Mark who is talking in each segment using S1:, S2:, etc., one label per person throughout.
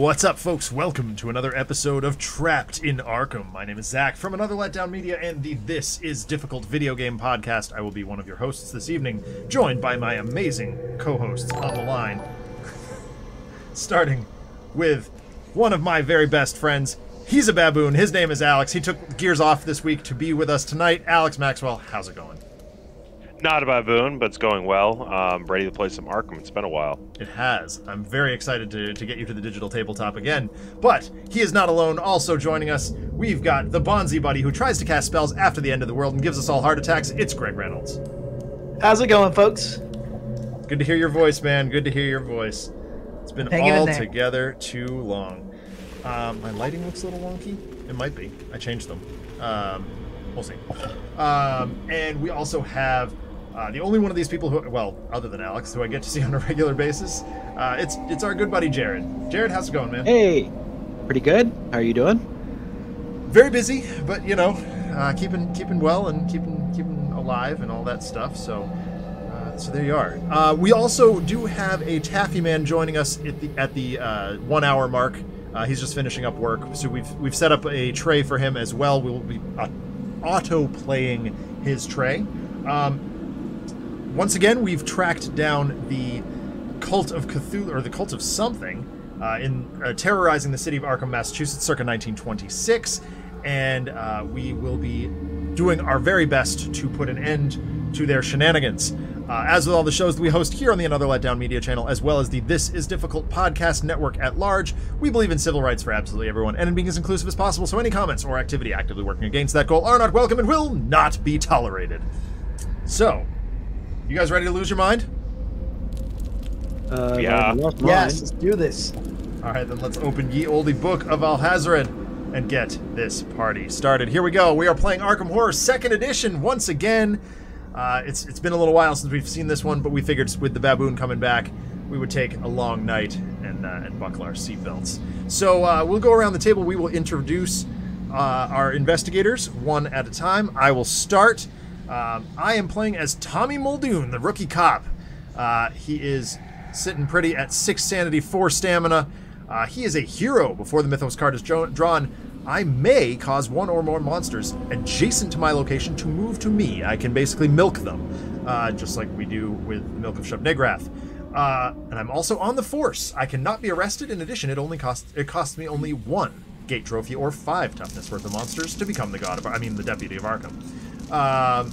S1: What's up, folks? Welcome to another episode of Trapped in Arkham. My name is Zach from Another Letdown Media and the This Is Difficult video game podcast. I will be one of your hosts this evening, joined by my amazing co hosts on the line. Starting with one of my very best friends. He's a baboon. His name is Alex. He took gears off this week to be with us tonight. Alex Maxwell, how's it going?
S2: Not a baboon, but it's going well. Um, ready to play some Arkham. It's been a while.
S1: It has. I'm very excited to, to get you to the digital tabletop again. But he is not alone. Also joining us, we've got the Bonzi buddy who tries to cast spells after the end of the world and gives us all heart attacks. It's Greg Reynolds.
S3: How's it going, folks?
S1: Good to hear your voice, man. Good to hear your voice. It's been
S3: Hanging
S1: all together too long. Um, my lighting looks a little wonky. It might be. I changed them. Um, we'll see. Um, and we also have uh, the only one of these people who, well, other than Alex, who I get to see on a regular basis. Uh, it's it's our good buddy Jared. Jared, how's it going, man?
S4: Hey, pretty good. How are you doing?
S1: Very busy, but you know, uh, keeping keeping well and keeping keeping alive and all that stuff. So. uh, So there you are. Uh, we also do have a taffy man joining us at the at the uh, one hour mark. Uh, he's just finishing up work, so we've we've set up a tray for him as well. We will be uh, auto playing his tray. Um, once again, we've tracked down the cult of Cthulhu or the cult of something uh, in uh, terrorizing the city of Arkham, Massachusetts, circa 1926, and uh, we will be doing our very best to put an end to their shenanigans. Uh, as with all the shows that we host here on the Another Letdown Media channel, as well as the This Is Difficult podcast network at large, we believe in civil rights for absolutely everyone and in being as inclusive as possible. So any comments or activity actively working against that goal are not welcome and will not be tolerated. So, you guys ready to lose your mind?
S4: Uh,
S2: Yeah.
S4: I
S3: Yes, let's do this.
S1: All right, then let's open Ye Olde Book of Alhazred and get this party started. Here we go. We are playing Arkham Horror Second Edition once again. Uh, it's it's been a little while since we've seen this one, but we figured with the baboon coming back, we would take a long night and uh, and buckle our seatbelts. So uh, we'll go around the table. We will introduce uh, our investigators one at a time. I will start. Um, I am playing as Tommy Muldoon, the rookie cop. Uh, he is sitting pretty at six sanity, four stamina. Uh, he is a hero before the Mythos card is drawn. I may cause one or more monsters adjacent to my location to move to me. I can basically milk them, uh, just like we do with Milk of Shub-Niggurath. Uh, and I'm also on the Force. I cannot be arrested. In addition, it only costs it costs me only one gate trophy or five toughness worth of monsters to become the god of I mean the deputy of Arkham. Um,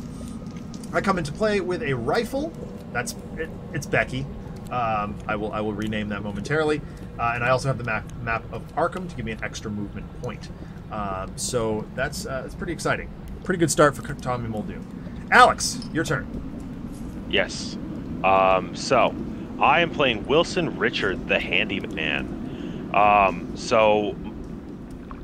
S1: I come into play with a rifle. That's it, it's Becky. Um, I will I will rename that momentarily, uh, and I also have the map map of Arkham to give me an extra movement point. Um, so that's uh, pretty exciting. Pretty good start for Tommy Muldoon. Alex, your turn.
S2: Yes. Um, so, I am playing Wilson Richard, the handyman. Um, so,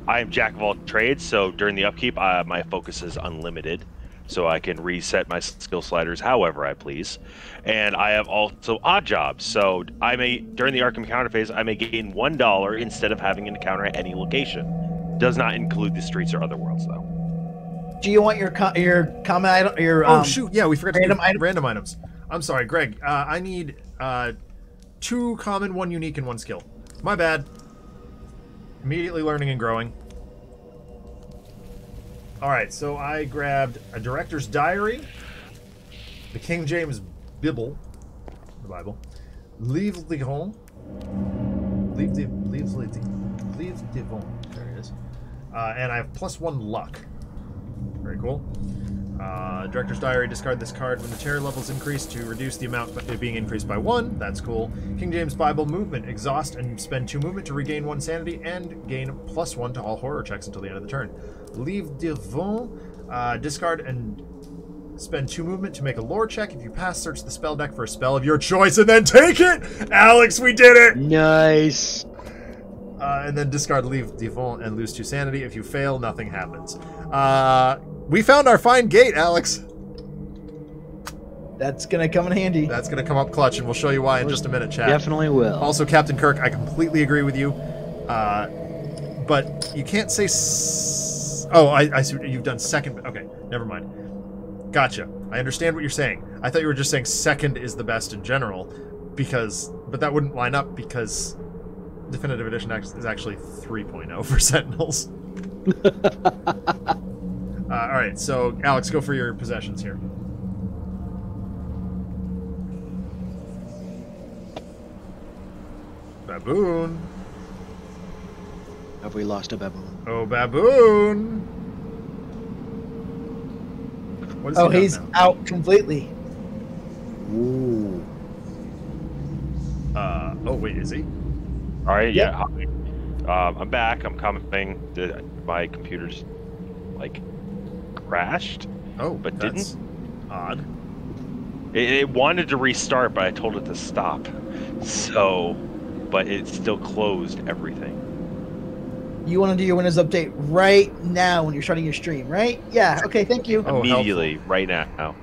S2: I am jack of all trades. So during the upkeep, uh, my focus is unlimited, so I can reset my skill sliders however I please. And I have also odd jobs. So I may during the Arkham encounter phase, I may gain one dollar instead of having an encounter at any location. Does not include the streets or other worlds though.
S3: Do you want your co- your comment item? Your
S1: Oh
S3: um,
S1: shoot! Yeah, we forgot
S3: random
S1: do
S3: item-
S1: random items. I'm sorry, Greg. Uh, I need uh, two common, one unique, and one skill. My bad. Immediately learning and growing. All right, so I grabbed a director's diary, the King James Bible, the Bible, Livre Dijon, Livre de, Livre de, Livre d'Ivon. There it is. Uh, and I have plus one luck. Very cool. Uh, Director's Diary, discard this card when the terror levels increase to reduce the amount being increased by one. That's cool. King James Bible movement, exhaust and spend two movement to regain one sanity and gain plus one to all horror checks until the end of the turn. Livre Devon. uh, discard and spend two movement to make a lore check. If you pass, search the spell deck for a spell of your choice and then take it! Alex, we did it!
S4: Nice.
S1: Uh, and then discard Leave Devon and lose two sanity. If you fail, nothing happens. Uh, we found our fine gate, Alex.
S3: That's gonna come in handy.
S1: That's going to come up clutch, and we'll show you why in just a minute, chat.
S4: Definitely will.
S1: Also, Captain Kirk, I completely agree with you. Uh, but you can't say. Oh, I, I see. You've done second. Okay, never mind. Gotcha. I understand what you're saying. I thought you were just saying second is the best in general, because. But that wouldn't line up because definitive edition is actually 3.0 for Sentinels. uh, all right, so Alex, go for your possessions here. Baboon.
S4: Have we lost a baboon?
S1: Oh, baboon. What is
S5: Oh,
S1: he
S5: he's
S1: now?
S5: out completely.
S4: Ooh.
S1: Uh, oh wait, is he?
S2: All right, yeah. hi. Um, I'm back. I'm coming. The, my computer's like crashed.
S1: Oh,
S2: But
S1: that's odd.
S2: It, it wanted to restart, but I told it to stop. So, but it still closed everything.
S5: You want to do your Windows update right now when you're starting your stream, right? Yeah. Okay. Thank you.
S1: Oh,
S2: Immediately, right now.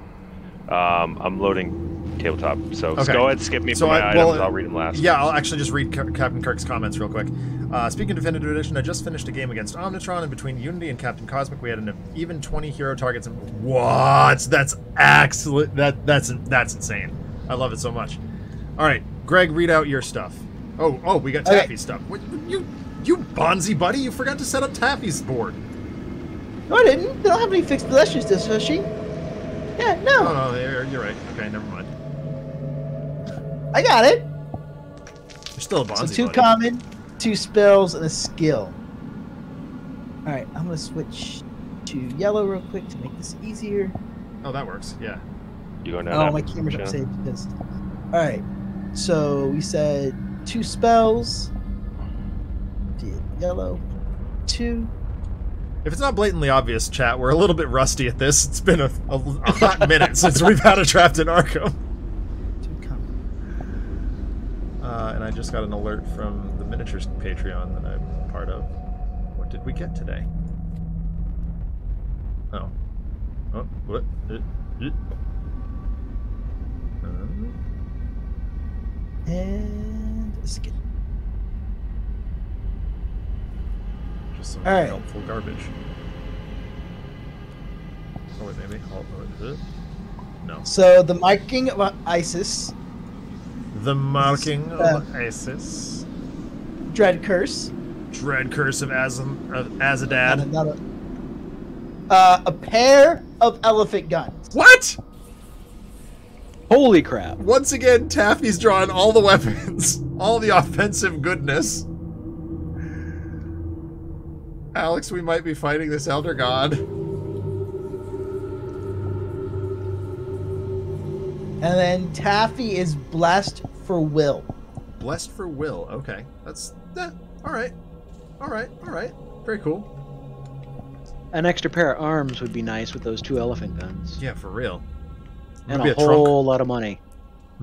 S2: Um, I'm loading tabletop. So
S1: Okay.
S2: go ahead, skip me
S1: So
S2: for my
S1: I-
S2: items. I'll read them last.
S1: Yeah, I'll actually just read Ca- Captain Kirk's comments real quick. Uh, speaking of Definitive Edition, I just finished a game against Omnitron, and between Unity and Captain Cosmic, we had an even 20 hero targets. And what? That's excellent. That that's that's insane. I love it so much. All right, Greg, read out your stuff. Oh, oh, we got
S5: Okay.
S1: Stuff. What, you, you Bonzi buddy, you forgot to set up Taffy's board.
S5: No, I didn't. They don't have any fixed possessions, does does she? Yeah.
S1: Oh,
S5: No.
S1: no, you're, you're right. Okay, never mind.
S5: I got it.
S1: You're still a Bonzi
S5: So two
S1: buddy.
S5: common, two spells, and a skill. All right. I'm gonna switch to yellow real quick to make this easier.
S1: oh, that works. Yeah.
S2: You going down?
S5: Oh, my camera's
S2: channel?
S5: upside pissed. All right. So we said two spells. Yellow. Two.
S1: If it's not blatantly obvious, chat, we're a little bit rusty at this. It's been a, a, a hot minute since we've had a draft in Arkham. Uh, and I just got an alert from the miniatures Patreon that I'm part of. What did we get today? Oh. Oh, what? Uh, uh.
S5: And a skill.
S1: Just some
S5: All right.
S1: helpful garbage. Oh, wait, maybe. Hold on. Uh, No.
S5: So the marking of Isis,
S1: The marking
S5: Uh,
S1: of Isis.
S5: Dread Curse.
S1: Dread Curse of Azam, of Azadad.
S5: Not a- uh, a pair of elephant guns.
S1: What?
S4: Holy crap.
S1: Once again, Taffy's drawing all the weapons, all the offensive goodness. Alex, we might be fighting this Elder God.
S5: And then Taffy is blessed for will.
S1: Blessed for Will. Okay. That's. Eh, alright. Alright, alright. Very cool.
S4: An extra pair of arms would be nice with those two elephant guns.
S1: Yeah, for real.
S4: and
S1: Maybe
S4: a
S1: a trunk.
S4: whole lot of money.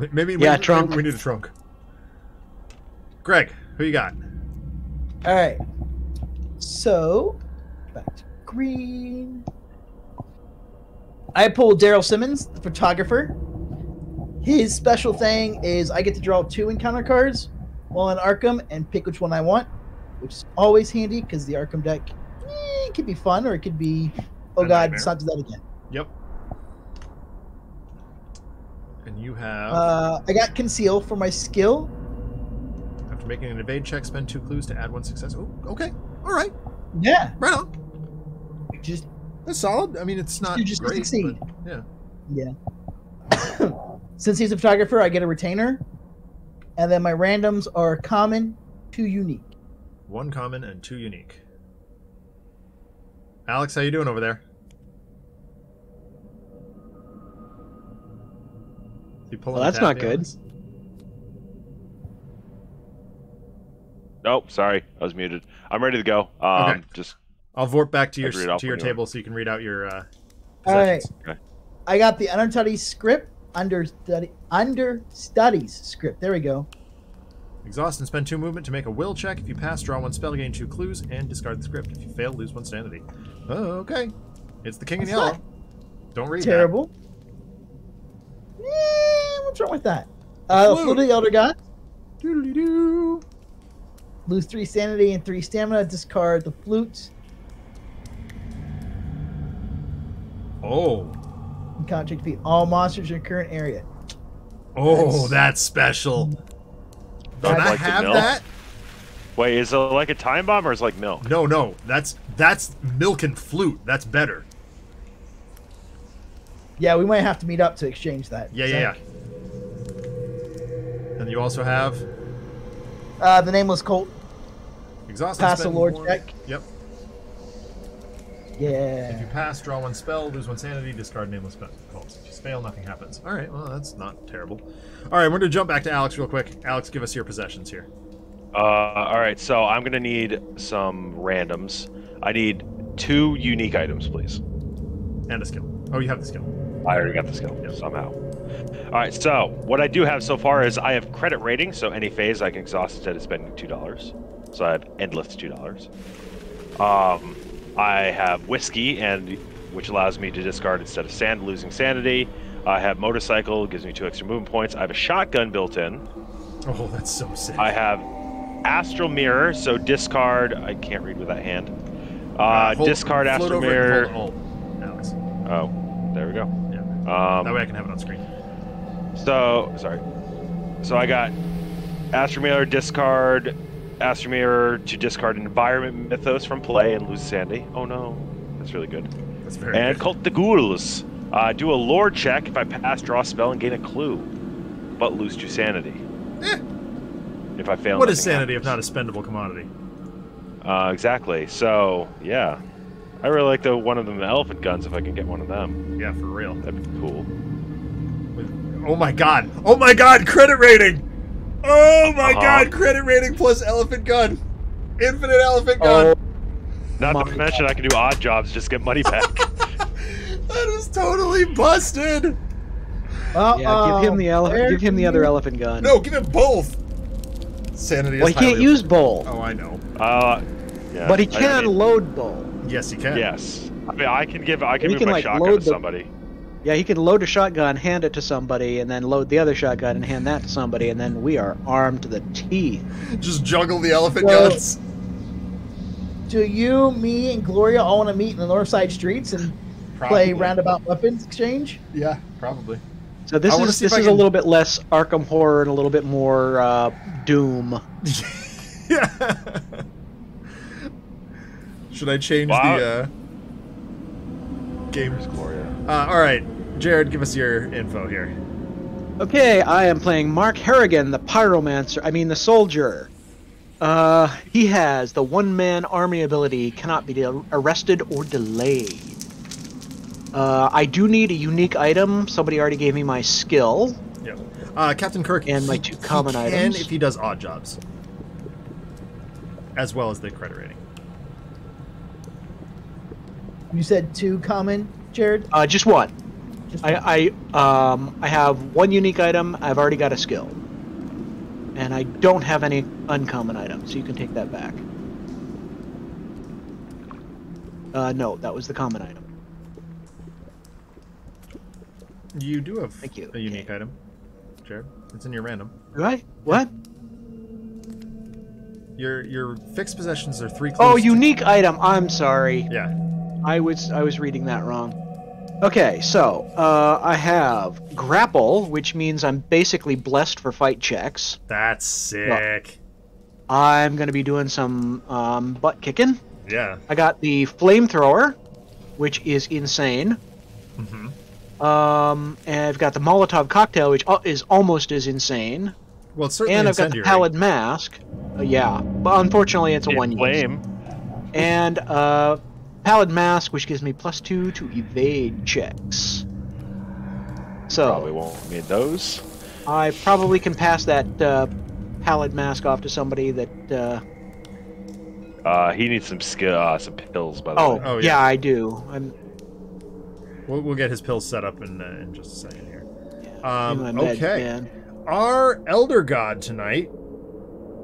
S1: M- Maybe,
S4: Yeah,
S1: maybe,
S4: trunk.
S1: maybe we need a trunk. Greg, who you got?
S5: All right. So, back to green. I pulled Darrell Simmons, the photographer. His special thing is I get to draw two encounter cards while in Arkham and pick which one I want, which is always handy because the Arkham deck eh, it could be fun or it could be, oh god, let's not do that again.
S1: Yep. And you have.
S5: Uh, I got Conceal for my skill.
S1: After making an evade check, spend two clues to add one success. Oh, okay. All right.
S5: Yeah,
S1: Right on.
S5: just
S1: That's solid. I mean, it's not
S5: you just
S1: great,
S5: succeed.
S1: yeah.
S5: Yeah. Since he's a photographer, I get a retainer. And then my randoms are common, two unique.
S1: One common and two unique. Alex, how you doing over there? You pulling
S4: Well, that's not good.
S1: this?
S2: Nope, sorry, I was muted. I'm ready to go. Um,
S1: Okay.
S2: just
S1: I'll vort back to your
S2: I'll read it off
S1: to your
S2: when
S1: table so you can read out your. Uh,
S5: All right.
S1: possessions.
S5: I got the understudy script, understudy, understudies script. There we go.
S1: Exhaust and spend two movement to make a will check. If you pass, draw one spell, gain two clues, and discard the script. If you fail, lose one sanity. Oh, okay. It's the king in
S5: That's
S1: yellow. Don't read
S5: Terrible. Eh, what's wrong with that? Uh,
S1: Flute.
S5: Flute of the Elder God.
S1: that. Doodly-doo.
S5: Lose three sanity and three stamina. Discard the flute.
S1: Oh.
S5: Contract defeat all monsters in your current area.
S1: Oh,
S5: That's-
S1: that's special. Can
S2: Sounds
S1: I
S2: like
S1: have that?
S2: Wait, is it like a time bomb or is it like milk?
S1: No, no, that's that's milk and flute. That's better.
S3: Yeah, we might have to meet up to exchange that.
S1: Yeah, yeah, yeah. And you also have
S3: Uh, the nameless cult.
S1: Exhaust.
S3: Pass
S1: spend
S3: a lord check.
S1: Yep.
S3: Yeah.
S1: If you pass, draw one spell, lose one sanity, discard nameless spell. If you fail, nothing happens. All right, well that's not terrible. All right, we're gonna jump back to Alex real quick. Alex, give us your possessions here.
S2: Uh, all right, so I'm gonna need some randoms. I need two unique items, please.
S1: And a skill. Oh, you have the skill.
S2: I already got the skill
S1: Yep.
S2: somehow. All right, so what I do have so far is I have credit rating, so any phase I can exhaust instead of spending two dollars. So I have endless two dollars. Um, I have whiskey, and which allows me to discard instead of sand, losing sanity. I have motorcycle, gives me two extra movement points. I have a shotgun built in.
S1: Oh, that's so sick.
S2: I have astral mirror, so discard. I can't read with that hand. Uh,
S1: hold-
S2: discard astral mirror.
S1: hold Alt, Alex.
S2: Oh, there we go.
S1: Yeah.
S2: Um,
S1: that way I can have it on screen.
S2: So sorry. So I got astral Mirror discard astral Mirror to discard an environment mythos from play and lose Sandy. Oh no, that's really good.
S1: That's very
S2: And
S1: good.
S2: Cultes des Goules. Uh, do a lore check. If I pass, draw a spell and gain a clue, but lose two sanity.
S1: Eh.
S2: If I fail,
S1: What is sanity if not a spendable commodity?
S2: Uh, exactly. So yeah, I really like the one of them elephant guns. If I can get one of them,
S1: Yeah, for real.
S2: that'd be cool.
S1: Oh my god. Oh my god, credit rating! Oh my
S2: Uh-huh.
S1: god, credit rating plus elephant gun. Infinite elephant gun.
S4: Oh,
S2: Not
S4: My
S2: to mention I can do odd jobs, just get money back.
S1: That is totally busted.
S3: Well,
S4: yeah. Give him the ele-
S3: there
S4: Give him the other elephant gun.
S1: No, give him both. Sanity
S4: well,
S1: is
S4: he can't use bowl,
S1: Oh, I know.
S2: uh, yeah,
S4: but he
S2: I
S4: can
S2: mean-
S4: load bowl.
S1: Yes, he can.
S2: Yes. I mean, I can give. I can
S4: He
S2: move
S4: can,
S2: my
S4: like,
S2: shotgun
S4: load
S2: to
S4: the-
S2: somebody.
S4: Yeah, he can load a shotgun, hand it to somebody, and then load the other shotgun and hand that to somebody, and then we are armed to the teeth.
S1: Just juggle the elephant
S3: Well-
S1: guns.
S3: Do you, me, and Gloria all want to meet in the north side streets and play roundabout weapons exchange?
S1: Yeah, probably.
S4: So this
S1: I
S4: is this
S1: I
S4: is a little bit less Arkham horror and a little bit more uh, Doom.
S1: yeah. Should I change
S2: Wow.
S1: the uh, game?
S2: Where's Gloria?
S1: Uh, all right, Jared, give us your info here.
S4: Okay, I am playing Mark Harrigan, the pyromancer. I mean, the soldier. Uh, he has the one-man army ability, cannot be de- arrested or delayed. Uh, I do need a unique item. Somebody already gave me my skill.
S1: Yeah. Uh, Captain Kirk
S4: And my
S1: he-
S4: two common
S1: he can
S4: items.
S1: if he does odd jobs, as well as the credit rating.
S3: You said two common, Jared?
S4: Uh, just one.
S3: Just
S4: I, I um I have one unique item. I've already got a skill, and I don't have any uncommon items, so you can take that back. Uh, no, that was the common item.
S1: You do have
S4: Thank you.
S1: a unique item, Jared. It's in your random.
S4: Right? What?
S1: Your your fixed possessions are three.
S4: Oh,
S1: clues to-
S4: unique item. I'm sorry.
S1: Yeah.
S4: I was I was reading that wrong. Okay, so uh, I have grapple, which means I'm basically blessed for fight checks.
S1: That's sick.
S4: I'm gonna be doing some um, butt kicking.
S1: Yeah.
S4: I got the flamethrower, which is insane.
S1: Mm-hmm.
S4: Um, and I've got the Molotov cocktail, which is almost as insane.
S1: Well, it's certainly
S4: And I've got the
S1: incendiary.
S4: pallid mask. Uh, yeah, but unfortunately, it's a one use.
S2: Flame.
S4: And uh, pallid mask, which gives me plus two to evade checks. So
S2: Probably won't need those.
S4: I probably can pass that uh, pallid mask off to somebody that. Uh,
S2: Uh, he needs some skill, uh, some pills, by the
S4: oh,
S2: way.
S1: Oh,
S4: yeah.
S1: yeah.
S4: I do. I'm
S1: We'll, we'll get his pills set up in, uh, in just a second here.
S4: in
S1: Um,
S4: med,
S1: okay.
S4: man.
S1: Our elder god tonight,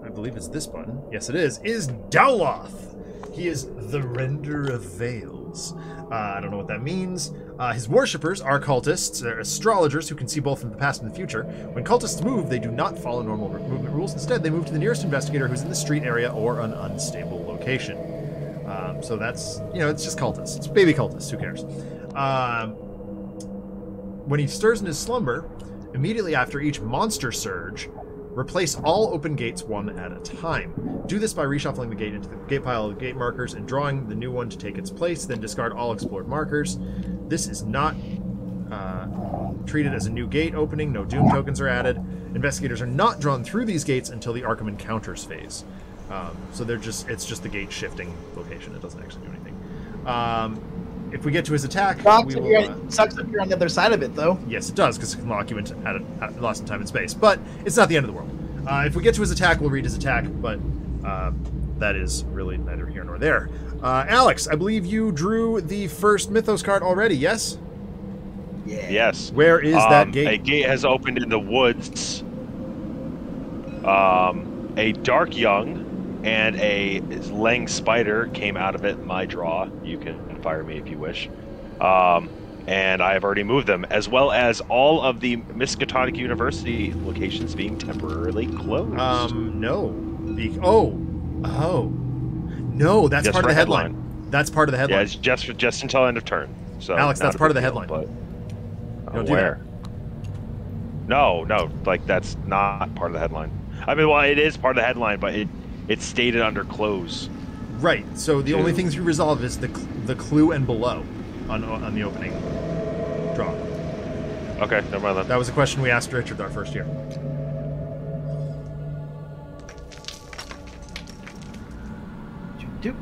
S1: I believe it's this button. Yes, it is. Is Daoloth. He is the render of veils. Uh, I don't know what that means. Uh, his worshippers are cultists, they're astrologers who can see both in the past and the future. When cultists move, they do not follow normal movement rules. Instead, they move to the nearest investigator who's in the street area or an unstable location. Um, so that's, you know, it's just cultists. It's baby cultists. Who cares? Um, when he stirs in his slumber, immediately after each monster surge, Replace all open gates one at a time. Do this by reshuffling the gate into the gate pile of gate markers and drawing the new one to take its place, then discard all explored markers. This is not uh, treated as a new gate opening, no Doom tokens are added. Investigators are not drawn through these gates until the Arkham Encounters phase. Um, so they're just it's just the gate shifting location. It doesn't actually do anything. Um, if we get to his attack,
S3: Sucks
S1: we
S3: if
S1: will,
S3: you're-
S1: uh,
S3: sucks if you're on the other side of it, though.
S1: Yes, it does, because it can lock you into at, a, at lost in time and space. But it's not the end of the world. Uh, if we get to his attack, we'll read his attack, but uh, that is really neither here nor there. Uh, Alex, I believe you drew the first Mythos card already, yes?
S3: Yeah.
S2: Yes.
S1: Where is that
S2: Um,
S1: gate?
S2: A gate has opened in the woods. Um, a dark young and a Leng spider came out of it. My draw. You can fire me if you wish. Um, and I have already moved them, as well as all of the Miskatonic University locations being temporarily closed.
S1: Um, no. The, oh. Oh. No, that's
S2: Just
S1: part of the headline. That's part of the headline.
S2: yeah,
S1: headline.
S2: it's just just until end of turn. So
S1: Alex, that's part of the
S2: deal,
S1: headline.
S2: But
S1: Don't
S2: I'm
S1: do that.
S2: aware. No, no, like that's not part of the headline. I mean, well, it is part of the headline, but it it's stated under close.
S1: Right. So the only things you resolve is the cl- the clue and below on on the opening draw.
S2: Okay, never mind then.
S1: That was a question we asked Richard our first year.
S3: Do-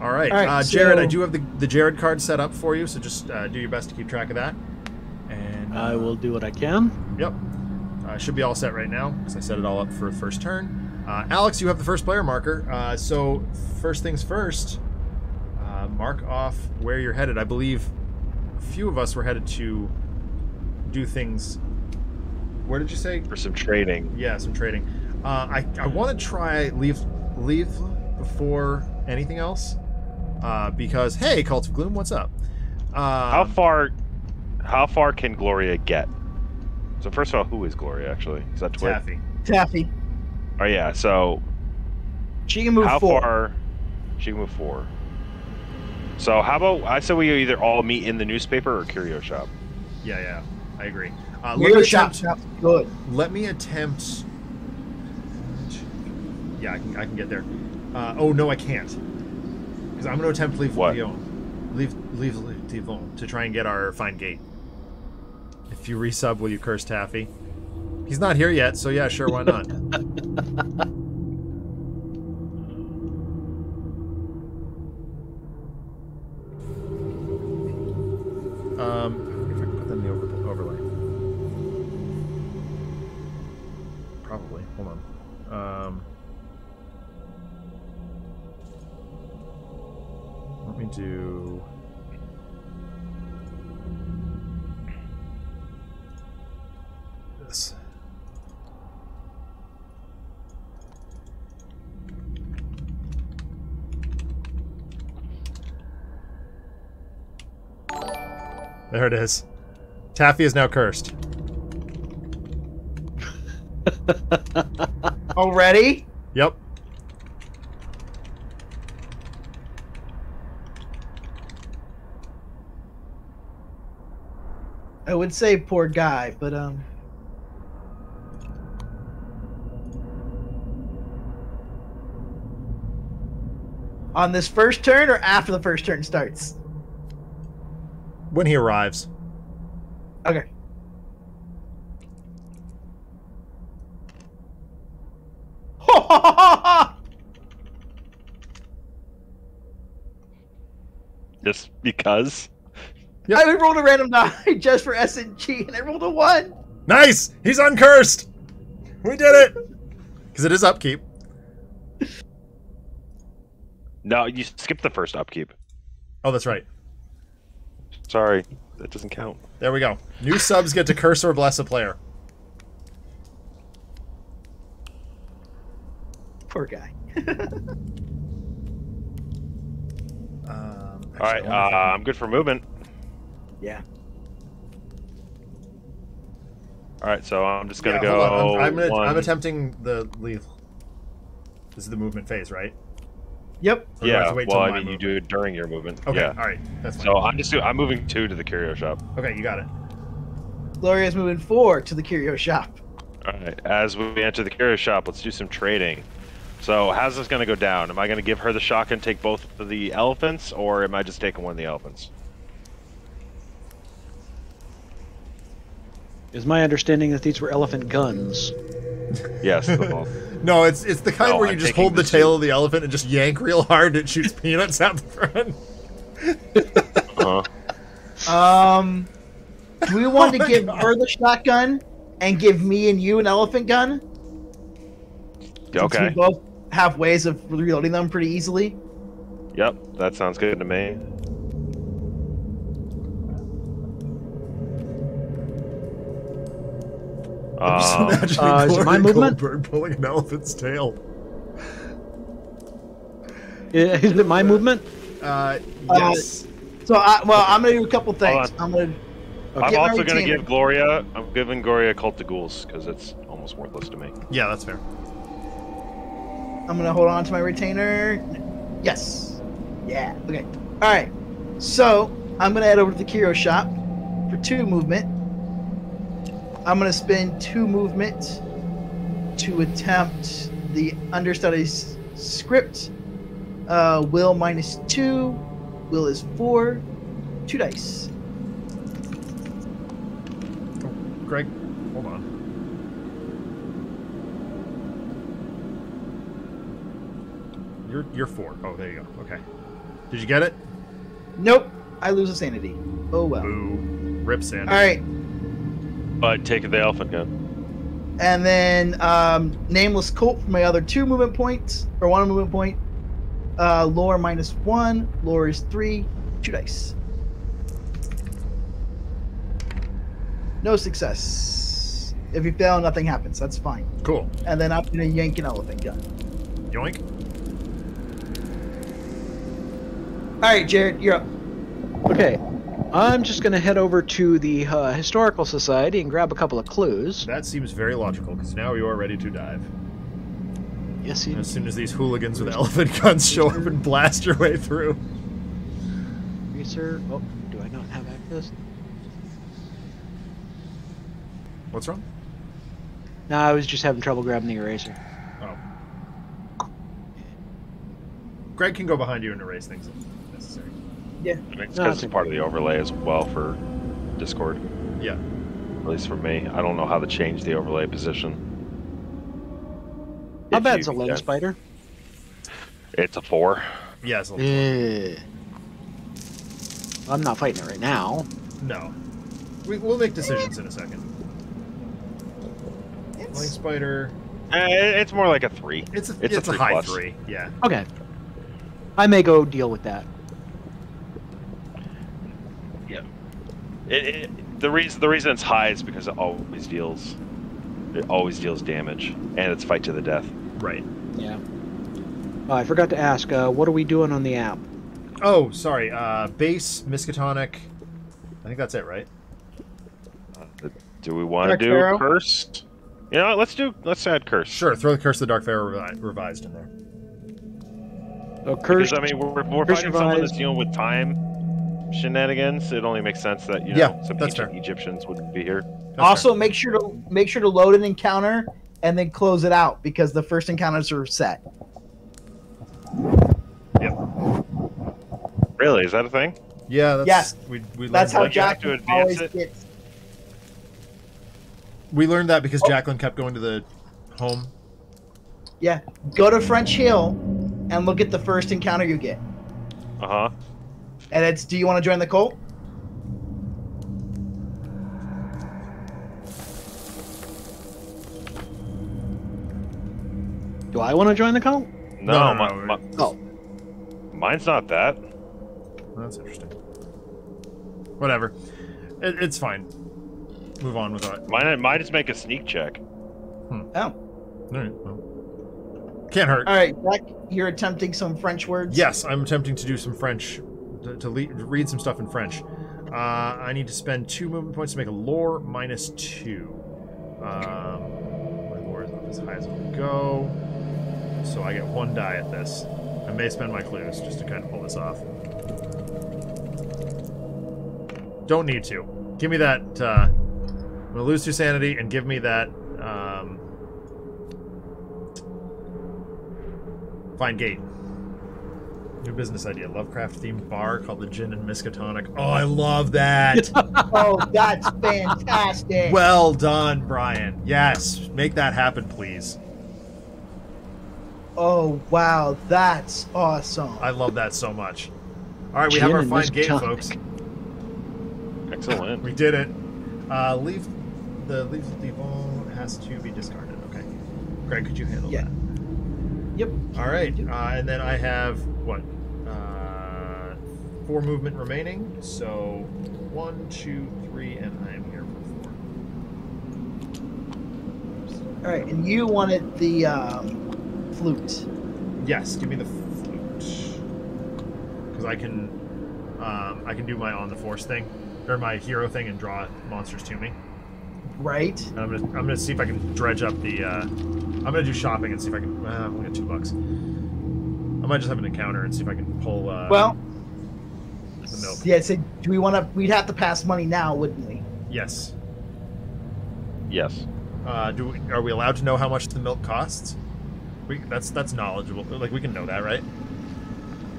S1: All right,
S3: All right,
S1: uh, Jared.
S3: so-
S1: I do have the the Jared card set up for you, so just uh, do your best to keep track of that. And
S4: I
S1: uh,
S4: will do what I can.
S1: Yep. Uh, should be all set right now because I set it all up for the first turn. Uh, Alex, you have the first player marker. Uh, so first things first, uh, mark off where you're headed. I believe a few of us were headed to do things. Where did you say?
S2: For some trading.
S1: Yeah, some trading. Uh, I I want to try leave leave before anything else uh, because hey, Cult of Gloom, what's up? Uh,
S2: How far? How far can Gloria get? So first of all, who is Gloria actually? Is that Twit?
S1: Taffy.
S3: Taffy.
S2: Oh yeah. So
S3: She can move
S2: how
S3: forward.
S2: far? She can move four. So how about I said we either all meet in the newspaper or curio shop.
S1: Yeah, yeah, I agree. Uh, let, me
S3: shop
S1: attempt,
S3: sounds good.
S1: let me attempt. Yeah, I can, I can get there. Uh, oh no, I can't. Because I'm going to attempt leave
S2: What?
S1: Lyon, leave leave Lyon to try and get our fine gate. If you resub, will you curse Taffy? He's not here yet, so yeah, sure, why not? um, if I put that in the over- overlay. Probably. Hold on. Um, let me do. There it is. Taffy is now cursed.
S3: Already?
S1: Yep.
S3: I would say poor guy, but um. On this first turn or after the first turn starts?
S1: When he arrives.
S3: Okay.
S2: Just because.
S1: Yep.
S3: I rolled a random die just for S and G, and I rolled a one.
S1: Nice! He's uncursed! We did it! Because it is upkeep.
S2: No, you skipped the first upkeep.
S1: Oh, that's right.
S2: Sorry, that doesn't count.
S1: There we go. New subs get to curse or bless a player.
S3: Poor guy.
S1: Um,
S2: All right, uh,
S1: I wonder if I
S2: I'm good for movement.
S3: yeah.
S2: All right, so I'm just gonna
S1: yeah,
S2: go.
S1: I'm, I'm, gonna-
S2: one-
S1: I'm attempting the leave. This is the movement phase, right?
S3: Yep.
S1: Or do I
S2: Yeah,
S1: to wait
S2: well, I
S1: my
S2: mean, you
S1: movement?
S2: do it during your movement.
S1: Okay,
S2: Yeah.
S1: all right. That's fine.
S2: So I'm just I'm moving two to the curio shop.
S1: okay, you got it.
S3: Gloria's moving four to the curio shop.
S2: All right. As we enter the curio shop, let's do some trading. So, how's this going to go down? Am I going to give her the shotgun, and take both of the elephants, or am I just taking one of the elephants?
S4: Is my understanding that these were elephant guns?
S2: Yes.
S1: No, it's it's the kind
S2: No,
S1: where you
S2: I'm
S1: just hold the
S2: the
S1: tail
S2: suit.
S1: of the elephant and just yank real hard. And it shoots peanuts out the front.
S2: Uh-huh.
S5: Um, do we want
S1: Oh
S5: to give
S1: God.
S5: her the shotgun and give me and you an elephant gun? Since
S2: Okay.
S5: We both have ways of reloading them pretty easily.
S2: Yep, that sounds good to me.
S1: I'm just
S2: Um,
S1: imagining
S4: uh, is my movement?
S1: Goldberg pulling an elephant's tail.
S4: I- Is it my movement?
S1: Uh,
S5: Uh,
S1: yes.
S5: So, I, well, I'm gonna do a couple things. I'm gonna.
S2: I'm also going to
S5: retainer.
S2: give Gloria. I'm giving Gloria Cultes des Goules because it's almost worthless to me.
S1: yeah, that's fair.
S5: I'm gonna hold on to my retainer. Yes. Yeah. Okay. All right. So I'm gonna head over to the curio shop for two movement. I'm gonna spend two movement to attempt the understudy's script. Uh, will minus two. Will is four. Two dice.
S1: Greg, hold on. You're you're four. Oh, there you go. Okay. Did you get it?
S5: Nope. I lose a sanity. Oh well.
S1: Boo. Rip Sandy.
S5: All right.
S2: But take the elephant gun.
S5: And then um, Nameless Colt for my other two movement points, or one movement point. Uh, lore minus one. Lore is three. Two dice. No success. If you fail, nothing happens. That's fine.
S1: Cool.
S5: And then I'm gonna yank an elephant gun.
S1: Yoink.
S5: All right, Jared, you're up.
S4: Okay. I'm just going to head over to the uh, Historical Society and grab a couple of clues.
S1: That seems very logical because now you are ready to dive.
S4: Yes, you
S1: As soon as these hooligans with elephant guns show up and blast your way through.
S4: Eraser. Oh, do I not have access?
S1: What's wrong?
S4: No, I was just having trouble grabbing the eraser.
S1: Oh. Greg can go behind you and erase things if necessary.
S2: I mean, it's
S4: No,
S2: because
S4: it's
S2: it's part of the overlay as well for Discord.
S1: Yeah.
S2: At least for me. I don't know how to change the overlay position.
S4: How
S2: If
S4: bad's
S2: you
S4: a lens
S2: can.
S4: spider?
S2: It's a four.
S1: Yeah, it's a little.
S4: I'm not fighting it right now.
S1: No. We, we'll make decisions in a second. Link
S5: It's,
S1: spider.
S2: Eh, it's more like a three.
S1: It's a,
S2: It's
S1: it's,
S2: a
S1: a,
S2: three
S1: high
S2: plus.
S1: three. Yeah.
S4: Okay. I may go deal with that.
S2: It, it, the reason the reason it's high is because it always deals it always deals damage and it's fight to the death.
S1: Right.
S4: Yeah. Oh, I forgot to ask. Uh, what are we doing on the app?
S1: Oh, sorry. Uh, base, Miskatonic. I think that's it, right?
S2: Uh, do we want to do
S5: Pharaoh?
S2: curse? You know, what, let's do let's add curse.
S1: Sure. Throw the Curse of the Dark Pharaoh revi- revised in there.
S4: Oh, curse.
S2: Because I mean, we're, we're
S4: Curse
S2: fighting someone that's dealing with time shenanigans. It only makes sense that you know
S1: Yeah,
S2: some ancient
S1: fair.
S2: Egyptians wouldn't be here.
S1: That's
S5: also, make sure to make sure to load an encounter and then close it out because the first encounters are set.
S1: Yep.
S2: Really, is that a thing?
S1: Yeah. That's,
S5: Yes.
S1: We, we
S5: That's how
S1: learned
S2: you
S5: Jack
S2: to advance
S5: always
S2: it?
S5: gets.
S1: We learned that because
S5: Oh.
S1: Jacqueline kept going to the home.
S5: Yeah, go to French Hill and look at the first encounter you get,
S2: Uh huh.
S5: And it's Do you want to join the cult?
S4: Do I want to join the cult?
S2: No,
S1: No, no,
S2: my,
S1: no,
S2: my-
S4: Oh.
S2: mine's not that.
S1: That's interesting. Whatever. It, it's fine. Move on with that.
S2: Mine, mine just make a sneak check. Hmm.
S5: Oh,
S1: All right. Well, can't hurt.
S5: all right, Jack. You're attempting some French words.
S1: Yes, I'm attempting to do some French, to, to, to read some stuff in French. Uh, I need to spend two movement points to make a lore minus two. Um, my lore is up as high as it will go, so I get one die at this. I may spend my clues just to kind of pull this off. Don't need to. Give me that. Uh, I'm gonna lose two sanity and give me that. Um, find gate. New business idea: Lovecraft themed bar called the Gin and Miskatonic. Oh, I love that.
S5: Oh, that's fantastic.
S1: well done, Brian. Yes, make that happen, please.
S5: oh, wow, that's awesome.
S1: I love that so much. All right, we
S4: Gin
S1: have our
S4: and
S1: fine gate,
S4: Miskatonic.
S1: folks.
S2: Excellent.
S1: We did it. Uh, leave the leave the ball has to be discarded. Okay, Greg, could you handle
S5: Yeah.
S1: that?
S5: Yep.
S1: All right, uh, and then I have what? Four movement remaining. So one, two, three, and I am here for four.
S5: All right, and you wanted the um, flute.
S1: Yes, give me the flute because I can um, I can do my on the force thing or my hero thing and draw monsters to me.
S5: Right.
S1: And I'm gonna I'm gonna see if I can dredge up the. Uh, I'm gonna do shopping and see if I can. Uh, I'm gonna get two bucks. I might just have an encounter and see if I can pull. Uh,
S5: Well,
S1: the milk.
S5: yeah. So, do we want to? We'd have to pass money now, wouldn't we?
S1: Yes.
S2: Yes.
S1: Uh, do we, are we allowed to know how much the milk costs? We that's that's knowledgeable. Like we can know that, right?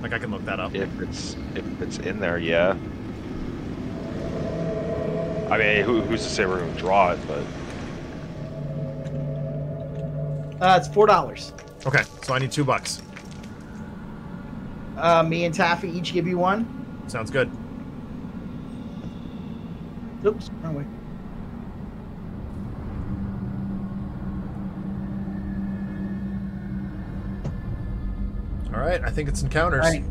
S1: Like I can look that up.
S2: If it's if it's in there, yeah. I mean, who, who's to say we're gonna draw it? But
S5: Uh, it's four dollars.
S1: Okay, so I need two bucks.
S5: Uh, me and Taffy each give you one.
S1: Sounds good.
S5: Oops, wrong way.
S1: All right, I think it's encounters.
S5: All right.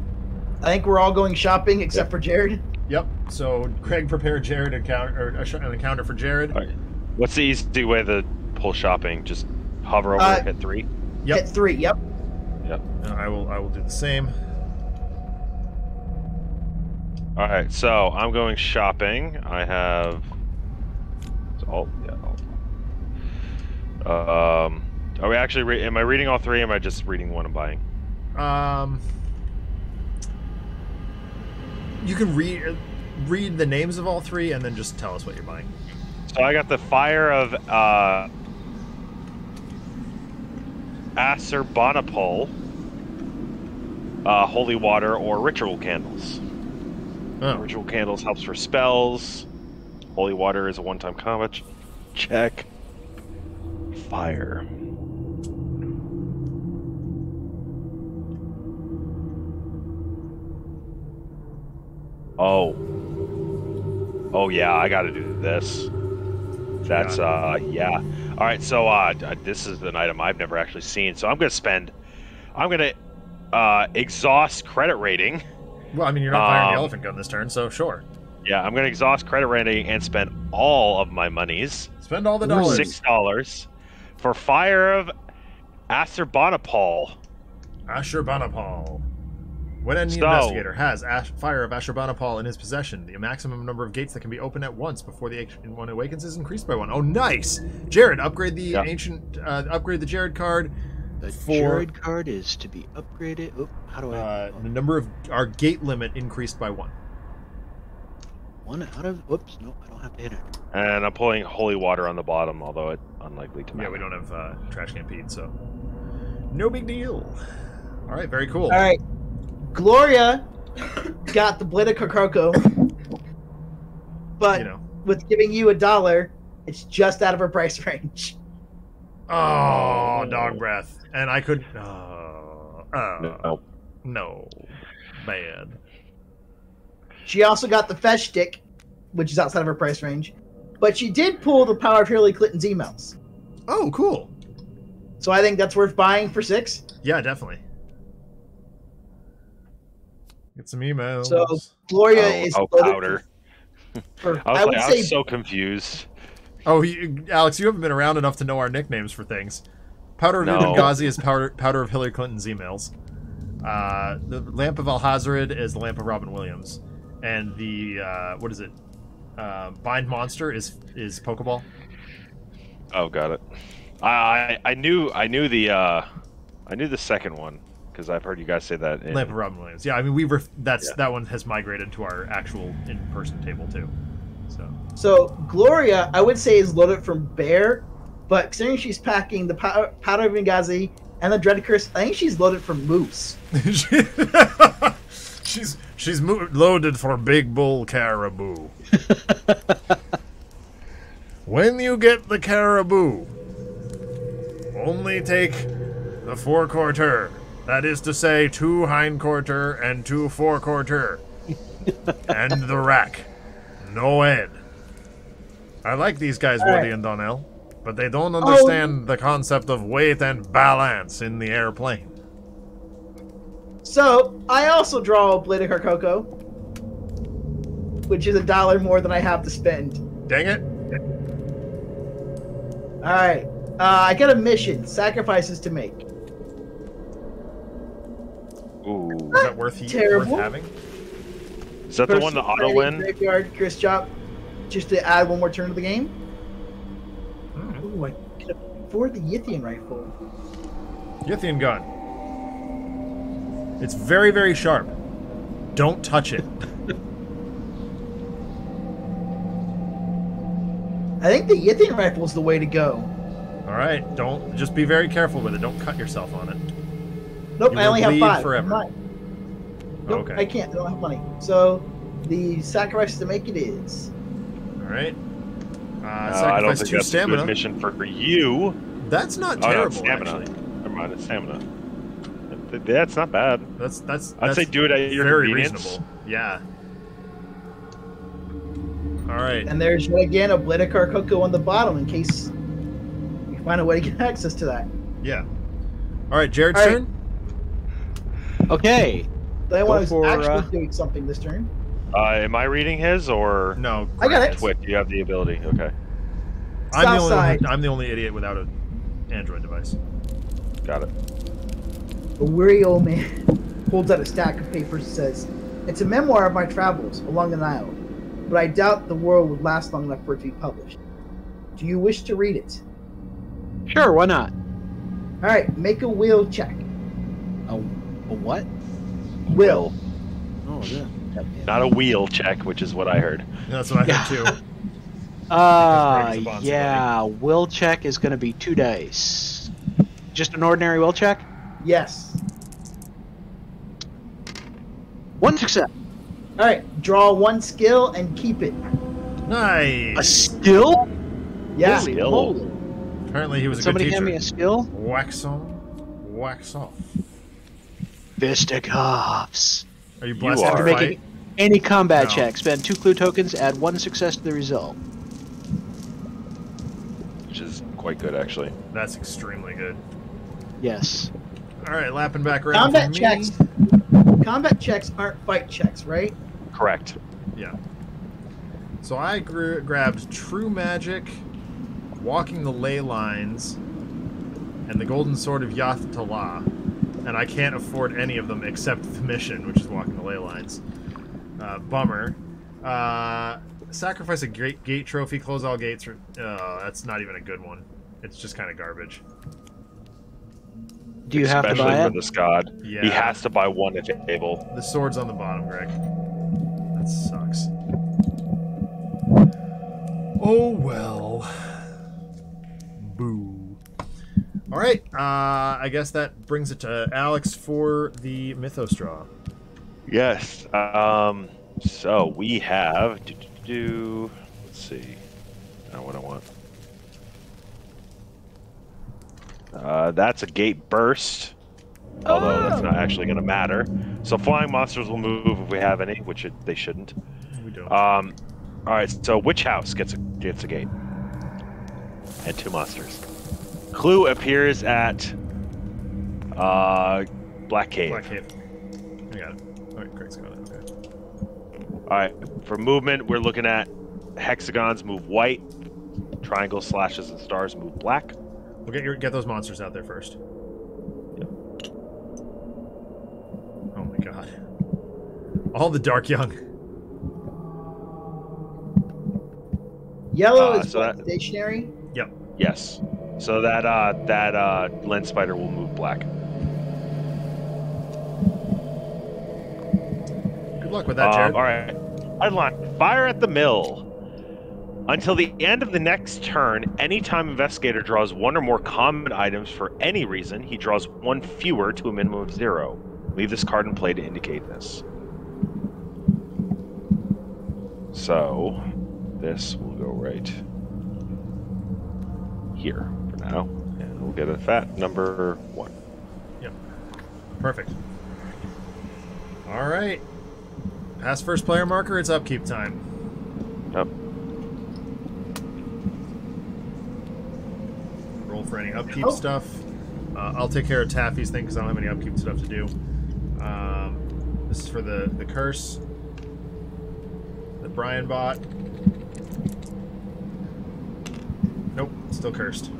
S5: I think we're all going shopping except for Jared.
S1: Yep. So Craig, prepare Jared encounter or a sh- an encounter for Jared.
S2: all right. what's the easy way to pull shopping? Just hover over,
S5: Uh,
S2: hit three.
S1: Yep.
S5: Hit three. Yep.
S2: Yep.
S1: And I will I will do the same.
S2: All right, so I'm going shopping. I have. It's alt, yeah. Alt. Um, are we actually? Re- am I reading all three? Or am I just reading one and buying?
S1: Um, you can read read the names of all three and then just tell us what you're buying.
S2: So I got the fire of uh, uh, holy water, or ritual candles.
S1: Oh,
S2: Ritual candles helps for spells. Holy water is a one-time combat check. Fire. Oh. Oh yeah, I got to do this. That's uh yeah. All right, so uh this is an item I've never actually seen. So I'm going to spend I'm going to uh exhaust credit rating.
S1: well, I mean, you're not firing
S2: Um,
S1: the elephant gun this turn, so sure.
S2: Yeah, I'm gonna exhaust credit rating and spend all of my monies,
S1: Spend all the dollars.
S2: six dollars, for Fire of Asurbanipal.
S1: Ashurbanipal. When an
S2: So-
S1: investigator has Ash- fire of Ashurbanipal in his possession, the maximum number of gates that can be opened at once before the ancient one awakens is increased by one. Oh, nice! Jared, upgrade the
S2: Yeah.
S1: ancient, uh, upgrade the Jared card.
S4: The
S1: For-
S4: Jared card is to be upgraded. Oop, how do I?
S1: Uh, the number of our gate limit increased by one.
S4: one out of. Whoops, no, I don't have to hit it.
S2: And I'm pulling holy water on the bottom, although it's unlikely to matter.
S1: Yeah, we don't have uh, trash can so no big deal. All right, very cool.
S5: All right. Gloria got the Blade of Kokoko, but
S1: You know.
S5: with giving you a dollar, it's just out of her price range.
S1: Oh, dog breath, and I could. Oh, oh,
S2: No.
S1: no, bad.
S5: She also got the Fesh stick, which is outside of her price range, but she did pull the power of Hillary Clinton's emails.
S1: Oh, cool.
S5: So I think that's worth buying for six.
S1: Yeah, definitely. Get some emails.
S5: So- Gloria
S2: Oh,
S5: is
S2: oh, powder.
S5: For,
S2: I was,
S5: I would
S2: like, I
S5: say
S2: was so confused.
S1: Oh, you, Alex, you haven't been around enough to know our nicknames for things. Powder of
S2: No.
S1: Ibn Ghazi is powder, powder of Hillary Clinton's emails. Uh, the lamp of Alhazred is the lamp of Robin Williams, and the uh, what is it? Uh, Bind monster is is Pokeball.
S2: Oh, got it. I I, I knew I knew the uh, I knew the second one because I've heard you guys say that. In,
S1: Lamp of Robin Williams. Yeah, I mean we were that's
S2: Yeah.
S1: that one has migrated to our actual in person table too. So.
S5: Gloria, I would say, is loaded from Bear, but considering she's packing the pow- powder of Benghazi And the Dread Curse, I think she's loaded for moose.
S1: she's she's mo- loaded for big bull caribou. when you get the caribou, only take the forequarter. That is to say, two hindquarter and two forequarter. and the rack. No head. I like these guys,
S5: All
S1: Woody
S5: right.
S1: and Donnell, but they don't understand the concept of weight and balance in the airplane.
S5: So I also draw a Blade of Coco, which is a dollar more than I have to spend.
S1: Dang it.
S5: All right, uh, I got a mission: sacrifices to make.
S2: Ooh.
S1: Is that worth, he- worth having?
S2: Is that the one, the auto win?
S5: Graveyard, Chris Chop, just to add one more turn to the game.
S1: Hmm.
S5: Ooh, I afford the Yithian rifle.
S1: Yithian gun. It's very, very sharp. Don't touch it.
S5: I think the Yithian rifle is the way to go.
S1: All right. Don't just be very careful with it. Don't cut yourself on it.
S5: Nope,
S1: You
S5: I only have five.
S1: forever.
S5: Nope,
S1: Okay.
S5: I can't. I don't have money. So the sacrifice to make it is.
S1: All right. Uh,
S2: Uh, I don't think
S1: two
S2: that's a good mission for, for you.
S1: That's not
S2: Oh, no,
S1: terrible.
S2: it's stamina.
S1: actually.
S2: Never mind, it's stamina. That's not bad.
S1: That's that's.
S2: I'd
S1: that's
S2: say do it at your
S1: very
S2: convenience.
S1: reasonable. Yeah. All right.
S5: And there's yet again a Bledicar Coco on the bottom in case we find a way to get access to that.
S1: Yeah. All right. Jared's
S5: All right.
S1: turn.
S4: Okay.
S5: The only one who's
S4: for,
S5: actually
S4: uh,
S5: doing something this turn.
S2: Uh, am I reading his or
S1: No.
S5: I got it.
S2: Twit? You have the ability. Okay,
S1: I'm the only.
S5: side.
S1: I'm the only idiot without an Android device.
S2: got it.
S5: A weary old man holds out a stack of papers and says, It's a memoir of my travels along the Nile, but I doubt the world would last long enough for it to be published. Do you wish to read it?
S4: Sure, why not?
S5: Alright, make a will check.
S4: A, a what?
S5: Will.
S4: Oh, yeah.
S2: Not a wheel check, which is what I heard.
S1: That's what I heard too.
S4: Uh,
S1: Greg is a Bonzi
S4: yeah. Will check is going to be two dice. Just an ordinary will check?
S5: Yes.
S4: One success.
S5: Alright, draw one skill and keep it.
S4: A
S1: Nice.
S4: skill?
S5: Yeah.
S4: Holy
S2: Skill.
S4: moly.
S1: Apparently he was a
S4: Somebody hand me a skill?
S1: Wax on, wax off.
S4: Fisticuffs.
S1: Are you
S2: You
S1: blessed
S2: are.
S4: After
S1: fight?
S4: making any combat
S1: No.
S4: check, spend two clue tokens, add one success to the result.
S2: which is quite good actually.
S1: That's extremely good.
S4: Yes.
S1: All right, lapping back around.
S5: Combat
S1: for me.
S5: checks. Combat checks aren't fight checks, right?
S2: Correct.
S1: Yeah. So I gr- grabbed True Magic, Walking the Ley Lines, and the Golden Sword of Y'ha-Talla. And I can't afford any of them except the mission, which is Walking the Ley Lines. Uh, bummer. Uh, sacrifice a great gate trophy, close all gates. Or, uh, that's not even a good one. It's just kind of garbage.
S4: Do you have to
S2: Especially
S4: buy
S2: for
S4: it?
S2: the Scod.
S1: Yeah.
S2: He has to buy one if able.
S1: The sword's on the bottom, Greg. That sucks. Oh well. All right. Uh, I guess that brings it to Alex for the Mythos draw.
S2: Yes. Um. So we have. Do, do, do, let's see. Not what I want. Uh, that's a gate burst. Although that's not actually going to matter. So flying monsters will move if we have any, which it, they shouldn't.
S1: We don't.
S2: Um, all right. So which house gets a gets a gate? And two monsters. Clue appears at uh, Black Cave.
S1: Black Cave. I got it. All right, Greg's got it. Okay.
S2: All right. For movement, we're looking at hexagons move white, triangles, slashes, and stars move black.
S1: We'll get your get those monsters out there first. Yep. Oh my god. All the Dark Young.
S5: Yellow
S2: Uh,
S5: is
S2: so that-
S5: stationary. Yep.
S2: Yes. So that uh, that uh, Leng spider will move black.
S1: Good luck with that,
S2: Um,
S1: Jared.
S2: all right. Headline: Fire at the mill. Until the end of the next turn, anytime investigator draws one or more common items for any reason, he draws one fewer to a minimum of zero. Leave this card in play to indicate this. So, this will go right here now, and we'll get a fat number one. Yep.
S1: Perfect. All right. Pass first player marker, it's upkeep time.
S2: Yep.
S1: Roll for any upkeep
S3: Oh.
S1: stuff. Uh, I'll take care of Taffy's thing because I don't have any upkeep stuff to do. Um, this is for the, the curse that Brian bought. Nope, still cursed.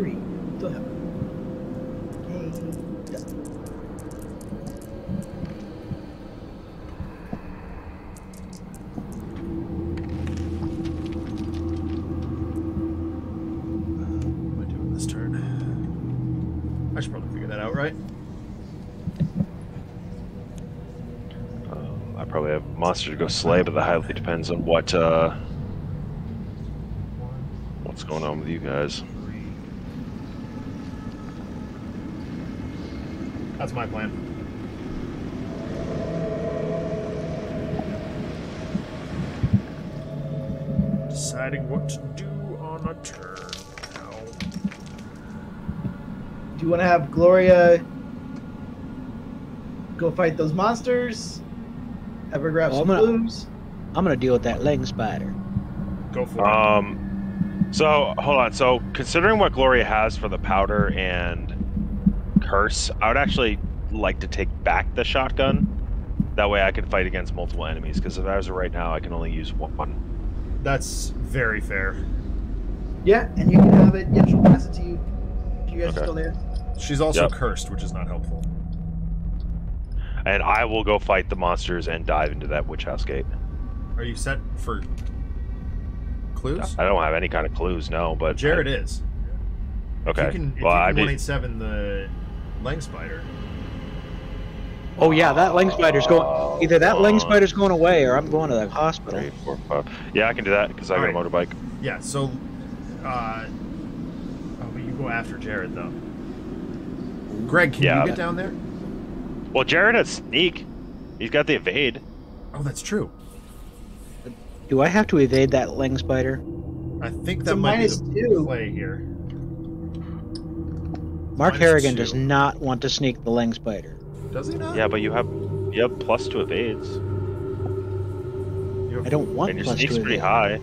S3: Three. Still have. Okay. Done.
S1: Am I doing this turn? I should probably figure that out, right?
S2: Uh, I probably have monster to go slay, but that highly depends on what uh, what's going on with you guys.
S1: That's my plan. Deciding what to do on a turn now.
S3: Do you want to have Gloria go fight those monsters? Have her grab
S4: Well,
S3: some
S4: I'm gonna-
S3: clues?
S4: I'm gonna deal with that Leng spider.
S1: Go for it.
S2: Um, so hold on. So considering what Gloria has for the powder and curse, I would actually like to take back the shotgun. That way, I can fight against multiple enemies. Because if I was right now, I can only use one.
S1: That's very fair.
S3: Yeah, and you can have it. Yeah, she'll pass it to you. You guys
S2: Okay.
S3: are still there.
S1: She's also
S2: Yep.
S1: cursed, which is not helpful.
S2: And I will go fight the monsters and dive into that witch house gate.
S1: Are you set for clues?
S2: I don't have any kind of clues, no. But
S1: Jared is.
S2: okay.
S1: If you can, if
S2: well,
S1: you
S2: I
S1: can
S2: mean,
S1: 187 the Leng Spider.
S4: Oh yeah, that Leng spider's going. Either that leg
S2: Uh,
S4: spider's going away, or I'm going to the hospital.
S2: three, four, five. Yeah, I can do that because I got
S1: Alright.
S2: a motorbike.
S1: Yeah, so. Uh, oh, but you go after Jared, though. Greg, can
S2: Yeah.
S1: you get down there?
S2: Well, Jared has sneak. He's got the evade.
S1: Oh, that's true.
S4: Do I have to evade that Leng spider?
S1: I think
S3: It's
S1: that
S3: a
S1: might be the
S3: two.
S1: play here.
S4: Mark
S1: Minus
S4: Harrigan
S1: two.
S4: does not want to sneak the Leng spider.
S1: Does he not?
S2: Yeah, but you have you have plus two evades,
S1: You have-
S4: I don't want
S2: and your
S4: plus
S2: sneak's
S4: two
S2: pretty
S4: evade.
S2: high.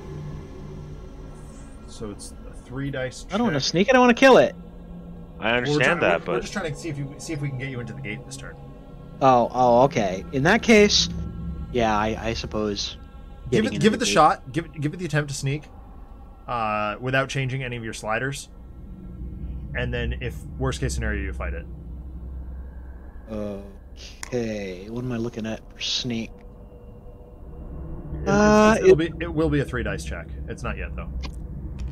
S1: So it's a three dice.
S4: I don't want to
S1: check.
S4: sneak it. I want to kill it.
S2: I
S1: Well, we're
S2: understand
S1: try-
S2: that,
S1: we're, we're just trying to see if you see if we can get you into the gate this turn.
S4: Oh, oh, okay. In that case, yeah, I, I suppose.
S1: Give it
S4: into
S1: give it the
S4: gate-
S1: shot. Give it give it the attempt to sneak, uh, without changing any of your sliders. And then, if worst case scenario, you fight it.
S4: Okay, what am I looking at for sneak?
S1: It,
S4: Uh,
S1: it'll be it will be a three dice check. It's not yet though,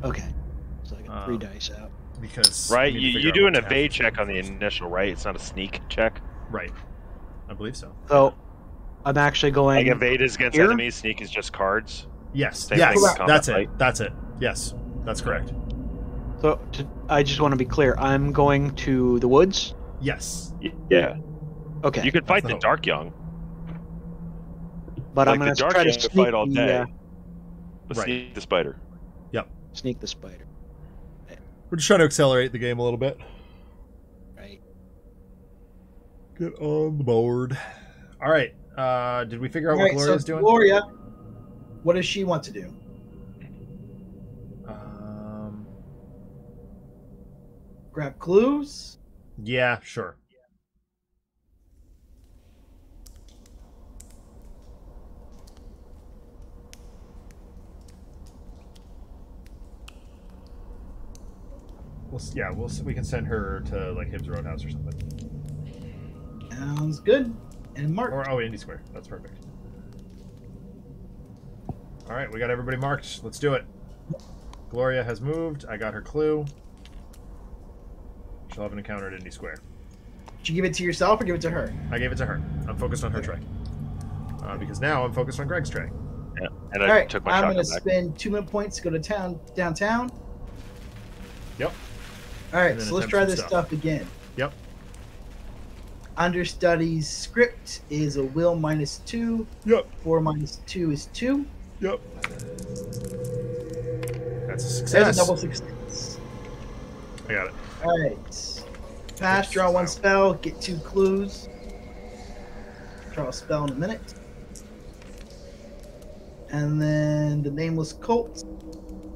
S4: Okay, so I got three
S1: Um,
S4: dice out.
S1: because
S2: right,
S1: we need to
S2: you, you do an evade check on the initial, right? It's not a sneak check.
S1: Right, I believe so.
S4: So I'm actually going.
S2: Like evade is against
S4: here?
S2: enemies, sneak is just cards.
S1: Yes,
S2: Same
S1: yes,
S2: thing combat
S1: that's it.
S2: fight.
S1: That's it. Yes, that's correct.
S4: So to, I just want to be clear. I'm going to the woods.
S1: Yes,
S2: Y- Yeah,
S4: Okay,
S2: you could fight
S1: the
S2: the dark young,
S4: but I'm going to try to sneak
S2: fight all
S4: the,
S2: day,
S4: uh,
S2: but
S1: Right.
S2: sneak the spider. Yep.
S4: Sneak the spider.
S1: we're just trying to accelerate the game a little bit.
S4: Right.
S1: Get on the board. All right. Uh, did we figure out
S3: All
S1: what
S3: right,
S1: Gloria's
S3: so
S1: doing?
S3: Gloria, what does she want to do? Grab clues?
S1: yeah, sure. We'll, yeah, we'll s- we can send her to like Hibb's Roadhouse or something,
S3: Sounds good. And Mark.
S1: or oh, Indy Square. That's perfect. All right, we got everybody marked. Let's do it. Gloria has moved. I got her clue. She'll have an encounter at Indy Square.
S3: Did you give it to yourself or give it to her?
S1: I gave it to her. I'm focused on her
S3: Okay.
S1: tray. uh, because now I'm focused on Greg's tray.
S2: Yeah. And I
S5: All right,
S2: took my
S5: I'm gonna spend two minute points to go to town downtown.
S1: Yep.
S5: All right, so let's try this
S1: stuff.
S5: stuff again.
S1: Yep.
S5: Understudy's script is a will minus two.
S1: Yep.
S5: Four minus two is two.
S1: Yep. That's a
S5: There's
S1: success.
S5: a double success.
S1: I got it.
S5: All right. Pass, draw one spell, get two clues. Draw a spell in a minute. And then the nameless cult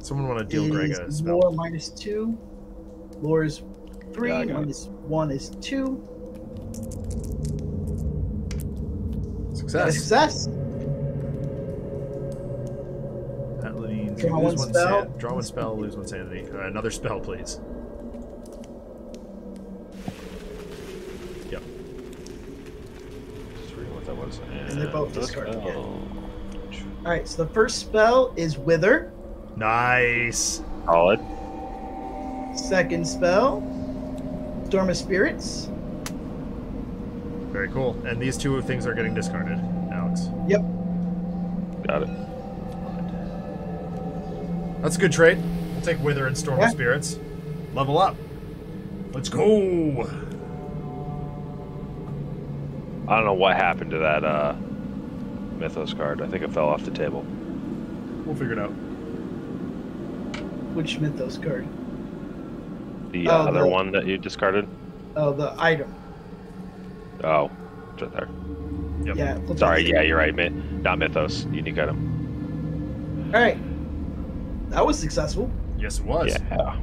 S1: Someone want to deal Greg a spell?
S5: lore minus two. Lore is three,
S2: Yeah, I it.
S5: minus one is two.
S1: Success.
S5: success.
S1: That means
S5: Draw
S1: lose
S5: one
S1: one
S5: spell.
S1: san- draw one spell, lose one sanity. Uh, another spell, please.
S2: That was.
S5: And they're both
S2: And
S5: discarded, yeah.
S2: spell.
S5: All right, so the first spell is Wither.
S1: Nice.
S2: Solid.
S5: Second spell, Storm of Spirits.
S1: Very cool. And these two things are getting discarded, Alex.
S5: Yep.
S2: Got it.
S1: That's a good trade. We'll take Wither and Storm
S5: Yeah.
S1: of Spirits. Level up. Let's go.
S2: I don't know what happened to that uh, Mythos card. I think it fell off the table.
S1: We'll figure it out.
S5: Which Mythos card?
S2: The
S5: Oh,
S2: uh, other
S5: the-
S2: one that you discarded?
S5: Oh, the item.
S2: Oh, it's right there.
S1: Yep.
S5: Yeah. it looks
S2: Sorry,
S5: like-
S2: yeah, you're right. Mi- Not Mythos. Unique item.
S5: All right. That was successful.
S1: Yes, it was.
S2: Yeah.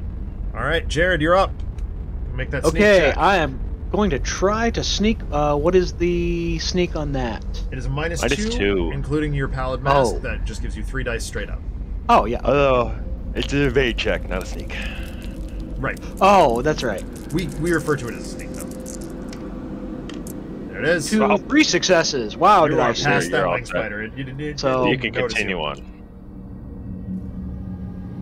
S1: All right, Jared, you're up. Make that sneak
S4: Okay,
S1: check.
S4: I am going to try to sneak. Uh, what is the sneak on that?
S1: It is a minus
S2: Minus
S1: two,
S2: two.
S1: including your pallid mask.
S4: Oh.
S1: That just gives you three dice straight up.
S4: Oh yeah.
S2: Oh, it's an evade check, not a sneak.
S1: Right.
S4: Oh, that's right.
S1: We we refer to it as a sneak though. There it is.
S4: Two,
S2: Well-
S4: three successes. Wow,
S1: you
S4: did I
S1: past
S4: say?
S2: You're
S1: that
S2: all
S1: wing spider. It, you didn't- it
S4: So-
S2: you can continue on.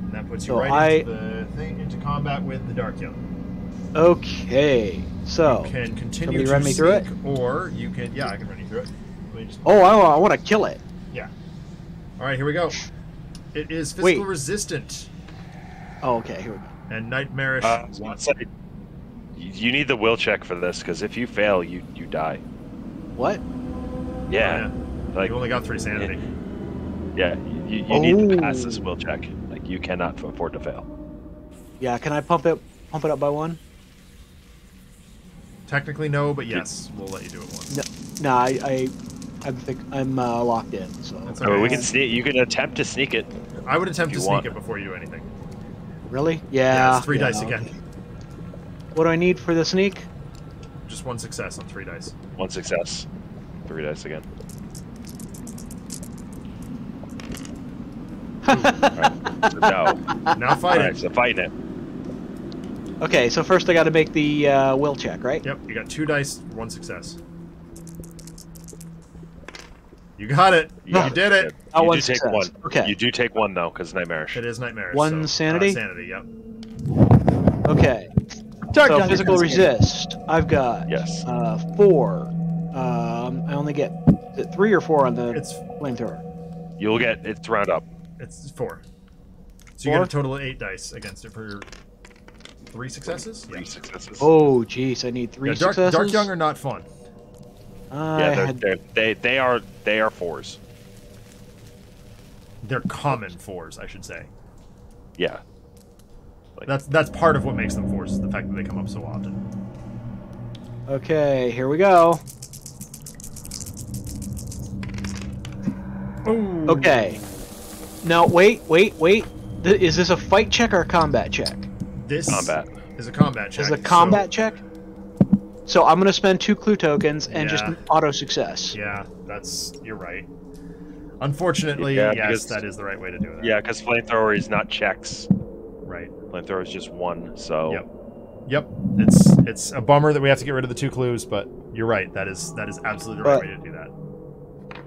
S1: And that puts you
S4: So
S1: right
S4: I-
S1: into the thing into combat with the Dark Young.
S4: Okay, so
S1: You can continue
S4: Somebody
S1: to
S4: run me through it?
S1: or you can. Yeah, I can run you through it. Just-
S4: oh, I, I want to kill it. Yeah.
S1: All right, here we go. It is physical
S4: Wait.
S1: resistant
S4: Oh, okay, here we go.
S1: and nightmarish.
S2: Uh, I say, you you need the will check for this because if you fail, you you die.
S4: What?
S2: Yeah, like
S1: you only got three sanity.
S2: yeah, you, you need to pass
S4: Oh.
S2: this will check. Like you cannot afford to fail.
S4: Yeah, can I pump it? Pump it up by one?
S1: Technically, no, but yes, we'll let you do it once.
S4: No, I, I, I think I'm uh, locked in. So
S1: That's
S2: I mean, we can sneak. You can attempt to sneak it.
S1: I would attempt to sneak
S2: want.
S1: it before you do anything.
S4: really,
S1: Yeah,
S4: yeah.
S1: three
S4: yeah,
S1: dice
S4: okay.
S1: again.
S4: What do I need for the sneak?
S1: Just one success on three dice.
S2: One success, three dice again. So no.
S1: Now fight
S2: All right,
S1: it.
S2: so fighting it.
S4: Okay, so first I got to make the uh, will check, right?
S1: Yep, you got two dice, one success. You got it.
S2: Yeah.
S1: You did it.
S2: You
S4: one
S2: do take one.
S4: Okay.
S2: You do take one though, because nightmarish.
S1: It is nightmarish.
S4: One
S1: so,
S4: sanity?
S1: Uh, sanity. Yep.
S4: Okay.
S5: Dark
S4: so physical
S5: does get-
S4: resist. I've got
S2: Yes.
S4: uh, four. Um, I only get is it three or four on the
S1: It's
S4: flamethrower.
S2: You'll get it's round up.
S1: it's four. So you
S4: Four?
S1: get a total of eight dice against it for your three successes.
S2: Three
S1: Yeah.
S2: successes.
S4: Oh, jeez, I need three
S1: Yeah, dark,
S4: successes.
S1: dark young are not fun.
S4: I
S2: yeah, they're,
S4: had-
S2: they're, they they are they are fours.
S1: They're common fours, I should say.
S2: Yeah.
S1: That's that's part of what makes them fours, is the fact that they come up so often.
S4: Okay, here we go.
S1: Ooh.
S4: Okay. Now, wait, wait, wait. Th- is this a fight check or a combat check?
S1: This
S2: Combat.
S1: is a combat check.
S4: Is it a
S1: so-
S4: combat check? So I'm going to spend two clue tokens and just
S1: Yeah.
S4: an auto success.
S1: yeah, that's you're right. Unfortunately,
S2: Yeah,
S1: yes,
S2: because-
S1: that is the right way to do it.
S2: Yeah, because flamethrower is not checks.
S1: Right.
S2: Flamethrower is just one. So
S1: Yep. Yep. It's it's a bummer that we have to get rid of the two clues, but you're right. That is that is absolutely the right
S4: But-
S1: way to do that.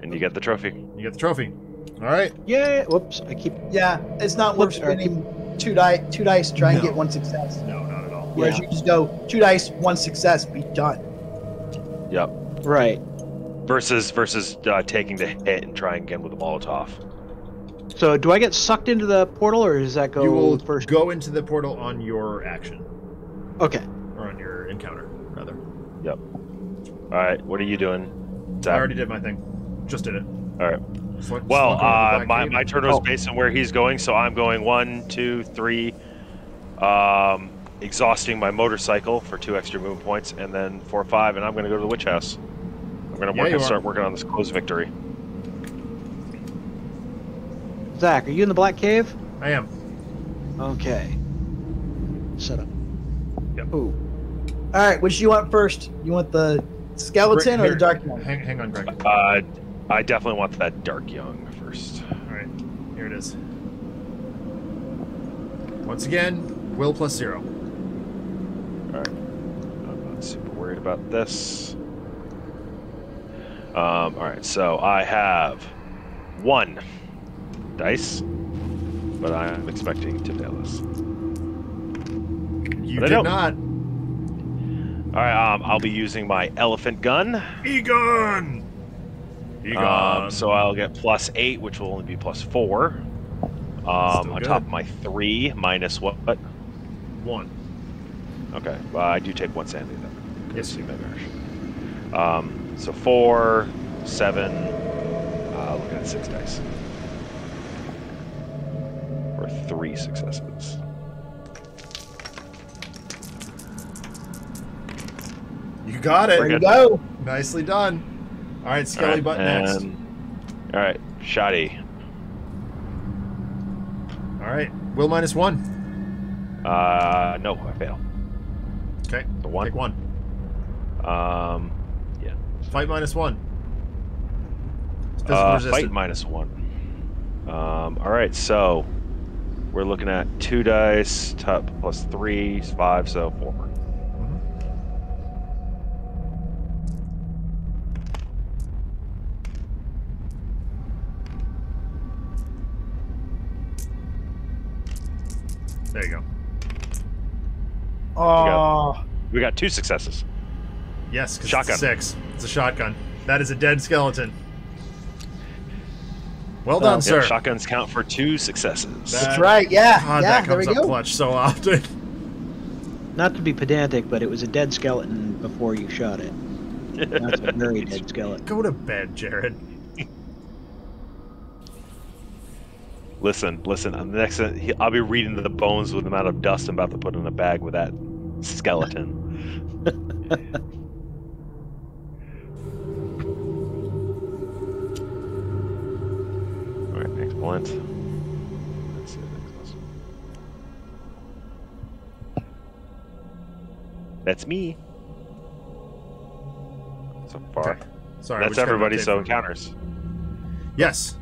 S2: and you get the trophy.
S1: You get the trophy. All right.
S4: Yeah. Whoops. I keep.
S5: Yeah, it's not worth
S4: Whoops, sorry.
S5: spending two die two dice to try and
S1: No.
S5: get one success.
S1: No, not at all.
S5: Whereas
S4: Yeah.
S5: you just go two dice, one success, be done.
S2: Yep.
S4: Right.
S2: versus versus uh, taking the hit and trying again with a Molotov.
S4: So do I get sucked into the portal, or does that go
S1: you will
S4: first?
S1: go into the portal on your action,
S4: Okay.
S1: or on your encounter, rather. Yep.
S2: All right, what are you doing?
S1: I already did my thing. Just did it.
S2: All right.
S1: Slunk-
S2: Well,
S1: slunk over the
S2: uh, my, my turn was
S4: Oh.
S2: based on where he's going, so I'm going one, two, three, um, exhausting my motorcycle for two extra movement points, and then four, five, and I'm going to go to the witch house. I'm going to
S1: Yeah,
S2: work and start working on this close victory.
S4: Zach, are you in the black cave?
S1: I am.
S4: Okay. Set up.
S1: Yep.
S4: Ooh.
S3: All right, which do you want first? You want the skeleton or
S1: Here-
S3: the dark one?
S1: Hang, hang on, Greg.
S2: Uh, I definitely want that dark young first.
S1: All right, here it is. Once again, will plus zero. All right.
S2: I'm not super worried about this. Um, all right, so I have one dice, but I'm expecting to fail this.
S1: You
S2: But
S1: did
S2: don't.
S1: not.
S2: All right, um, I'll be using my elephant gun.
S1: Egon. Egon.
S2: Um, so I'll get plus eight, which will only be plus four. Um, on
S1: good.
S2: top of my three minus what? what?
S1: one.
S2: Okay, well, I do take one sanity then.
S1: Yes.
S2: See my marriage. Um, so four, seven. Uh, looking at six dice. Or three successes.
S1: You got it.
S3: There you go.
S1: Nicely done. All right, Skelly
S2: Alright,
S1: Butt next.
S2: and- All right, shoddy.
S1: All right, will minus one.
S2: Uh, no, I fail.
S1: Okay,
S2: The one.
S1: take one.
S2: Um, yeah.
S1: Fight minus one.
S2: Uh, fight minus one. Um, all right, so we're looking at two dice, top plus three, five, so four.
S1: There you go.
S3: Oh,
S2: We got two successes.
S1: Yes, 'cause
S2: Shotgun.
S1: It's a six. It's a shotgun. That is a dead skeleton. Well done, uh,
S2: Yep,
S1: sir.
S2: shotguns count for two successes.
S1: That-
S3: that's right. Yeah,
S1: God,
S3: yeah.
S1: that
S3: There we
S1: comes up
S3: go.
S1: clutch so often.
S4: Not to be pedantic, but it was a dead skeleton before you shot it. That's a very dead skeleton.
S1: Go to bed, Jared.
S2: Listen, listen. On the next, he- I'll be reading the bones with the amount of dust I'm about to put in a bag with that skeleton. All right, excellent. Let's see the next one. That's me. So far,
S1: Okay. Sorry,
S2: that's
S1: just got an
S2: everybody. So encounters.
S1: Uh, yes.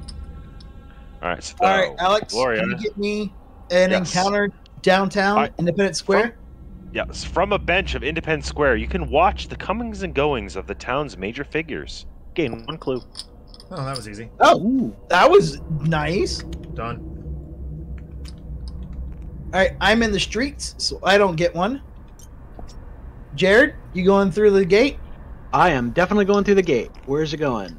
S2: All right, so
S3: All right, Alex,
S2: Gloria.
S3: can you get me an
S2: Yes.
S3: encounter downtown
S2: I-
S3: Independence Square?
S2: Yes, from a bench of Independence Square, you can watch the comings and goings of the town's major figures. Gain one clue.
S1: Oh, that was easy.
S3: Oh, that was nice.
S1: Done.
S3: All right, I'm in the streets, so I don't get one. Jared, you going through the gate?
S4: I am definitely going through the gate. Where's it going?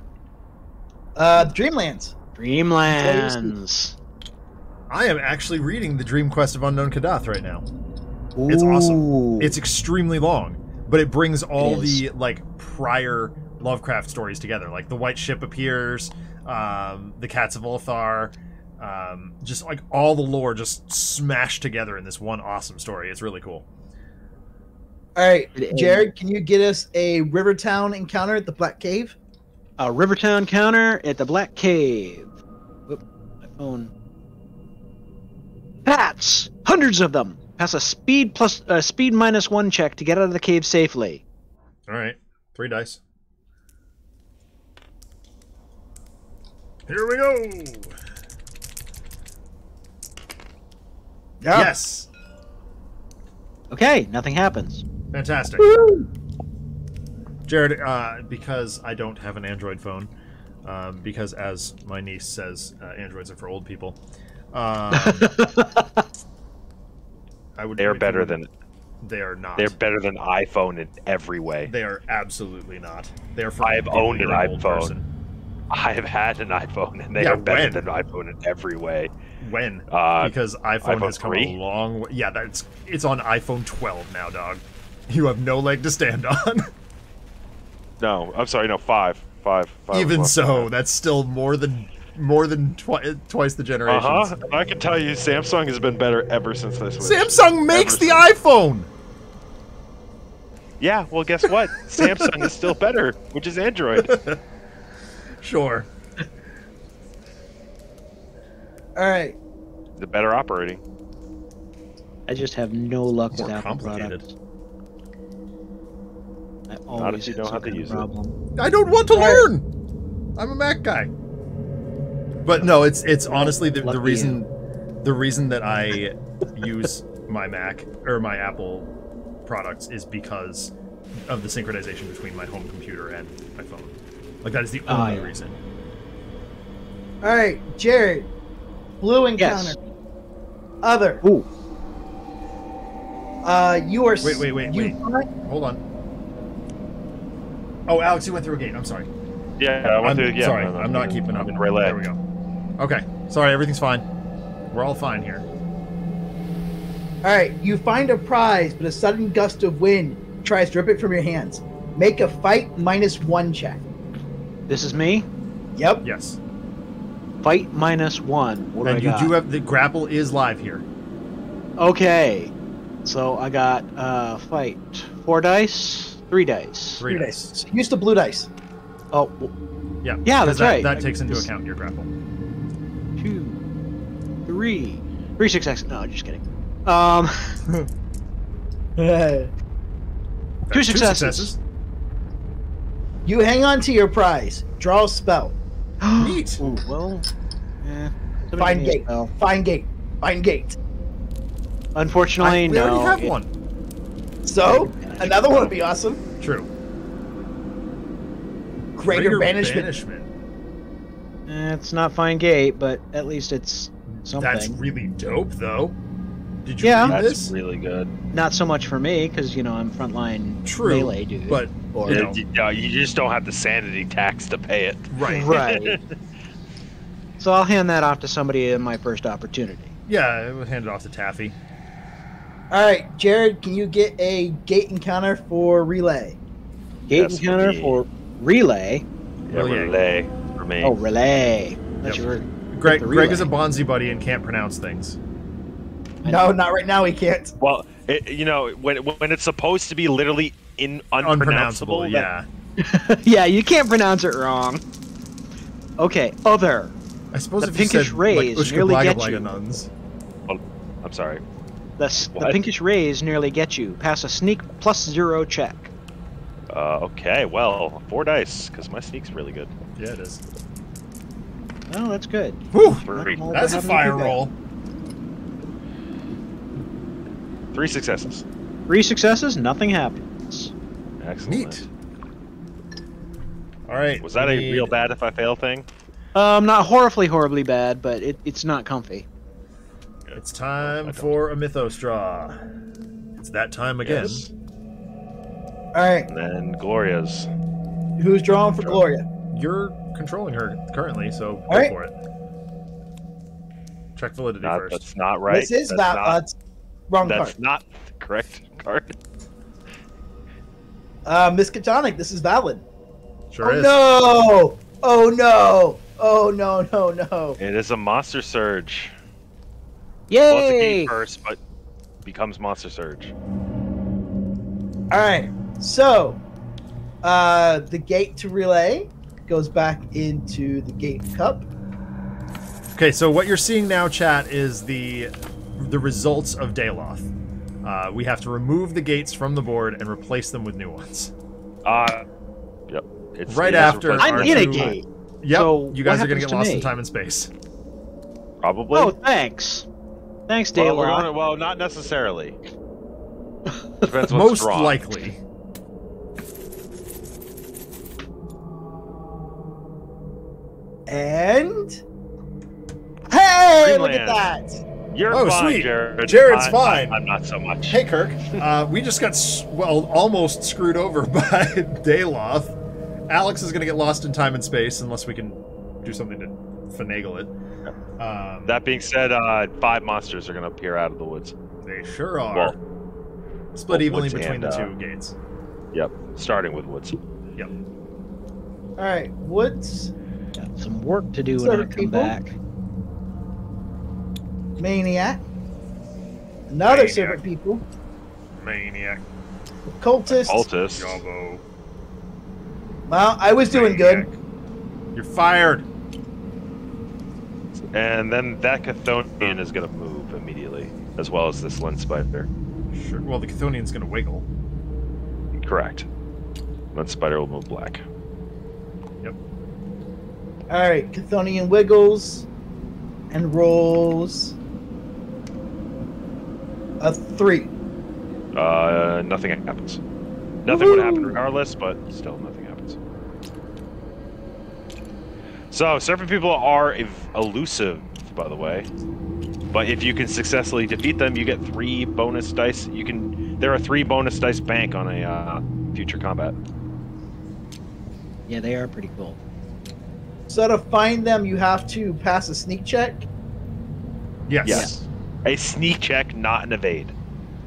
S3: Uh, Dreamlands.
S4: Dreamlands.
S1: I am actually reading the Dream Quest of Unknown Kadath right now. It's awesome. It's extremely long, but it brings all
S4: It is.
S1: the like prior Lovecraft stories together. Like the White Ship appears, um, the Cats of Ulthar, um, just like all the lore just smashed together in this one awesome story. It's really cool.
S3: All right, Jared, can you get us a Rivertown encounter at the Black Cave?
S4: a Rivertown counter at the Black Cave. Whoop, my phone. Bats, hundreds of them. Pass a speed plus uh, speed minus one check to get out of the cave safely.
S1: All right, three dice. Here we go. Yes,
S4: Okay, nothing happens.
S1: fantastic. Jared, uh, because I don't have an Android phone, um, because as my niece says, uh, Androids are for old people. Um, I would.
S2: They are better than
S1: They are not.
S2: They're better than iPhone in every way.
S1: They are absolutely not. They are for
S2: I have owned an iPhone.
S1: person.
S2: I have had an iPhone, and they
S1: Yeah,
S2: are better
S1: when?
S2: than iPhone in every way.
S1: When?
S2: Uh,
S1: because iPhone,
S2: iPhone
S1: has come
S2: 3?
S1: a long way. Yeah, that's it's on iPhone 12 now, dog. You have no leg to stand on.
S2: no, I'm sorry, no five, five, five
S1: Even so,
S2: left.
S1: that's still more than more than twi- twice the
S2: Uh
S1: generations.
S2: huh. I can tell you, Samsung has been better ever since this. Switch.
S1: Samsung makes
S2: Ever
S1: the
S2: since.
S1: iPhone.
S2: Yeah, well, guess what? Samsung is still better, which is Android.
S1: Sure.
S5: All right.
S2: The better operating.
S4: I just have no luck with
S1: More
S4: Apple products. I
S2: if
S4: always
S2: you
S4: have
S2: know how to
S4: kind of
S2: use it.
S1: I don't want to
S5: Alright.
S1: learn. I'm a Mac guy. But no, it's it's honestly the, the
S4: Lucky
S1: reason the reason that I use my Mac or my Apple products is because of the synchronization between my home computer and my phone. Like that is the
S4: Ah,
S1: only
S4: yeah.
S1: reason.
S5: All right, Jared. Blue encounter.
S4: Yes.
S5: Other.
S4: Ooh,
S5: Uh, you are.
S1: Wait, wait, wait, wait.
S5: find-
S1: Hold on. Oh, Alex, you went through a gate. I'm sorry.
S2: Yeah, I
S1: I'm
S2: went through. Yeah,
S1: sorry.
S2: no, no,
S1: I'm not keeping up.
S2: I'm in relay.
S1: There we go. Okay. Sorry, everything's fine. We're all fine here.
S5: All right, you find a prize, but a sudden gust of wind tries to rip it from your hands. Make a fight minus one check.
S4: this is me.
S5: Yep.
S1: Yes.
S4: Fight minus one. What do
S1: and
S4: I
S1: you
S4: got?
S1: do have the grapple is live here.
S4: Okay, so I got uh fight four dice, three dice.
S1: Three
S5: Blue
S1: dice.
S5: dice. Use the blue dice.
S4: Oh, w-
S1: Yeah.
S4: Yeah,
S1: 'cause
S4: that's
S1: that,
S4: right.
S1: That takes into account your grapple.
S4: two, three, three successes. No, just kidding. Um,
S5: you
S4: two successes.
S5: You hang on to your prize. Draw a spell.
S1: Neat.
S4: Ooh, well, eh,
S5: Find
S4: give me a
S5: gate.
S4: spell.
S5: Find gate. Find gate.
S4: Unfortunately,
S1: I, we
S4: no.
S1: already have
S4: it-
S1: one.
S5: So another one would be awesome.
S1: True.
S5: Greater, banishment.
S1: banishment.
S4: eh, It's not fine gate, but at least it's something.
S1: That's really dope, though. Did you
S4: Yeah.
S1: read
S2: That's
S1: this?
S2: really good.
S4: Not so much for me because you know I'm frontline
S1: True,
S4: melee dude.
S1: but
S4: or,
S1: you
S2: You,
S1: know,
S2: you, you just don't have the sanity tax to pay it.
S1: right.
S4: right. so I'll hand that off to somebody in my first opportunity.
S1: Yeah, I would hand it off to Taffy.
S5: All right, Jared, can you get a gate encounter for relay?
S4: Gate
S2: Yes,
S4: encounter
S2: indeed.
S4: for relay.
S2: Yeah,
S1: Relay.
S2: relay for oh, me.
S4: Oh, relay. That's
S1: Yep.
S4: your
S1: Greg, Greg is a
S4: relay.
S1: Bonzi buddy and can't pronounce things.
S5: No, not right now. He can't.
S2: Well, it, you know, when when it's supposed to be literally in
S1: Unpronounceable,
S2: unpronounceable,
S1: yeah.
S4: yeah, you can't pronounce it wrong. Okay, other.
S1: I suppose
S4: The
S1: if you
S4: pinkish
S1: said,
S4: rays
S1: like, Ushka
S4: nearly get you.
S1: nuns.
S2: that- I'm sorry.
S4: The, the pinkish rays nearly get you. Pass a sneak plus zero check.
S2: Uh, okay, well, four dice because my sneak's really good.
S1: Yeah, it is.
S4: Oh, that's good.
S1: Whew, that's a fire roll.
S2: Three successes.
S4: Three successes, nothing happens.
S2: Excellent.
S1: Neat. All right.
S2: Was that
S1: we
S2: a real bad if I fail thing?
S4: Um, not horribly, horribly bad, but it, it's not comfy.
S1: It's time for a mythos draw. It's that time again.
S2: Yes.
S5: All right,
S2: And then Gloria's.
S5: who's drawing for Gloria?
S1: You're controlling her currently, so go
S5: All right.
S1: for it. Check validity
S2: Not,
S1: first.
S2: that's not right.
S5: This is
S2: that's
S5: that.
S2: not,
S5: That's wrong card.
S2: that's
S5: card.
S2: not the correct card.
S5: Uh, Miskatonic, this is valid.
S1: Sure
S5: oh
S1: is.
S5: no! Oh no! Oh no! No! No!
S2: It is a monster surge. Well, it's a
S4: Yay!
S2: first, but becomes monster surge.
S5: All right. So, uh, the gate to relay goes back into the gate cup.
S1: Okay, so what you're seeing now, chat, is the the results of Daoloth. Uh, we have to remove the gates from the board and replace them with new ones.
S2: Uh, yep. It's,
S1: Right
S2: it
S1: after
S4: I'm
S2: our
S4: in a
S1: R2
S2: two-
S4: gate.
S1: Yep,
S4: So,
S1: you guys are going to get
S4: to
S1: lost in time and space.
S2: Probably.
S4: Oh, thanks. Thanks,
S2: well, we're
S4: Daoloth.
S2: gonna- well, not necessarily. Depends
S1: Most
S2: drawn.
S1: likely.
S5: And hey, look at that!
S2: You're
S1: Oh,
S2: fine,
S1: sweet.
S2: Jared.
S1: Jared's
S2: I'm-
S1: fine.
S2: I'm not so much.
S1: Hey, Kirk. Uh, we just got, well, almost screwed over by Daoloth. Alex is going to get lost in time and space unless we can do something to finagle it. Um,
S2: That being said, uh, five monsters are going to appear out of the woods.
S1: they sure are.
S2: Well,
S1: Split
S2: well,
S1: evenly between
S2: and,
S1: the
S2: uh,
S1: two gates.
S2: Yep, starting with woods.
S1: Yep.
S5: All right, what's
S4: Got some work to do when I come
S5: people?
S4: back.
S5: maniac? Another
S1: Maniac.
S5: servant people.
S1: Maniac.
S5: Cultist.
S2: Altus.
S1: Javo.
S5: Well, I was doing good.
S1: You're fired.
S2: And then that Chthonian is going to move immediately, as well as this Leng Spider.
S1: Sure. Well, the Chthonian's going to wiggle.
S2: Correct. Leng Spider will move black. Yep.
S5: All right, Chthonian wiggles and rolls a three.
S2: Uh, nothing happens. Nothing would happen regardless, but still nothing happens. So, serpent people are ev- elusive, by the way. But if you can successfully defeat them, you get three bonus dice. You can. There are three bonus dice bank on a uh, future combat.
S4: Yeah, they are pretty cool.
S5: So to find them, you have to pass a sneak check.
S1: Yes.
S2: Yes. A sneak check, not an evade.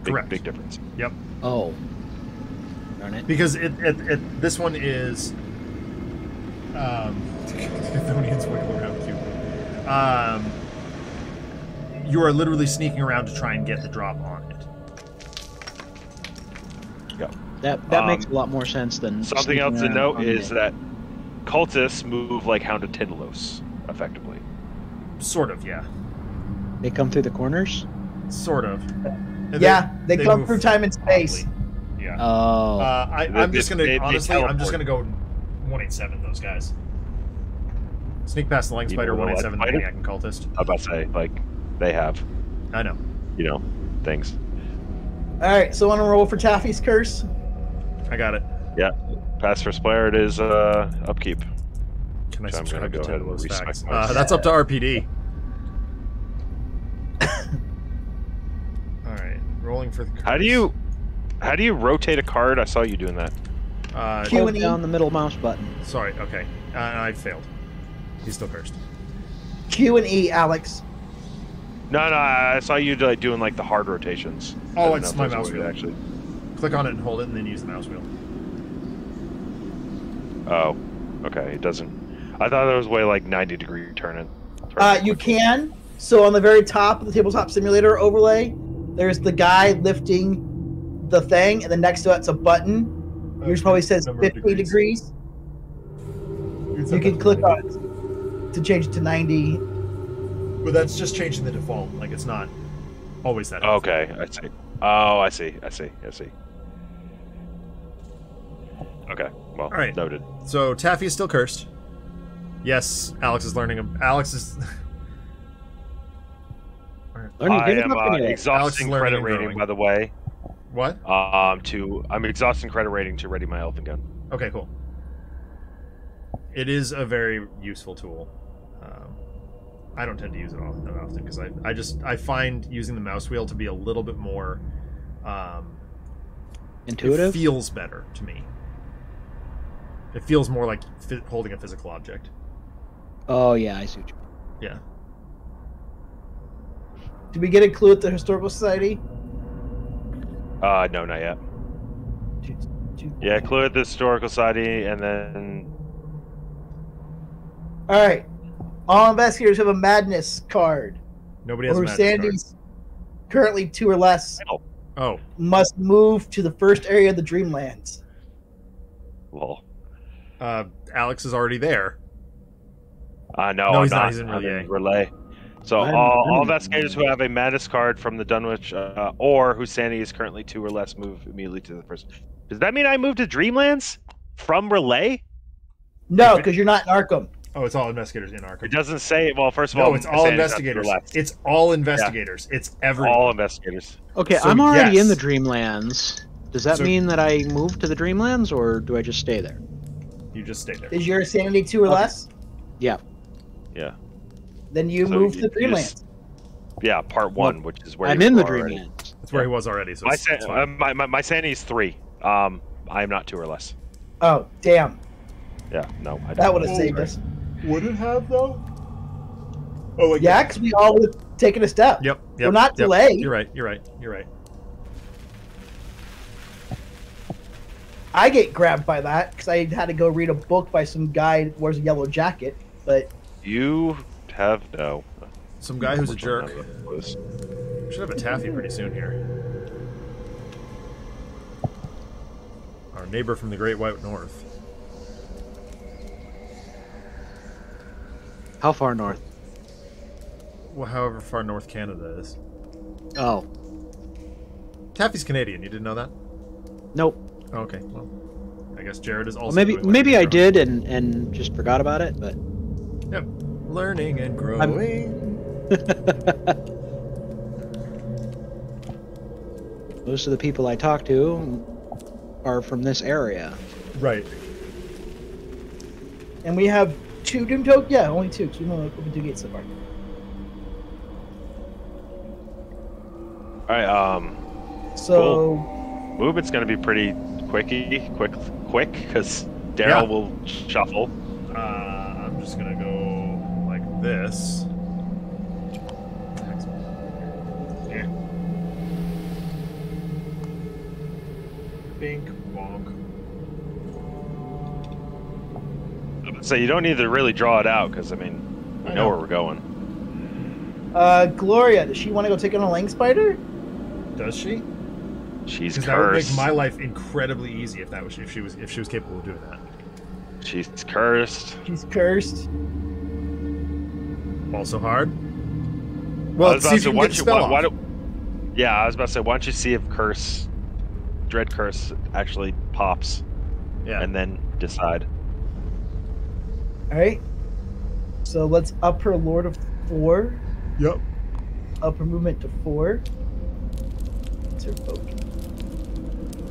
S2: Big,
S1: Correct.
S2: Big difference. Yep.
S4: Oh. Darn it.
S1: Because it, it, it this one is um Chthonian's wiggle around too. Um you are literally sneaking around to try and get the drop on it.
S4: That that makes a
S2: Um,
S4: lot more sense than
S2: Something else to note is
S4: it.
S2: that cultists move like Hound of Tindalos, effectively.
S1: Sort of, yeah.
S4: they come through the corners.
S1: Sort of. And
S5: yeah, they, come through time and space.
S1: oddly. Yeah.
S4: Oh,
S1: Uh, I, I'm just gonna
S2: they- they
S1: honestly, I'm just gonna go 187 those guys. Sneak past the Lang
S2: You
S1: Spider, 187 the
S2: Spider?
S1: Maniac and Cultist.
S2: I'm about to say, like, they have,
S1: I know.
S2: you know, things.
S5: All right, so I want to roll for Taffy's curse.
S1: I got it.
S2: Yeah, pass for Splayer, it is uh, upkeep.
S1: Can I
S2: So I'm
S1: subscribe
S2: gonna
S1: to
S2: go ahead and
S1: those
S2: respect
S1: facts?
S2: myself.
S1: Uh, that's up to RPD. All right, rolling for the.
S2: How do you, how do you rotate a card? I saw you doing that.
S1: Uh,
S5: Q- and E.
S4: on the middle mouse button.
S1: sorry. Okay, uh, I failed. He's still cursed.
S5: Q and E, Alex.
S2: No, no, I I saw you like doing like the hard rotations.
S1: Oh,
S2: didn't
S1: it's
S2: know
S1: my mouse
S2: there's a way
S1: wheel.
S2: Actually.
S1: Click on it and hold it, and then use the mouse wheel.
S2: Oh, okay. It doesn't. I thought there was a way like 90 degree turn it.
S5: Uh, you can. So on the very top of the tabletop simulator overlay, there's the guy lifting the thing, and then next to it's a button. Yours probably says
S1: Number of
S5: 50 degrees. You can click on it to change it to 90.
S1: But that's just changing the default. Like it's not always that.
S2: Okay, I see. Oh, I see. I see. I see. Okay. Well,
S1: All right.
S2: noted.
S1: So Taffy is still cursed. Yes, Alex is learning. Alex is.
S4: Learning
S2: I am uh,
S4: anyway.
S1: Alex
S2: exhausting credit rating, by the way.
S1: what?
S2: Um, to I'm exhausting credit rating to ready my elfin gun.
S1: Okay, cool. It is a very useful tool. I don't tend to use it all that often because I, I just I find using the mouse wheel to be a little bit more um,
S4: Intuitive.
S1: It feels better to me. It feels more like fi- holding a physical object.
S4: oh yeah, I see. What you
S1: Yeah.
S5: Did we get a clue at the Historical Society?
S2: Uh, no, not yet. Yeah, clue at the historical society, and then
S5: All right. All investigators have a madness card.
S1: Nobody has a
S5: Or
S1: magic card.
S5: Sandy's currently two or less
S1: Oh,
S5: must move to the first area of the Dreamlands.
S2: Well,
S1: uh, Alex is already there.
S2: Uh, no,
S1: No,
S2: I'm
S1: he's not.
S2: not.
S1: He's in
S2: I'm
S1: R'lyeh.
S2: R'lyeh. So
S4: I'm-
S2: all,
S4: I'm
S2: all investigators who have a madness card from the Dunwich, uh, or whose sanity is currently two or less, move immediately to the first. Does that mean I move to Dreamlands from R'lyeh?
S5: No, because you're not in Arkham.
S1: Oh, it's all investigators in Arkham.
S2: It doesn't say. Well, first of all,
S1: No, it's all
S2: sanity's not two or
S1: investigators.
S2: less.
S1: It's all investigators. It's everyone.
S2: all investigators.
S4: Okay,
S1: So,
S4: I'm already in the Dreamlands. Does that
S1: So-
S4: mean that I move to the Dreamlands, or do I just stay there?
S1: You just stay there.
S5: Is your sanity two or
S4: Okay.
S5: less?
S4: Yeah.
S2: Yeah.
S5: Then you
S2: So
S5: move
S2: you-
S5: to the Dreamlands.
S2: just- Yeah, part one, which is where
S4: I'm
S2: you
S4: in the
S2: were already.
S4: Dreamlands.
S1: That's where he was already. So
S2: My, san- uh, my, my, my sanity is three. Um, I am not two or less.
S5: Oh, damn.
S2: Yeah, no, I
S5: That
S2: don't.
S5: would have saved us.
S1: Would it have though? Oh, like
S5: Yeah, because we all would have taken a step.
S1: Yep. yep We're
S5: not
S1: yep.
S5: delayed.
S1: You're right. You're right. You're right.
S5: I get grabbed by that because I had to go read a book by some guy that wears a yellow jacket. But
S2: You have no.
S1: Some guy who's a jerk.
S2: Was-
S1: Should have a taffy pretty soon here. Our neighbor from the Great White North.
S4: How far north?
S1: Well, however far north Canada is.
S4: Oh,
S1: Taffy's Canadian. You didn't know that?
S4: nope.
S1: Oh, okay. Well, I guess Jared is also.
S4: Well, maybe
S1: doing
S4: maybe I
S1: doing.
S4: did and and just forgot about it, but
S1: Yep. Learning and growing.
S4: most of the people I talk to are from this area.
S1: Right.
S5: and we have two doom tokens. Yeah, only two. Because we've only opened two gates so far.
S2: All right. Um,
S5: So
S2: movement's gonna be pretty quicky, quick, quick, because Darrell
S1: Yeah.
S2: will shuffle.
S1: Uh, I'm just gonna go like this. Yeah. Bink
S2: So you don't need to really draw it out, because I mean, we
S1: I
S2: know
S1: know.
S2: where we're going.
S5: uh, Gloria, does she want to go take on a Leng Spider?
S1: Does she?
S2: She's
S1: Because that would make my life incredibly easy if that was if she was if she was capable of doing that.
S2: She's cursed.
S5: She's cursed.
S1: Also hard. Well, see if you can get the
S2: you-
S1: spell
S2: why-
S1: off.
S2: why don't- Yeah, I was about to say, why don't you see if curse, dread curse, actually pops,
S1: Yeah.
S2: and then decide.
S5: All right. So let's up her lore of four.
S1: Yep.
S5: Up her movement to four. What's her focus?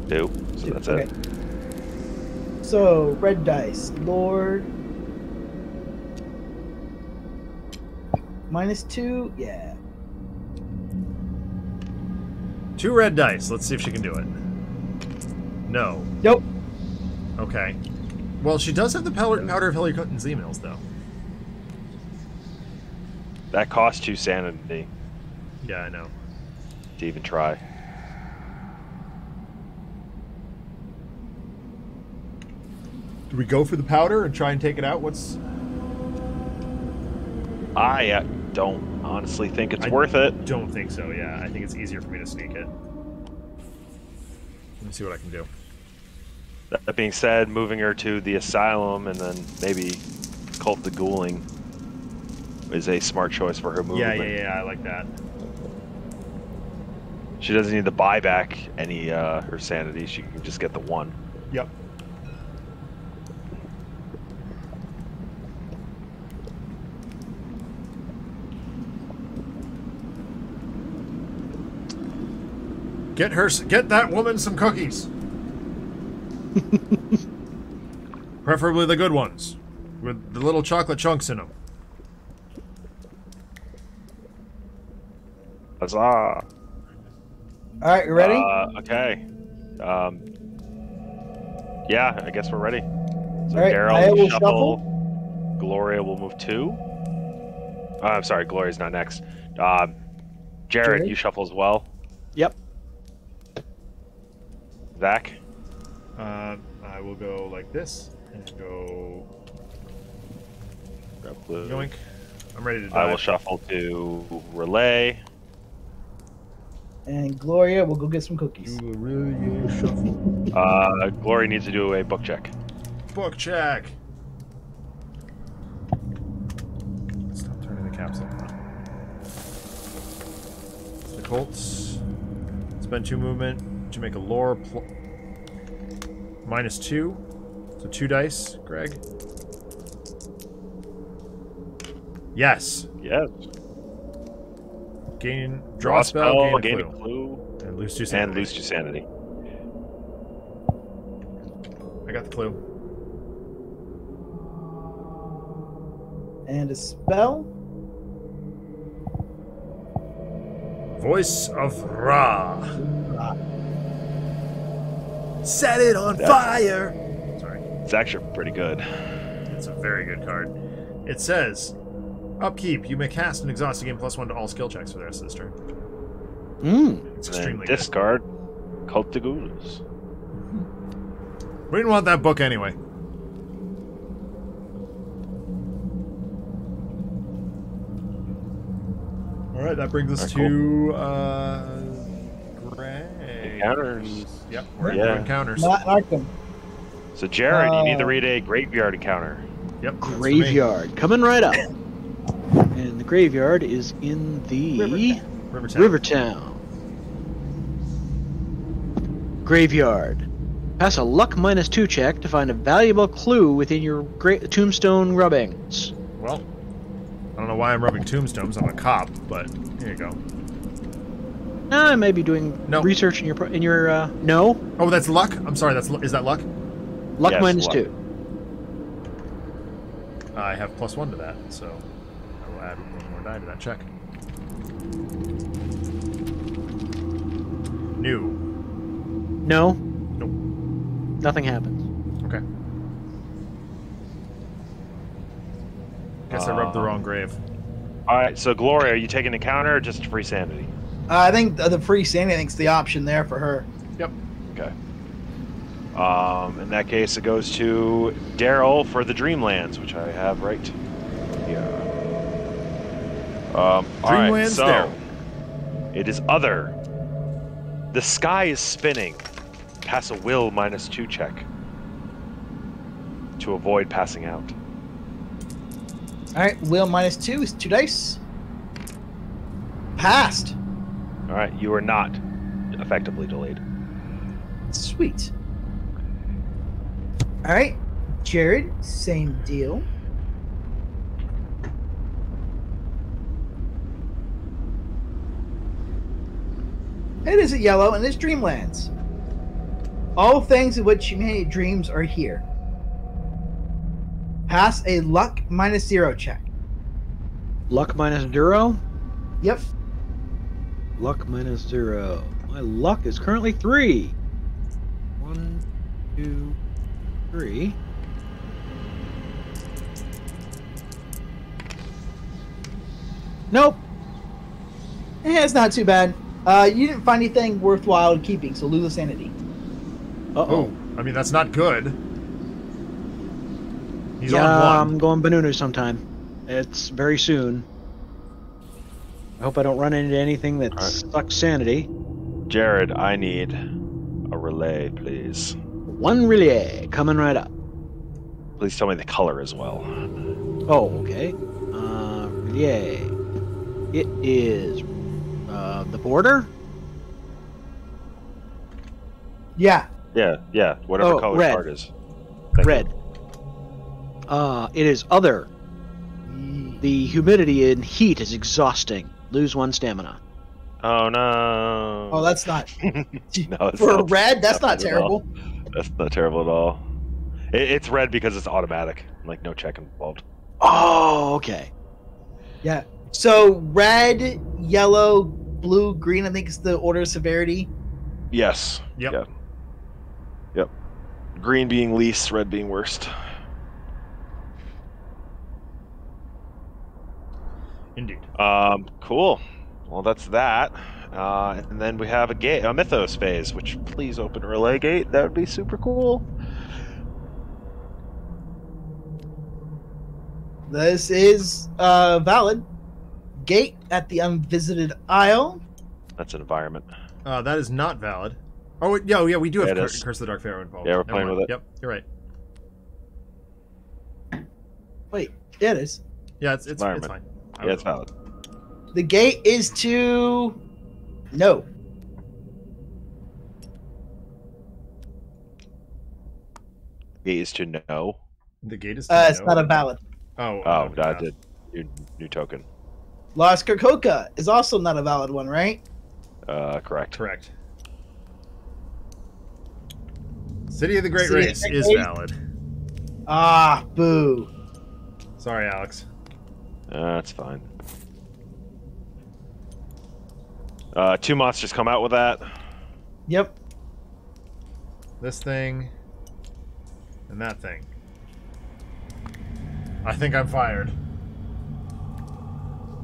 S2: Do so
S5: Two,
S2: that's
S5: okay.
S2: it.
S5: So red dice, Lord. Minus two, yeah.
S1: Two red dice. Let's see if she can do it. No.
S5: Nope.
S1: Okay. Well, she does have the powder, powder of Clinton's emails, though.
S2: That costs you sanity
S1: Yeah, I know.
S2: to even try.
S1: Do we go for the powder and try and take it out? What's
S2: I uh, don't honestly think it's
S1: I-
S2: worth it.
S1: Don't think so. Yeah, I think it's easier for me to sneak it. Let me see what I can do.
S2: That being said, moving her to the asylum and then maybe cult the ghouling is a smart choice for her
S1: Yeah,
S2: movement.
S1: yeah, yeah. I like that.
S2: She doesn't need to buy back any uh, her sanity. She can just get the one.
S1: Yep. Get her, get that woman some cookies. Preferably the good ones, with the little chocolate chunks in them.
S2: Huzzah!
S5: All right, you ready?
S2: Uh, okay. Um, yeah, I guess we're ready. So
S5: All right,
S2: Darrell
S5: I will
S2: shuffle. Gloria will move two. Uh, I'm sorry, Gloria's not next. Um, Jared,
S5: Jared?
S2: you shuffle as well.
S4: Yep.
S2: Zach,
S1: Uh, I will go like this and go
S2: grab blue.
S1: yoink. I'm ready to
S2: I will shuffle to R'lyeh.
S5: and Gloria, we'll go get some cookies.
S1: Do a really shuffle.
S2: Uh, Gloria needs to do a book check.
S1: Book check. Stop turning the capsule. It's the Colts. Spend two movement to make a lore pl- minus two. So two dice, Greg. Yes.
S2: Yes.
S1: Gain draw, a spell, gain, a
S2: gain
S1: clue.
S2: a clue,
S1: and lose two sanity.
S2: and lose to sanity.
S1: I got the clue.
S5: And a spell.
S1: Voice of Ra.
S5: Ra.
S1: Set it on
S2: That-
S1: fire. Sorry.
S2: It's actually pretty good.
S1: It's a very good card. It says, upkeep. You may cast and exhaust a game plus one to all skill checks for the rest of this turn.
S4: Mm.
S1: It's
S2: And
S1: extremely good.
S2: discard Cultes des Goules.
S1: We didn't want that book anyway. All right, that brings us
S2: Alright,
S1: to uh, Gray.
S2: Encounters.
S1: Yep, we're
S2: Yeah.
S1: yeah. encounters.
S5: Not Arkham.
S2: So Jared, you need to
S5: Uh,
S2: read a graveyard encounter.
S1: Yep, that's for me.
S4: Graveyard coming right up. And the graveyard is in the
S5: Rivertown.
S1: Rivertown.
S4: Rivertown. Graveyard. Pass a luck minus two check to find a valuable clue within your gra- tombstone rubbings.
S1: Well, I don't know why I'm rubbing tombstones. I'm a cop, but here you go.
S4: I may be doing
S1: No.
S4: research in your pro- in your uh, no
S1: Oh, that's luck. I'm sorry. That's lu- is that luck?
S4: luck
S2: Yes,
S4: minus
S2: luck.
S4: two.
S1: I have plus one to that, so I will add one more die to that check. New.
S4: No,
S1: Nope.
S4: nothing happens.
S1: Okay. Guess I rubbed the
S2: Uh,
S1: wrong grave.
S2: All right, so Gloria, are you taking the counter or just free sanity?
S5: Uh, I think the, the free sanity I think's the option there for her. Yep.
S2: Okay. Um, in that case, it goes to Darrell for the Dreamlands, which I have right here. Um, all right,
S1: Dreamlands
S2: so
S1: Darrell.
S2: it is other. The sky is spinning. Pass a will minus two check to avoid passing out.
S5: All right, will minus two is two dice. Passed.
S2: All right, you are not effectively delayed.
S5: Sweet. All right, Jared, same deal. It is a yellow and it's Dreamlands. All things in which humanity dreams are here. Pass a luck minus zero check.
S4: Luck minus zero.
S5: Yep.
S4: Luck minus zero. My luck is currently three. One, two, three. Nope.
S5: Eh, it's not too bad. Uh, you didn't find anything worthwhile keeping, so lose a sanity.
S4: Uh
S1: Oh, I mean that's not good. He's
S4: yeah,
S1: on
S4: I'm
S1: one.
S4: going Banunu sometime. It's very soon. I hope I don't run into anything that
S2: Alright.
S4: sucks sanity.
S2: Jared, I need a R'lyeh, please.
S4: One R'lyeh coming right up.
S2: Please tell me the color as well.
S4: Oh, okay. Uh, R'lyeh. It is uh, the border.
S5: Yeah.
S2: Yeah, yeah, whatever
S4: Oh,
S2: color
S4: red.
S2: card is. Thank you.
S4: Red. Uh, it is other. The humidity and heat is exhausting. Lose one stamina.
S2: Oh no.
S5: Oh, that's not
S2: no, it's
S5: for
S2: not.
S5: red. That's not
S2: not at all.
S5: terrible.
S2: That's not terrible at all. It, it's red because it's automatic. Like no check involved.
S4: Oh, okay.
S5: Yeah. So red, yellow, blue, green. I think is the order of severity.
S2: Yes.
S1: Yep.
S2: Yeah. Yep. Green being least, red being worst.
S1: Indeed.
S2: Um, cool. Well, that's that. Uh, and then we have a gate, a mythos phase. Which please open R'lyeh gate. That would be super cool.
S5: This is uh, valid. Gate at the unvisited isle.
S2: That's an environment.
S1: Uh, that is not valid. Oh wait, yeah, yeah, we do have
S2: Yeah, it
S1: Cur- Curse of the Dark Pharaoh involved.
S2: Yeah, we're playing with it.
S1: Yep, you're right.
S5: Wait, yeah, it is.
S1: Yeah, it's it's, it's fine. I
S2: Yeah,
S1: was
S2: it's valid.
S5: The gate is to no.
S2: The gate is to no.
S1: The gate is.
S5: To uh, it's not a valid.
S1: Oh,
S2: Oh, I did. New, new token.
S5: Lost Carcosa is also not a valid one, right?
S2: Uh, correct.
S1: Correct. City of the Great
S5: City
S1: Race
S5: the Great
S1: is
S5: Race?
S1: valid.
S5: Ah, boo.
S1: Sorry, Alex.
S2: Uh, that's fine. Uh, two monsters come out with that.
S5: Yep.
S1: This thing. And that thing. I think I'm fired.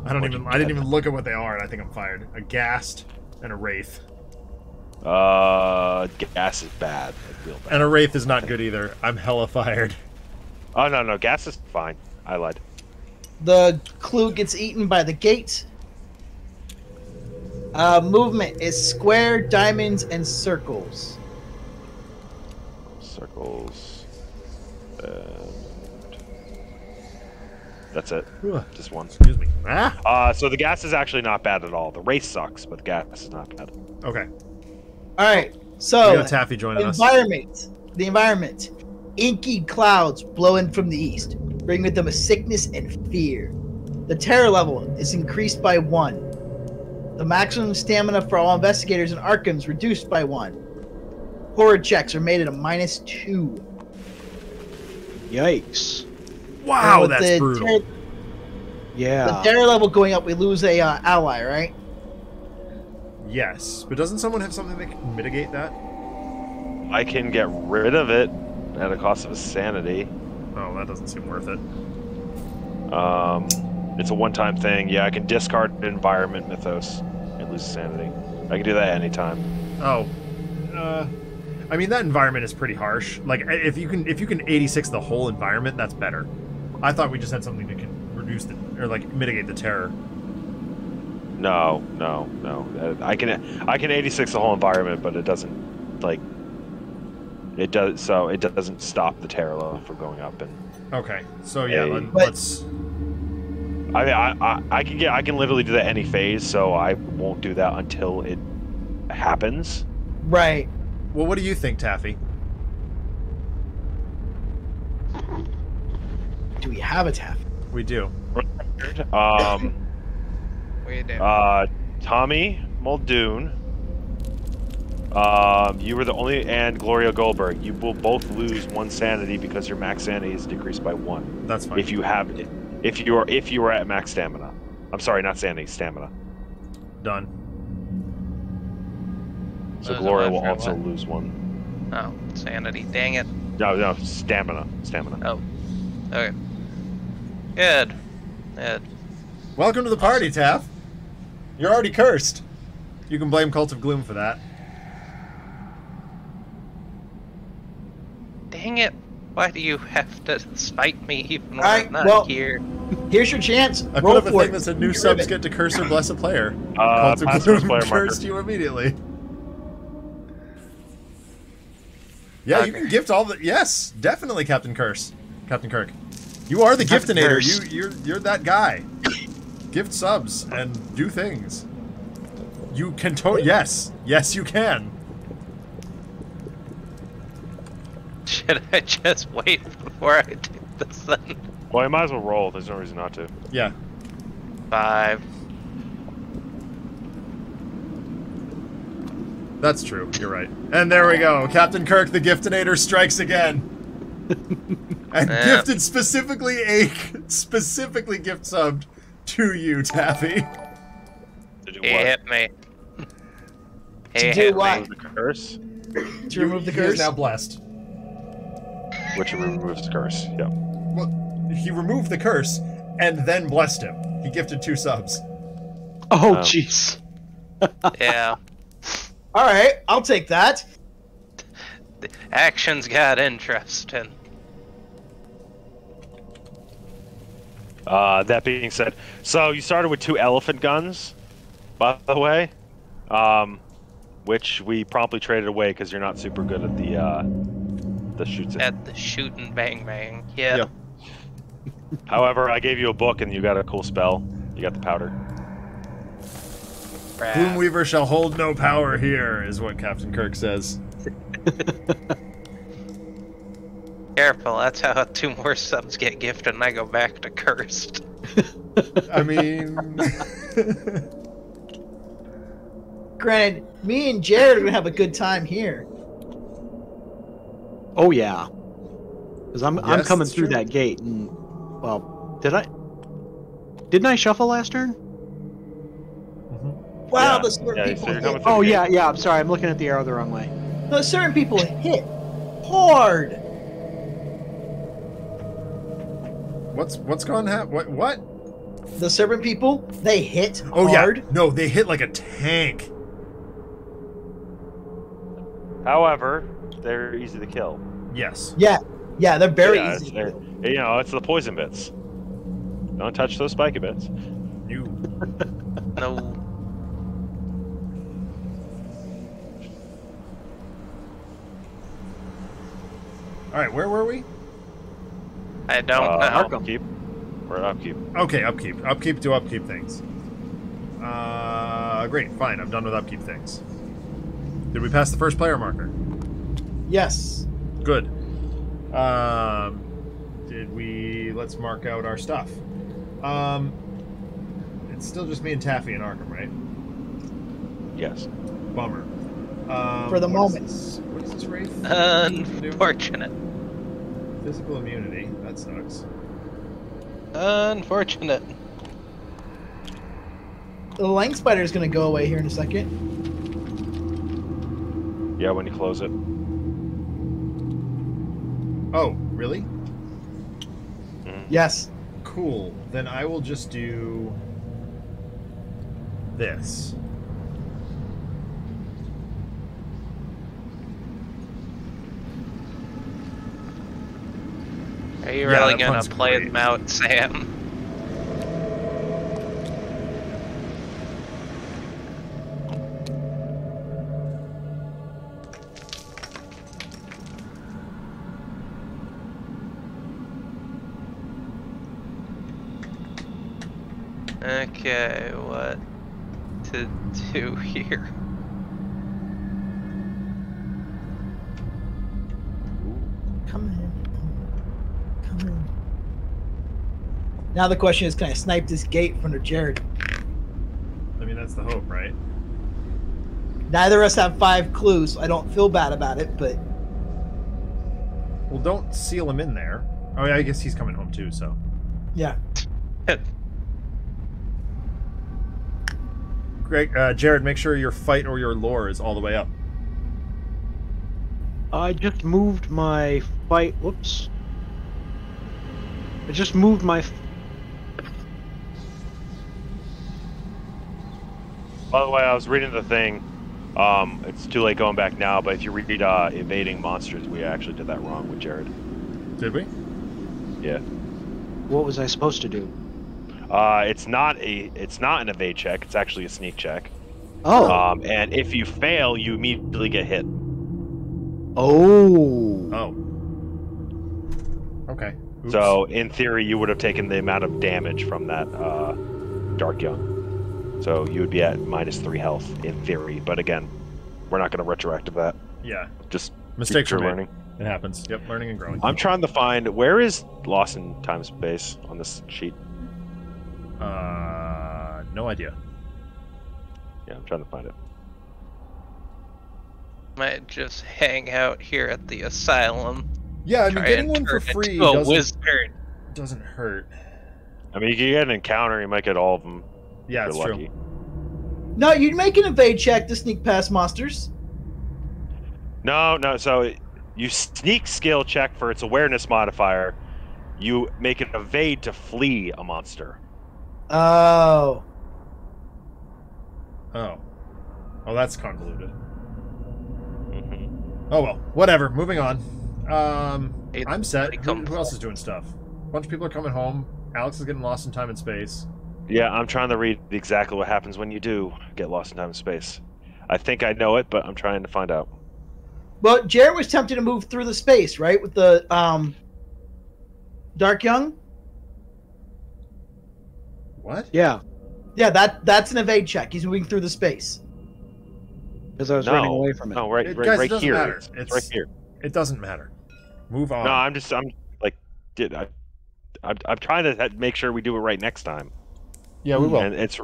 S1: I don't
S2: What'd
S1: even I didn't even look at what they are and I think I'm fired. A ghast and a wraith.
S2: Uh, ghast is bad. I feel bad.
S1: And a wraith is not good either. I'm hella fired.
S2: Oh no, no, ghast is fine. I lied.
S5: The clue gets eaten by the gate. Uh, movement is square, diamonds, and circles.
S2: Circles. And... That's it.
S1: Ugh,
S2: Just one.
S1: Excuse me. Ah.
S2: Uh, so the ghast is actually not bad at all. The race sucks, but the ghast is not bad.
S1: Okay.
S5: All right.
S1: We
S5: So
S1: got Taffy joining us.
S5: environment. The environment. Inky clouds blowing from the east, bring with them a sickness and fear. The terror level is increased by one. The maximum stamina for all investigators in Arkham is reduced by one. Horror checks are made at a minus two.
S4: Yikes.
S1: Wow, that's
S5: the
S1: brutal.
S5: terror-
S4: Yeah.
S5: the terror level going up, we lose a uh, ally, right?
S1: Yes, but doesn't someone have something that can mitigate that?
S2: I can get rid of it at a cost of a sanity.
S1: Oh, that doesn't seem worth it.
S2: Um, it's a one-time thing. Yeah, I can discard environment mythos and lose sanity. I can do that anytime.
S1: Oh, uh, I mean that environment is pretty harsh. Like if you can if you can 86 the whole environment, that's better. I thought we just had something that can reduce the or like mitigate the terror.
S2: No, no, no. Uh, I can I can 86 the whole environment, but it doesn't like it does. So it doesn't stop the terror level from going up. And
S1: Okay, so yeah,
S2: Hey.
S1: let,
S5: But-
S1: let's.
S2: I mean, I, I I can get I can literally do that any phase. So I won't do that until it happens.
S5: Right.
S1: Well, what do you think, Taffy?
S5: Do we have a Taffy?
S1: We do.
S2: Um,
S6: We do.
S2: uh, Tommy Muldoon. Um, you were the only, and Gloria Goldberg. You will both lose one sanity because your max sanity is decreased by one.
S1: That's fine.
S2: If you have, if you are, if you are at max stamina. I'm sorry, not sanity, stamina.
S1: Done.
S2: So
S6: Lose
S2: Gloria will also
S6: what?
S2: lose one.
S6: Oh, sanity. Dang it.
S2: No, no, stamina, stamina.
S6: Oh. Okay. Ed, Ed.
S1: Welcome to the party, Taff. You're already cursed. You can blame Cult of Gloom for that.
S6: Dang it. Why do you have to spite me even when
S5: Alright,
S6: I'm not
S5: well-
S6: here?
S5: Here's your chance.
S1: I
S5: Roll
S1: put up a
S5: for
S1: thing
S5: it.
S1: that said new
S5: Get
S1: subs get to curse or bless a player.
S2: Uh,
S1: Cult of
S2: pass
S1: Gloom
S2: player marker.
S1: cursed you immediately. Yeah, you can gift all the. Yes, definitely, Captain Curse, Captain Kirk. You are the
S4: Captain
S1: giftinator.
S4: Curse.
S1: You, you're you're that guy. Gift subs and do things. You can to- yes, yes, you can.
S6: Should I just wait before I do this then?
S2: Well, I might as well roll. There's no reason not to.
S1: Yeah,
S6: Five.
S1: that's true. You're right. And there we go. Captain Kirk, the giftinator, strikes again. and
S6: Yeah.
S1: gifted specifically a specifically gift subbed to you, Taffy.
S2: To do
S6: He
S2: what?
S6: hit me. He
S5: To
S6: hit
S5: do
S6: me.
S5: what?
S2: Remove the curse,
S5: To remove the
S1: He is
S5: curse.
S1: now blessed.
S2: Which removes the curse. Yep.
S1: Well, he removed the curse and then blessed him. He gifted two subs.
S4: Oh,
S2: Oh.
S4: jeez.
S6: Yeah.
S5: All right, I'll take that.
S6: The actions got interesting.
S2: Uh, that being said, so you started with two elephant guns, by the way, um, which we promptly traded away because you're not super good at the uh, the shoots. it.
S6: At the shoot and bang bang. Yeah.
S1: Yep.
S2: However, I gave you a book and you got a cool spell. You got the powder.
S6: Crap.
S1: Gloomweaver shall hold no power here, is what Captain Kirk says.
S6: Careful, that's how two more subs get gifted and I go back to cursed.
S1: I mean,
S5: Granted, me and Jared are gonna have a good time here.
S4: Oh yeah. Because I'm I'm coming through
S1: true.
S4: that gate and well, did I? Didn't I shuffle last turn? Mm-hmm.
S5: Wow,
S2: Yeah,
S5: the serpent
S2: yeah,
S5: people
S2: you're
S5: hit.
S4: Oh
S2: Okay.
S4: yeah, yeah. I'm sorry. I'm looking at the arrow the wrong way.
S5: The serpent people hit hard.
S1: What's what's going to happen? What what?
S5: The serpent people, they hit
S1: Oh
S5: hard.
S1: yeah. No, they hit like a tank.
S2: However, they're easy to kill.
S1: Yes.
S5: Yeah, yeah, they're very
S2: Yeah,
S5: easy.
S2: they're- You know, it's the poison bits. Don't touch those spiky bits.
S1: You.
S6: No.
S1: All right. Where were we?
S6: I don't
S2: uh,
S6: know.
S4: Arkham.
S2: Upkeep. We're at upkeep.
S1: Okay, upkeep. Upkeep to upkeep things. Uh, great. Fine. I'm done with upkeep things. Did we pass the first player marker?
S5: Yes.
S1: Good. Um, did we? Let's mark out our stuff. Um, it's still just me and Taffy and Arkham, right?
S2: Yes.
S1: Bummer. Um,
S5: For the
S1: what is
S5: moment.
S1: this- What is this wraith? do?
S6: Unfortunate.
S1: Physical immunity. That sucks.
S6: Unfortunate.
S5: The Leng spider is going to go away here in a second.
S2: Yeah, when you close it.
S1: Oh, really? Mm.
S5: Yes.
S1: Cool. Then I will just do this.
S6: Are you
S1: Yeah,
S6: really gonna play
S1: great.
S6: them out, Sam? Okay, what to do here?
S5: Come in. Come in. Now the question is, can I snipe this gate from the Jared?
S1: I mean, that's the hope, right?
S5: Neither of us have five clues, so I don't feel bad about it, but
S1: Well, don't seal him in there. Oh, yeah, I guess he's coming home too, so.
S5: yeah.
S1: Greg, uh, Jared, make sure your fight or your lore is all the way up.
S4: I just moved my fight. Whoops. I just moved my.
S2: By the way, I was reading the thing. Um, it's too late going back now, but if you read uh, evading monsters, we actually did that wrong with Jared.
S1: Did we?
S2: Yeah.
S4: What was I supposed to do?
S2: Uh, it's not a it's not an evade check. It's actually a sneak check.
S4: Oh.
S2: Um, and if you fail, you immediately get hit.
S4: oh.
S1: Oh. Okay. Oops.
S2: So in theory, you would have taken the amount of damage from that uh, Dark Young. So you would be at minus three health in theory. But again, we're not going to retroactive that.
S1: Yeah.
S2: Just
S1: Mistakes are
S2: learning.
S1: It happens. Yep, learning and growing.
S2: I'm trying to find where is Lost in Time Space on this sheet.
S1: Uh, no idea.
S2: Yeah, I'm trying to find it.
S6: Might just hang out here at the asylum.
S1: Yeah, I mean, getting one for free
S6: into a
S1: doesn't,
S6: wizard.
S1: doesn't hurt.
S2: I mean, you get an encounter. You might get all of them.
S1: Yeah,
S2: if
S1: it's true.
S2: lucky.
S5: No, you'd make an evade check to sneak past monsters.
S2: No, no. So you sneak skill check for its awareness modifier. You make an evade to flee a monster.
S5: Oh.
S1: Oh. Oh, that's convoluted.
S2: hmm
S1: Oh well, whatever. Moving on. Um,
S6: It's
S1: I'm set. Who, who else is doing stuff? A bunch of people are coming home. Alex is getting lost in time and space.
S2: Yeah, I'm trying to read exactly what happens when you do get lost in time and space. I think I know it, but I'm trying to find out.
S5: Well, Jared was tempted to move through the space, right? With the um Dark Young?
S1: What?
S4: Yeah,
S5: Yeah, that that's an evade check. He's moving through the space.
S4: because I was
S2: no,
S4: running away from it.
S2: No, right,
S1: It-
S2: right,
S1: guys,
S2: right
S1: doesn't
S2: here.
S1: matter.
S2: It's,
S1: It's-
S2: right here.
S1: It doesn't matter. Move on.
S2: No, I'm just, I'm like, did I? I'm, I'm trying to make sure we do it right next time.
S1: yeah, we will.
S2: And it's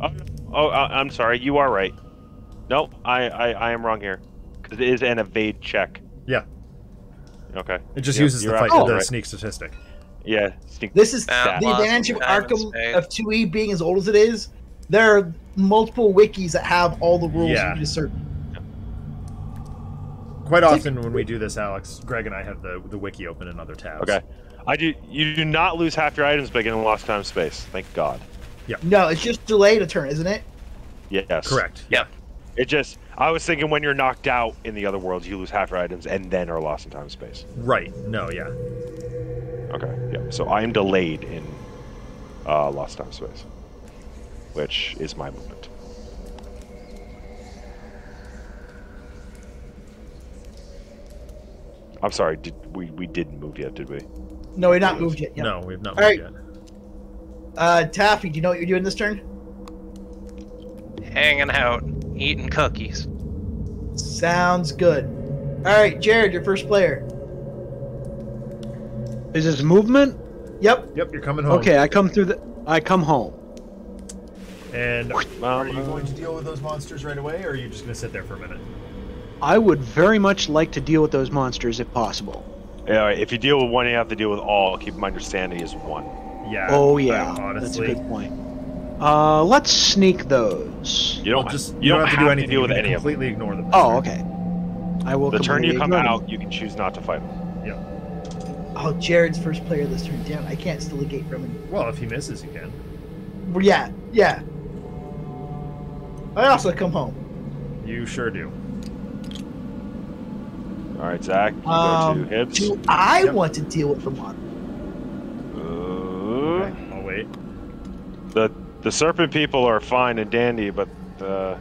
S2: Oh, oh uh, I'm sorry. You are right. No, I, I, I am wrong here. 'Cause it is an evade check.
S1: Yeah.
S2: Okay.
S1: It just
S2: Yep,
S1: uses the fight
S2: absolutely
S1: the
S2: right.
S1: sneak statistic.
S2: Yeah. Sneak.
S5: This is
S6: Found
S5: the advantage of
S6: time and
S5: Arkham
S6: space.
S5: of 2E being as old as it is. There are multiple wikis that have all the rules
S1: Yeah.
S5: you can assert.
S1: Quite often when we do this, Alex, Greg and I have the the wiki open in other tabs.
S2: Okay. I do. You do not lose half your items by getting lost time space. Thank God. Yeah.
S5: No, it's just delayed a turn, isn't it?
S2: Yes.
S1: Correct.
S6: Yep.
S2: It just. I was thinking when you're knocked out in the other worlds, you lose half your items and then are lost in time and space.
S1: Right. No. Yeah.
S2: Okay. Yeah. So I am delayed in uh, lost time space, which is my movement. I'm sorry. Did we we didn't move yet? Did we?
S5: No, we're not moved yet. Yep.
S1: No, we've not
S5: All
S1: moved
S5: right.
S1: yet.
S5: Uh, Taffy, do you know what you're doing this turn?
S6: Hanging out, eating cookies.
S5: Sounds good. All right, Jared, your first player.
S4: Is this movement?
S5: Yep.
S1: Yep. You're coming home.
S4: Okay, I come through the. I come home.
S1: And
S2: Um,
S1: are you going to deal with those monsters right away, or are you just going to sit there for a minute?
S4: I would very much like to deal with those monsters if possible.
S2: Yeah, if you deal with one, you have to deal with all. Keep in mind your sanity is one.
S1: Yeah.
S4: Oh yeah,
S1: honestly,
S4: that's a good point. Uh, let's sneak those.
S2: You don't
S1: Well, just
S2: you, don't have, to, do
S1: anything.
S2: deal with
S1: you can
S2: any of them.
S1: completely ignore them.
S4: Oh, okay. I will.
S2: The turn you come
S4: ignore them.
S2: out, you can choose not to fight them.
S5: Oh, Jared's first player this turn. Damn, I can't still negate from him.
S1: Well, if he misses, you can.
S5: Well, yeah, yeah. I also come home.
S1: You sure do.
S2: All right, Zach, you
S5: Um,
S2: go to Hibb's.
S5: Do I
S1: Yep.
S5: want to deal with the monster?
S2: Uh,
S1: Okay, I'll wait.
S2: the the serpent people are fine and dandy, but uh,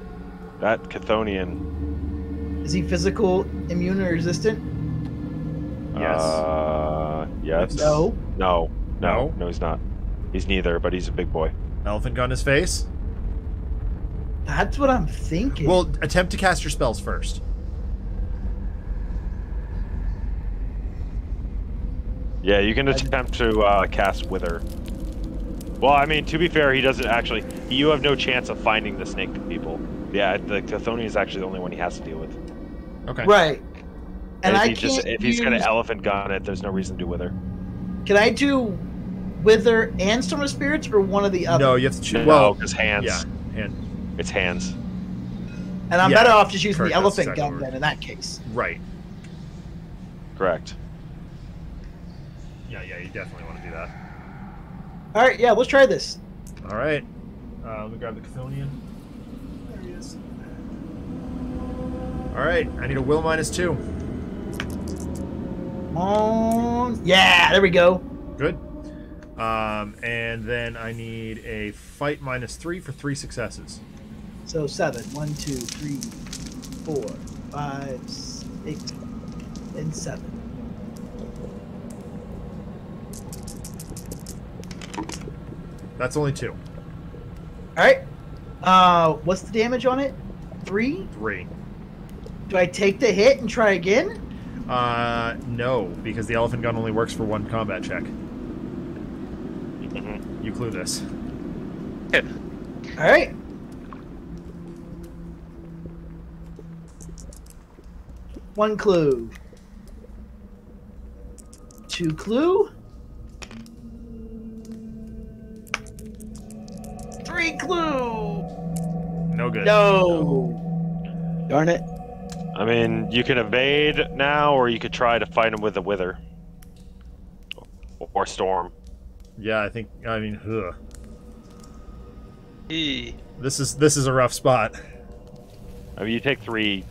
S2: that Chthonian.
S5: Is he physical, immune, or resistant?
S1: Yes.
S2: Uh, yes.
S5: No.
S2: No. No.
S1: No?
S2: No, he's not. He's neither, but he's a big boy.
S1: Elephant gun his face.
S5: That's what I'm thinking.
S1: Well, attempt to cast your spells first.
S2: Yeah, you can attempt to uh, cast Wither. Well, I mean, to be fair, he doesn't actually. You have no chance of finding the snake people. Yeah, the Chthonian is actually the only one he has to deal with.
S1: Okay.
S5: right. And
S2: if
S5: I
S2: he's
S5: can't
S2: just if he's gonna
S5: use-
S2: elephant gun it, there's no reason to do Wither.
S5: Can I do Wither and Storm of Spirits, or one of the other?
S1: No, you have to choose.
S2: No,
S1: Well,
S2: because hands.
S1: yeah, and
S2: It's hands.
S5: And I'm
S1: yeah,
S5: better off just using
S1: correct,
S5: the elephant
S1: exactly
S5: gun
S1: what
S5: then. In that case.
S1: right.
S2: Correct.
S1: Yeah, yeah, you definitely want to do that.
S5: All right. Yeah. Let's try this.
S1: All right. Uh, let me grab the Chthonian. There he is. All right, I need a will minus two.
S5: On. Yeah. There we go.
S1: Good. Um, and then I need a fight minus three for three successes.
S5: So seven. One, two, three, four, five, six, and seven.
S1: That's only two.
S5: All right. Uh, what's the damage on it? Three.
S1: Three.
S5: Do I take the hit and try again?
S1: Uh, no, because the elephant gun only works for one combat check.
S2: Mhm.
S1: You clue this.
S5: All right. One clue. Two clue. Three clue.
S1: No good.
S5: No.
S4: Darn it.
S2: I mean, you can evade now, or you could try to fight him with a Wither. Or Storm.
S1: Yeah, I think. I mean, ugh.
S6: Eee.
S1: this is this is a rough spot.
S2: I mean, you take three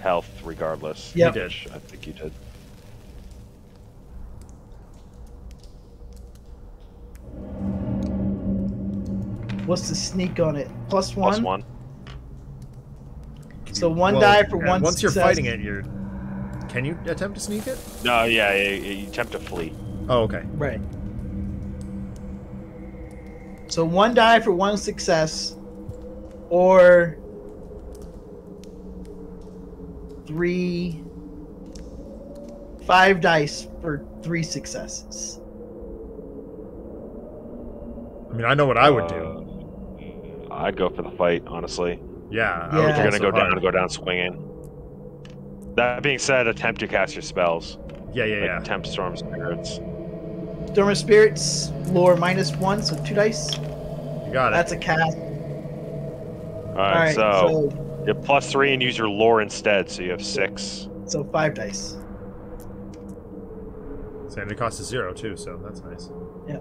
S2: health regardless.
S5: Yeah,
S1: You did.
S2: I think you did.
S5: What's the sneak on it? Plus one.
S2: Plus one.
S5: So one
S1: Well,
S5: die for one.
S1: Once you're fighting it, you're. Can you attempt to sneak it?
S2: No, yeah, you, you attempt to flee.
S1: Oh, okay.
S5: Right. So one die for one success, or three, five dice for three successes.
S1: I mean, I know what I would do.
S2: Uh, I'd go for the fight, honestly.
S1: Yeah.
S5: Yeah.
S2: If you're gonna
S1: also
S2: go down, go down swinging. That being said, attempt to cast your spells.
S1: Yeah, yeah,
S2: like
S1: yeah.
S2: temp storm spirits.
S3: Storm of Spirits, lore minus one, so two dice.
S1: You got it.
S3: That's a cast.
S2: All right,
S3: Alright,
S2: so,
S3: so,
S2: you have plus three and use your lore instead, so you have six.
S3: so five dice.
S1: Sanity cost is zero too, so that's nice. Yeah.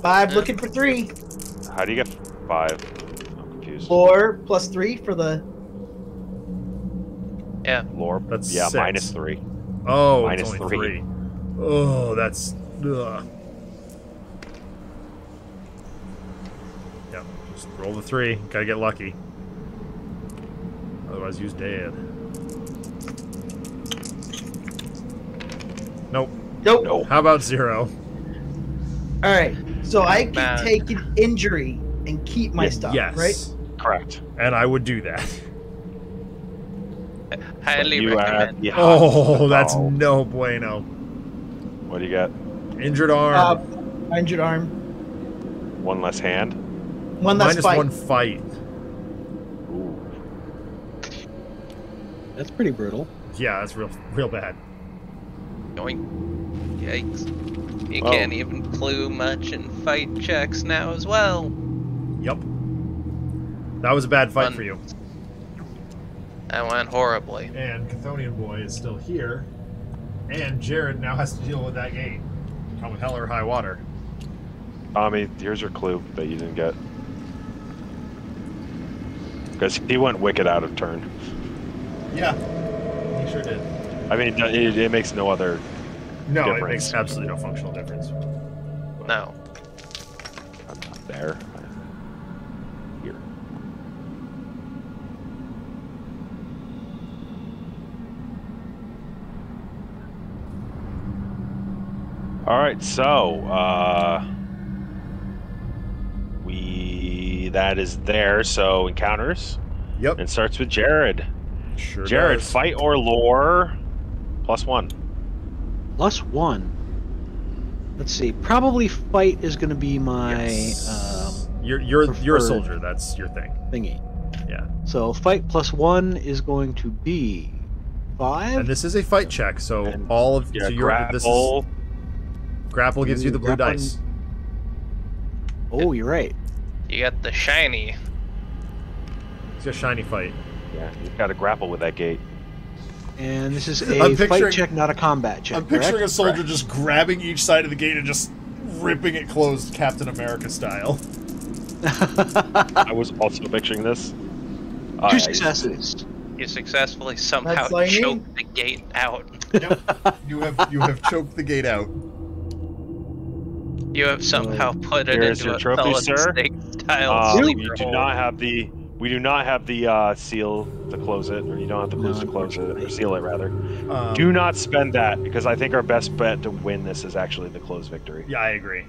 S3: Five looking for three.
S2: How do you get five? I'm confused.
S3: Four plus three for the.
S6: Yeah.
S2: Lore.
S1: That's
S2: yeah,
S1: six.
S2: minus three.
S1: Oh,
S2: Minus
S1: it's only
S2: three.
S1: three. Oh, that's. Ugh. Yep, just roll the three. Gotta get lucky. Otherwise, use dead. Nope.
S3: Nope.
S2: No.
S1: How about zero?
S3: All right. So I can
S6: Bad.
S3: take an injury and keep my
S1: Y-
S3: stuff,
S1: yes.
S3: right?
S2: Correct.
S1: And I would do that.
S6: Highly
S2: you
S6: recommend.
S2: at the hot-
S1: Oh, that's no bueno.
S2: What do you got?
S1: Injured arm.
S3: Uh, injured arm.
S2: One less hand.
S3: One less
S1: minus
S3: fight.
S1: one fight.
S2: Ooh.
S4: That's pretty brutal.
S1: Yeah, that's real, real bad.
S6: Yoink. Yikes. You
S2: Oh.
S6: can't even clue much in fight checks now as well.
S1: Yep. That was a bad fight
S6: Fun.
S1: for you.
S6: That went horribly.
S1: And Chthonian Boy is still here. And Jared now has to deal with that gate. Come with hell or high water.
S2: Tommy, here's your clue that you didn't get. Because he went wicked out of turn.
S1: Yeah, he sure did.
S2: I mean, it, it makes no other.
S1: No, it
S2: Difference.
S1: makes absolutely no functional difference.
S6: No.
S2: I'm not there. Here. All right, so uh, we that is there. So encounters
S1: Yep.
S2: and starts with Jared.
S1: Sure
S2: Jared,
S1: does.
S2: fight or lore, plus one.
S4: Plus one. Let's see. Probably fight is going to be my
S1: Yes.
S4: um,
S1: you're you're you're a soldier. That's your thing.
S4: thingy.
S1: Yeah.
S4: So fight plus one is going to be five.
S1: And this is a fight check, so
S2: And-
S1: all of
S2: Yeah,
S1: so you're, this is,
S2: grapple.
S1: Grapple gives you the blue
S4: Grappling-
S1: dice.
S4: oh, you're right.
S6: You got the shiny.
S1: It's a shiny fight.
S2: Yeah, you've got to grapple with that gate.
S4: And this is a fight check, not a combat check.
S1: I'm picturing
S4: correct?
S1: a soldier just grabbing each side of the gate and just ripping it closed, Captain America style.
S2: I was also picturing this. Uh,
S4: Two successes.
S6: You successfully somehow
S3: That's
S6: choked the gate out.
S1: Yep. you have you have choked the gate out.
S6: You have somehow put it
S2: Here's
S6: into
S2: your
S6: a
S2: trophy,
S6: solid
S2: sir.
S6: snake style
S2: Um, you do not have the. We do not have the uh, seal to close it, or you don't have the clues
S4: No,
S2: to close it, or seal it rather.
S1: Um,
S2: do not spend that because I think our best bet to win this is actually the close victory.
S1: Yeah, I agree.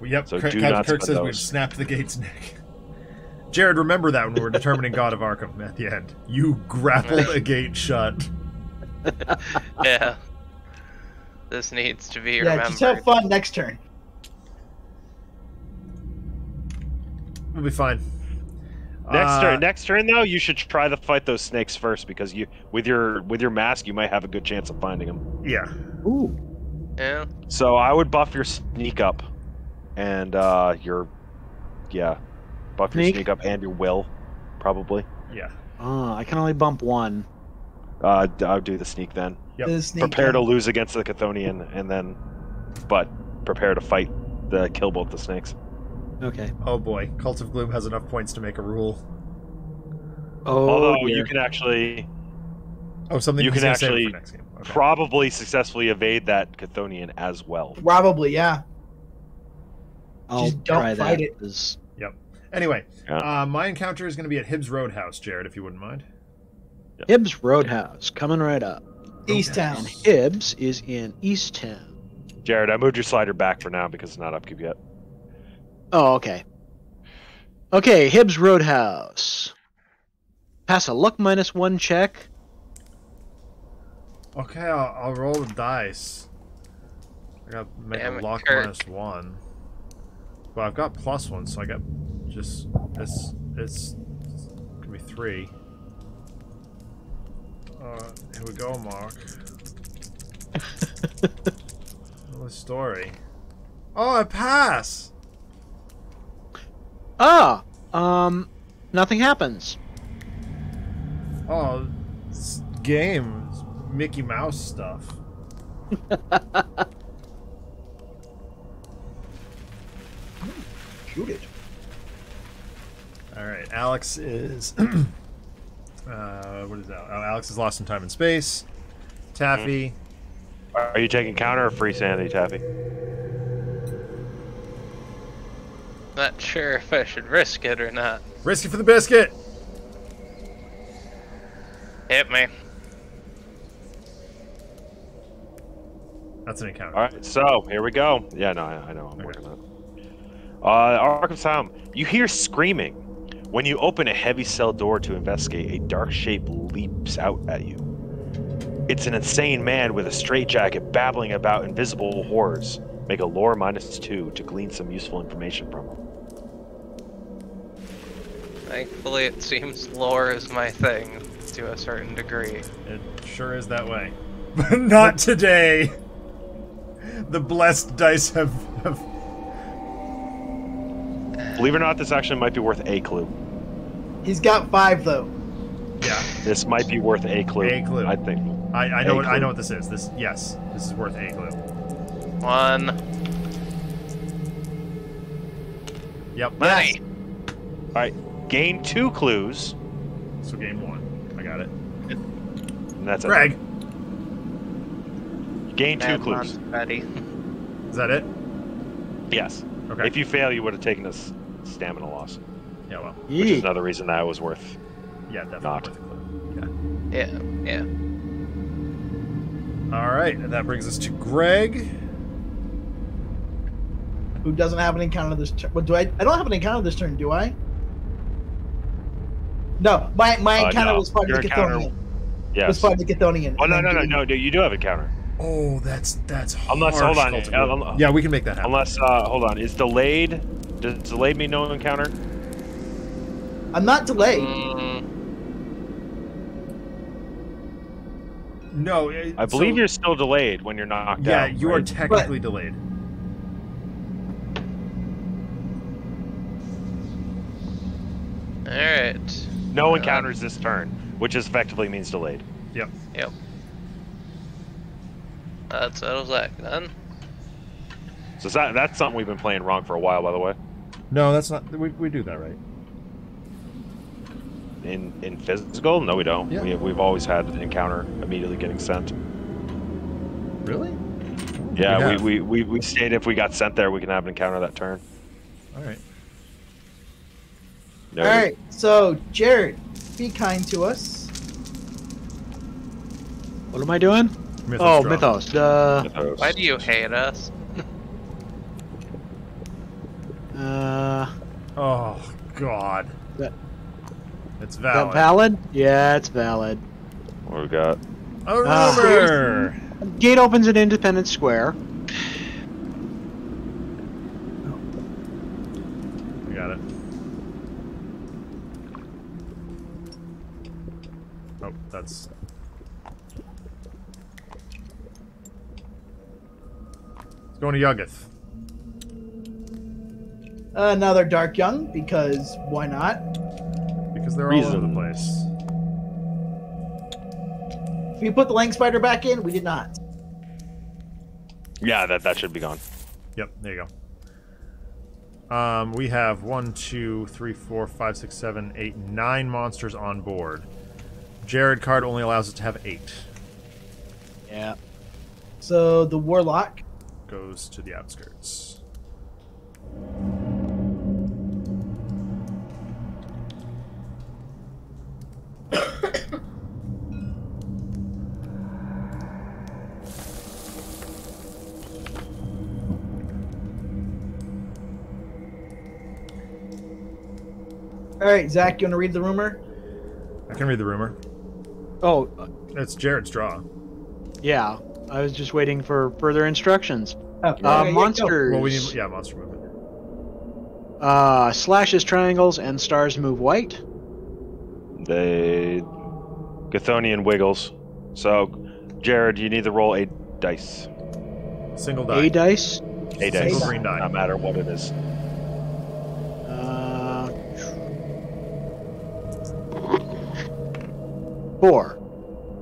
S1: Well, yep,
S2: So
S1: Kirk,
S2: do
S1: Captain
S2: not
S1: Kirk
S2: spend
S1: says we've snapped the gate's neck. Jared, remember that when we're determining God of Arkham at the end. You grappled a gate shut.
S6: Yeah. This needs to be
S3: Yeah,
S6: remembered.
S3: just have fun next turn.
S1: We'll be fine.
S2: Next
S1: Uh,
S2: turn, next turn though, you should try to fight those snakes first because you, with your with your mask, you might have a good chance of finding them.
S1: Yeah.
S4: Ooh.
S6: Yeah.
S2: So I would buff your sneak up, and uh, your, yeah, buff your
S4: Sneak?
S2: sneak up and your will, probably.
S1: Yeah.
S4: Ah, I can only bump one.
S2: Uh, d- I would do the sneak then.
S1: Yep.
S3: The sneak
S2: Prepare to lose against the Chthonian, and then, but prepare to fight the kill both the snakes.
S4: Okay.
S1: Oh boy, Cult of Gloom has enough points to make a rule.
S4: Oh,
S2: Although
S4: dear.
S2: you can actually
S1: Oh, something
S2: You can actually
S1: for next game. Okay.
S2: probably successfully evade that Chthonian as well.
S3: Probably, yeah.
S4: I'll
S3: just don't
S4: try
S3: fight
S4: that.
S3: it.
S4: 'cause-
S1: Anyway,
S2: Yeah.
S1: uh, my encounter is going to be at Hibb's Roadhouse, Jared, if you wouldn't mind.
S4: Hibb's Roadhouse coming right up.
S3: East Town.
S4: And Hibb's is in East Town.
S2: Jared, I moved your slider back for now because it's not upkeep yet.
S4: Oh, okay. Okay, Hibb's Roadhouse. Pass a luck minus one check.
S1: Okay, I'll, I'll roll the dice. I got to make
S6: Damn
S1: a
S6: it,
S1: lock minus one. Well, I've got plus one, so I got just it's it's gonna be three. Uh, here we go, Mark. Another story. Oh, I pass.
S4: Ah, um, nothing happens.
S1: Oh, this game, it's Mickey Mouse stuff.
S3: Shoot it.
S1: All right, Alex is. uh, what is that? Oh, Alex is lost in time and space. Taffy.
S2: Are you taking counter or free sanity, Taffy?
S6: Not sure if I should risk it or not.
S1: Risky for the biscuit.
S6: Hit me.
S1: That's an encounter.
S2: All right, so here we go. Yeah, no, I, I know. I'm
S1: Okay.
S2: working on it. Uh, Arkham Asylum. You hear screaming. When you open a heavy cell door to investigate, a dark shape leaps out at you. It's an insane man with a straitjacket babbling about invisible horrors. Make a lore minus two to glean some useful information from him.
S6: Thankfully, it seems lore is my thing to a certain degree.
S1: It sure is that way. But not today. The blessed dice have, have.
S2: Believe it or not, this actually might be worth a clue.
S3: He's got five though.
S1: Yeah,
S2: This might be worth a clue.
S1: A clue.
S2: I think.
S1: I, I know what I know what this is. This yes, this is worth a clue.
S6: One.
S1: Yep.
S6: Money.
S2: All right, gain two clues,
S1: So game one. I got it.
S2: and that's
S1: Greg,
S2: it. Gain two
S6: Mad
S2: clues.
S6: Betty.
S1: is that it?
S2: Yes.
S1: Okay.
S2: If you fail, you would have taken a s- stamina loss,
S1: yeah, well,
S2: which is another reason that was worth.
S1: yeah, definitely
S2: Not.
S1: worth a clue.
S6: Yeah, yeah.
S1: Yeah. All right, and that brings us to Greg.
S3: Who doesn't have an encounter this turn? What do I? I don't have an encounter this turn, do I? No, my my
S2: Uh,
S3: encounter
S2: no,
S3: was part of the
S2: encounter-
S3: Chthonian. Was part of the Chthonian.
S2: Oh no no no no! no, You do have a counter.
S1: Oh, that's that's
S2: Unless-
S1: harsh,
S2: hold on,
S1: Cultic
S2: uh,
S1: yeah, we can make that happen.
S2: Unless, uh, hold on, is delayed? Does delayed mean no encounter?
S3: I'm not delayed.
S6: Mm,
S1: no, it-
S2: I believe
S1: so-
S2: you're still delayed when you're knocked
S1: Yeah,
S2: out.
S1: Yeah, you are
S2: right?
S1: technically delayed.
S6: all right.
S2: no encounters this turn, which effectively means delayed.
S1: Yep.
S6: Yep. That settles that then.
S2: So that, that's something we've been playing wrong for a while, by the way.
S1: No, that's not. We, we do that right.
S2: In in physical, no, we don't.
S1: Yeah.
S2: We we've always had an encounter immediately getting sent.
S1: Really?
S2: Yeah,
S1: We
S2: we, we, we, we stated if we got sent there, we can have an encounter that turn.
S1: All right.
S2: No,
S3: All right, so Jared, be kind to us.
S4: What am I doing?
S1: Mythos
S4: oh,
S1: draw.
S4: Mythos. Uh,
S2: Mythos.
S6: Why do you hate us?
S4: Uh,
S1: Oh God.
S4: That-
S1: It's valid.
S4: that valid? Yeah, it's valid.
S2: What do we got?
S1: A
S4: Ah.
S1: rumor.
S4: Gate opens at Independence Square.
S1: I got it. Oh, that's. It's going to Yuggoth.
S3: Another Dark Young, because why not?
S1: Because they're all over the place.
S3: If we put the Leng Spider back in, we did not.
S2: Yeah, that, that should be gone.
S1: Yep, there you go. Um, we have one, two, three, four, five, six, seven, eight, nine monsters on board. Jared card only allows us to have eight.
S4: Yeah.
S3: So the Warlock,
S1: Goes to the outskirts.
S3: All right, Zach, you want to read the rumor?
S1: I can read the rumor.
S4: Oh,
S1: It's Jared's draw.
S4: yeah. I was just waiting for further instructions.
S3: Oh,
S4: Uh,
S3: okay, yeah,
S4: monsters.
S1: Well, we need yeah, monster movement.
S4: Uh, slashes triangles and stars move white.
S2: They Chthonian wiggles. So, Jared, you need to roll a dice.
S1: Single die.
S4: A dice.
S2: A dice.
S1: Single green die.
S2: No matter what it is.
S4: Uh, four.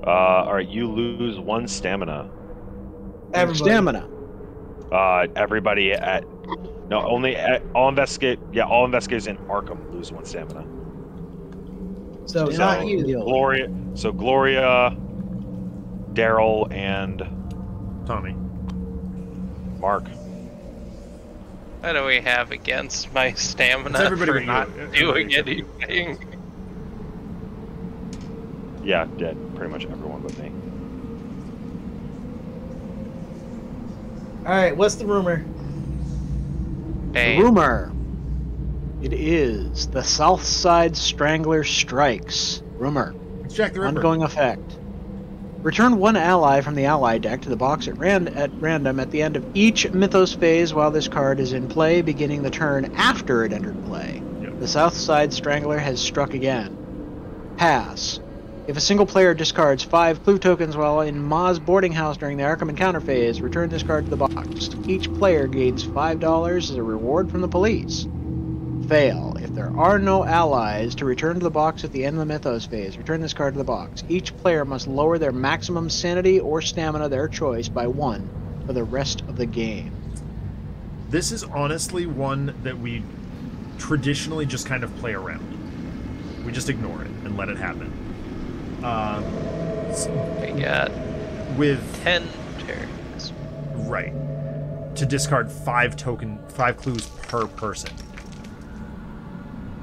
S2: Uh, all right, you lose one stamina.
S3: Everybody.
S4: Stamina.
S2: Uh, everybody at no only at, all investigate. Yeah, all investigators in Arkham lose one stamina.
S3: So
S4: So-
S3: not you.
S4: Deal.
S2: Gloria. So Gloria, Daryl, and
S1: Tommy.
S2: Mark.
S6: What do we have against my stamina
S1: It's everybody
S6: for
S1: but you.
S6: not
S1: Everybody
S6: doing anything?
S2: Yeah, dead. Pretty much everyone but me.
S3: All right. What's the rumor?
S6: Hey,
S4: The rumor. It is the South Side Strangler strikes. Rumor.
S1: It's Jack the Ripper.
S4: Ongoing effect. Return one ally from the ally deck to the box at, ran- at random at the end of each Mythos phase while this card is in play, beginning the turn after it entered play.
S1: Yep.
S4: The South Side Strangler has struck again. Pass. If a single player discards five clue tokens while in Ma's boarding house during the Arkham Encounter phase, return this card to the box. Each player gains $5 as a reward from the police. Fail. If there are no allies to return to the box at the end of the Mythos phase, return this card to the box. Each player must lower their maximum sanity or stamina, their choice, by one for the rest of the game.
S1: This is honestly one that we traditionally just kind of play around. We just ignore it and let it happen. Um,
S6: we got
S1: with
S6: ten turns.
S1: right to discard five token, five clues per person.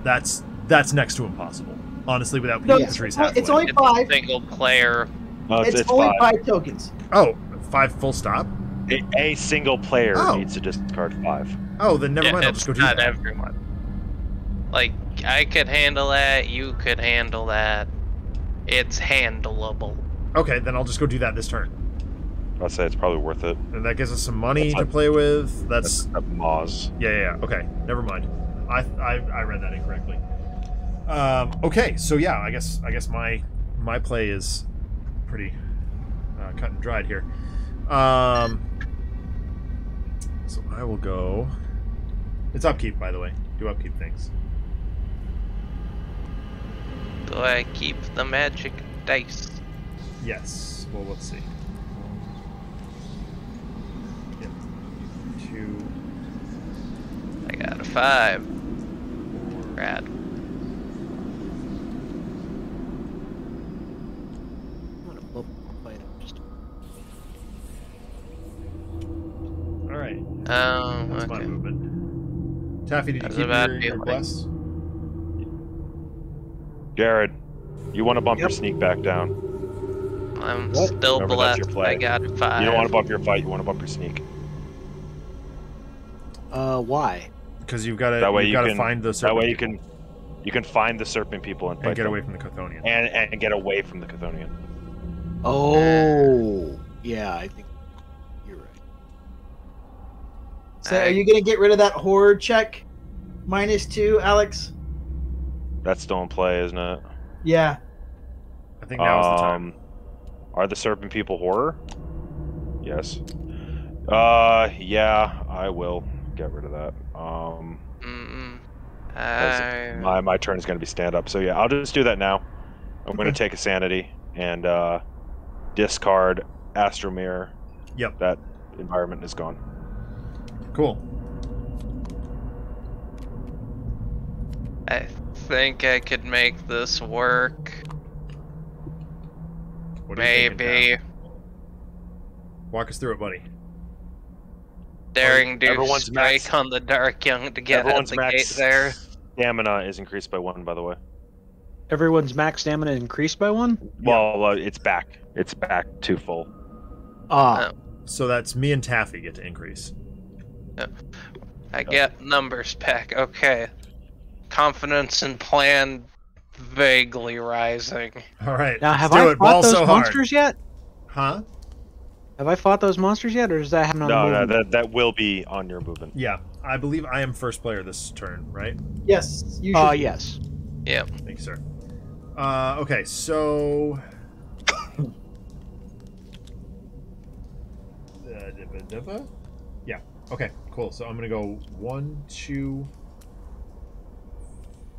S1: That's that's next to impossible. Honestly, without
S3: No,
S1: peeking
S3: it's,
S1: trees
S3: it's
S1: halfway.
S3: only
S6: It's
S3: five.
S6: single player.
S2: No, it's,
S3: It's,
S2: it's
S3: only
S2: five.
S3: five tokens.
S1: oh, five full stop.
S2: A, a single player
S1: Oh.
S2: needs to discard five.
S1: Oh, then never
S6: Yeah,
S1: mind. I'll just go do
S6: not
S1: that.
S6: everyone. Like I could handle that. You could handle that. It's handleable.
S1: Okay, then I'll just go do that this turn.
S2: I'd say it's probably worth it.
S1: And that gives us some money
S2: That's
S1: to
S2: like-
S1: play with. That's
S2: That's a Moz.
S1: Yeah, yeah, yeah. Okay, never mind. I, I I read that incorrectly. Um, okay, so yeah, I guess I guess my my play is pretty uh, cut and dried here. Um, so I will go. It's upkeep, by the way. Do upkeep things.
S6: Do I keep the magic dice?
S1: Yes. Well, let's see. Yep. Two.
S6: I got a five. Rad.
S1: All right.
S6: Oh,
S1: That's my
S6: okay.
S1: movement. Taffy, did you
S6: That's
S1: keep
S6: about
S1: your, your bless?
S2: Jared, you want to bump your sneak back down.
S6: I'm
S4: What?
S6: still
S2: Remember, that's your
S6: blessed.
S2: play.
S6: I got a five.
S2: You don't want to bump your fight. You want to bump your sneak.
S4: Uh, why?
S1: Because you've got to
S2: That way
S1: you've
S2: you
S1: got to
S2: can-
S1: find the
S2: That
S1: serpent
S2: way you
S1: people
S2: can you can find the serpent people and fight
S1: and get
S2: them.
S1: away from the Chthonian.
S2: and and get away from the Chthonian.
S4: Oh, yeah, I think you're right.
S3: So,
S6: I-
S3: are you gonna get rid of that horror check? Minus two, Alex.
S2: That's still in play, isn't it?
S3: Yeah.
S1: I think now's the time.
S2: Um, Are the serpent people horror? Yes. Uh, yeah, I will get rid of that. Um. That's my my turn is going to be stand up. So yeah, I'll just do that now. I'm going to take a sanity and uh, discard astral Mirror.
S1: Yep.
S2: That environment is gone.
S1: Cool.
S6: I think I could make this work.
S1: What are you thinking,
S6: Maybe.
S1: Walk us through it, buddy.
S6: Daring do
S2: Everyone's
S6: strike
S2: max-
S6: on the Dark Young to get at
S2: Everyone's
S6: the
S2: max
S6: gate there.
S2: stamina is increased by one, by the way.
S4: Everyone's max stamina increased by one?
S2: Well, uh, it's back. It's back to full.
S4: Ah,
S1: So that's me and Taffy get to increase.
S6: I get numbers back. Okay. Confidence and plan vaguely rising.
S1: All right.
S4: now have
S1: let's
S4: I fought those
S1: so hard.
S4: monsters yet?
S1: Huh?
S4: Have I fought those monsters yet, or does that happen on
S2: No,
S4: the
S2: no, that that will be on your movement.
S1: Yeah. I believe I am first player this turn, right?
S3: Yes. You should.
S4: Uh, yes. Yeah.
S1: Thank you, sir. Uh, okay, so da-da-ba. Yeah. Okay. Cool. So I'm gonna go one, two,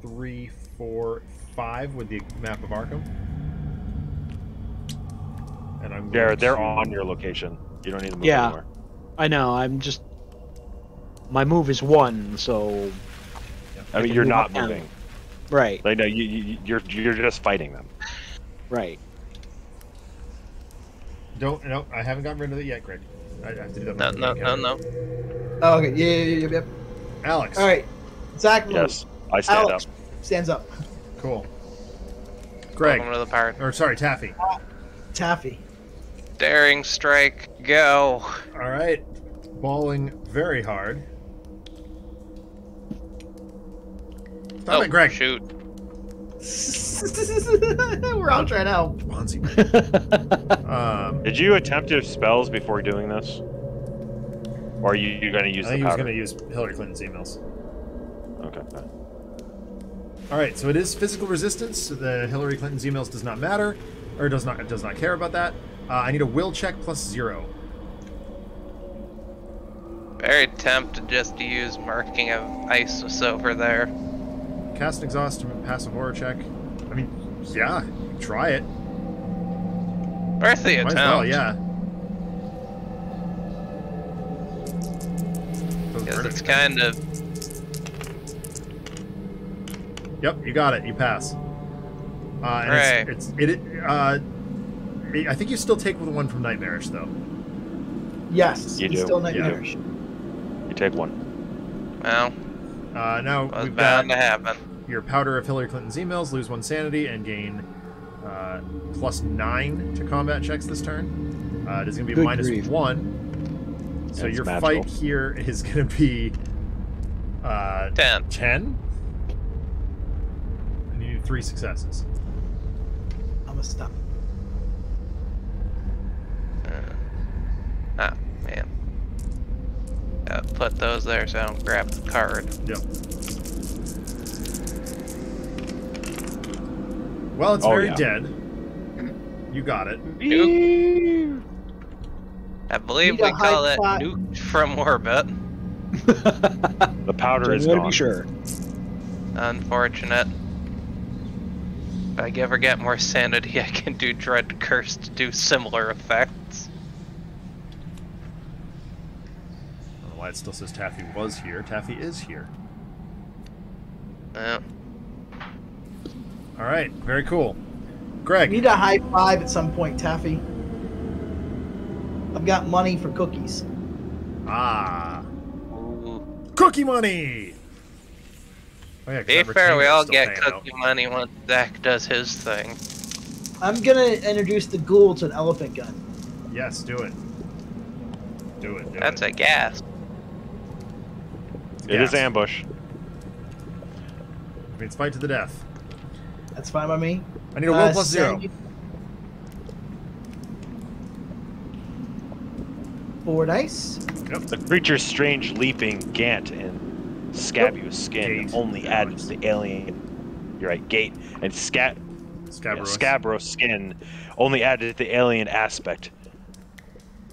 S1: three, four, five with the map of Arkham. And I'm
S2: Jared,
S1: going
S2: they're
S1: to-
S2: on your location. You don't need to move
S4: Yeah.
S2: anymore.
S4: I know. I'm just. My move is one, so
S2: I
S4: I
S2: mean,
S4: can
S2: you're
S4: move
S2: not
S4: up now.
S2: moving.
S4: right,
S2: Like, no, you, you, you're you're just fighting them.
S4: right.
S1: Don't. No, I haven't gotten rid of it yet, Greg. I I have to do that.
S6: No, no, no, no.
S5: Oh, okay. Yeah, yeah, yeah, yeah.
S1: Alex.
S5: All right. Zach moves.
S2: Yes, I stand
S5: Alex
S2: up.
S5: stands up.
S1: Cool. Greg.
S6: Welcome to the party.
S1: Or sorry, Taffy.
S5: Taffy.
S6: Daring strike, go.
S1: All right. Balling very hard. Stop
S6: oh,
S1: it, Greg.
S6: shoot.
S5: We're all trying to help.
S1: Bonzi. um,
S2: Did you attempt your spells before doing this? Or are you, you going to use
S1: I
S2: the
S1: think he was going to use Hillary Clinton's emails.
S2: Okay.
S1: All right, so it is physical resistance. So the Hillary Clinton's emails does not matter, or does not does not care about that. Uh, I need a will check plus zero.
S6: Very tempted just to use marking of Isis over there.
S1: Cast an exhaust to pass a horror check. I mean, yeah, try it.
S6: Worth the attempt.
S1: well, yeah.
S6: Because it's kind of
S1: Yep, you got it. You pass. Uh, and it's, it's it. Uh, I think you still take the one from Nightmarish though.
S5: Yes.
S2: You
S5: he's
S2: do,
S5: still
S1: yeah.
S5: nightmarish.
S2: You take one.
S6: well,
S1: Uh, now
S6: was
S1: we've got
S6: to happen.
S1: your powder of Hillary Clinton's emails, lose one sanity, and gain uh, plus nine to combat checks this turn. Uh, it is going to be
S4: Good
S1: minus
S4: grief.
S1: one. So
S2: That's
S1: your
S2: magical.
S1: fight here is going to be uh,
S6: Ten.
S1: 10. And you need three successes.
S5: I'm gonna stop.
S6: Uh, ah, man. Uh, put those there so I don't grab the card.
S1: Yep. Well, it's
S2: Oh,
S1: very
S2: yeah.
S1: dead. You got it.
S6: I believe
S5: Need
S6: we call
S5: high
S6: that
S5: five.
S6: nuke from orbit.
S2: The powder is
S4: Just wanna
S2: gone.
S4: be sure.
S6: Unfortunate. If I ever get more sanity, I can do Dread Curse to do similar effects.
S1: I don't know why it still says Taffy was here. Taffy is here.
S6: Yeah.
S1: All right, very cool.
S5: I
S1: Greg,
S5: need a high five at some point, Taffy. I've got money for cookies.
S1: ah,
S6: Ooh.
S1: cookie money. Oh, yeah, 'cause
S6: Be fair, we all get cookie
S1: out.
S6: money once Zach does his thing.
S5: I'm gonna introduce the ghoul to an elephant gun.
S1: Yes, do it. Do it. Do
S6: That's
S1: it.
S6: a gas.
S2: It is
S1: Yes.
S2: ambush.
S1: I mean, it's fight to the death.
S5: That's fine by me.
S1: I need a will
S5: Uh,
S1: plus zero.
S5: sanity- Four dice.
S2: The creature's strange leaping gant and scabious skin
S1: Gate.
S2: only added to the alien. You're right, gate and scat yeah,
S1: Scabrous.
S2: Scabro skin only added to the alien aspect.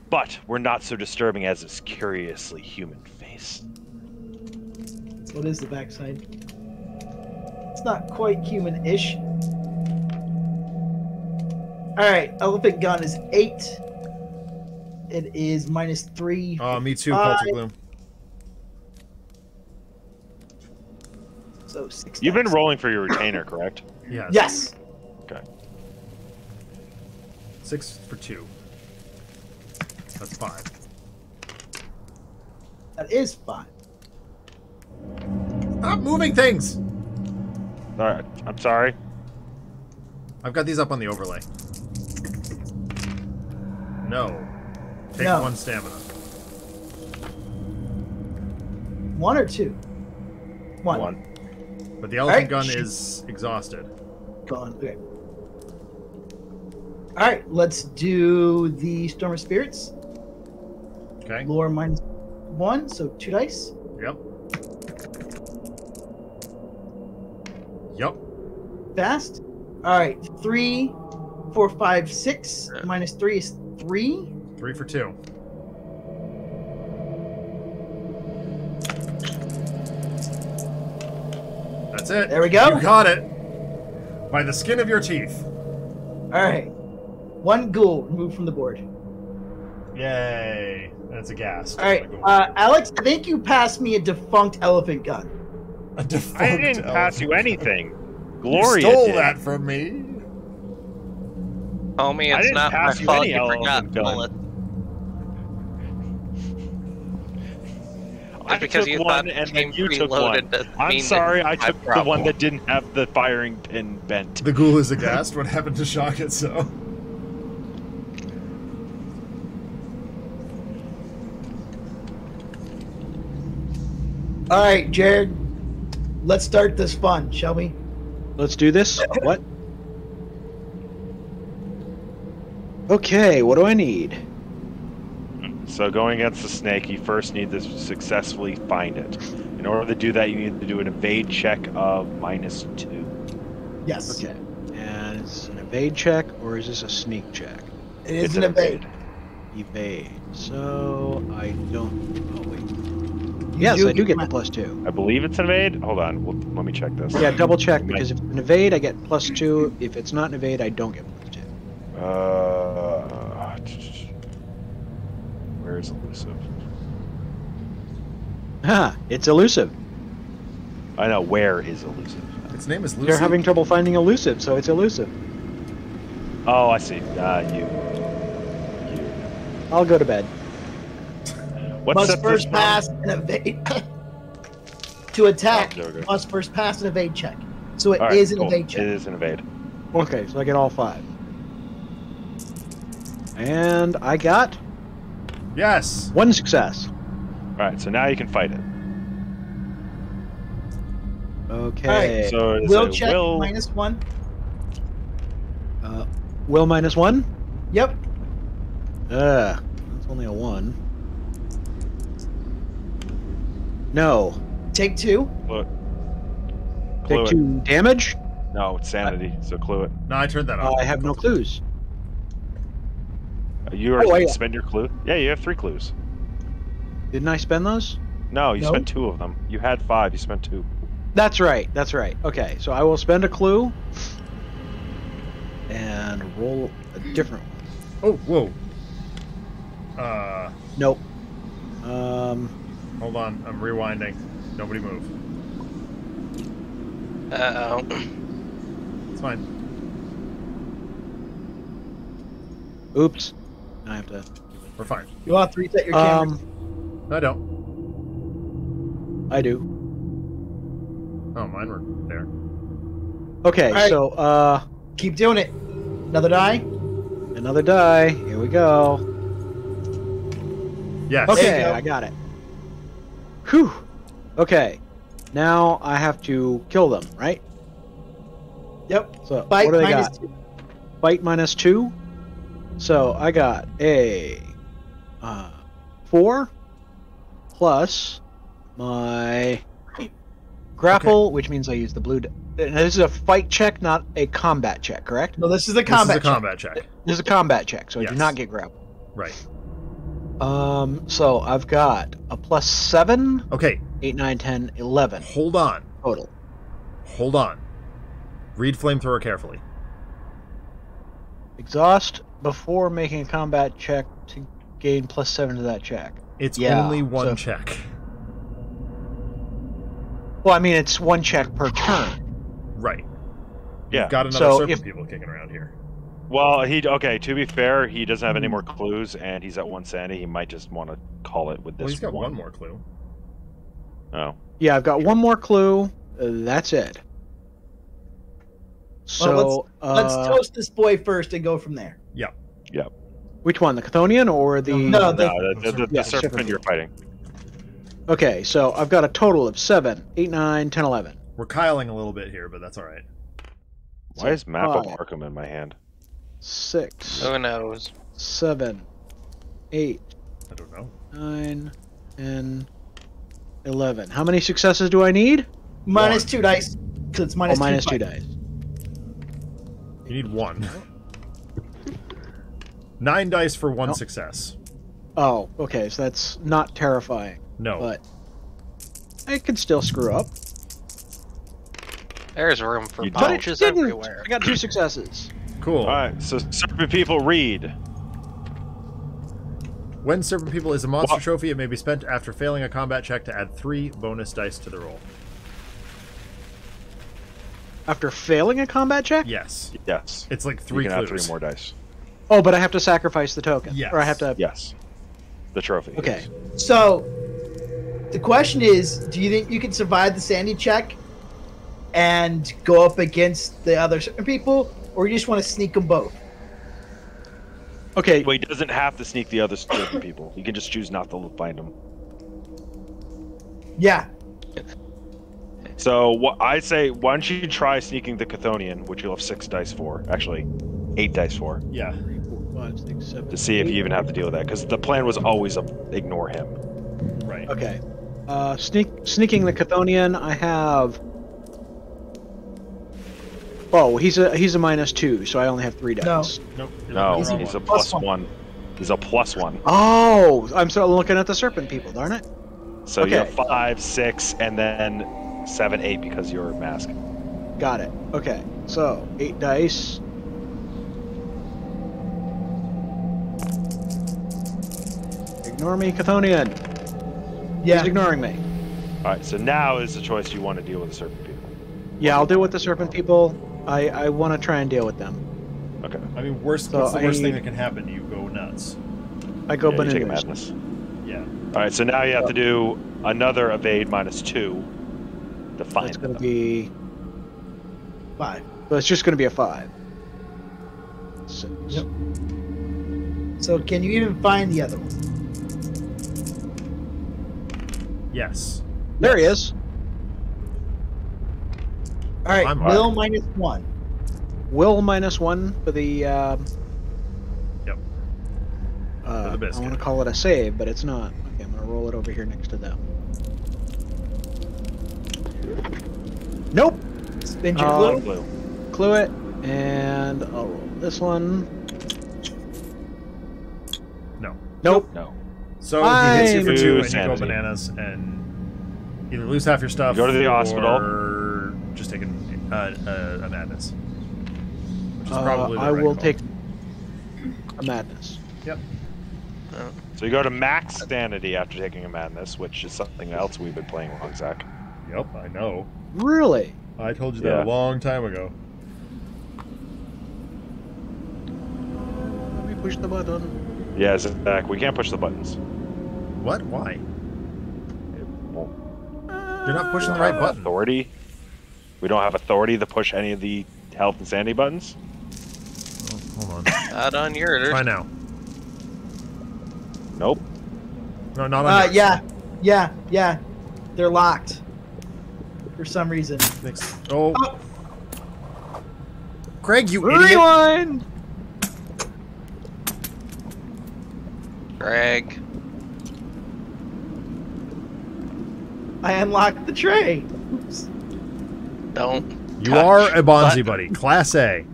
S2: But were not so disturbing as its curiously human face.
S5: What is the backside? It's not quite human-ish. All right, elephant gun is eight. It is minus three.
S1: Oh, me too,
S5: Five.
S1: Cultic Gloom.
S5: so six.
S2: You've been rolling for your retainer, correct?
S1: Yes.
S5: Yes.
S2: Okay.
S1: Six for two. That's five.
S5: That is five.
S1: Stop moving things!
S2: Alright, I'm sorry.
S1: I've got these up on the overlay. No. Take
S5: No.
S1: one stamina.
S5: One or two? One.
S2: One.
S1: But the elephant
S5: Alright.
S1: gun is exhausted.
S5: Gone. Okay. All right, let's do the Storm of Spirits.
S1: Okay?
S5: Lore minus one, so two dice.
S1: Yep. Yep.
S5: Fast. All right. Three, four, five, six.
S6: Yeah.
S5: Minus three is three.
S1: Three for two. That's it.
S3: There we go.
S1: You got it. By the skin of your teeth.
S3: All right. One ghoul removed from the board.
S1: Yay. That's a gas.
S3: All right. Uh, Alex, I think you passed me a defunct elephant gun
S1: a defunct
S2: I didn't pass you
S1: elephant.
S2: anything.
S1: You stole
S2: did.
S1: that from me.
S6: Homie,
S2: I
S6: it's
S2: didn't
S6: not my
S2: pass you
S6: fault
S2: any
S6: you forgot
S2: elephant gun.
S6: bullet.
S2: I
S6: because
S2: took
S6: you
S2: one and then you took one. I'm sorry, I
S6: my
S2: took the
S6: problem.
S2: one that didn't have the firing pin bent.
S1: The ghoul is aghast. what happened to shock it so?
S3: All right, Jared. Let's start this fun, shall we?
S4: Let's do this. What? Okay, what do I need?
S2: So going against the snake, you first need to successfully find it. In order to do that, you need to do an evade check of minus two.
S3: Yes.
S4: Okay. And it's an evade check, or is this a sneak check?
S3: It is
S2: It's
S3: an evade.
S4: Evade. So I don't. Oh wait.
S3: You
S4: Yes, I do get
S3: my-
S4: the plus two.
S2: I believe it's an evade. Hold on, well, let me check this.
S4: Yeah, double check because if it's an evade, I get plus two. If it's not an evade, I don't get plus two.
S2: Uh, where is elusive?
S4: Ha! It's elusive.
S2: I know where is elusive.
S1: Its name is Lucy.
S4: You're having trouble finding elusive, so it's elusive.
S2: Oh, I see. Uh, you. You.
S4: I'll go to bed.
S2: What's
S3: must first pass an evade to attack.
S2: There we go.
S3: Must first pass an evade check. So it is
S2: All right,
S3: an
S2: cool.
S3: evade check.
S2: It is an evade.
S4: Okay, so I get all five. And I got
S1: Yes.
S4: one success.
S2: All right, so now you can fight it.
S4: Okay.
S2: So it's
S3: Will check
S2: will.
S3: minus one.
S4: uh, will minus one.
S3: Yep.
S4: Uh, that's only a one. No.
S3: Take two.
S2: Clue, clue
S4: Take
S2: it.
S4: two damage.
S2: No, it's sanity. So clue it.
S1: No, I turned that
S4: Uh,
S1: off.
S4: I have no clues.
S2: Uh, You already
S4: Oh, yeah.
S2: spend your clue. Yeah, you have three clues.
S4: Didn't I spend those?
S2: No, you
S3: No.
S2: spent two of them. You had five. You spent two.
S4: That's right. That's right. Okay, so I will spend a clue and roll a different one.
S1: Oh, whoa. Uh,
S4: Nope. Um,
S1: hold on. I'm rewinding. Nobody move.
S6: Uh oh.
S1: It's fine.
S4: oops. I have to.
S1: We're fine.
S3: You want to reset your camera?
S4: Um,
S1: I don't.
S4: I do.
S1: Oh, mine were there.
S4: Okay,
S3: Alright.
S4: so uh,
S3: Keep doing it. Another die.
S4: another die. Here we go.
S1: Yes.
S4: Okay,
S3: go.
S4: I got it. Whew. Okay. Now I have to kill them, right?
S3: Yep.
S4: So
S3: Bite
S4: what do they
S3: minus
S4: got?
S3: two.
S4: Bite minus two. So I got a uh, four plus my grapple, which means I use the blue. d- and This is a fight check, not a combat check, correct?
S3: No, this is a combat.
S1: This
S3: combat.
S1: is a combat check.
S4: This is a combat check, so I do not get grapple.
S1: Right.
S4: Um, so I've got a plus seven,
S1: Okay,
S4: eight, nine, ten, eleven
S1: hold on.
S4: total.
S1: Hold on. Read flamethrower carefully.
S4: Exhaust before making a combat check to gain plus seven to that check.
S1: It's
S4: Yeah,
S1: only one
S4: so-
S1: check.
S4: Well, I mean, it's one check per turn.
S1: Right.
S2: Yeah.
S1: You've got another
S4: So
S1: serpent
S4: if-
S1: people kicking around here.
S2: Well, he okay. To be fair, he doesn't have any more clues, and he's at one sanity. He might just want to call it with this.
S1: Well, he's got one more clue.
S2: Oh,
S4: Yeah, I've got one more clue. Uh, that's it. So,
S3: Let's
S4: uh,
S3: toast this boy first and go from there. Yep. Yep.
S4: Which one, the Chthonian or the?
S3: No, the-
S2: no, the, the, the,
S4: Yeah,
S2: serpent
S4: serpent.
S2: you're fighting.
S4: Okay, so I've got a total of seven, eight, nine, ten, eleven.
S1: We're kiling a little bit here, but that's all right.
S2: Why is Map of. Arkham in my hand?
S4: Six,
S6: Who knows?
S4: seven, eight,
S1: I don't know.
S4: nine, ten, eleven. How many successes do I need?
S3: Minus
S1: One.
S3: two dice. Because it's minus
S4: oh, minus two
S3: fight.
S4: dice.
S1: You need one. Nine dice for one
S4: Nope.
S1: success.
S4: Oh, okay, so that's not terrifying,
S1: No.
S4: but I could still screw up.
S6: There's room for
S2: You
S6: punches everywhere.
S4: I got two successes.
S1: Cool.
S2: All right, so serpent people read.
S1: When Serpent People is a monster
S2: Wha-
S1: trophy, it may be spent after failing a combat check to add three bonus dice to the roll.
S4: After failing a combat check?
S1: Yes.
S2: Yes.
S1: It's like three
S2: you can
S1: clues.
S2: add three more dice.
S4: Oh, but I have to sacrifice the token.
S1: Yes.
S4: Or I have to.
S2: Yes. The trophy.
S4: Okay.
S3: So, the question is, do you think you can survive the sandy check and go up against the other certain people, or you just want to sneak them both?
S4: Okay.
S2: Well, he doesn't have to sneak the other serpent people. He can just choose not to find them.
S3: Yeah.
S2: So what I say, why don't you try sneaking the Chthonian, which you'll have six dice for, actually, eight dice for,
S1: Yeah.
S4: Three, four, five, six, seven,
S2: to see if you even have to deal with that. Because the plan was always uh, ignore him.
S1: Right.
S4: Okay. Uh, sneak, sneaking the Chthonian, I have. Oh, he's a he's a minus two, so I only have three
S3: No.
S4: dice.
S1: Nope.
S2: No,
S1: looking
S2: he's a
S3: Plus
S2: plus
S3: one.
S2: one. He's a plus one.
S4: Oh, I'm still looking at the serpent people. Darn it!
S2: So you have five, six, and then seven, eight because you're a mask.
S4: Got it. Okay, so eight dice. Ignore me, Chthonian.
S3: Yeah.
S4: He's ignoring me.
S2: All right. So now is the choice you want to deal with the serpent people.
S4: Yeah, I'll deal with the serpent people. I I want to try and deal with them.
S2: Okay.
S1: I mean, worst.
S4: So
S1: what's the worst
S4: I-
S1: thing that can happen? You go nuts.
S4: I go
S2: Yeah, you take a
S4: bananas.
S2: madness.
S1: Yeah.
S2: All right. So now you have to do another evade minus two to find
S4: It's going to be.
S3: Five.
S4: But it's just going to be a five. Six.
S3: Yep. So, can you even find the other one?
S1: Yes.
S4: There he is.
S3: All right.
S1: I'm-
S3: Will minus one.
S4: Will minus one for the. Um,
S1: Yep.
S4: uh,
S1: For the.
S4: I want to call it a save, but it's not. Okay, I'm going to roll it over here next to them. Nope.
S3: Spin your
S4: Uh,
S3: glue.
S4: Clue it, and I'll roll this one.
S1: No.
S4: Nope.
S2: No.
S1: So he hits you for two,
S2: Two
S1: and you go bananas, and either lose half your stuff,
S2: You go to the hospital.
S1: Or just take an, uh, uh, a madness. Which is
S4: Uh,
S1: probably the
S4: I
S1: right
S4: will
S1: call.
S4: take a madness.
S1: Yep.
S2: So you go to max sanity after taking a madness, which is something else we've been playing wrong, Zach.
S1: Yep, I know.
S4: Really?
S1: I told you that
S2: Yeah.
S1: a long time ago.
S4: Let me push the button.
S2: Yeah, Zach, we can't push the buttons.
S1: What? Why?
S2: It won't
S1: You're not pushing the right button.
S2: Authority. We don't have authority to push any of the health and sanity buttons.
S1: Oh, hold on.
S6: Not on yours.
S1: Try now.
S2: Nope.
S1: No, not on.
S3: Uh,
S1: yours.
S3: yeah. Yeah. Yeah. They're locked. For some reason.
S1: Next. Oh.
S3: Oh.
S1: Craig, you idiot!
S4: Rewind!
S6: Greg.
S3: I unlocked the tray. Oops.
S6: Don't.
S1: You
S6: touch
S1: are a Bonzi
S6: button.
S1: buddy, Class A.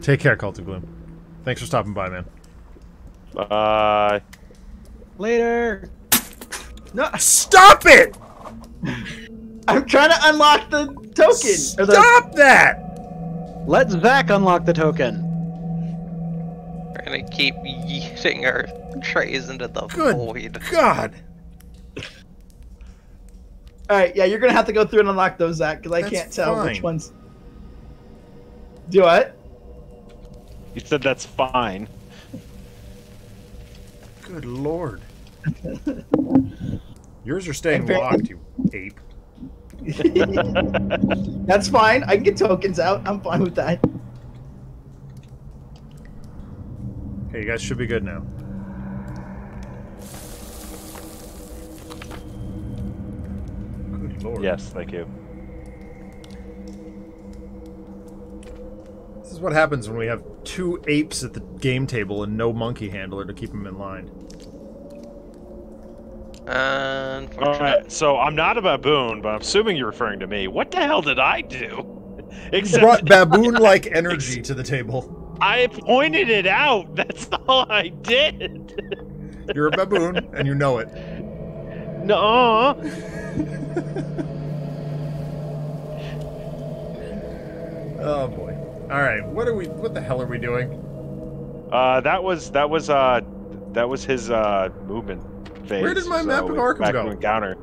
S1: Take care, Cult of Gloom. Thanks for stopping by, man.
S2: Bye.
S4: Later.
S3: No,
S1: Stop it!
S3: I'm trying to unlock the token. Or the,
S1: Stop that!
S4: Let Zach unlock the token.
S6: We're gonna keep yeeting our trays into the
S1: Good
S6: void.
S1: God.
S3: All right, yeah, you're gonna have to go through and unlock those, Zach, because I
S1: That's
S3: can't tell
S1: fine.
S3: which ones. Do what?
S2: you said that's fine.
S1: Good lord. Yours are staying
S3: Fair-
S1: locked, you ape.
S3: That's fine. I can get tokens out. I'm fine with that.
S1: Okay, you guys should be good now. Lord.
S2: Yes, thank you.
S1: This is what happens when we have two apes at the game table and no monkey handler to keep them in line.
S6: Unfortunate.
S2: Alright, so I'm not a baboon, but I'm assuming you're referring to me. What the hell did I do? Except
S1: brought baboon-like energy to the table.
S2: I pointed it out. That's all I did.
S1: You're a baboon, and you know it.
S2: No.
S1: Oh boy. All right. What are we? What the hell are we doing?
S2: Uh, that was that was uh, that was his uh movement phase.
S1: Where did my
S2: so
S1: map of
S2: we-
S1: Arkham
S2: back
S1: go?
S2: encounter.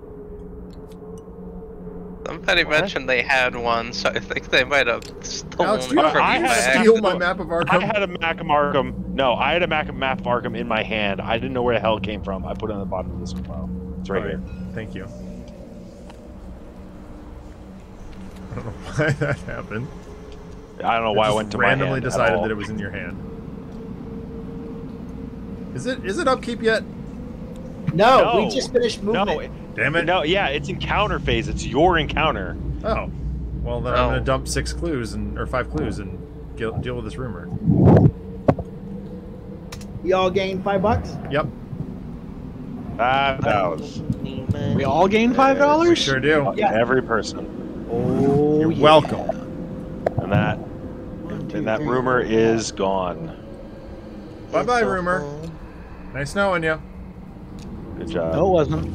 S6: Somebody
S2: What?
S6: mentioned they had one, so I think they might have stolen
S1: Alex, do
S6: it
S1: you
S6: from
S2: I had to
S1: steal my map of Arkham.
S2: I had a map of Arkham. No, I had a map map of Arkham in my hand. I didn't know where the hell it came from. I put it on the bottom of this file. It's right
S1: All
S2: here.
S1: Thank you. I don't know why that happened.
S2: I don't know
S1: It
S2: why I went to
S1: randomly
S2: my hand at
S1: decided
S2: all.
S1: that it was in your hand. Is it? Is it upkeep yet?
S3: No, we just finished movement.
S2: No, it-
S1: Damn it!
S2: no, yeah, it's encounter phase. It's your encounter.
S1: Oh, well then I'm gonna oh. dump six clues and or five clues and deal, deal with this rumor.
S3: Y'all gain five bucks.
S1: Yep,
S2: Five dollars.
S4: We all gain five
S1: we
S4: dollars.
S1: sure do.
S3: Yeah.
S2: Every person,
S4: Oh,
S1: You're
S4: yeah.
S1: welcome.
S2: and that
S4: One, two,
S2: and that
S4: three.
S2: rumor is gone.
S1: Bye bye, rumor. Nice knowing you.
S2: Good job.
S4: No, it wasn't.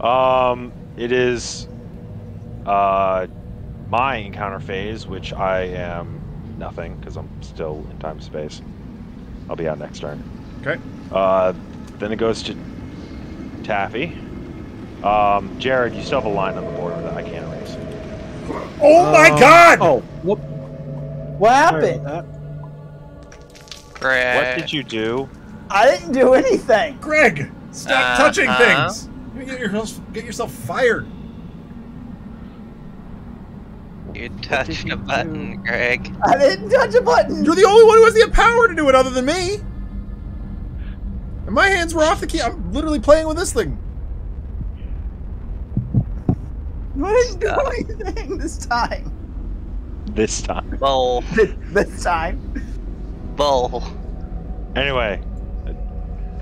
S2: Um, it is uh my encounter phase, which I am nothing because I'm still in time space. I'll be out next turn.
S1: Okay.
S2: Uh, then it goes to Taffy. Um, Jared, you still have a line on the board that I can't erase.
S1: Oh my
S4: Um,
S1: God!
S4: Oh, whoop.
S3: What happened?
S6: Greg.
S2: What did you do?
S3: I didn't do anything.
S1: Greg, stop
S6: Uh-huh.
S1: touching things. You get yourself get yourself fired.
S6: You touched
S2: you
S6: a button, Greg.
S3: I didn't touch a button.
S1: You're the only one who has the power to do it, other than me. And my hands were off the key. I'm literally playing with this thing.
S3: What is didn't do anything this time.
S2: This time.
S6: Bull.
S3: this time.
S6: Bull.
S2: Anyway,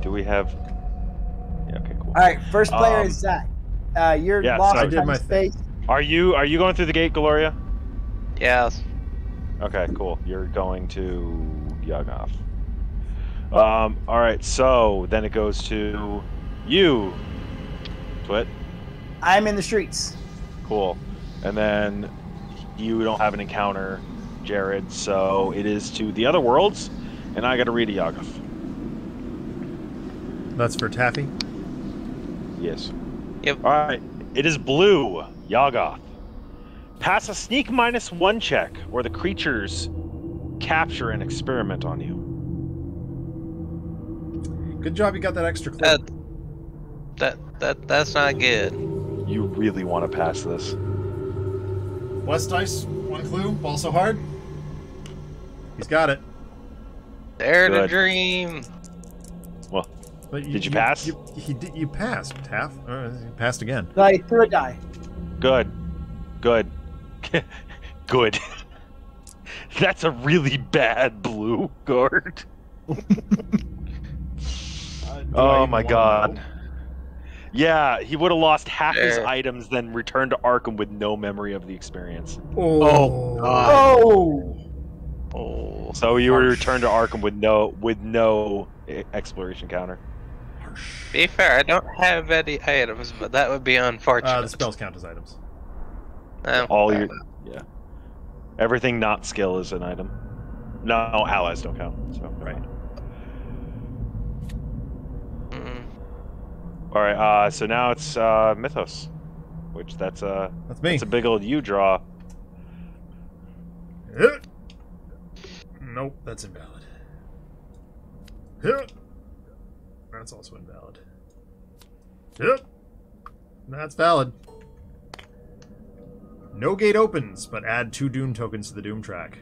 S2: do we have? Yeah. Okay. Cool.
S3: All right, first player
S2: Um,
S3: is Zach. Uh, you're
S2: yeah,
S3: lost
S2: so I
S3: in
S1: did my
S3: and
S1: thing.
S3: space.
S2: Are you are you going through the gate, Gloria?
S6: Yes.
S2: Okay, cool. You're going to Yuggoth. Um, all right, so then it goes to you, Twit.
S3: I'm in the streets.
S2: Cool. And then you don't have an encounter, Jared, so it is to the other worlds, and I got to read a Yuggoth.
S1: That's for Taffy.
S2: Yes.
S6: Yep.
S2: All right. It is blue, Yuggoth. Pass a sneak minus one check, or the creatures capture and experiment on you.
S1: Good job, you got that extra clue.
S6: That, that that that's not good.
S2: You really want to pass this.
S1: West dice, one clue. Ball so hard. He's got it.
S6: Dare to
S2: Good.
S6: dream.
S1: But
S2: Did you pass?
S1: You, he did. You passed, Taff. Uh, passed again.
S3: I threw a die.
S2: Good. Good. Good. That's a really bad blue guard. Oh my god. Yeah, he would have lost half his items, then returned to Arkham with no memory of the experience.
S1: Oh,
S4: God.
S3: Oh,
S6: Oh.
S2: So you were
S1: Harsh.
S2: returned to Arkham with no with no e- exploration counter.
S6: Be fair, I don't have any items, but that would be unfortunate.
S1: Uh, the spells count as items.
S6: Oh,
S2: All your yeah, everything not skill is an item. No, allies don't count. So
S1: Right.
S6: mm,
S2: All right. Uh, so now it's uh, Mythos, which that's a
S1: That's me.
S2: that's a big old U draw.
S1: Uh, Nope, that's invalid. Uh, That's also invalid. Yep. That's valid. No gate opens, but add two Doom tokens to the Doom track.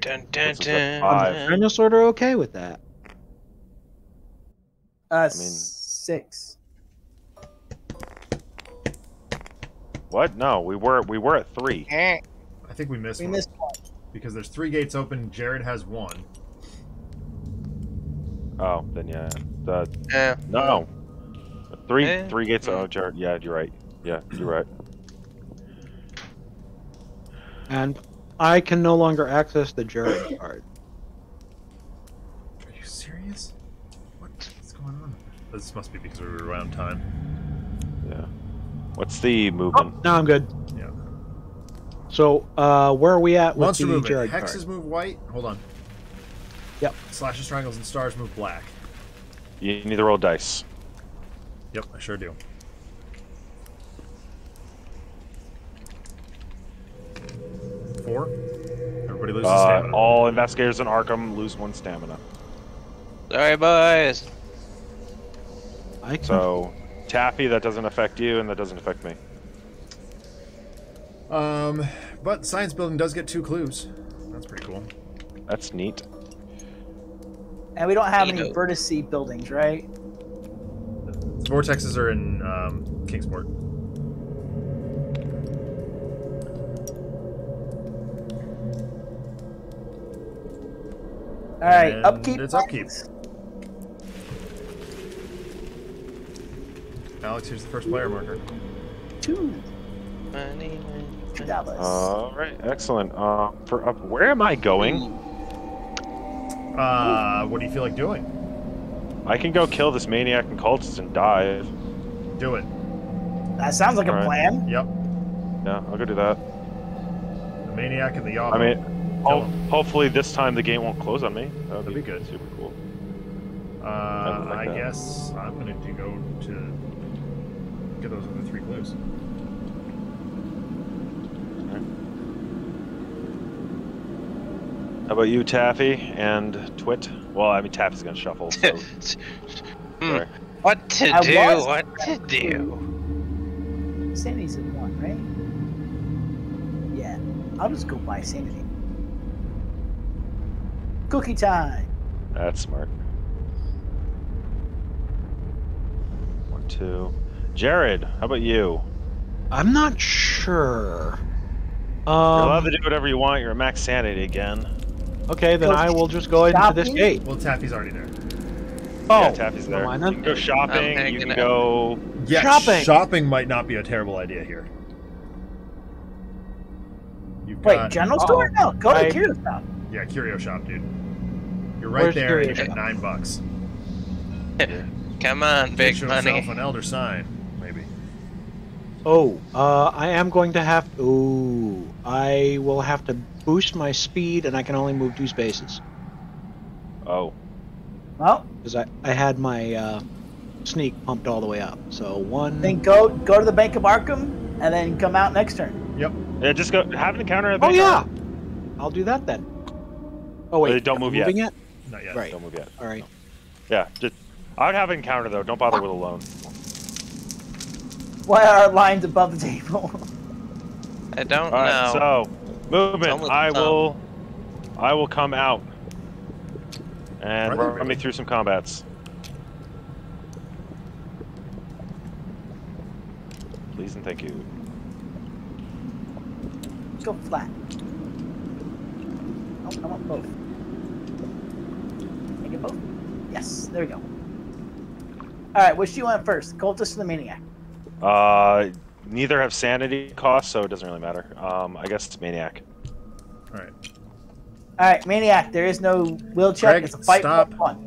S6: Dun, dun,
S2: Puts
S6: dun,
S2: five.
S6: dun.
S4: kind of sort of okay with that.
S3: uh,
S2: mean-
S3: six.
S2: What? No, we were we were at three.
S1: I think we missed
S3: We
S1: one.
S3: missed one.
S1: Because there's three gates open, Jared has one.
S2: Oh, then yeah. The
S6: Eh.
S2: no, three
S6: Eh.
S2: three gates. Oh, Jared. Yeah, you're right. Yeah, you're right.
S4: And I can no longer access the Jared card.
S1: Are you serious? What's going on? This must be because we were around time.
S2: Yeah. What's the
S4: Oh,
S2: movement?
S4: now I'm good.
S1: Yeah.
S4: So, uh, where are we at with
S1: Monster
S4: the
S1: movement.
S4: Jared
S1: Hexes
S4: card?
S1: move white. Hold on.
S4: Yep.
S1: Slashes, triangles, and stars move black.
S2: You need to roll dice.
S1: Yep, I sure do. Four. Everybody loses
S2: Uh,
S1: stamina.
S2: all investigators in Arkham lose one stamina.
S6: Sorry, boys.
S4: I can-
S2: So, Taffy, that doesn't affect you, and that doesn't affect me.
S1: Um, but science building does get two clues. That's pretty cool.
S2: That's neat.
S3: And we don't have any
S6: Neato.
S3: vertice buildings, right?
S1: Vortexes are in um, Kingsport.
S3: All right,
S1: And
S3: upkeep.
S1: it's upkeep.
S3: plans.
S1: Alex, here's the first player marker.
S3: Two.
S6: Money,
S3: Two dollars.
S2: All right, excellent. Uh, for up, where am I going?
S1: Uh, what do you feel like doing?
S2: I can go kill this maniac and cultist and dive.
S1: Do it.
S3: that sounds like a
S2: Alright.
S3: plan.
S1: Yep.
S2: Yeah, I'll go do that.
S1: The maniac and the yacht.
S2: I mean,
S1: Kill
S2: ho- hopefully this time the game won't close on me. That would
S1: That'd
S2: be,
S1: be good.
S2: Super cool.
S1: Uh,
S2: like
S1: I
S2: that.
S1: guess I'm gonna do go to get those other three clues.
S2: How about you, Taffy and Twit? Well, I mean, Taffy's gonna shuffle. So,
S6: Hmm,
S2: sorry.
S6: What to
S3: I
S6: do? What to do?
S3: Sanity's in one, right? Yeah. I'll just go buy sanity. Cookie time.
S2: That's smart. One, two. Jared, how about you?
S4: I'm not sure.
S2: You're allowed
S4: Um,
S2: to do whatever you want. You're at max sanity again.
S4: okay, then
S3: Go
S4: I will just go into this gate.
S1: Well, Taffy's already there.
S4: Oh,
S2: yeah, Taffy's
S4: never
S2: there.
S4: mind
S2: You can go shopping. You can go.
S1: Yeah,
S4: Shopping.
S1: shopping might not be a terrible idea here. You've
S3: Wait,
S1: got
S3: general
S4: oh,
S3: store? No, go
S4: I-
S3: to Curio Shop.
S1: yeah, curio shop, dude. You're right
S4: Where's
S1: there,
S4: Curio
S1: and you get nine bucks.
S6: Come on, big
S1: Get
S6: money.
S1: yourself an elder sign, maybe.
S4: Oh, uh, I am going to have. Ooh, I will have to boost my speed, and I can only move two spaces
S2: Oh,
S3: Well,
S4: because I, I had my uh, sneak pumped all the way up. So one.
S3: then go go to the Bank of Arkham and then come out next turn.
S1: Yep.
S2: yeah. Just go. Have an encounter. At the
S4: Oh
S2: bank.
S4: yeah, I'll do that then. Oh wait,
S2: don't move yet.
S4: moving yet.
S1: Not yet.
S4: Right.
S2: Don't move yet.
S4: All right.
S2: Yeah. Just. I'd have an encounter though. Don't bother with a loan.
S3: Why are our lines above the table?
S6: I don't
S2: All right.
S6: know.
S2: So movement. I
S6: the
S2: will. I will come out. And
S1: Are they
S2: run me through some combats. Please and thank you.
S3: go flat. Oh, I want both. Can I get both? Yes, there we go. Alright, which do you want first? Cultist or the Maniac?
S2: Uh, neither have sanity costs, so it doesn't really matter. Um, I guess it's maniac.
S1: All right.
S3: Alright, Maniac, there is no will check.
S1: Greg,
S3: it's a fight
S1: stop.
S3: plus one.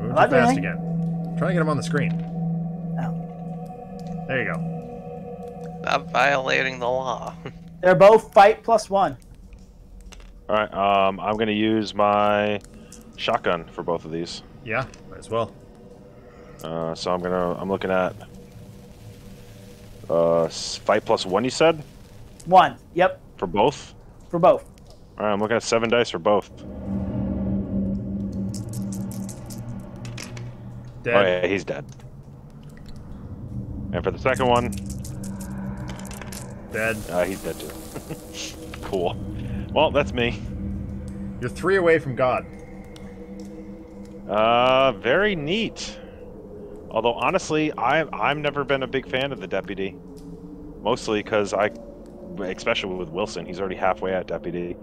S1: Move
S3: Am
S1: too fast again. Try to get him on the screen.
S3: Oh.
S1: There you go.
S6: Stop violating the law.
S3: They're both fight plus one.
S2: All right. Um, I'm gonna use my shotgun for both of these.
S1: Yeah, might as well.
S2: Uh, so I'm gonna. I'm looking at. Uh, s- fight plus one. You said
S3: One. Yep,
S2: for both.
S3: for both.
S2: All right. I'm looking at seven dice for both.
S1: Dead.
S2: Oh yeah, he's dead. And for the second one,
S1: Dead.
S2: uh, he's dead too. cool. Well, that's me.
S1: You're three away from God.
S2: Uh, very neat. Although honestly, I I've never been a big fan of the deputy, mostly because I, especially with Wilson, he's already halfway at deputy.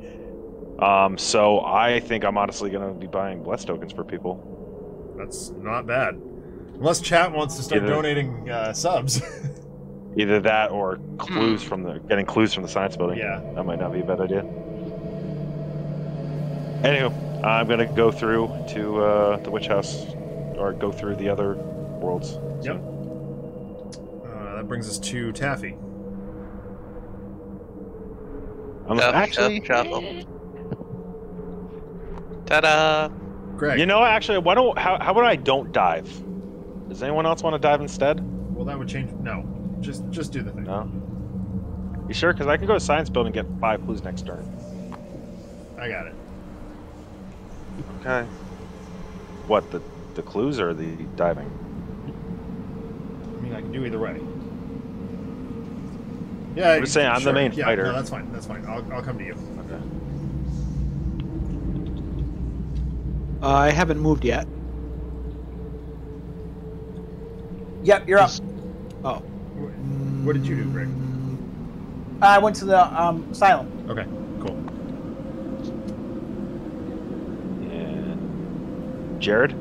S2: Um, so I think I'm honestly gonna be buying bless tokens for people.
S1: That's not bad. Unless chat wants to start
S2: Either-
S1: donating uh, subs.
S2: Either that or clues from the getting clues from the science building.
S1: yeah.
S2: That might not be a bad idea. Anywho, I'm gonna go through to uh, the witch house, or go through the other worlds.
S1: Yep. Uh, that brings us to Taffy.
S2: I'm
S6: Shuffle,
S2: actually,
S6: shuffle, shuffle. Ta-da!
S1: Greg.
S2: you know, actually, why don't how how about I don't dive? Does anyone else want to dive instead?
S1: Well, that would change. No, just just do the thing.
S2: No. You sure? Because I can go to science building and get five clues next turn.
S1: I got it.
S2: Okay. What the the clues or the diving?
S1: I mean, I can do either way. Yeah,
S2: I'm just saying, I'm the main
S1: yeah,
S2: fighter.
S1: No, that's fine. That's fine. I'll, I'll come to you.
S2: Okay.
S4: I haven't moved yet.
S5: Yep, you're up.
S4: Oh.
S1: What did you do, Greg?
S5: I went to the um, asylum.
S1: Okay, cool.
S2: And Jared.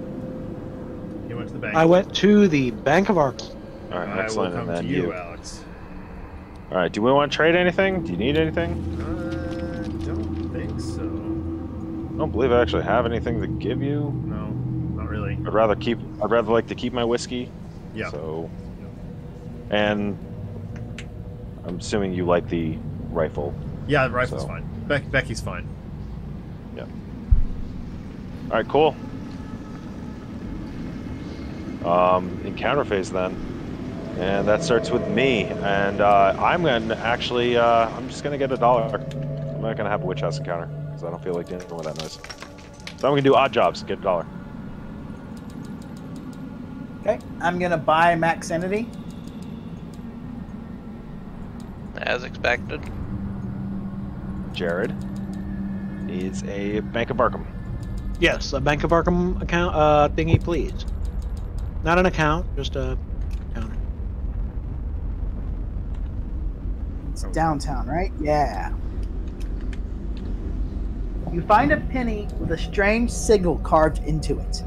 S1: You went to the bank.
S4: I went to the Bank of Arkham.
S2: All right,
S1: I will
S2: excellent.
S1: come
S2: And
S1: to
S2: then
S1: you,
S2: you.
S1: Alex.
S2: All right. Do we want to trade anything? Do you need anything?
S1: I don't think so.
S2: I don't believe I actually have anything to give you.
S1: No, not really.
S2: I'd rather keep. I'd rather like to keep my whiskey.
S1: Yeah.
S2: So. And I'm assuming you like the rifle.
S1: Yeah, the rifle's
S2: So.
S1: fine. Beck, Becky's fine. Yeah.
S2: All right, cool. Um, encounter phase then, and that starts with me. And uh, I'm gonna actually, uh, I'm just gonna get a dollar. I'm not gonna have a witch house encounter because I don't feel like dealing with that noise. So I'm gonna do odd jobs, get a dollar.
S5: Okay, I'm gonna buy max sanity.
S6: As expected.
S2: Jared needs a Bank of Arkham.
S4: Yes, a Bank of Arkham account uh, thingy, please. Not an account, just a counter.
S5: It's oh. downtown, right? Yeah. You find a penny with a strange signal carved into it.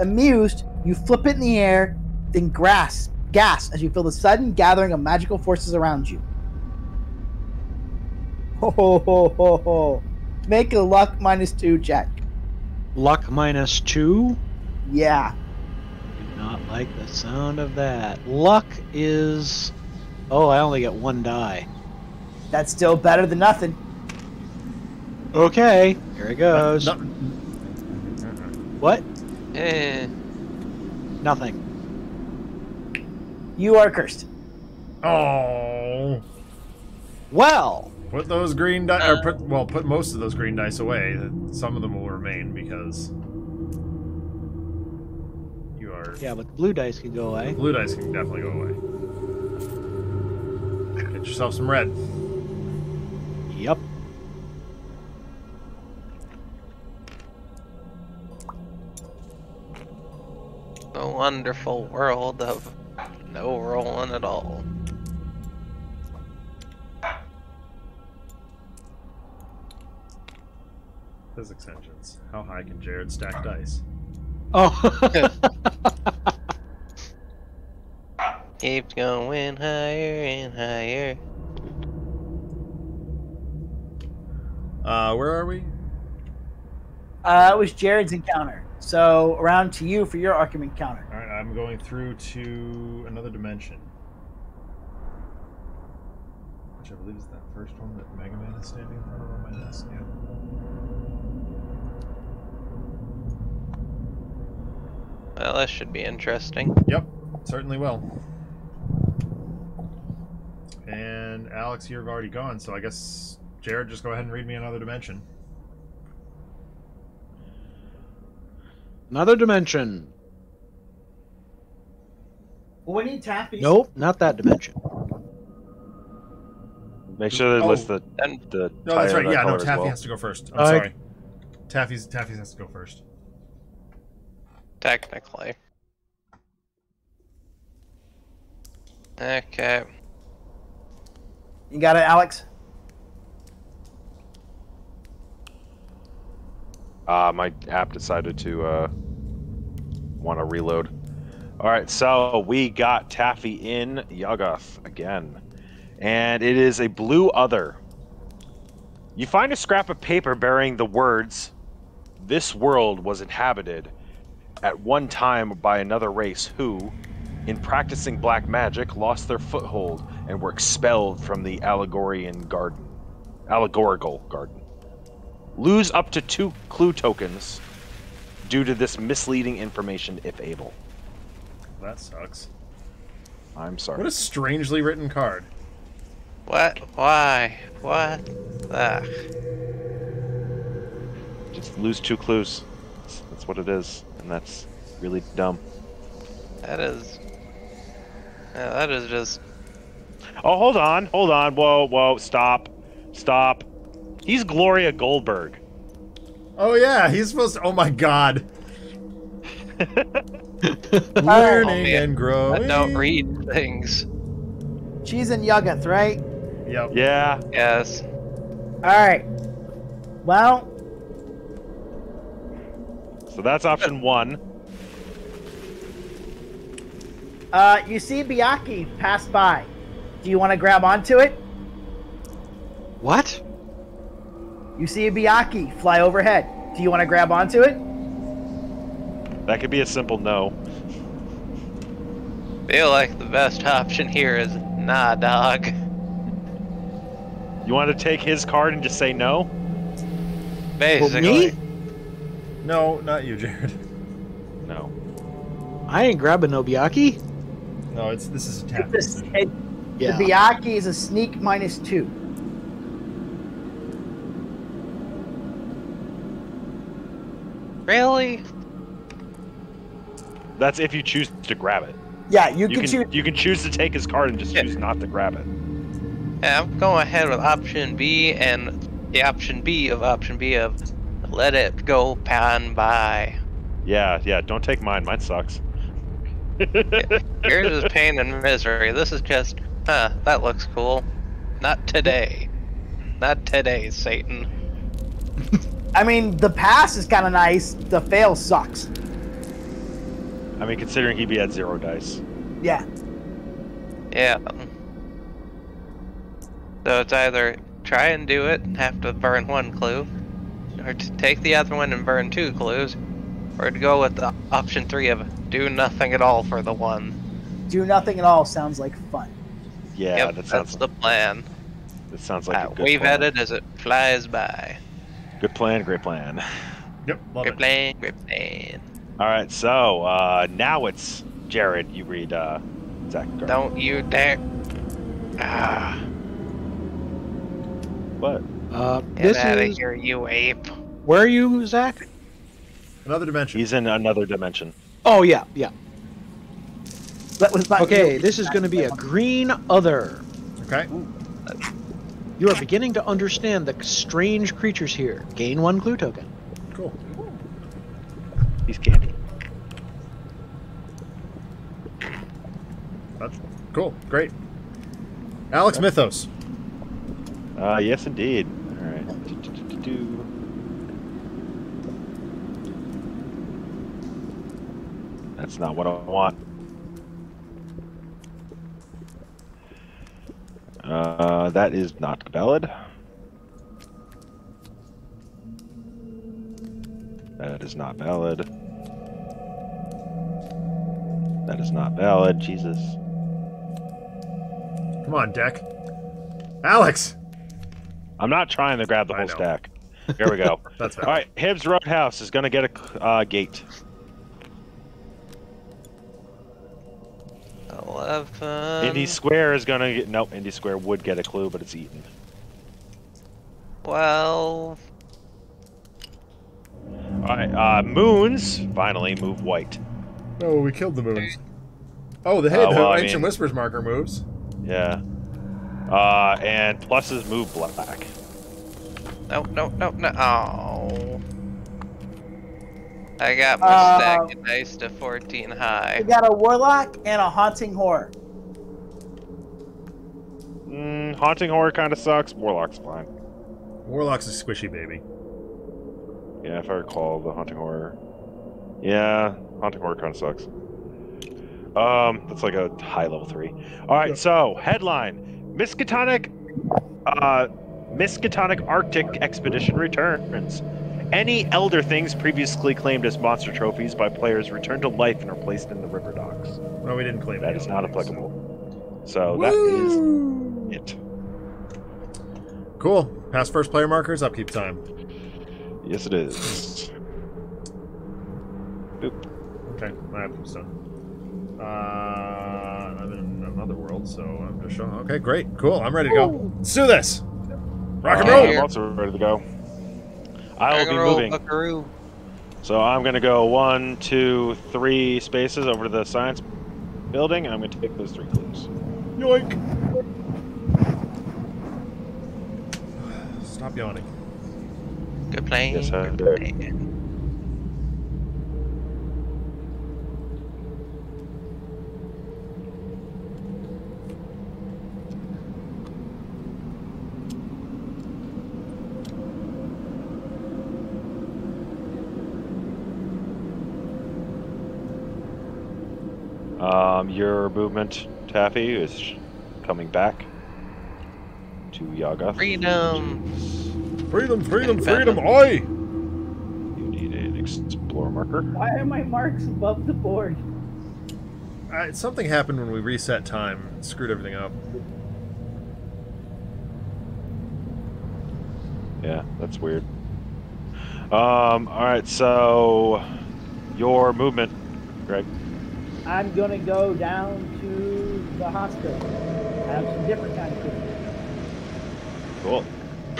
S5: Amused, you flip it in the air, then grasp, gasp as you feel the sudden gathering of magical forces around you. Ho ho ho ho ho. Make a luck minus two check.
S4: Luck minus two.
S5: Yeah.
S4: Do not like the sound of that. Luck is. Oh, I only get one die.
S5: That's still better than nothing.
S4: Okay, here it goes.
S1: No-
S4: What?
S6: Eh.
S4: Nothing.
S5: You are cursed.
S1: Oh.
S4: Well,
S1: Put those green dice, or put well, put most of those green dice away. Some of them will remain because you are.
S4: yeah, but the blue dice can go away.
S1: Blue dice can definitely go away. Get yourself some red.
S4: Yep.
S6: A wonderful world of no rolling at all.
S1: Physics engines. How high can Jared stack dice?
S4: Oh.
S6: Keeps going higher and higher.
S1: Uh, where are we?
S5: Uh, it was Jared's encounter. So around to you for your Arkham encounter.
S1: All right, I'm going through to another dimension, which I believe is that first one that Mega Man is standing in front of on my desk. Yeah.
S6: Well, that should be interesting.
S1: Yep, certainly will. And Alex, you've already gone, so I guess Jared, just go ahead and read me another dimension.
S4: Another dimension.
S5: Well, we need Taffy.
S4: Nope, not that dimension.
S2: Make sure they
S1: Oh.
S2: list the
S6: And
S2: the.
S1: No, that's
S2: tire
S1: right.
S2: that
S1: Yeah, no, Taffy
S2: well.
S1: has to go first. I'm
S4: I-
S1: sorry. Taffy's Taffy has to go first.
S6: Technically. Okay.
S5: You got it, Alex?
S2: Uh, my app decided to uh, want to reload. All right, so we got Taffy in Yuggoth again, and it is a blue other. You find a scrap of paper bearing the words, This world was inhabited at one time by another race who, in practicing black magic, lost their foothold and were expelled from the Allegorian garden. Allegorical garden. Lose up to two clue tokens due to this misleading information if able.
S1: That sucks.
S2: I'm sorry.
S1: What a strangely written card.
S6: What? Why? What? Ugh.
S2: Just lose two clues. That's, that's what it is, and that's really dumb.
S6: That is. Yeah, that is just.
S2: Oh, hold on, hold on. Whoa, whoa, stop, stop. He's Gloria Goldberg.
S1: Oh yeah, he's supposed to. Oh my god.
S3: Oh,
S1: Learning
S6: man.
S1: and
S6: I don't read things.
S3: She's in Yuggoth, right?
S1: Yep.
S2: Yeah.
S6: Yes.
S3: All right. Well,
S2: So that's option one.
S3: uh, you see Byakhee pass by. Do you want to grab onto it?
S4: What?
S3: You see a Byakhee fly overhead. Do you want to grab onto it?
S2: That could be a simple no.
S6: Feel like the best option here is nah, dog.
S2: You want to take his card and just say no?
S6: Basically.
S4: Me?
S1: No, not you, Jared.
S2: No.
S4: I ain't grabbing Nobiaki.
S1: No, it's this is a tap.
S3: It's a- it-
S4: Yeah.
S3: The Byakhee is a sneak minus two.
S6: Really?
S2: That's if you choose to grab it.
S3: Yeah, you,
S2: You
S3: can,
S2: can
S3: choose.
S2: you can choose to take his card and just
S6: Yeah.
S2: choose not to grab it.
S6: Yeah, I'm going ahead with option B and the option B of option B of let it go pan by.
S2: Yeah, yeah. Don't take mine. Mine sucks.
S6: Yours is pain and misery. This is just, huh, that looks cool. Not today. Not today, Satan.
S3: I mean, the pass is kind of nice. The fail sucks.
S2: I mean, considering he'd be at zero dice.
S3: Yeah.
S6: Yeah. So it's either try and do it and have to burn one clue, or to take the other one and burn two clues, or to go with the option three of do nothing at all for the one.
S3: Do nothing at all sounds like fun.
S2: Yeah,
S6: yep,
S2: that
S6: that's
S2: sounds
S6: the plan.
S2: that sounds like
S6: Uh,
S2: a good
S6: wave
S2: plan.
S6: at it as it flies by.
S2: Good plan, great plan.
S1: Yep, love
S6: Great
S1: it.
S6: plan, great plan.
S2: All right, so uh, now it's Jared. You read uh, Zach. card.
S6: Don't you dare. Ah,
S2: What?
S4: Uh,
S6: get
S4: this
S6: out of
S4: is.
S6: here, you ape.
S4: Where are you, Zach?
S1: Another dimension.
S2: He's in another dimension.
S4: Oh yeah, yeah.
S3: That was not
S4: Okay,
S3: you.
S4: this is going to be a green other.
S1: Okay.
S4: You are beginning to understand the strange creatures here. Gain one clue token.
S1: Cool.
S2: He's candy.
S1: That's cool. Great. Alex Mythos.
S2: Uh, yes, indeed. All right. That's not what I want. Uh, that is not valid. That is not valid. That is not valid. Jesus.
S1: Come on, deck. Alex.
S2: I'm not trying to grab the
S1: I
S2: whole
S1: know.
S2: stack. Here we go.
S1: That's
S2: All
S1: valid.
S2: right, Hibb's Roadhouse is gonna get a uh, gate.
S6: Eleven.
S2: Indy Square is gonna get nope. Indy Square would get a clue, but it's eaten.
S6: Twelve.
S2: All right, uh, Moons finally move white.
S1: Oh, we killed the moons. Oh, the hey,
S2: Uh,
S1: the
S2: well, I
S1: ancient
S2: mean-
S1: whispers marker moves.
S2: Yeah. Uh, and pluses move black.
S6: No, no, no, no. Oh. I got my
S3: Uh,
S6: stack of dice to 14 high.
S3: We
S6: high.
S3: got a warlock and a haunting horror.
S2: Mm, haunting horror kind of sucks. Warlock's fine.
S1: Warlock's a squishy baby.
S2: Yeah, if I recall, the haunting horror. Yeah, haunting horror kind of sucks. Um, that's like a high level three. All right, so headline: Miskatonic, uh, Miskatonic Arctic expedition returns. Any elder things previously claimed as monster trophies by players return to life and are placed in the river docks.
S1: No, we didn't claim
S2: That
S1: any
S2: is
S1: of
S2: not
S1: these.
S2: applicable. So that is it.
S1: Cool. Pass first player markers. Upkeep time.
S2: Yes, it is.
S1: Okay, my upkeep's done. Uh, I'm in another world, so I'm just showing. Okay, great, cool. I'm ready to go. Let's do this. Rock and
S2: Uh,
S1: roll.
S2: I'm also ready to go. I will be
S6: Roll,
S2: moving.
S6: buckaroo.
S2: So I'm going to go one, two, three spaces over to the science building. And I'm going to take those three clues.
S1: Yoink. Stop yawning.
S6: Good plan.
S2: Yes, sir.
S6: good plan.
S2: Um, your movement, Taffy, is coming back to Yaga.
S6: Freedom.
S1: Freedom, freedom,
S6: And
S1: freedom. Oi!
S2: You need an explore marker.
S3: Why are my marks above the board?
S1: Uh, something happened when we reset time. It screwed everything up.
S2: Yeah, that's weird. Um, all right, so your movement, Greg.
S5: I'm gonna go down to the hospital. Have some different kind of cookies.
S2: Cool.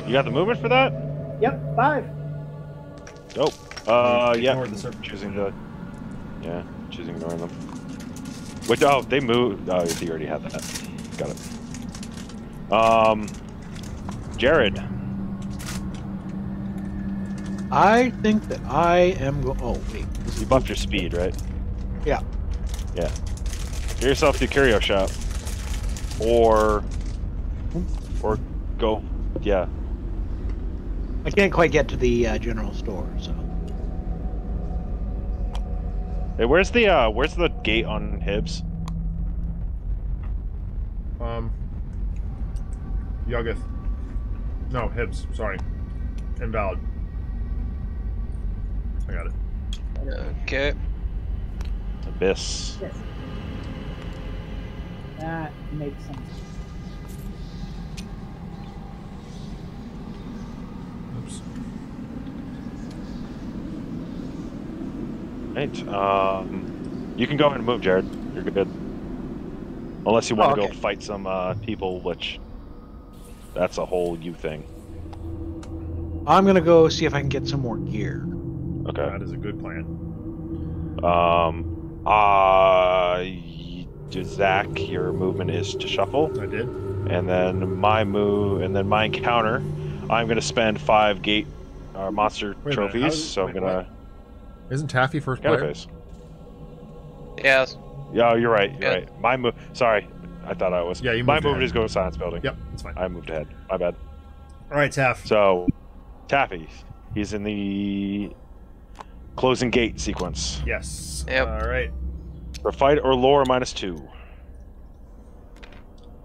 S2: You got the movers for that?
S5: Yep, five.
S2: Dope. Uh, yeah.
S1: The serpent.
S2: Choosing to, yeah, choosing ignoring them. Wait, oh, they moved. Oh, you already had that. Got it. Um, Jared.
S4: I think that I am. Go- oh wait,
S2: You
S4: is
S2: buffed your speed, right?
S4: Yeah.
S2: Yeah. Get yourself to Curio Shop. Or. Or go. Yeah.
S4: I can't quite get to the uh, general store, so
S2: Hey, where's the uh where's the gate on Hibb's?
S1: Um, Yuggoth. No, Hibb's. Sorry. Invalid. I got it.
S6: Okay.
S2: Abyss.
S5: Yes. That makes sense.
S1: Oops.
S2: Right. Um you can go ahead and move, Jared. You're good. Unless you want
S4: Oh,
S2: to
S4: okay.
S2: go fight some uh people, which that's a whole you thing.
S4: I'm gonna go see if I can get some more gear.
S2: Okay.
S1: That is a good plan.
S2: Um uh y- Zach, your movement is to shuffle.
S1: I did.
S2: And then my move, and then my encounter, I'm gonna spend five gate uh, monster
S1: Wait a minute, how
S2: trophies.
S1: does-
S2: so I'm
S1: wait,
S2: gonna
S1: Isn't Taffy first player?
S2: counterface.
S6: Yes.
S2: Yeah, you're right. You're
S6: Yeah.
S2: right. My move. Sorry, I thought I was.
S1: Yeah, you
S2: My
S1: moved
S2: movement is go to science building.
S1: Yep, that's fine.
S2: I moved ahead. My bad.
S1: All right, Taff.
S2: So, Taffy, he's in the closing gate sequence.
S1: Yes.
S6: Yep.
S1: All right.
S2: For fight or lore minus two.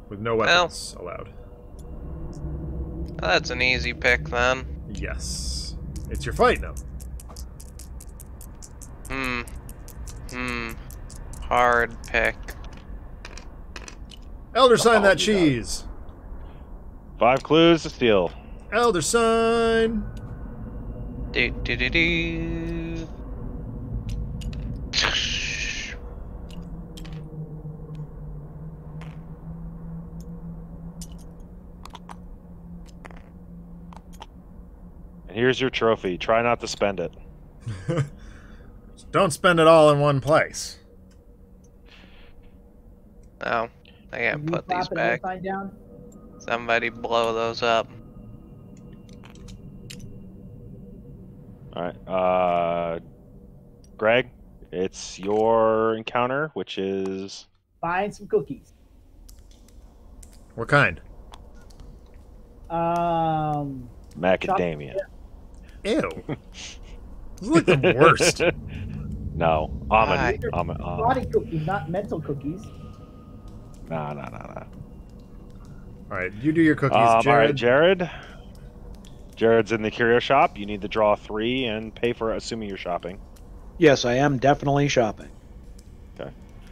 S1: With no
S6: Well.
S1: weapons allowed.
S6: That's an easy pick then.
S1: Yes. It's your fight now.
S6: Hmm. Hmm. Hard pick.
S1: Elder sign that
S2: you got it.
S1: cheese.
S2: Five clues to steal.
S1: Elder sign.
S6: Do do do do.
S2: And here's your trophy. Try not to spend it.
S1: Don't spend it all in one place.
S6: Oh, I can't put these back.
S5: down.
S6: Somebody blow those up.
S2: All right. Uh, Greg, it's your encounter, which is
S5: Find some cookies.
S1: What kind?
S5: Um,
S2: macadamia.
S1: Ew. This is like the worst.
S2: no,
S6: Why?
S2: almond. Almond. almond.
S5: body cookies, not mental cookies.
S2: Nah, nah, nah, nah.
S1: All right, you do your cookies,
S2: Um, all right,
S1: Jared.
S2: Jared. Jared's in the curio shop. You need to draw three and pay for it, assuming you're shopping.
S4: Yes, I am definitely shopping. Okay.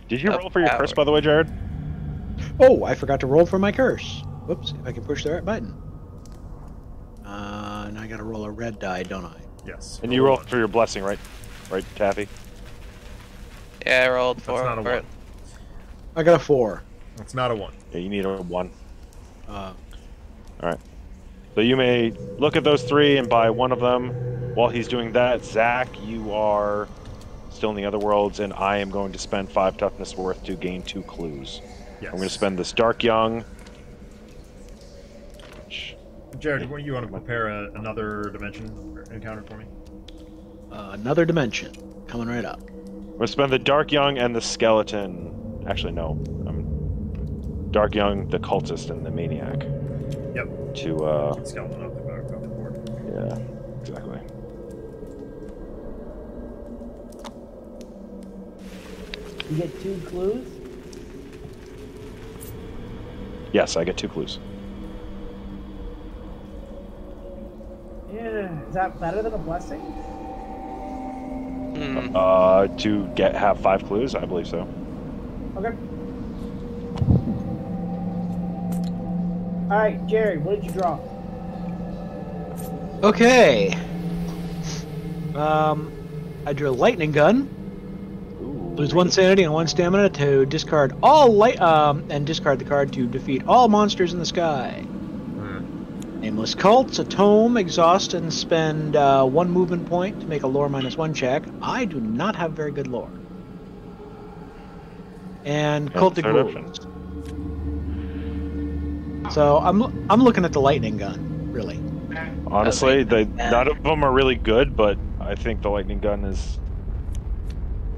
S2: Did you
S6: Oh,
S2: roll for your
S6: power.
S2: curse, by the way, Jared?
S4: Oh, I forgot to roll for my curse. Whoops, if I can push the right button. Uh, and I gotta roll a red die, don't I?
S1: Yes.
S2: And you rolled for your blessing, right? Right, Taffy?
S6: Yeah, I rolled
S1: That's
S6: for,
S1: not a one.
S6: it.
S4: I got a four.
S1: It's not a one.
S2: Yeah, you need a one.
S4: Uh, All right.
S2: So you may look at those three and buy one of them. While he's doing that, Zach, you are still in the other worlds, and I am going to spend five toughness worth to gain two clues.
S1: Yes.
S2: I'm going to spend this Dark Young. Which,
S1: Jared, what- do you want to prepare a, another dimension encounter for me?
S4: uh, another dimension coming right up.
S2: I'm going to spend the Dark Young and the Skeleton. Actually, no. Um, Dark Young, the Cultist, and the Maniac.
S1: Yep.
S2: To, uh,
S1: Skeleton off the, off the board.
S2: yeah, exactly.
S5: You get two clues.
S2: Yes, I get two clues.
S5: Yeah. Is that better than a blessing?
S6: Hmm.
S2: Uh, to get have five clues, I believe so.
S5: Okay. All right, Jerry, what did you draw?
S4: Okay. Um, I drew a lightning gun. Lose one sanity and one stamina to discard all light um, and discard the card to defeat all monsters in the sky. Nameless cults, a tome, exhaust, and spend uh, one movement point to make a lore minus one check. I do not have very good lore. And
S2: And
S4: cultic So I'm I'm looking at the lightning gun, really.
S2: Honestly, they none of them are really good, but I think the lightning gun is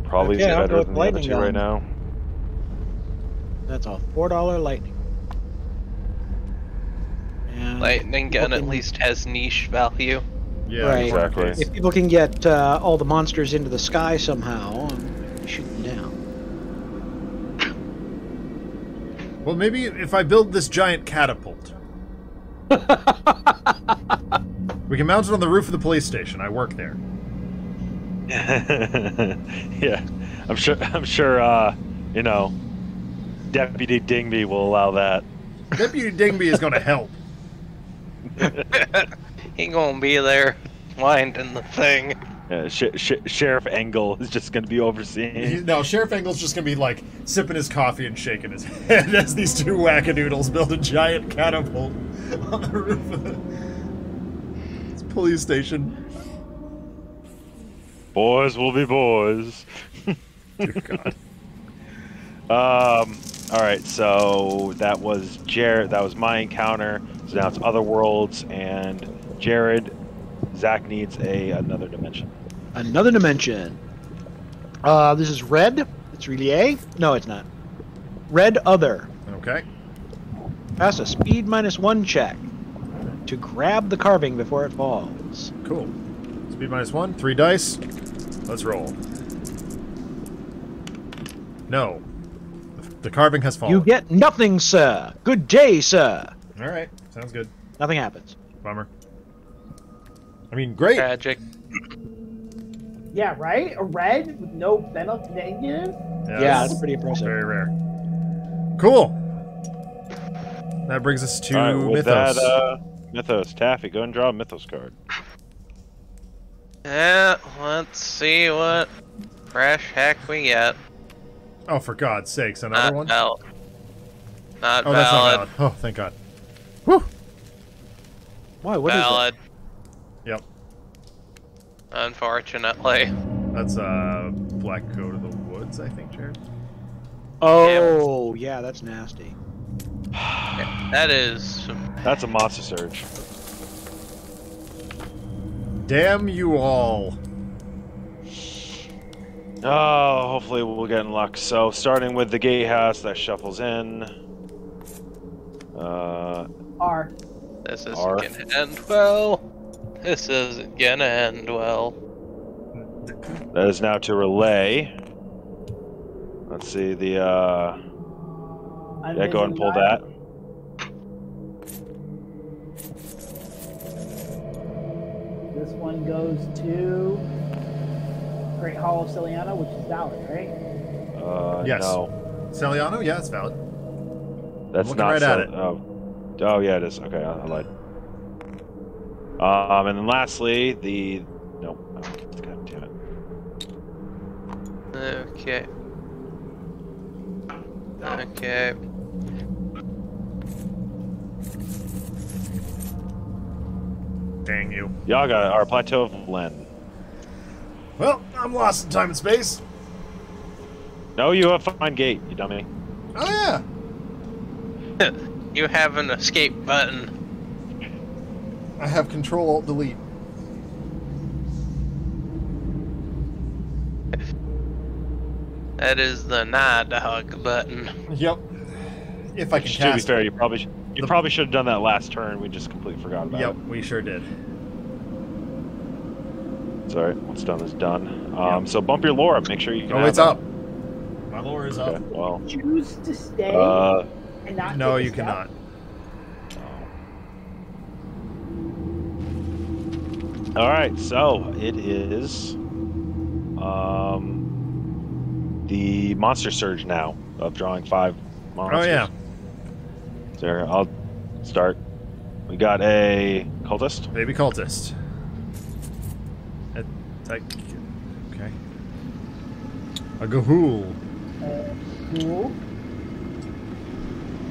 S2: probably
S4: Okay,
S2: better than the other
S4: lightning
S2: two right now.
S4: That's a four dollar lightning. And
S6: Lightning gun at least has niche value.
S1: Yeah,
S4: Right.
S2: Exactly.
S4: If people can get uh, all the monsters into the sky somehow, um, shoot them down.
S1: Well, maybe if I build this giant catapult, we can mount it on the roof of the police station. I work there.
S2: yeah, I'm sure. I'm sure. Uh, you know, Deputy Dingby will allow that.
S1: Deputy Dingby is going to help.
S6: He gonna be there winding the thing.
S2: Yeah, sh- sh- Sheriff Engel is just going to be
S1: He-
S2: overseeing.
S1: no, Sheriff Engel's just going to be like sipping his coffee and shaking his head as these two wackadoodles build a giant catapult on the roof of the this police station.
S2: boys will be boys.
S1: Dear God.
S2: Um. All right. So that was Jared. That was my encounter. So now it's other worlds and Jared. Zach needs a another dimension.
S4: Another dimension. Uh, this is red. It's really A. No, it's not. Red other.
S1: Okay.
S4: Pass a speed minus one check to grab the carving before it falls.
S1: Cool. Speed minus one. Three dice. Let's roll. No. The- The carving has fallen.
S4: You get nothing, sir. Good day, sir.
S1: All right. Sounds good.
S4: Nothing happens.
S1: Bummer. I mean, great.
S6: Tragic.
S5: Yeah, right? A red with no penalty negative?
S1: Yeah,
S4: yeah,
S1: that's
S4: it's pretty impressive.
S1: very rare. Cool. That brings us to
S2: All right, with
S1: Mythos.
S2: that, uh, Mythos. Taffy, go and draw a Mythos card.
S6: Yeah, let's see what fresh heck we get.
S1: oh, for God's sakes, another
S6: Not
S1: one?
S6: valid. Not
S1: Oh, that's not
S6: valid.
S1: valid. Oh, thank God. Whew.
S4: Why? What is it?
S6: valid.
S1: Yep.
S6: Unfortunately.
S1: That's uh, Black Goat of the Woods, I think, Jared.
S4: Oh, yeah, that's nasty.
S6: That is
S2: That's a monster surge.
S1: Damn you all.
S2: Oh, hopefully we'll get in luck. So, starting with the gatehouse that shuffles in. Uh,
S5: R.
S6: this isn't
S2: R.
S6: gonna end well. This isn't gonna end well.
S2: that is now to R'lyeh. Let's see the. uh Yeah, go and pull that.
S5: this one goes to Great Hall of Celeano, which is valid, right?
S2: Uh,
S1: Yes.
S2: No,
S1: Celeano? Yeah, it's valid.
S2: that's
S1: looking
S2: not
S1: right at
S2: so-
S1: it.
S2: Oh. Oh, yeah, it is. Okay, I, I lied. Um, and then lastly, the Nope. oh, God damn it.
S6: Okay. Okay.
S1: Dang you.
S2: Yaga, our plateau of Leng.
S1: Well, I'm lost in time and space.
S2: No, you have find gate, you dummy.
S1: Oh, yeah.
S6: You have an escape button.
S1: I have Control Alt Delete.
S6: That is the nah dog button.
S1: Yep. If I can
S2: to be
S1: cast.
S2: fair, you probably sh- you
S1: The-
S2: probably should have done that last turn. We just completely forgot about
S1: Yep,
S2: it.
S1: we sure did.
S2: It's alright. What's done is done. Um,
S1: Yep.
S2: so bump your lore up. Make sure you can.
S1: Oh,
S2: have
S1: it's
S2: it.
S1: up. My lore is
S2: Okay.
S1: up.
S2: Well.
S5: Choose to stay
S2: Uh,
S5: and not.
S1: No, you
S5: step?
S1: cannot.
S2: All right, so it is um the monster surge now of drawing five monsters.
S1: Oh, yeah.
S2: There, I'll start. We got a cultist.
S1: Baby cultist. A, like, okay. A ghoul.
S5: Uh, cool.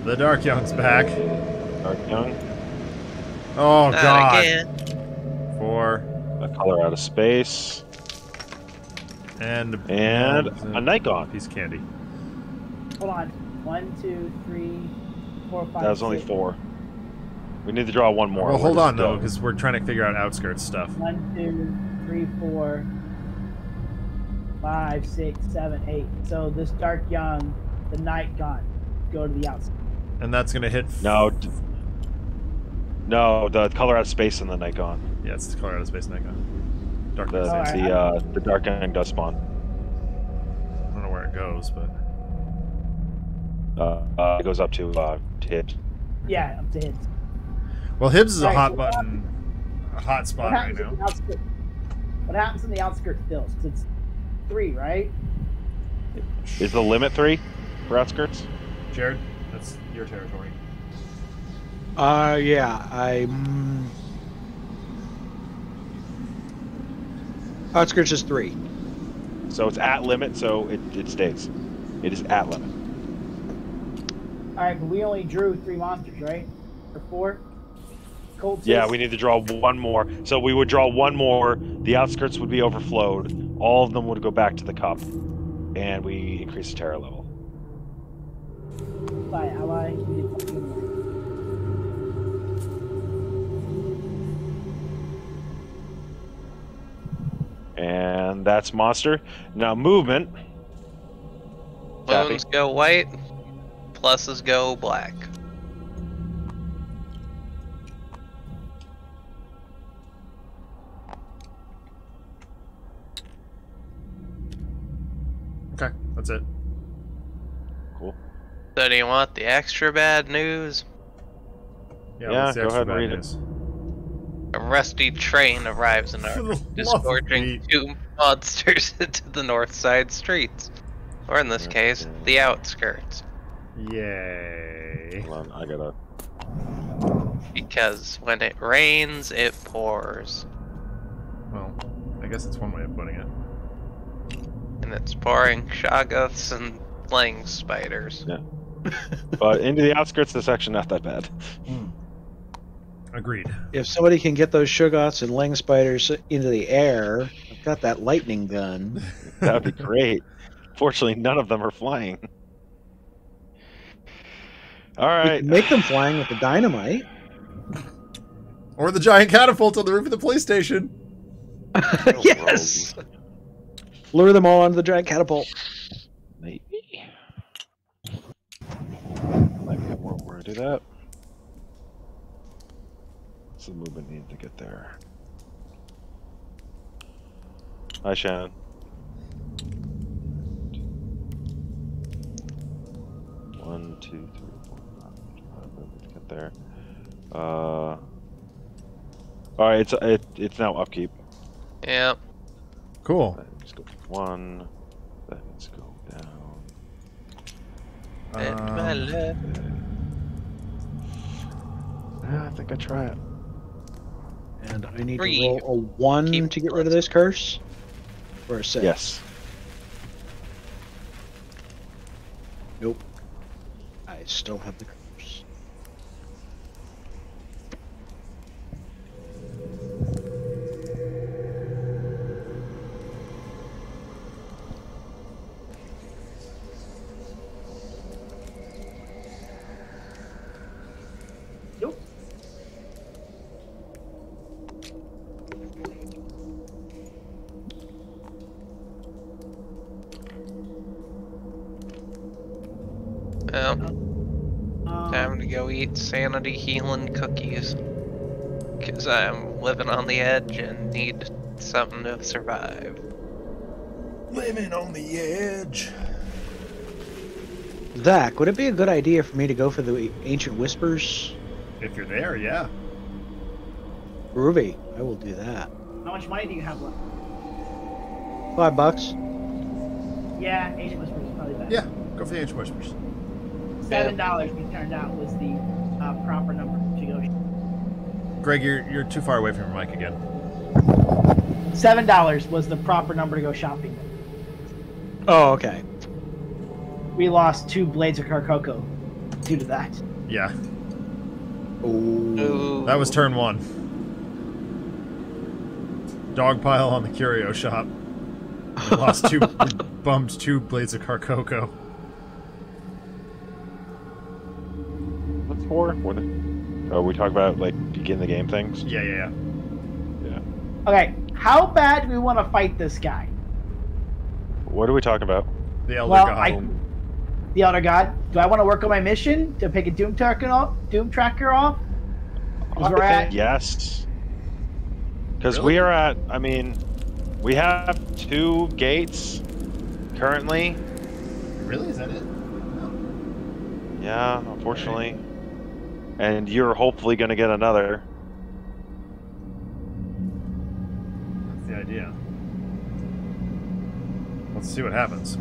S1: The Dark Young's back.
S2: Dark Young,
S1: Oh,
S6: Not
S1: God.
S6: again.
S1: Four.
S2: a color out of space,
S1: And.
S2: and a nightgaunt.
S1: Piece of candy.
S5: Hold on. One, two, three, four, five.
S2: That was only
S5: six.
S2: four. We need to draw one more.
S1: Well,
S2: Where
S1: hold on, though, because we're trying to figure out outskirts stuff.
S5: One, two, three, four, five, six, seven, eight. So this dark young, the nightgaunt, go to the outside.
S1: And that's going to hit.
S2: No. d- No, the color out of space and the nightgaunt.
S1: Yeah, it's the color out of space nightgaunt. Dark
S2: The
S1: Young's
S2: the uh, the Dark Young does spawn.
S1: I don't know where it goes, but.
S2: Uh, uh, it goes up to uh, to hit.
S5: Yeah, up to hits.
S1: Well, Hibb's is a
S5: Right,
S1: hot
S5: so-
S1: button. A hot
S5: What
S1: spot right
S5: happens, in
S1: now.
S5: the outskirts? what happens in the outskirts still? 'Cause it's three, right?
S2: Is the limit three for outskirts?
S1: Jared, that's your territory.
S4: Uh, yeah, I'm. Outskirts is three.
S2: So it's at limit, so it, it stays. It is at limit.
S5: All right, but we only drew three monsters, right? Or four? Cold
S2: Yeah, we need to draw one more. So we would draw one more. The outskirts would be overflowed. All of them would go back to the cup, and we increase the terror level.
S5: By ally. We did something more.
S2: And that's monster. Now movement. Tappy.
S6: Moons go white, pluses go black.
S1: Okay, that's it.
S2: Cool.
S6: So do you want the extra bad news?
S1: Yeah,
S2: Yeah, go ahead and
S1: bad
S2: read it.
S6: A rusty train arrives in our
S1: love of
S6: disgorging two monsters into the north side streets. Or in this case, the outskirts.
S1: Yay.
S2: Hold on, I gotta.
S6: Because when it rains, it pours.
S1: Well, I guess it's one way of putting it.
S6: And it's pouring shoggoths and flaying spiders.
S2: But into the outskirts, this actually not that bad. Hmm.
S1: Agreed.
S4: If somebody can get those Shoggoths and Leng Spiders into the air, I've got that lightning gun.
S2: That would be great. Fortunately, none of them are flying. All
S4: We
S2: right.
S4: can make them flying with the dynamite.
S1: Or the giant catapult on the roof of the police station.
S4: yes! Lure them all onto the giant catapult.
S2: Maybe. Might be more where to do that. What's the movement need to get there? Hi, Shannon. One, two, three, four, five, five movement to get there. Uh, All right, it's it, it's now upkeep.
S6: Yep.
S1: Cool.
S2: Let's go one. Let's go down.
S6: And my
S1: Um,
S6: left.
S2: Yeah, I think I try it.
S4: And I need
S6: Three.
S4: to roll a one
S6: Keep
S4: to get rid of this curse. Or a six.
S2: Yes.
S4: Nope. I still have the curse.
S6: Sanity healing cookies. Because I'm living on the edge and need something to survive.
S1: Living on the edge.
S4: Zach, would it be a good idea for me to go for the ancient whispers?
S1: If you're there, yeah.
S4: Groovy. I will do that.
S5: How much money do you have left?
S4: Five bucks.
S5: Yeah, Ancient Whispers is probably better.
S1: Yeah. Go for the ancient whispers.
S5: Seven dollars we turned out was the uh, proper number to go.
S1: Greg, you're you're too far away from your mic again.
S5: Seven dollars was the proper number to go shopping.
S4: Oh, okay.
S5: We lost two blades of Carcosa due to that.
S1: Yeah.
S4: Oh.
S6: Ooh.
S1: That was turn one. Dog pile on the curio shop. We lost two, bummed two blades of Carcosa.
S2: What's for? What? Oh, we talk about like begin the game things.
S1: Yeah, yeah, yeah.
S2: Yeah.
S5: Okay, how bad do we want to fight this guy?
S2: What are we talking about?
S1: The Elder
S5: Well,
S1: God.
S5: I, the Elder God. Do I want to work on my mission to pick a Doom Tracker off? Doom Tracker off? 'Cause we're at.
S2: Yes. Because
S1: Really?
S2: we are at. I mean, we have two gates currently.
S1: Really? Is that it?
S2: Yeah, unfortunately. And you're hopefully going to get another.
S1: That's the idea. Let's see what happens.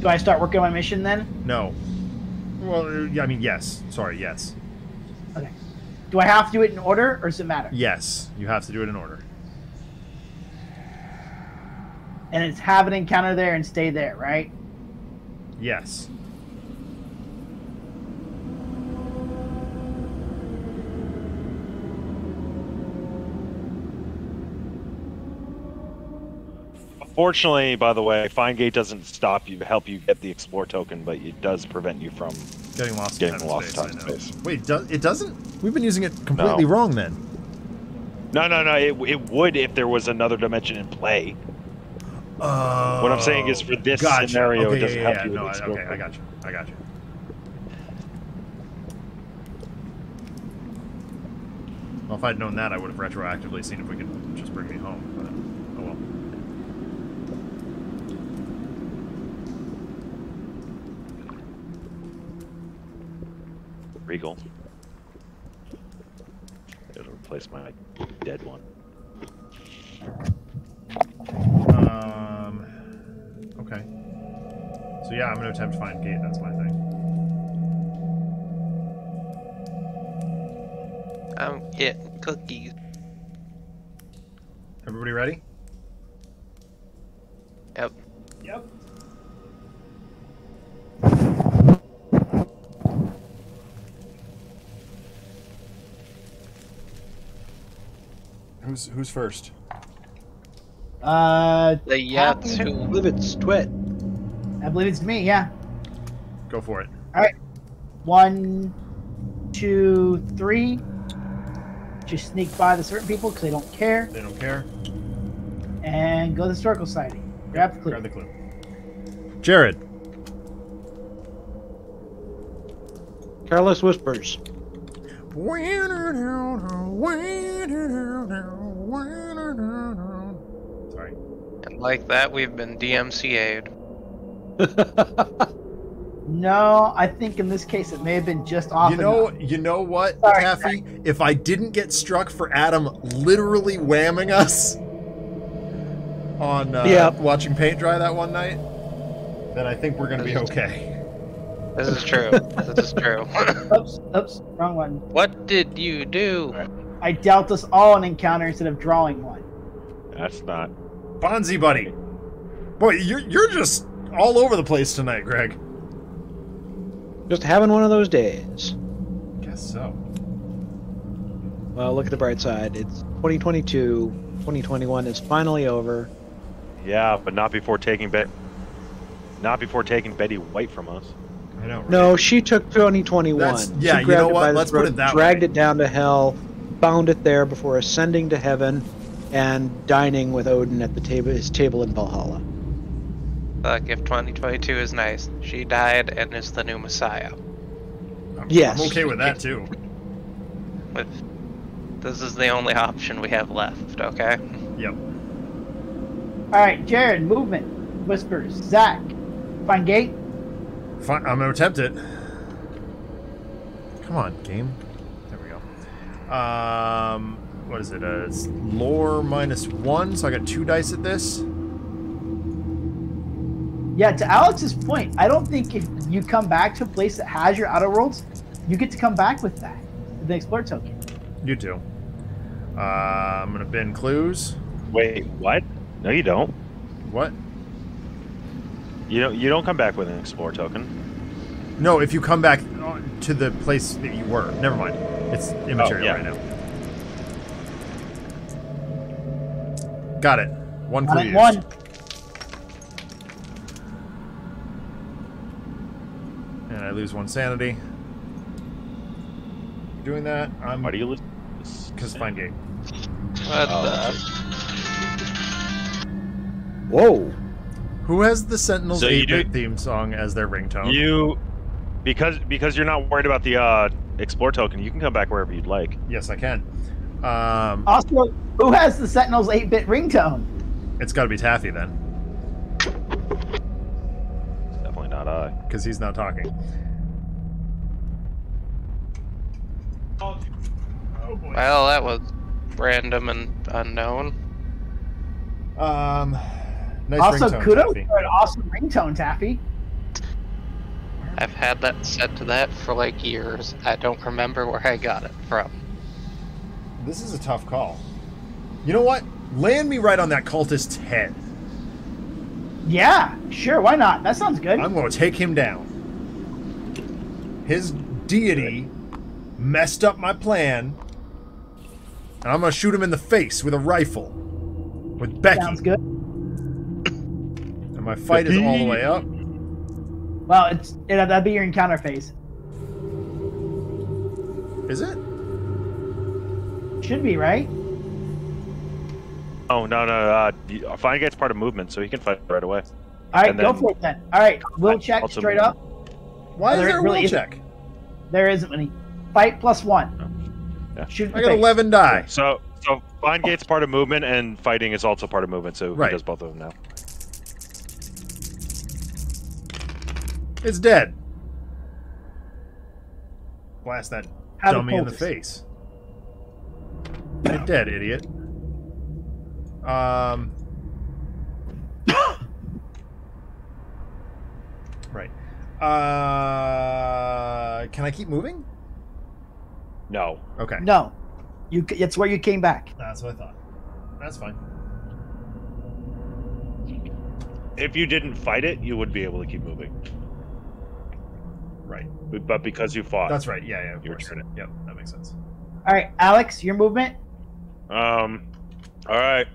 S5: Do I start working on my mission then?
S1: No. Well, uh, I mean, yes. Sorry, yes.
S5: Okay. Do I have to do it in order, or does it matter?
S1: Yes, you have to do it in order.
S5: And it's have an encounter there and stay there, right?
S1: Yes.
S2: Fortunately, by the way, Find Gate doesn't stop you, help you get the Explore token, but it does prevent you from.
S1: Getting lost
S2: Getting
S1: in time
S2: lost
S1: space.
S2: time
S1: I
S2: and
S1: know.
S2: space.
S1: Wait, do, it doesn't? We've been using it completely
S2: No.
S1: wrong then.
S2: No, no, no. It, it would if there was another dimension in play.
S1: Oh.
S2: What I'm saying is for this
S1: gotcha.
S2: scenario, it doesn't
S1: yeah,
S2: help
S1: yeah,
S2: you with
S1: No, I,
S2: Explore
S1: okay, I got you. I got you. Well, if I'd known that, I would have retroactively seen if we could just bring me home.
S2: Regal. It'll replace my dead one.
S1: Um. Okay. So yeah, I'm gonna attempt to find gate. That's my thing.
S6: I'm getting cookies.
S1: Everybody ready?
S6: Yep.
S5: Yep.
S1: Who's who's first?
S5: Uh,
S6: The
S4: I
S6: Yatsu.
S4: believe it's Twit.
S5: I believe it's me. Yeah.
S1: Go for it. All right.
S5: One, two, three. Just sneak by the certain people because they don't care,
S1: They don't care.
S5: and go to the historical society. Grab the clue.
S1: Grab the clue. Jared.
S4: Careless Whispers.
S1: Sorry.
S6: And like that, we've been DMCA'd.
S5: No, I think in this case it may have been just off.
S1: You know,
S5: enough.
S1: you know what,
S5: Sorry,
S1: Taffy? If I didn't get struck for Adam literally whamming us on uh,
S4: Yeah.
S1: watching paint dry that one night, then I think we're gonna be okay.
S6: This is true. this is true.
S5: Oops, oops, wrong one.
S6: what did you do?
S5: I dealt us all an encounter instead of drawing one.
S2: That's not.
S1: Bonzi, buddy. Boy, you're you're just all over the place tonight, Greg.
S4: Just having one of those days.
S1: Guess so.
S4: Well, look at the bright side. It's 2022. 2021 is finally over.
S2: Yeah, but not before taking Bet. Not before taking Betty White from us.
S1: I know. right?
S4: No, she took 2021.
S1: That's-
S4: She
S1: yeah, you know
S4: it
S1: what?
S4: by
S1: Let's put it that
S4: dragged
S1: way.
S4: it down to hell, bound it there before ascending to heaven, and dining with Odin at the table, his table in Valhalla.
S6: Look, if 2022 is nice, she died and is the new Messiah.
S1: I'm,
S4: Yes.
S1: I'm okay with that too.
S6: With this is the only option we have left. Okay.
S1: Yep.
S5: All right, Jared, movement, whispers, Zach, find gate.
S1: Fine, I'm gonna attempt it. Come on, game. There we go. Um, what is it? Uh, it's lore minus one, so I got two dice at this.
S5: Yeah, to Alex's point, I don't think if you come back to a place that has your outer worlds, you get to come back with that, the explore token.
S1: You too. Uh, I'm gonna bin clues.
S2: Wait, what? No, you don't.
S1: What?
S2: You don't. You don't come back with an explore token.
S1: No, if you come back uh, to the place that you were. Never mind. It's immaterial
S2: yeah.
S1: right now. Got it. One clue
S5: Got it,
S1: used.
S5: one.
S1: And I lose one sanity. Doing that, I'm
S2: Why do you lose?
S1: because find gate.
S6: What
S2: Oh,
S6: the?
S4: Whoa.
S1: Who has the Sentinels
S2: So
S1: 8-bit theme song as their ringtone?
S2: You, because because you're not worried about the uh, explore token, you can come back wherever you'd like.
S1: Yes, I can. Um,
S5: Also, who has the Sentinel's 8-bit ringtone?
S1: it's got to be Taffy then,
S2: Definitely not I.
S1: because he's not talking. Oh boy.
S6: Well, that was random and unknown.
S1: Um, nice
S5: also,
S1: ringtone,
S5: kudos
S1: Taffy.
S5: for an awesome ringtone, Taffy.
S6: I've had that set to that for like years. I don't remember where I got it from.
S1: This is a tough call. You know what? Land me right on that cultist's head.
S5: Yeah, sure, why not? That sounds good.
S1: I'm going to take him down. His deity messed up my plan, and I'm going to shoot him in the face with a rifle. With Becky.
S5: Sounds good.
S1: And my fight is all the way up.
S5: Well, it's it, that'd be your encounter phase.
S1: Is it?
S5: Should be right.
S2: Oh no no! Uh, you- Find Gate's part of movement, so he can fight right away.
S5: All right,
S2: And
S5: go
S2: then-
S5: for it then. All right, will check
S2: also
S5: straight up.
S1: Why is
S5: There
S1: there a
S5: really
S1: will
S5: isn't.
S1: check?
S5: There isn't any. Fight plus one.
S2: Yeah.
S5: Shoot.
S1: I got
S5: face.
S1: 11 die.
S2: So so Find Gate's part of movement, and fighting is also part of movement. So
S1: Right.
S2: he does both of them now.
S1: Dead. Blast that
S5: How to
S1: dummy in the face. You're dead, idiot. Um. right. Uh. Can I keep moving?
S2: No.
S1: Okay.
S5: No, you. c- It's where you came back.
S1: That's what I thought. That's fine.
S2: If you didn't fight it, you would be able to keep moving.
S1: Right.
S2: But- But because you fought,
S1: That's right. Yeah, yeah. Of
S2: You
S1: course.
S2: return it.
S1: Yep, that makes sense.
S5: All right, Alex, your movement.
S2: Um, all right.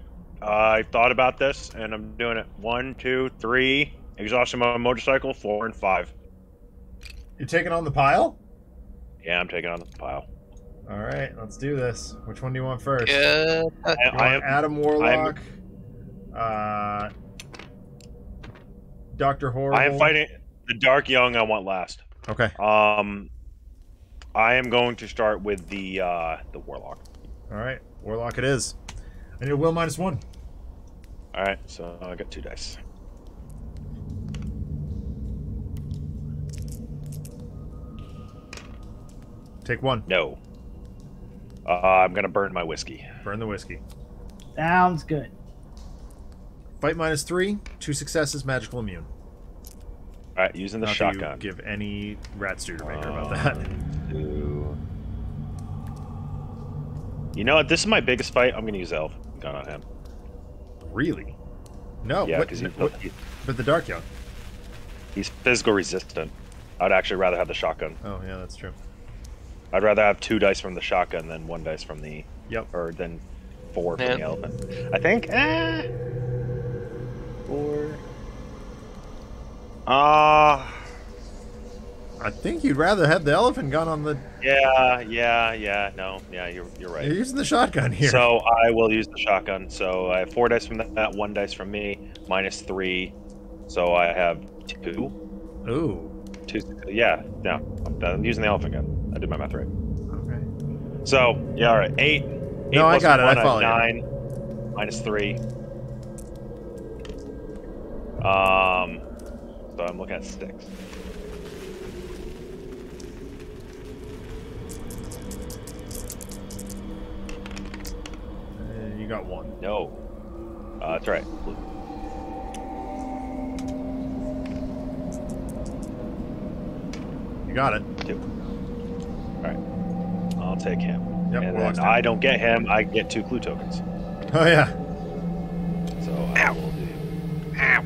S2: I thought about this, and I'm doing it. One, two, three. Exhaustion on motorcycle. Four and five.
S1: You're taking on the pile?
S2: Yeah, I'm taking on the pile.
S1: All right, let's do this. Which one do you want first?
S6: Yeah.
S2: I, I am.
S1: Adam Warlock. Uh, Doctor Horrible.
S2: I am fighting the Dark Young. I want last.
S1: Okay.
S2: Um, I am going to start with the uh, the warlock.
S1: All right, warlock it is. I need a will minus one.
S2: All right, so I got two dice.
S1: Take one.
S2: No. Uh, I'm gonna burn my whiskey.
S1: Burn the whiskey.
S5: Sounds good.
S1: Fight minus three, two successes, magical immune.
S2: All right, using the
S1: Not that
S2: shotgun.
S1: You give any rat Studermaker about
S2: Uh,
S1: that.
S2: Two. You know what? This is my biggest fight. I'm gonna use elf gun on him.
S1: Really? No.
S2: yeah,
S1: what-
S2: because he,
S1: what-
S2: he-
S1: but the Dark Young.
S2: he's physical resistant. I'd actually rather have the shotgun.
S1: Oh yeah, that's true.
S2: I'd rather have two dice from the shotgun than one dice from the
S1: Yep.
S2: or than four from
S6: Yeah.
S2: the elephant. I think. Eh, four. Uh
S1: I think you'd rather have the elephant gun on the.
S2: yeah, yeah, yeah. No, yeah, you're you're right.
S1: You're using the shotgun here.
S2: So I will use the shotgun. So I have four dice from that, one dice from me, minus three. So I have two.
S1: Ooh.
S2: Two. Yeah, no. I'm, using the elephant gun. I did my math right.
S1: Okay.
S2: So yeah, all right. Eight. eight
S1: No, I got it. I
S2: one,
S1: follow you.
S2: Nine. Minus three. Um. So I'm looking at six.
S1: Uh, you got one.
S2: No. Uh, that's right.
S1: You got it.
S2: Two. All right. I'll take him.
S1: Yep,
S2: and then. I don't get him. I get two clue tokens.
S1: Oh yeah.
S2: So I will do. Ow.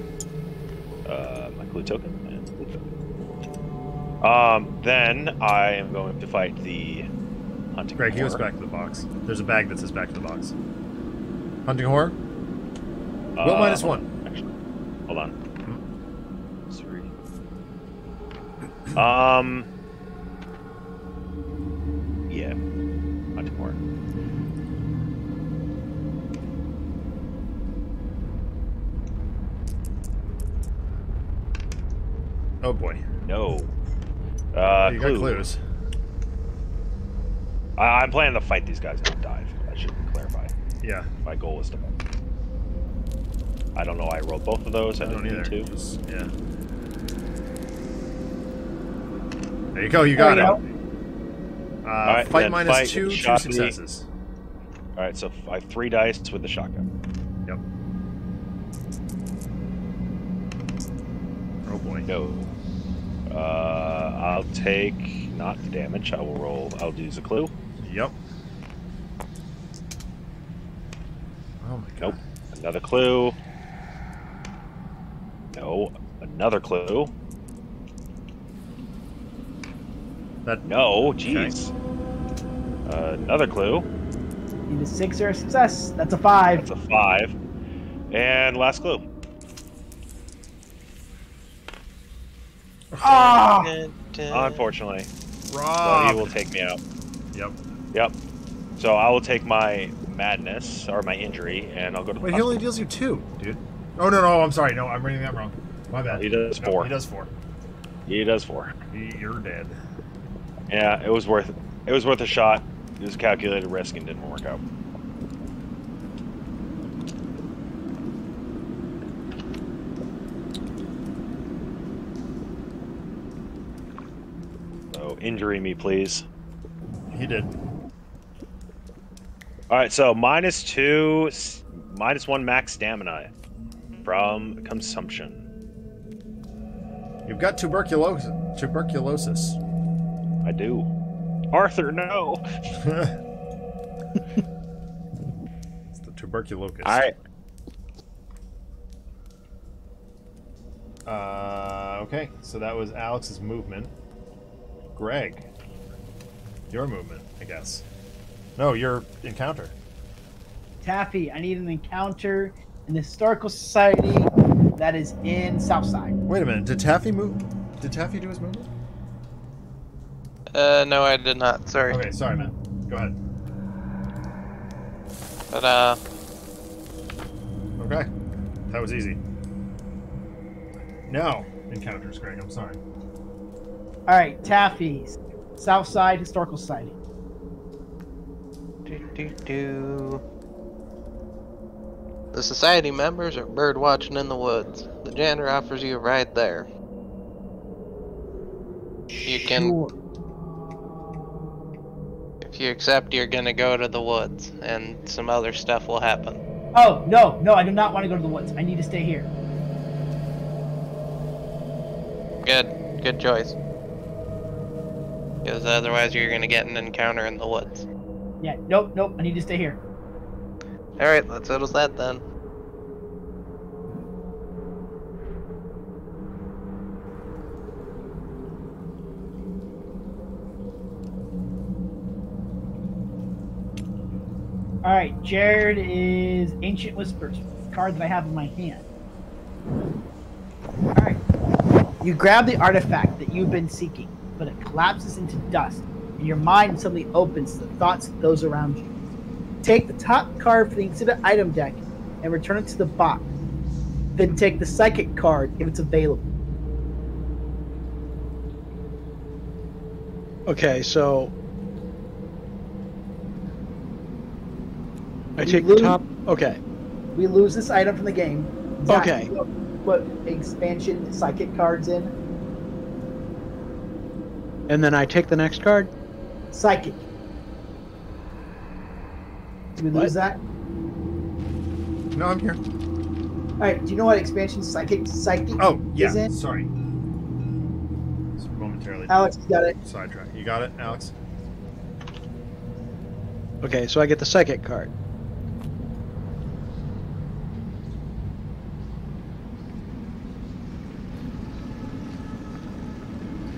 S2: Clue token and token. Um, then I am going to fight the hunting.
S1: Greg, he goes back to the box. There's a bag that says back to the box. Hunting horror.
S2: Uh,
S1: Will one.
S2: Actually, hold on. Three. Um. Yeah.
S1: Oh boy.
S2: No. Uh,
S1: you
S2: clue.
S1: got clues.
S2: I, I'm planning to fight these guys and dive. I should clarify.
S1: Yeah.
S2: My goal is to. I don't know. why I rolled both of those. I,
S1: I don't
S2: didn't
S1: either. Just- yeah. There you go. You got
S5: you
S1: it. Uh,
S2: right,
S1: fight minus
S2: fight
S1: two, two successes.
S2: All right, so I have three dice with the shotgun.
S1: Yep. Oh boy.
S2: No. Uh, I'll take not the damage. I will roll. I'll use a clue.
S1: Yep. Oh my god.
S2: Nope. Another clue. No. Another clue.
S1: That
S2: No. Jeez. Uh, another clue.
S5: Need a six or a success. That's a five.
S2: That's a five. And last clue.
S5: Ah!
S2: Unfortunately, so
S1: Rob.
S2: he will take me out.
S1: Yep.
S2: Yep. So I will take my madness or my injury, and I'll go to the
S1: Wait, he only deals you two, dude. Oh no, no, I'm sorry. No, I'm reading that wrong. My bad.
S2: He does
S1: No,
S2: four.
S1: he does four.
S2: He does four.
S1: You're dead.
S2: Yeah, it was worth. It It was worth a shot. It was calculated risk and didn't work out. Injury me, please.
S1: He did.
S2: All right, so minus two, minus one max stamina from consumption.
S1: You've got tuberculosis. Tuberculosis.
S2: I do. Arthur, no.
S1: it's the tuberculosis.
S2: All right.
S1: Uh, okay, so that was Alex's movement. Greg, your movement, I guess. No, your encounter.
S5: Taffy, I need an encounter in the Historical Society that is in Southside.
S1: Wait a minute. Did Taffy move? Did Taffy do his movement?
S6: Uh, no, I did not. Sorry.
S1: Okay, sorry, man. Go ahead.
S6: But uh,
S1: Okay, that was easy. Now encounters, Greg. I'm sorry.
S5: All right, Taffy's Southside Historical Society.
S6: do do do. The society members are bird watching in the woods. The janitor offers you a ride there. You can-
S5: Sure.
S6: If you accept, you're gonna go to the woods, and some other stuff will happen.
S5: Oh no, no, I do not want to go to the woods. I need to stay here.
S6: Good, good choice. Because otherwise, you're gonna get an encounter in the woods.
S5: Yeah, nope, nope. I need to stay here.
S6: All right, that settles that then.
S5: All right, Jared is Ancient Whispers, card that I have in my hand. All right, you grab the artifact that you've been seeking, but it collapses into dust, and your mind suddenly opens to the thoughts of those around you. Take the top card from the exhibit item deck and return it to the box. Then take the psychic card if it's available.
S4: Okay, so I
S5: You
S4: take the top. Okay,
S5: We lose this item from the game. Zach,
S4: Okay.
S5: Put expansion psychic cards in.
S4: And then I take the next card.
S5: Psychic. Do we
S4: What?
S5: lose that?
S1: No, I'm here.
S5: All right. Do you know what expansion psychic psychic?
S1: Oh, yeah.
S5: Is it?
S1: Sorry. Just momentarily
S5: Alex, you got it.
S1: sidetrack. You got it, Alex?
S4: Okay, so I get the psychic card.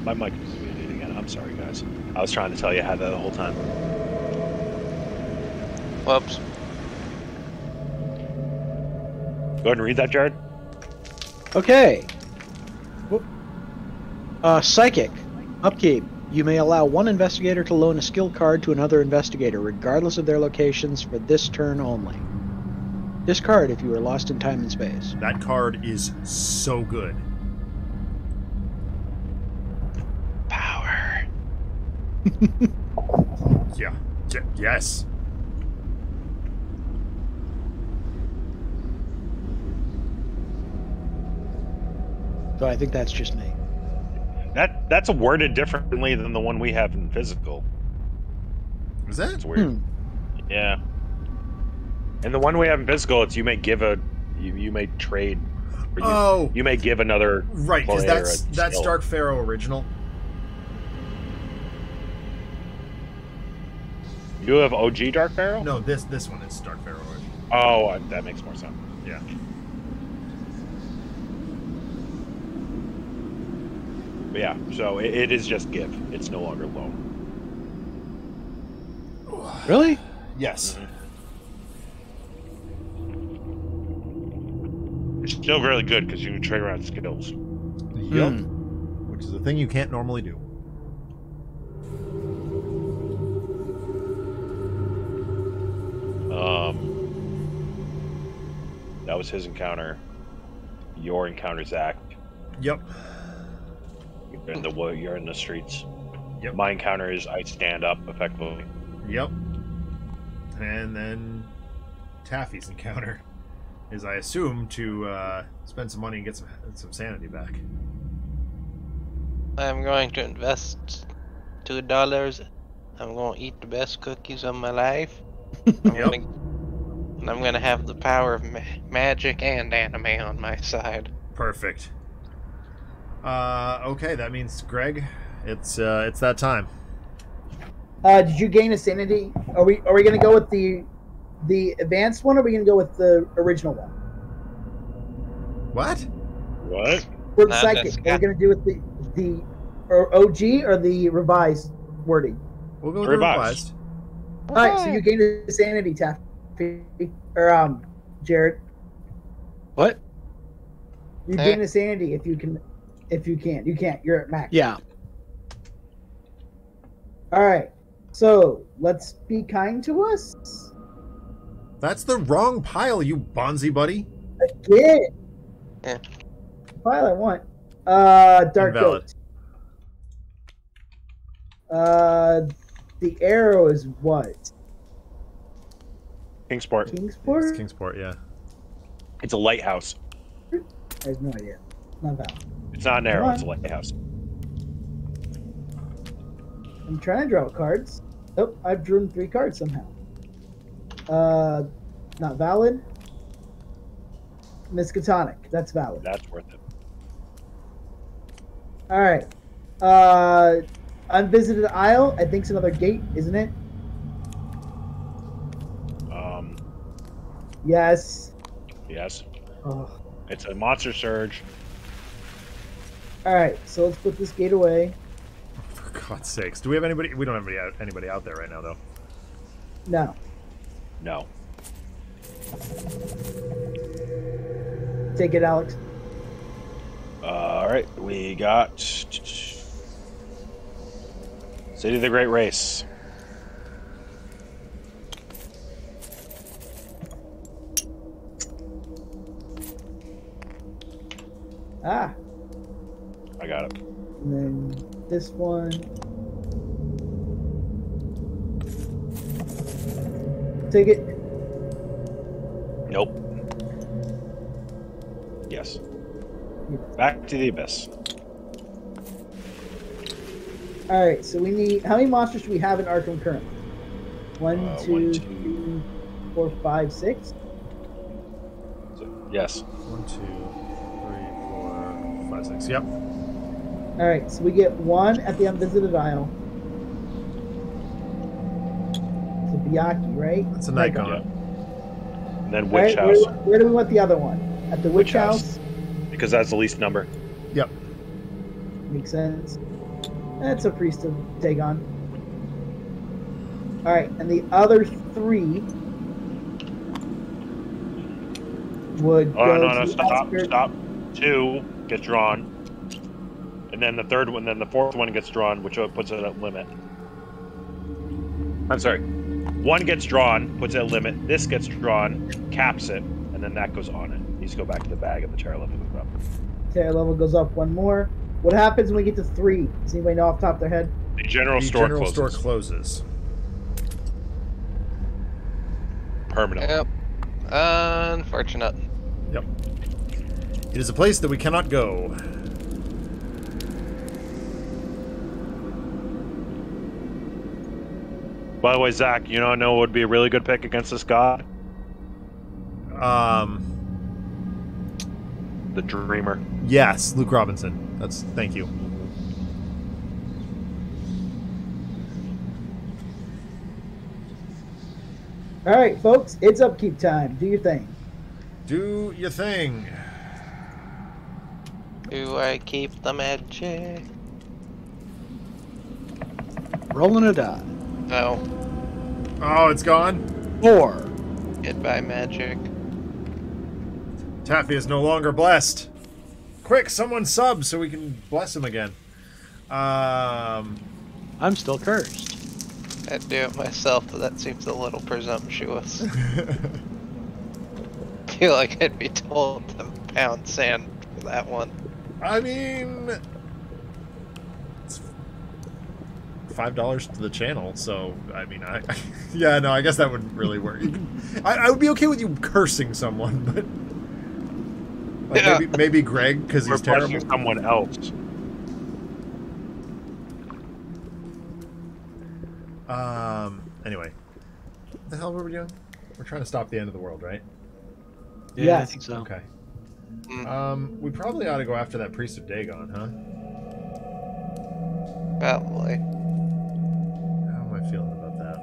S2: My mic was muted again. I'm sorry, guys. I was trying to tell you I had that the whole time.
S6: Whoops.
S2: Go ahead and read that, Jared.
S4: Okay. Uh, psychic. Upkeep. You may allow one investigator to loan a skill card to another investigator, regardless of their locations, for this turn only. Discard if you are lost in time and space.
S1: That card is so good.
S6: Power.
S1: Yeah. J- yes.
S4: So I think that's just me.
S2: That that's worded differently than the one we have in physical.
S1: Is that?
S2: It's weird.
S4: Hmm.
S2: Yeah. And the one we have in physical, it's you may give a you, you may trade. Or you,
S1: Oh,
S2: you may give another.
S1: right. Because that's that's. Dark Pharaoh original.
S2: You have OG Dark Pharaoh.
S1: No, this this one is Dark Pharaoh.
S2: Oh, that makes more sense.
S1: Yeah.
S2: But yeah, so it, it is just give. It's no longer loan.
S4: Really?
S1: Yes. Mm-hmm.
S2: It's still really good because you can trade around skills.
S1: Yep. Hmm. Which is a thing you can't normally do.
S2: Um, that was his encounter. Your encounter, Zach.
S1: Yep.
S2: You're in the you're in the streets.
S1: Yep.
S2: My encounter is I stand up effectively.
S1: Yep. And then Taffy's encounter is, I assume, to uh, spend some money and get some some sanity back.
S6: I'm going to invest two dollars. I'm going to eat the best cookies of my life. I'm
S1: Yep.
S6: gonna, and I'm gonna have the power of ma- magic and anime on my side.
S1: Perfect. Uh, okay, that means Greg, it's uh, it's that time.
S5: Uh, did you gain a sanity? Are we are we gonna go with the the advanced one, or are we gonna go with the original one?
S1: What?
S2: What?
S5: For the
S6: Nah,
S5: psychic,
S6: that's-
S5: are we gonna do with the the or OG or the revised wording?
S1: We'll go with
S2: Revised.
S1: the revised.
S5: All right, so you gained a sanity, Taffy, or um, Jared.
S4: What?
S5: You
S6: Eh.
S5: gain a sanity if you can, if you can't. You can't. You're at max.
S4: Yeah.
S5: All right. So let's be kind to us
S1: That's the wrong pile, you Bonzi buddy.
S5: again.
S6: Yeah.
S5: File I want. Uh, dark
S1: Invalid.
S5: goat. Uh, the arrow is what?
S2: Kingsport.
S5: Kingsport.
S1: It's Kingsport, yeah.
S2: It's a lighthouse.
S5: I have no idea. Not valid.
S2: It's not an arrow. It's a lighthouse.
S5: I'm trying to draw cards. Oh, I've drawn three cards somehow. Uh, not valid. Miskatonic. That's valid.
S2: That's worth it.
S5: All right. Uh, unvisited isle. I think it's another gate, isn't it?
S2: Um,
S5: Yes.
S2: yes.
S5: Oh.
S2: It's a monster surge.
S5: All right. So let's put this gate away.
S1: For God's sakes, do we have anybody? We don't have anybody out, anybody out there right now, though.
S5: No.
S2: No.
S5: Take it, Alex.
S2: all right, we got City of the Great Race.
S5: Ah.
S2: I got it.
S5: And then this one. Take it.
S2: Nope. Yes. Back to the abyss.
S5: All right. So we need. How many monsters do we have in Arkham currently? One,
S2: Uh,
S5: two,
S2: one, two.
S5: three, four, five, six.
S2: Yes.
S1: One, two, three, four, five, six. Yep.
S5: All right. So we get one at the unvisited isle. It's a Byakhee, right?
S1: It's a
S5: Nikon.
S1: Nikon.
S2: And then
S5: All
S2: Witch
S5: right,
S2: House
S5: Where, where do we want the other one? At the Witch,
S2: Witch House.
S5: House.
S2: because that's the least number.
S1: Yep.
S5: Makes sense. That's a priest of Dagon. All right, and the other three would
S2: Oh no no stop
S5: Oscar-
S2: stop. Two gets drawn, and then the third one, then the fourth one gets drawn, which uh, puts it at limit. I'm sorry. One gets drawn, puts it at limit. This gets drawn, caps it, and then that goes on it. Needs to go back to the bag at the chair level. goes up.
S5: Terror level goes up one more. What happens when we get to three? Does anybody know off the top of their head?
S2: The general
S1: the
S2: store
S1: general
S2: closes
S1: store closes.
S2: permanently.
S6: Yep. Unfortunate. Yep.
S1: It is a place that we cannot go.
S2: By the way, Zach, you know, I know what would be a really good pick against this god?
S1: Um.
S2: The Dreamer.
S1: Yes, Luke Robinson. That's thank you.
S5: All right, folks, it's upkeep time. Do your thing.
S1: Do your thing.
S6: Do I keep the magic?
S4: Rolling a die.
S6: No.
S1: Oh, it's gone.
S4: Four.
S6: Hit by magic.
S1: Taffy is no longer blessed. Quick, someone sub so we can bless him again. Um.
S4: I'm still cursed.
S6: I'd do it myself, but that seems a little presumptuous. I feel like I'd be told to pound sand for that one.
S1: I mean, it's five dollars to the channel. So I mean, I yeah, no, I guess that wouldn't really work. Can- I, I would be okay with you cursing someone, but like
S6: Yeah.
S1: maybe maybe Greg because he's terrible.
S2: blessing someone else.
S1: Um. Anyway, what the hell were we doing? We're trying to stop the end of the world, right?
S4: Yeah, I think so.
S1: Okay.
S6: Mm.
S1: Um, we probably ought to go after that priest of Dagon, huh?
S6: Probably.
S1: How am I feeling about that?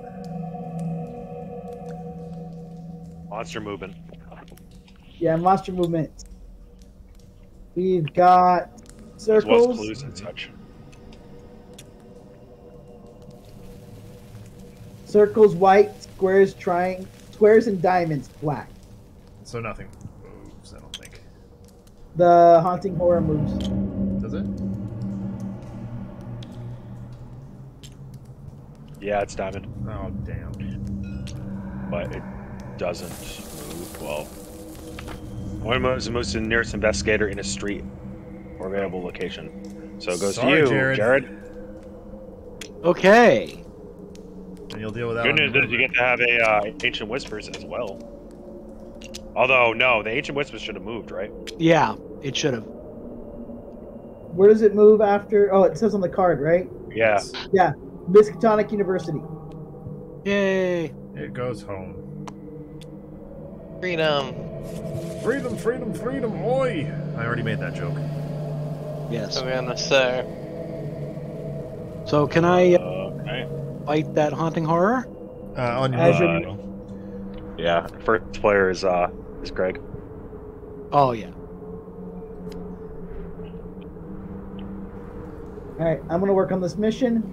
S2: Monster movement.
S5: Yeah, monster movement. We've got
S2: As well as
S5: circles.
S2: clues and such.
S5: Circles white, squares triangle, squares and diamonds black.
S1: So nothing moves, I don't think.
S5: The hunting horror moves.
S1: Does it?
S2: Yeah, it's diamond,
S1: Oh damn.
S2: but it doesn't move well. One moves moves to the nearest investigator in a street or available location. So it goes
S1: Sorry,
S2: to you,
S1: Jared.
S2: Jared.
S4: Okay.
S1: And you'll deal with that.
S2: Good news is you get to have a uh, ancient whispers as well. Although no, the ancient whispers should have moved, right?
S4: Yeah, it should have.
S5: Where does it move after? Oh, it says on the card, right?
S2: Yeah.
S5: Yeah, Miskatonic University.
S4: Yay!
S1: It goes home.
S6: Freedom.
S1: Freedom, freedom, freedom, oi! I already made that joke.
S4: Yes.
S6: I'm gonna say.
S4: So can I uh,
S2: Okay.
S4: fight that hunting horror?
S1: Uh, on your
S3: As
S1: move.
S2: Yeah. First player is uh is Greg.
S4: Oh yeah.
S5: All right, I'm gonna work on this mission.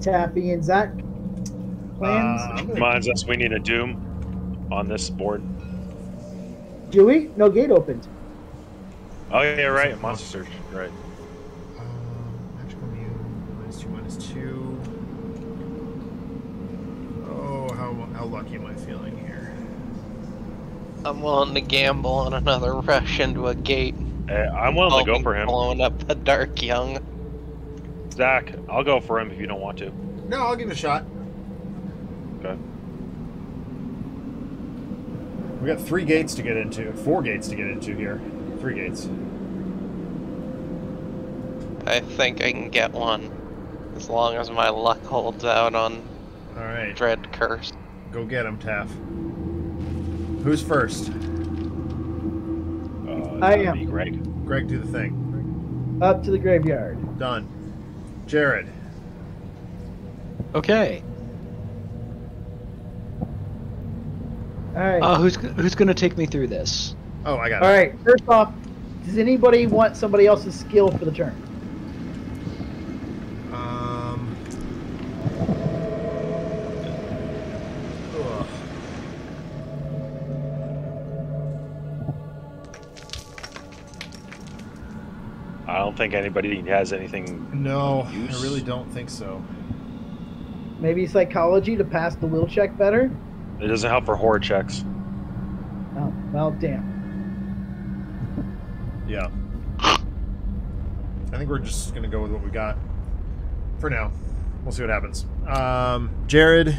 S5: Tappy and Zach. Plans?
S1: Uh,
S2: Reminds us we need a doom on this board.
S5: Do we? No gate opened.
S2: Oh yeah, right. Monster surge. Right.
S1: Um, magical immune, minus two, minus two. Oh, how, how lucky am I feeling here?
S6: I'm willing to gamble on another rush into a gate.
S2: Uh, I'm willing to go for him.
S6: Blowing up the dark young.
S2: Zach, I'll go for him if you don't want to.
S1: No, I'll give it a shot.
S2: Okay.
S1: We got three gates to get into. Four gates to get into here. Three gates.
S6: I think I can get one. As long as my luck holds out on
S1: All right,
S6: Dread Curse.
S1: go get him, Taff. Who's first?
S2: Uh,
S5: I am.
S2: Be Greg.
S1: Greg, do the thing.
S5: Up to the graveyard.
S1: Done. Jared.
S4: Okay.
S5: All right.
S4: Uh, who's who's gonna take me through this?
S1: Oh, I got
S5: All
S1: it.
S5: right. First off, does anybody want somebody else's skill for the turn?
S1: Um. ugh.
S2: I don't think anybody has anything.
S1: No, I really don't think so.
S5: Maybe psychology to pass the will check better.
S2: It doesn't help for horror checks.
S5: Oh, well, damn.
S1: Yeah. I think we're just gonna go with what we got for now. We'll see what happens. Um, Jared,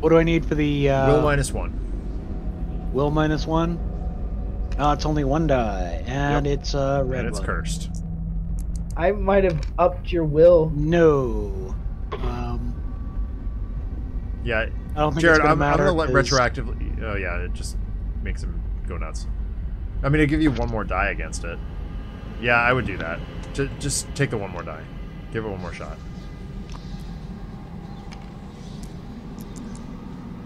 S4: What do I need for the uh,
S1: will minus one.
S4: will minus one? Oh, it's only one die, and it's uh, red
S1: and it's
S4: one.
S1: cursed.
S5: I might have upped your will.
S4: No. Um,
S1: Yeah,
S4: I don't think
S1: Jared,
S4: it's gonna
S1: I'm, I'm gonna let
S4: 'cause-
S1: retroactively. Oh yeah, it just makes him go nuts. I mean, I give you one more die against it. Yeah, I would do that. Just, just take the one more die. Give it one more shot.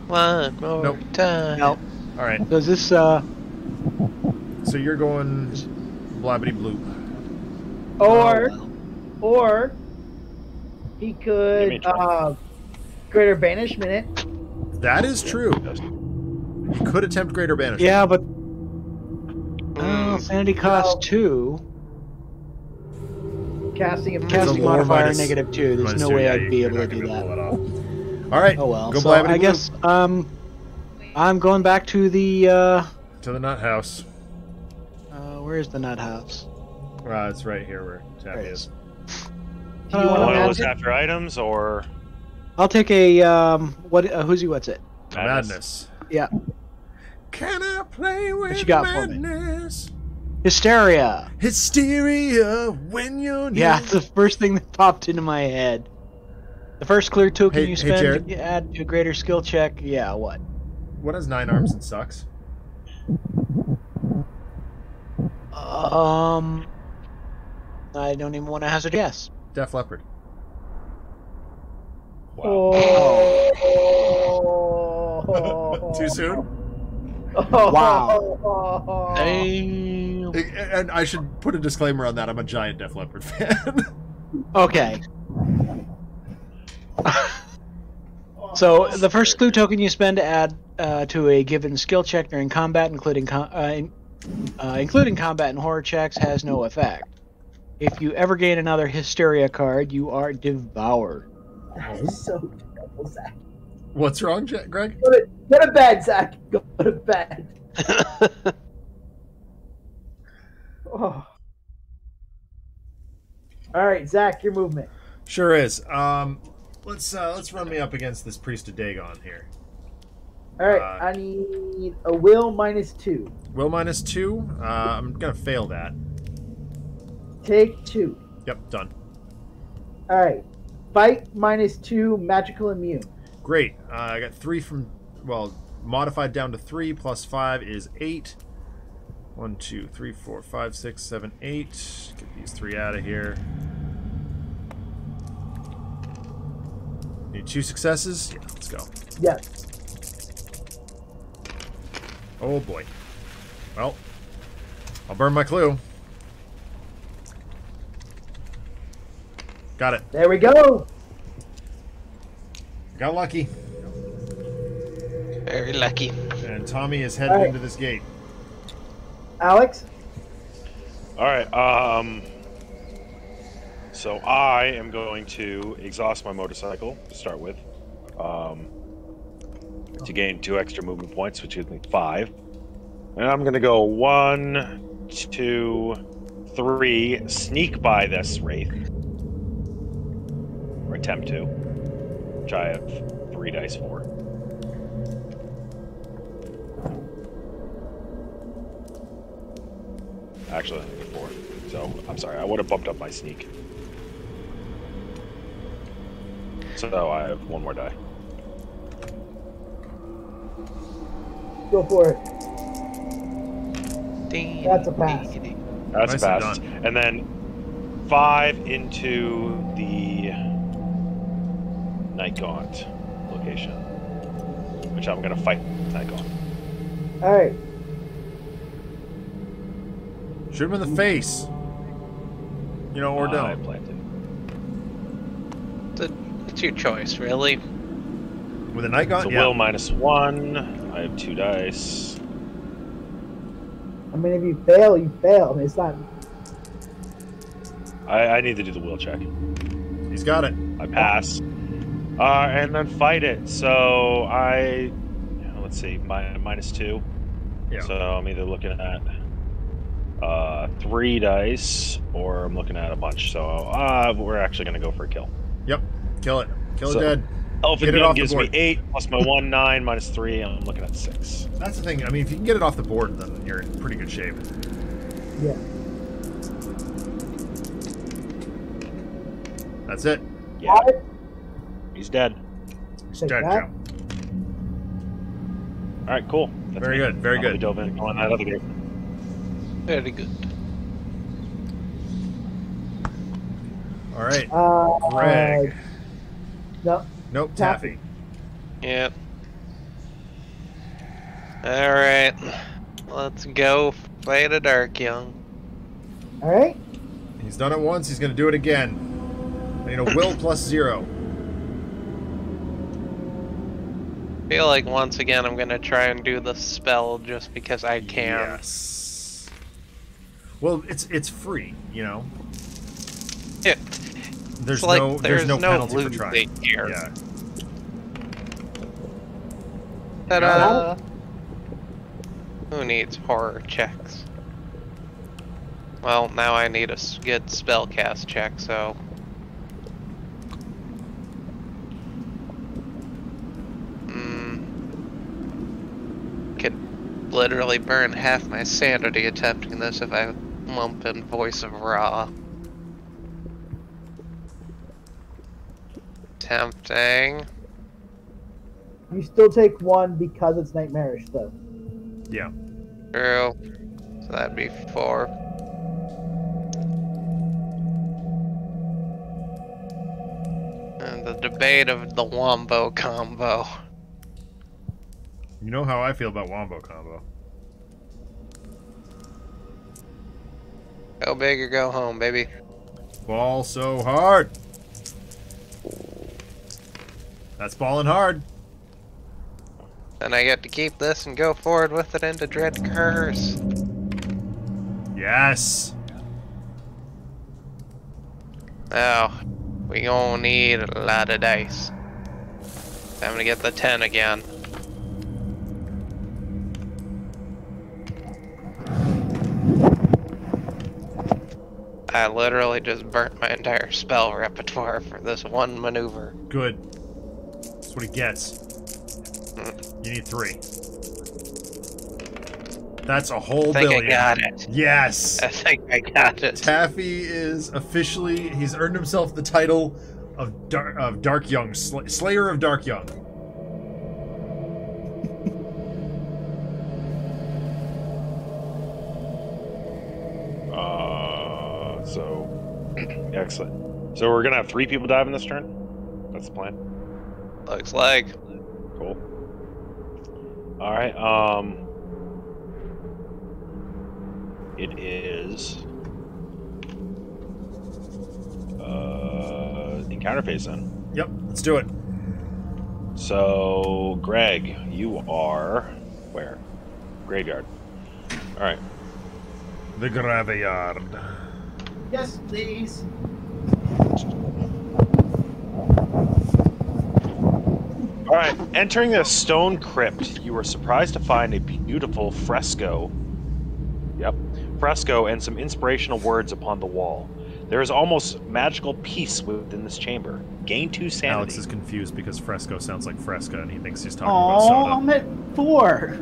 S6: One more
S1: Nope.
S6: time.
S4: Nope.
S1: All right,
S4: Does this uh?
S1: so you're going blabbity bloop.
S5: Or,
S4: oh,
S5: or he
S2: Give me a
S5: could uh, greater banishment it.
S1: That is true. You could attempt greater banishment.
S4: Yeah, but uh, sanity cost
S5: No.
S4: two.
S5: Casting
S1: a
S4: Casting
S1: lore
S4: modifier
S1: minus-
S4: negative two. There's no
S1: two,
S4: way
S1: yeah,
S4: I'd be able to do that.
S1: pull it off. All right.
S4: Oh well.
S1: Go
S4: so I
S1: bloop
S4: guess um, I'm going back to the uh,
S1: to the nut house.
S4: uh where's the nut house?
S1: Uh, it's right here where Taffy
S4: is. it
S1: is.
S5: Do you want
S4: Uh,
S2: One
S5: to
S2: of those
S5: magic?
S2: after items or
S4: I'll take a um. What? Uh, who's he? What's it?
S1: Madness.
S4: Yeah.
S1: Can I play with
S4: you got for me? Hysteria.
S1: Hysteria when you're near.
S4: Yeah, it's the first thing that popped into my head. The first clear token
S1: Hey-
S4: you
S1: hey,
S4: spend
S1: Jared.
S4: to add to a greater skill check. Yeah, what?
S1: What has nine arms and sucks?
S4: Um, I don't even want to hazard a guess.
S1: Def Leppard.
S5: Oh.
S1: Too soon?
S5: Wow.
S6: Damn.
S1: And I should put a disclaimer on that. I'm a giant Def Leppard fan.
S4: Okay. so the first clue token you spend to add uh, to a given skill check during combat, including com- uh, in- uh, including combat and horror checks, has no effect. If you ever gain another Hysteria card, you are devoured.
S5: That is so terrible, Zach.
S1: What's wrong, Je- Greg?
S5: Go to, go to bed, Zach. Go to bed. Oh. All right, Zach, your movement.
S1: Sure is. Um, let's uh, let's run me up against this priest of Dagon here.
S5: All right,
S1: Uh,
S5: I need a will minus two.
S1: Will minus two. Uh, I'm gonna fail that.
S5: Take two.
S1: Yep, done.
S5: All right. Fight minus two, magical immune.
S1: Great. Uh, I got three from, well, modified down to three, plus five is eight. One, two, three, four, five, six, seven, eight. Get these three out of here. Need two successes? Yeah, let's go.
S5: Yes.
S1: Oh boy. Well, I'll burn my clue. Got it.
S5: There we go.
S1: Got lucky.
S6: Very lucky.
S1: And Tommy is heading
S5: Alright.
S1: into this gate.
S5: Alex.
S2: All right. Um. So I am going to exhaust my motorcycle to start with, um, to gain two extra movement points, which gives me five. And I'm gonna go one, two, three. Sneak by this wraith, or attempt to, which I have three dice for. Actually, four. So I'm sorry, I would have bumped up my sneak. So I have one more die.
S5: Go for it. That's a pass.
S2: That's
S1: Nicely
S2: a pass. And then five into the Night Gaunt location, which I'm gonna fight Night Gaunt.
S5: All right.
S1: Shoot him in the face. You know, or
S2: I
S1: don't.
S2: planted.
S6: It's, a, it's your choice, really.
S1: With a night gaunt?
S2: So
S1: yeah.
S2: will minus one. I have two dice.
S5: I mean, if you fail, you fail. I mean, it's not.
S2: I, I need to do the will check.
S1: He's got it.
S2: I pass. Uh, and then fight it. So I, let's see, mi- minus two.
S1: Yeah.
S2: So I'm either looking at uh, three dice or I'm looking at a bunch. So uh, we're actually going to go for a kill.
S1: Yep. Kill it. Kill
S2: So-
S1: it dead.
S2: Elfin
S1: Get it off the
S2: gives me
S1: board.
S2: eight plus my one nine minus three. I'm looking at six.
S1: That's the thing. I mean, if you can get it off the board, then you're in pretty good shape.
S5: Yeah.
S1: That's it.
S2: Yeah,
S5: What?
S2: He's dead.
S1: He's
S5: Take
S1: dead,
S5: that.
S1: Joe.
S2: All right, cool. That's
S1: Very
S2: me.
S1: good, very
S2: I'll
S1: good.
S2: be Dove in on that other gate.
S6: Very good.
S1: All right.
S5: Uh,
S1: Greg.
S5: no.
S1: Nope. Taffy.
S6: Yep. Alright. Let's go fight a Dark Young.
S5: All right.
S1: He's done it once. He's going to do it again. I need a will plus zero.
S6: Feel like once again I'm gonna try and do the spell just because I can.
S1: Yes. Well, it's it's free. You know.
S6: Yeah.
S1: There's
S6: like
S1: no there's, no, penalty for trying.
S6: here.
S1: Yeah.
S6: Ta-da! Who needs horror checks? Well, now I need a good spell cast check, so. Mm. Could literally burn half my sanity attempting this if I lump in Voice of Ra. Tempting.
S5: You still take one because it's nightmarish, though.
S1: Yeah.
S6: True. So that'd be four. And the debate of the Wombo combo.
S1: You know how I feel about Wombo combo.
S6: Go big or go home, baby.
S1: Ball so hard. That's balling hard.
S6: Then I get to keep this and go forward with it into Dread Curse.
S1: Yes.
S6: Now, we gonna need a lot of dice. I'm gonna get the 10 again. I literally just burnt my entire spell repertoire for this one maneuver.
S1: Good. That's what he gets. Mm. You need three. That's a whole
S6: I think
S1: billion.
S6: I got it.
S1: Yes.
S6: I think I got it.
S1: Taffy is officially he's earned himself the title of Dark of Dark Young Sl- Slayer of Dark Young.
S2: So excellent. So we're gonna have three people dive in this turn. That's the plan.
S6: Looks like.
S2: Cool. All right. Um. It is. Uh, encounter phase then.
S1: Yep, let's do it.
S2: So, Greg, you are where? Graveyard. All right.
S1: The graveyard.
S5: Yes, please.
S2: All right. Entering the stone crypt, you are surprised to find a beautiful fresco. Yep, fresco and some inspirational words upon the wall. There is almost magical peace within this chamber. Gain two sanity.
S1: Alex is confused because fresco sounds like fresca and he thinks he's talking
S5: Oh,
S1: about
S5: I'm at four.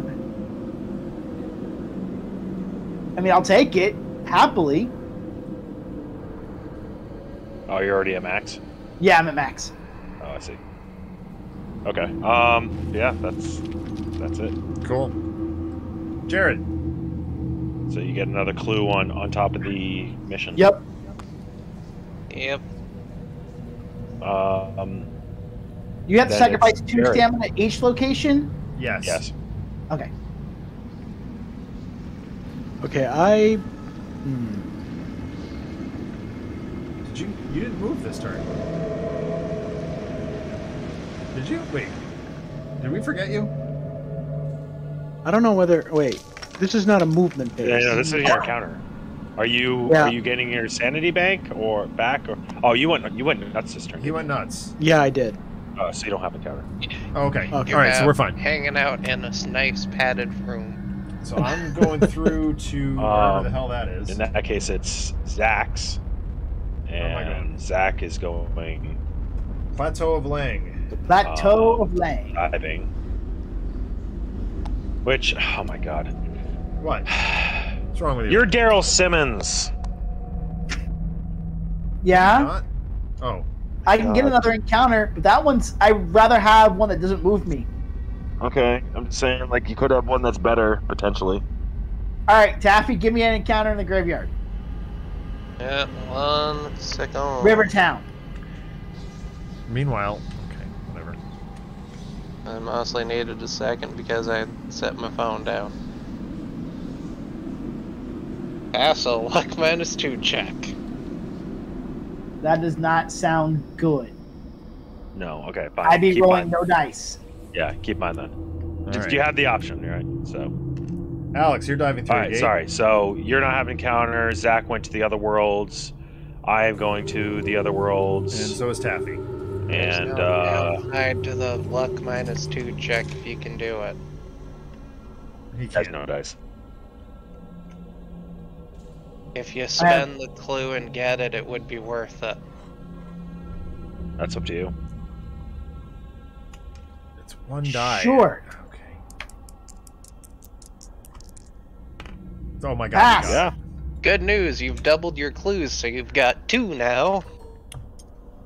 S5: I mean, I'll take it happily.
S2: Oh, you're already at max.
S5: Yeah, I'm at max.
S2: Oh, I see. Okay. Um. Yeah. That's that's it.
S1: Cool. Jared.
S2: So you get another clue on on top of the mission.
S5: Yep.
S6: Yep.
S2: Um.
S5: You have to sacrifice two
S2: Jared.
S5: stamina at each location.
S1: Yes.
S2: Yes.
S5: Okay.
S4: Okay, I. Hmm.
S1: Did you you didn't move this turn? Did you? Wait. Did we forget you?
S4: I don't know whether. Wait, this is not a movement phase.
S2: Yeah, no, this is your encounter. Are you
S4: Yeah.
S2: are you getting your sanity bank or back or? Oh, you went you went nuts this turn.
S1: He went nuts.
S4: Yeah, I did.
S2: Oh, so you don't have a counter.
S1: Okay.
S4: Okay.
S1: All right, so we're fine.
S6: Hanging out in this nice padded room.
S1: So I'm going through to wherever the
S2: Um,
S1: hell that is.
S2: In that case, it's Zach's,
S1: Oh my
S2: and Zach is going
S1: Plateau of Leng.
S5: The Plateau
S2: Uh,
S5: of Leng.
S2: diving. Which, oh my god,
S1: What? What's wrong with you?
S2: you're Darrell Simmons.
S5: yeah.
S1: Oh.
S5: I can get another encounter, but that one's. I'd rather have one that doesn't move me.
S2: Okay, I'm just saying like you could have one that's better potentially.
S5: All right, Taffy, give me an encounter in the graveyard.
S6: Yeah, one second.
S5: Rivertown.
S1: Meanwhile, okay, whatever.
S6: I mostly needed a second because I set my phone down. Pass a luck minus two check.
S5: That does not sound good.
S2: No, okay, fine.
S5: I'd be
S2: Keep
S5: rolling
S2: mine.
S5: no dice.
S2: Yeah, keep mine then.
S1: All
S2: Just
S1: right.
S2: you have the option, right? So,
S1: Alex, you're diving through
S2: All right, a
S1: gate.
S2: sorry. So you're not having encounter. Zach went to the other worlds. I am going to the other worlds.
S1: And so is Taffy.
S2: and,
S6: There's no
S2: uh,
S6: downside to the luck minus two check if you can do it.
S1: He
S2: has
S1: can't.
S2: no dice.
S6: If you spend the clue and get it, it would be worth it.
S2: That's up to you.
S1: It's one die.
S5: Sure.
S1: Oh my god.
S5: Pass.
S2: Yeah.
S6: Good news, you've doubled your clues, so you've got two now.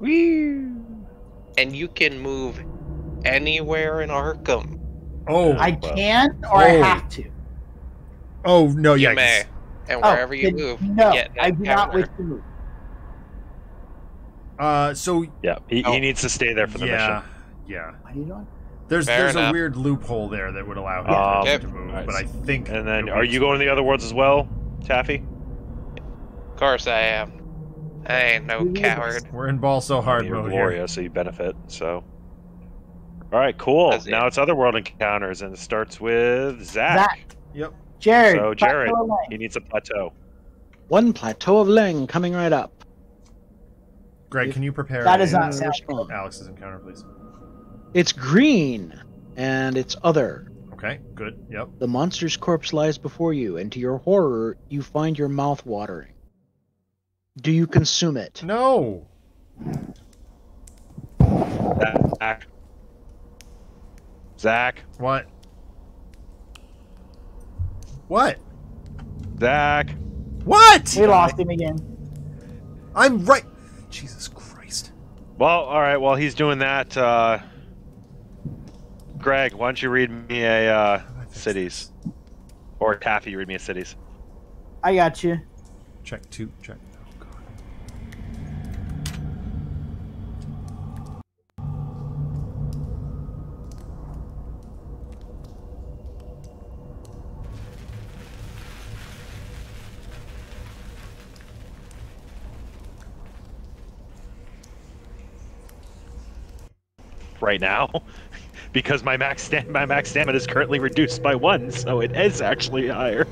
S6: Woo! And you can move anywhere in Arkham.
S1: Oh.
S5: I
S2: well.
S5: can or I
S1: Oh.
S5: have to.
S1: oh no.
S6: You
S1: Yeah.
S6: may.
S1: 'cause-
S6: And
S5: Oh,
S6: wherever you move,
S5: No,
S6: you get
S5: I
S6: that
S5: do not wish to move.
S1: Uh. So
S2: Yeah. He,
S6: Oh.
S2: he needs to stay there for the
S1: yeah.
S2: mission.
S1: Yeah.
S5: What are you doing?
S1: There's
S6: Fair
S1: there's a weird loophole there that would allow him
S2: Um,
S1: to-
S6: Yep.
S1: to move,
S2: Alright,
S1: but I think.
S2: And then, are you going to the other worlds as well, Taffy?
S6: Of course I am. I ain't no
S5: You
S6: coward.
S1: We're in ball so hard
S2: You're
S1: mode here.
S2: Gloria, so you benefit. So. All right, cool.
S6: It.
S2: Now it's otherworld encounters, and it starts with Zach.
S5: Zach.
S1: Yep.
S5: Jared.
S2: So, Jared,
S5: Plateau of Leng.
S2: He needs a plateau.
S4: One plateau of Leng coming right up.
S1: Greg, can you prepare
S5: That is not sound
S4: Respond.
S1: Alex's encounter, please?
S4: It's green, and it's other.
S1: Okay. Good. Yep.
S4: The monster's corpse lies before you, and to your horror, you find your mouth watering. Do you consume it?
S1: No.
S2: Zach. Zach.
S1: What? What?
S2: Zach.
S1: What?
S5: We lost him again.
S1: I'm right. Jesus Christ.
S2: Well, all right. While he's doing that, uh, Greg, why don't you read me a uh, cities, or Taffy, read me a cities.
S5: I got you.
S1: Check two. Check. Oh
S2: right now because my max stam- my max stamina is currently reduced by one, so it is actually higher.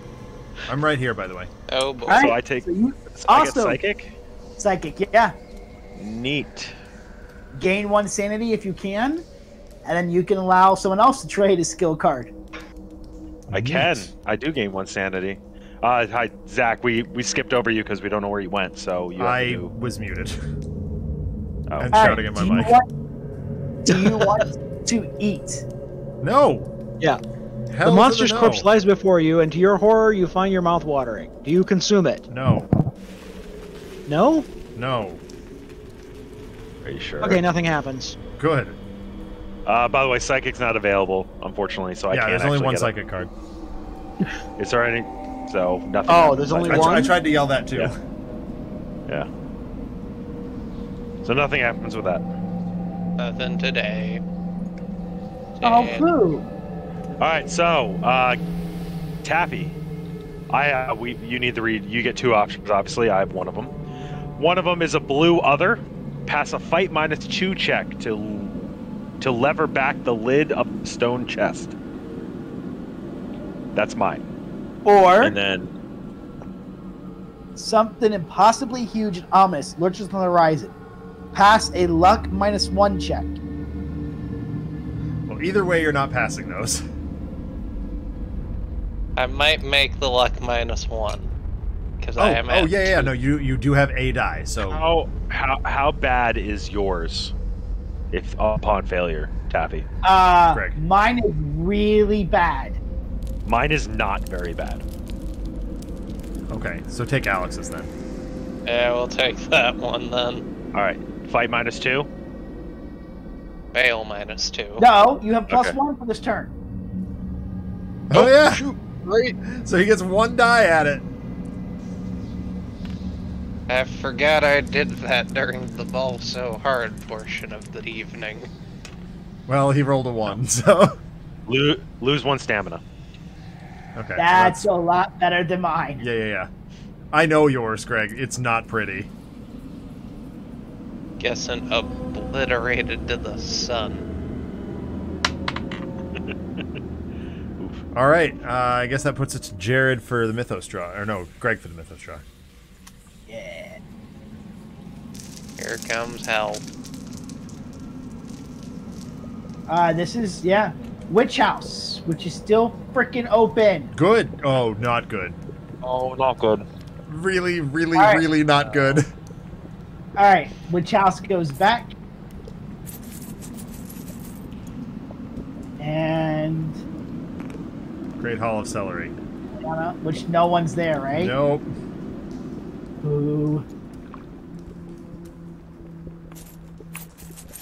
S1: I'm right here, by the way.
S6: Oh boy.
S5: All
S2: So I take
S5: so you,
S2: so I get
S5: also-
S2: psychic.
S5: psychic, yeah.
S2: Neat.
S5: Gain one sanity if you can, and then you can allow someone else to trade a skill card.
S2: I can. I do gain one sanity. Uh, hi Zach. We we skipped over you because we don't know where you went. So you
S1: I
S2: to.
S1: was muted.
S2: Oh.
S1: I'm
S5: All right,
S1: shouting at my
S5: do you
S1: mic.
S5: want- do you want to eat?
S1: No.
S4: Yeah.
S1: Hell
S4: the
S1: to
S4: monster's
S1: no.
S4: corpse lies before you, and to your horror, you find your mouth watering. Do you consume it?
S1: No.
S4: No?
S1: No.
S2: Are you sure?
S4: Okay, nothing happens.
S1: Good.
S2: Uh, by the way, psychic's not available, unfortunately. So I
S1: yeah,
S2: can't.
S1: Yeah, there's only one
S2: get
S1: psychic card.
S2: It. Is there any? So nothing.
S4: Oh, there's only
S1: I,
S2: I-
S4: one?
S1: I tried to yell that too.
S2: Yeah. Yeah. So nothing happens with that.
S6: Nothing today.
S5: Oh, poo.
S2: All right, so uh, Taffy, I uh, we you need to read. You get two options. Obviously, I have one of them. One of them is a blue other. Pass a fight minus two check to to lever back the lid of the stone chest. That's mine.
S5: Or
S2: And then
S5: something impossibly huge and ominous lurches on the horizon. Pass a luck minus one check.
S1: Well, either way, you're not passing those.
S6: I might make the luck minus one. Because
S1: Oh,
S6: I am
S1: oh
S6: at
S1: yeah, yeah.
S6: two.
S1: No, you you do have a die. So
S2: how how how bad is yours? If upon failure, Taffy.
S5: Uh,
S1: Greg.
S5: mine is really bad.
S2: Mine is not very bad.
S1: okay, so take Alex's then.
S6: Yeah, we'll take that one then.
S2: All right, fight minus two.
S6: Fail minus two.
S5: No, you have plus
S2: Okay.
S5: one for this turn.
S1: Oh, oh yeah.
S4: Right.
S1: So he gets one die at it.
S6: I forgot I did that during the ball so hard portion of the evening.
S1: Well, he rolled a one, so
S2: Lo- lose one stamina.
S1: okay. so
S5: That's a lot better than mine.
S1: yeah, yeah, yeah. I know yours, Greg. It's not pretty.
S6: Guessing obliterated to the sun.
S1: All right, uh, I guess that puts it to Jared for the Mythos draw, or no, Greg for the Mythos draw.
S5: Yeah.
S6: Here comes hell.
S5: Uh, this is yeah, Witch House, which is still freaking open.
S1: Good. Oh, not good.
S2: Oh, not good.
S1: Really, really,
S5: All right.
S1: really not good.
S5: All right, Witch House goes back, and
S1: Great Hall of
S5: Celeano. which no one's there, right?
S1: Nope.
S5: Boo.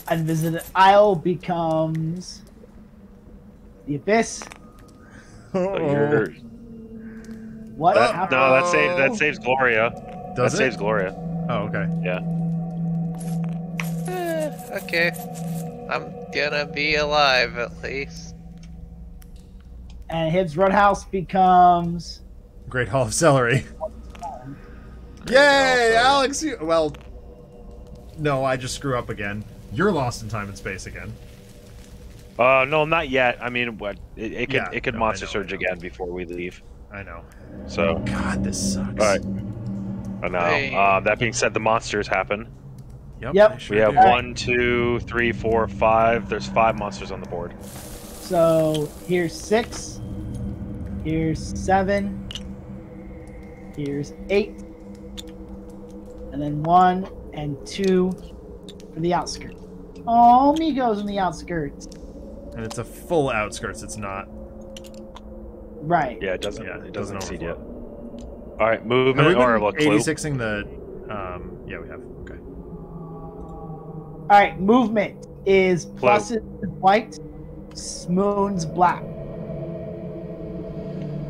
S5: Unvisited Isle becomes the Abyss.
S2: So you're- oh.
S5: What?
S2: that,
S5: happened?
S2: no, that saves that saves Gloria.
S1: Does
S2: that
S1: it?
S2: saves Gloria.
S1: Oh, okay.
S2: Yeah.
S6: Eh, okay. I'm gonna be alive at least.
S5: And Hibb's Roadhouse becomes
S1: Great Hall of Celeano. Yay, Alex! You, well, no, I just screw up again. You're lost in time and space again.
S2: Uh, no, not yet. I mean, what? It, it could
S1: Yeah,
S2: it could
S1: no,
S2: monster
S1: know,
S2: surge again before we leave.
S1: I know.
S2: So,
S1: God, this sucks.
S2: all right. I know.
S6: Hey.
S2: Uh, that being said, the monsters happen.
S1: Yep.
S5: Yep.
S1: sure
S2: We have
S1: do.
S2: one, two, three, four, five. There's five monsters on the board.
S5: so here's six, here's seven, here's eight, and then one and two for the outskirts. Oh, Mi-Gos in the outskirts.
S1: And it's a full outskirts. It's not.
S5: Right.
S2: Yeah, it doesn't.
S1: Yeah,
S2: it
S1: it
S2: doesn't
S1: doesn't
S2: exceed yet. All right,
S1: Have
S2: movement
S1: we
S2: or
S1: been
S2: a clue.
S1: 86ing the? Um, yeah, we have. Okay.
S5: All right. Movement is pluses white, moons black.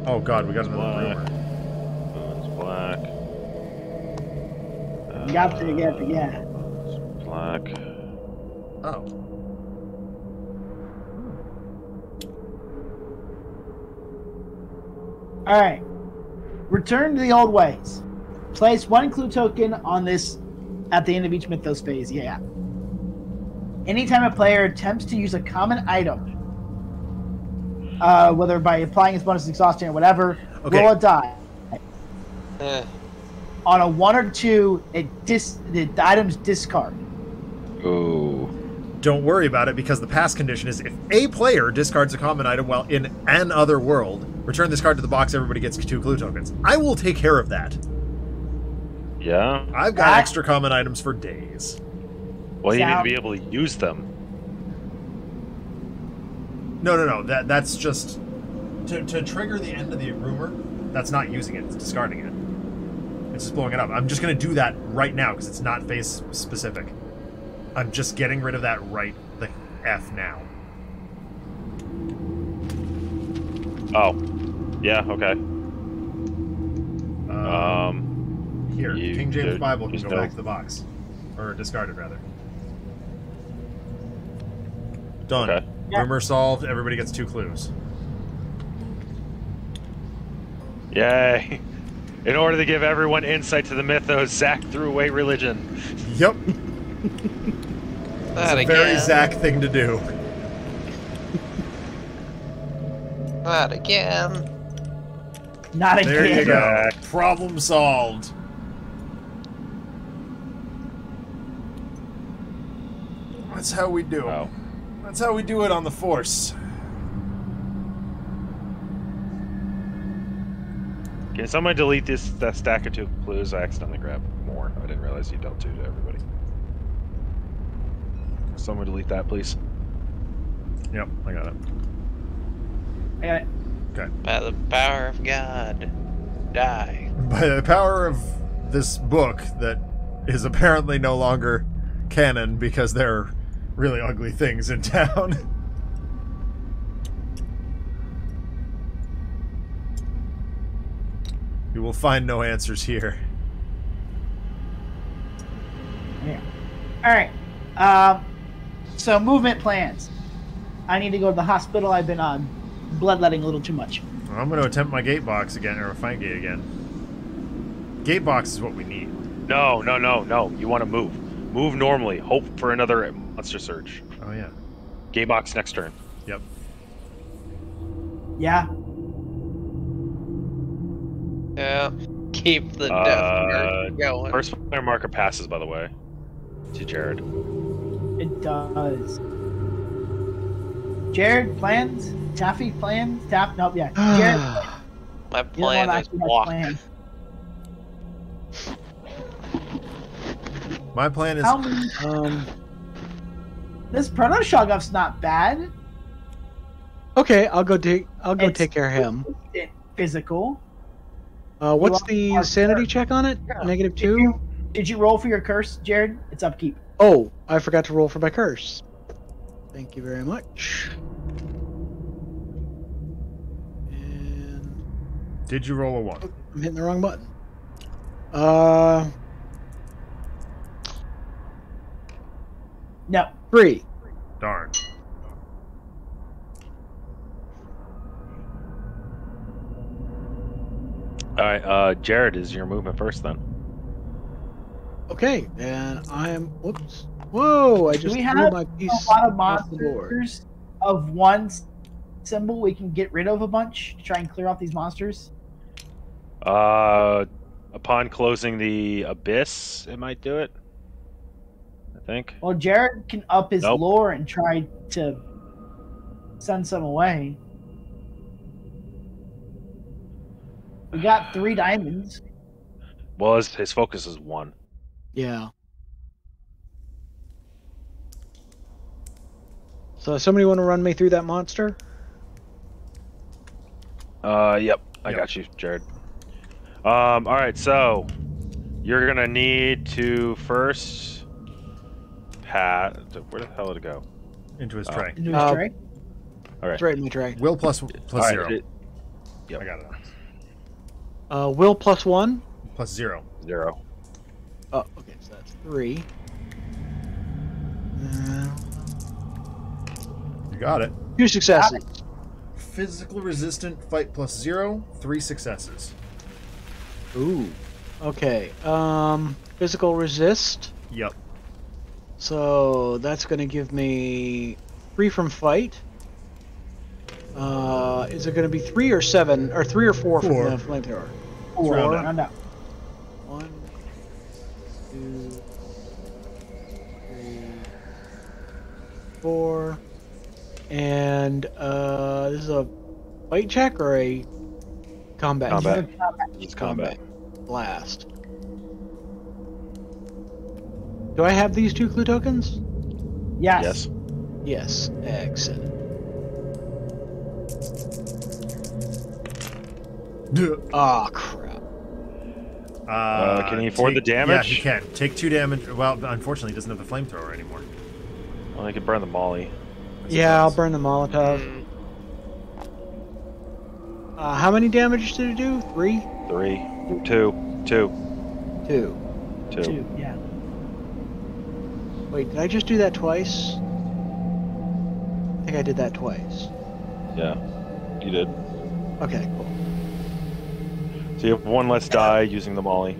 S1: Oh God, we got another
S2: Black.
S1: rumor.
S2: Moon's black.
S5: You got to get the yeah.
S2: Moon's black.
S1: Oh.
S5: All right. Return to the old ways. Place one clue token on this at the end of each mythos phase. Yeah. Anytime a player attempts to use a common item, uh, whether by applying its bonus exhaustion or whatever,
S1: Okay.
S5: roll a die.
S6: Eh,
S5: On a one or two, it dis the item's discard.
S2: Ooh.
S1: Don't worry about it because the pass condition is if a player discards a common item while in an other world, return this card to the box. Everybody gets two clue tokens. I will take care of that.
S2: Yeah.
S1: I've got
S5: That-
S1: extra common items for days.
S2: Well, you need to be able to use them.
S1: No, no, no. That that's just to, to trigger the end of the rumor. That's not using it. It's discarding it. It's just blowing it up. I'm just gonna do that right now because it's not face specific. I'm just getting rid of that right the f now.
S2: Oh. Yeah. Okay.
S1: Um,
S2: Um.
S1: here,
S2: you-
S1: King James
S2: there-
S1: Bible can
S2: there's
S1: go
S2: no-
S1: back to the box, or discarded rather. Done.
S2: Okay.
S1: Rumor solved. Everybody gets two clues.
S2: Yay. In order to give everyone insight to the mythos, Zach threw away religion.
S1: Yep.
S6: That
S1: It's a very
S6: again.
S1: Zach thing to do.
S6: That again.
S5: Not again.
S1: There you go. Problem solved. That's how we do.
S2: Oh.
S1: That's how we do it on the Force.
S2: Can somebody delete this that stack of two clues? I accidentally grabbed more. I didn't realize you dealt two to everybody. Someone delete that, please.
S1: Yep, I got it.
S5: I got it.
S6: By the power of God, die.
S1: By the power of this book that is apparently no longer canon because there are really ugly things in town. you will find no answers here. Yeah.
S5: All right. Um, so movement plans. I need to go to the hospital. I've been on bloodletting a little too much.
S1: I'm going to attempt my gate box again, or find gate again. Gate box is what we need.
S2: No, no, no, no. You want to move. Move normally. Hope for another monster surge.
S1: Oh yeah.
S2: Game box next turn.
S1: Yep.
S5: Yeah.
S6: Yeah. Keep the
S2: Uh,
S6: death guard going.
S2: First player marker passes, by the way, to Jared.
S5: It does. Jared plans. Taffy plans. Taff. Nope. Yeah. Jared.
S6: My
S5: you're the one
S6: plan
S5: that
S6: is
S5: actually has
S6: walk.
S5: plans.
S1: My plan is
S5: many?
S4: Um,
S5: This Proto Shoggoth's not bad.
S4: okay, I'll go take. I'll go
S5: It's-
S4: take care of him.
S5: Physical.
S4: Uh, what's the sanity
S5: curse?
S4: check on it?
S5: Yeah.
S4: Negative
S5: Did
S4: two.
S5: you, did you roll for your curse, Jared? It's upkeep.
S4: Oh, I forgot to roll for my curse. Thank you very much.
S1: Did you roll a one?
S4: I'm hitting the wrong button. Uh,
S5: No.
S4: three.
S1: Darn.
S2: All right, uh, Jared is your movement first then.
S4: Okay, and I'm. Whoops. Whoa! I just
S5: we
S4: threw
S5: have
S4: my
S5: a
S4: piece
S5: lot of
S4: off the board.
S5: monsters of one s- symbol? We can get rid of a bunch to try and clear off these monsters.
S2: Uh, upon closing the abyss, it might do it. I think.
S5: Well, Jared can up his
S2: Nope.
S5: lore and try to send some away. We got three diamonds.
S2: Well, his, his focus is one.
S4: Yeah. So, somebody want to run me through that monster?
S2: Uh, yep, I
S1: Yep.
S2: got you, Jared. Um, all right, so you're gonna need to first pat. Where the hell did it go?
S1: Into his
S2: Oh.
S1: tray.
S5: Into his
S4: Uh,
S5: tray.
S2: All right.
S4: It's right in my tray.
S1: Will plus plus
S2: All right,
S1: zero.
S2: it- Yep.
S1: I got it.
S4: Uh, will plus one.
S1: Plus zero.
S2: Zero.
S4: Oh, okay, so that's three. Uh,
S1: You got it.
S4: two successes.
S1: Physical resistant fight plus plus zero, three successes.
S4: Ooh. Okay. Um, physical resist.
S1: Yep.
S4: So that's going to give me three from fight. Uh, is it going to be three or seven, or three or four,
S1: Four.
S4: from the flamethrower?
S5: Four.
S1: round up.
S5: Round up.
S4: One, two, three, four, and uh, this is a fight check or a combat?
S2: Combat.
S4: check?
S2: It's combat.
S4: blast. Do I have these two clue tokens?
S5: Yes.
S2: Yes.
S4: Yes. Excellent. Ah, crap.
S1: Uh,
S2: can he afford
S1: take-
S2: the damage?
S1: Yeah, he can. Take two damage. Well, unfortunately, he doesn't have the flamethrower anymore.
S2: Well, he could burn the molly.
S1: I
S4: Yeah, I'll burn the Molotov.
S6: Mm,
S4: Uh, how many damage did it do? Three?
S2: Three, two, two,
S4: Two.
S2: two.
S5: Two. Yeah.
S4: Wait, did I just do that twice? I think I did that twice.
S2: Yeah, you did.
S4: Okay, cool.
S2: So you have one less die using the molly.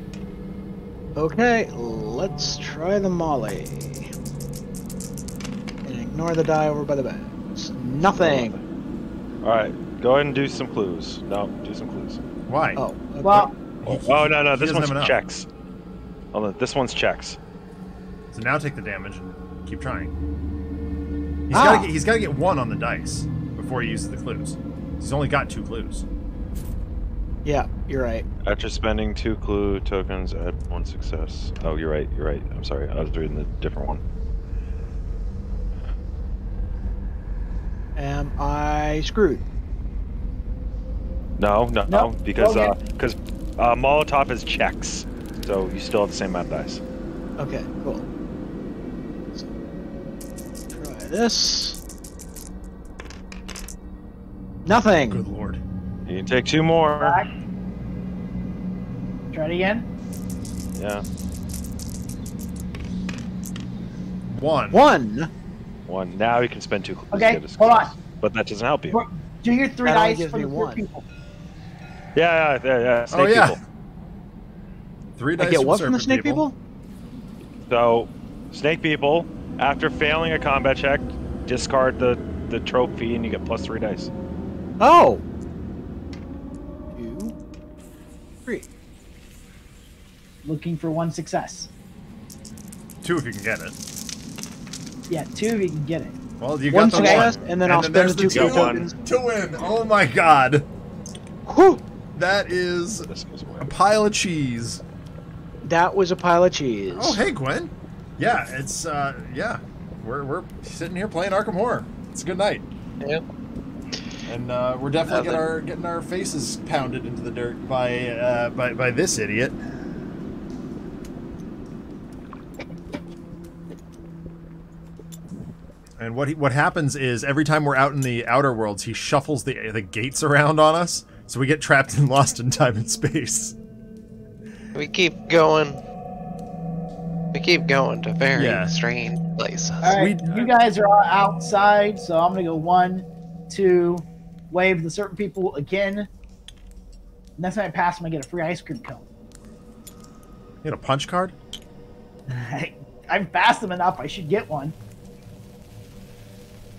S4: Okay, let's try the molly. And ignore the die over by the bags. Nothing.
S2: All right, go ahead and do some clues. No, do some clues.
S1: Why?
S4: Oh, okay.
S5: Well,
S2: Oh, oh no, no, this one's checks. Hold on, this one's checks.
S1: So now take the damage and keep trying. He's
S4: Ah.
S1: got to get. He's got to get one on the dice before he uses the clues. He's only got two clues.
S4: yeah, you're right.
S2: After spending two clue tokens, add one success. Oh, you're right. You're right. I'm sorry. I was reading the different one.
S4: Am I screwed?
S2: No, no,
S5: No,
S2: no, because
S5: go
S2: uh, because uh, Molotov is checks, so you still have the same amount of dice.
S4: Okay, cool. So, try this. Nothing.
S1: Good lord.
S2: You can take two more.
S5: back. Try it again.
S2: Yeah,
S1: One.
S4: One.
S2: One. Now you can spend two clues. to
S5: Okay,
S2: get a
S5: hold on.
S2: But that doesn't help you.
S5: What- Do your three
S4: That
S5: dice
S4: gives
S5: for
S4: me
S5: the three
S4: one.
S5: people.
S2: Yeah, yeah, yeah. yeah. Snake
S1: oh yeah.
S2: people.
S1: Three dice
S4: I
S1: dice.
S4: get
S1: from
S4: what from the
S1: serpent
S4: snake people?
S2: So, snake people, after failing a combat check, discard the the trophy and you get plus three dice.
S4: Oh. Two. Three.
S5: Looking for one success.
S1: Two if you can get it.
S5: Yeah, two if you can get it.
S1: Well, you
S4: One
S1: got the
S4: success,
S1: one.
S4: and then I'll spend
S1: there's
S4: the two
S1: two
S2: clue
S4: tokens.
S1: to win. Oh my god.
S4: Whew.
S1: That is
S2: This goes away.
S1: a pile of cheese.
S4: That was a pile of cheese.
S1: Oh hey Gwen. Yeah, it's uh yeah. We're we're sitting here playing Arkham Horror. It's a good night.
S6: Yep.
S1: And uh, we're definitely getting our getting our faces pounded into the dirt by uh, by by this idiot. And what he, what happens is every time we're out in the outer worlds, he shuffles the the gates around on us, so we get trapped and lost in time and space.
S6: We keep going. We keep going to very
S1: Yeah.
S6: strange places.
S5: All right,
S1: We-
S5: you guys are all outside, so I'm gonna go one, two, wave the certain people again. Next time I pass them, I get a free ice cream cone.
S1: You got a punch card?
S5: I've passed them enough. I should get one.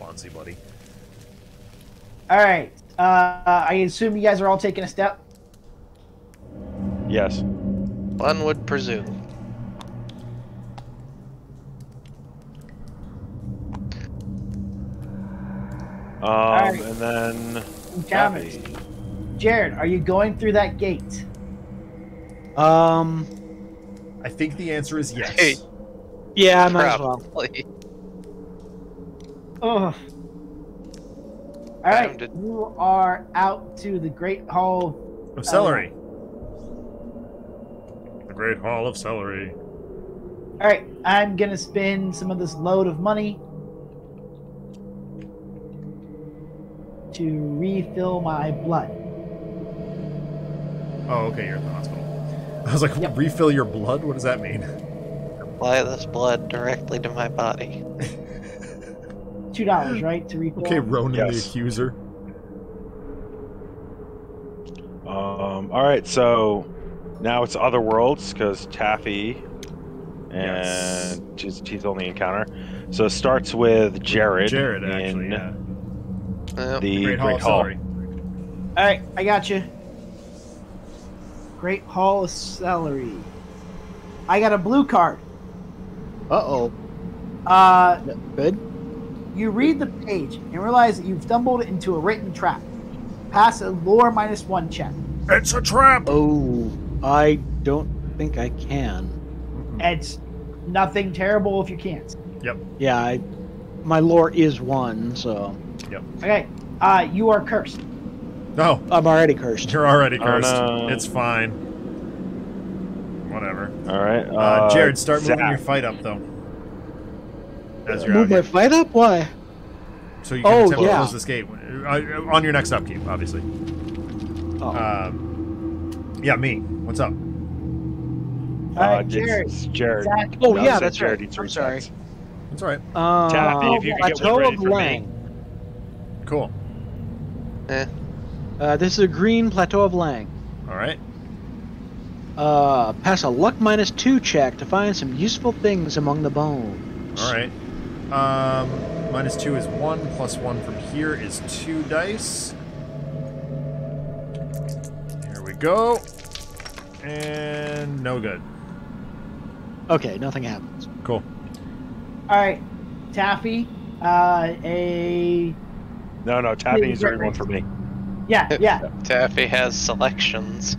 S1: Bonzi, buddy.
S5: All right. Uh, I assume you guys are all taking a step.
S2: Yes.
S6: One would presume.
S2: Um,
S5: right.
S2: and then
S5: Thomas, Jared, are you going through that gate?
S4: Um.
S1: I think the answer is yes.
S6: Hey.
S4: Yeah, I might as well.
S6: Probably.
S5: Ugh. All All right,
S6: to-
S5: you are out to the Great Hall.
S1: Of Celeano. The Great Hall of Celeano.
S5: All right, I'm gonna spend some of this load of money to refill my blood.
S1: Oh, okay, you're at the hospital. I was like,
S5: Yep.
S1: refill your blood? What does that mean?
S6: Apply this blood directly to my body.
S5: Two dollars, right, to refill.
S1: Okay, Ronan the accuser.
S2: Um, all right, so now it's other worlds because Taffy
S1: Yes.
S2: and she's, she's only encounter. So it starts with Jared.
S1: Jared, actually,
S2: in
S1: yeah.
S2: The
S1: Great Hall of
S2: Hall.
S5: All right, I got you. Great Hall of Celeano. I got a blue card.
S4: Uh oh.
S5: Uh,
S4: Good.
S5: You read the page and realize that you've stumbled into a written trap. Pass a lore minus one check.
S1: It's a trap!
S4: Oh, I don't think I can.
S5: It's nothing terrible if you can't. Yep.
S4: Yeah, I, my lore is one, so Yep.
S5: Okay, uh, you are cursed.
S1: No,
S4: I'm already cursed.
S1: you're already
S2: Oh,
S1: cursed.
S2: no.
S1: It's fine. Whatever.
S2: All right.
S1: Uh,
S2: Uh,
S1: Jared, start moving your fight up, though. As you're
S4: Move
S1: out
S4: my
S1: here.
S4: fight up? Why?
S1: So you can
S4: Oh,
S1: attempt to
S4: yeah.
S1: close this gate. Uh, on your next upkeep, obviously.
S4: Oh.
S1: Um, yeah, me. What's up?
S5: All
S2: Uh,
S5: right,
S2: it's-
S5: Jared.
S2: it's Jared.
S5: Zach,
S4: oh
S2: No,
S4: yeah, that's
S2: Jared
S4: right.
S2: eats
S4: I'm sorry.
S2: resets.
S1: It's all right.
S4: Uh,
S2: Taffy, if you could get
S4: Plateau
S2: one ready
S4: of
S2: for me.
S4: Leng.
S1: Cool.
S4: Uh, this is a green plateau of Leng.
S1: All right.
S4: Uh, pass a luck minus two check to find some useful things among the bones.
S1: All right. Um, minus two is one. Plus one from here is two dice. Here we go. And no good.
S4: Okay, nothing happens.
S1: Cool.
S5: all right, Taffy. Uh, a
S2: No, no, Taffy
S5: is
S2: needs to one for me.
S5: yeah, yeah.
S6: Taffy has selections.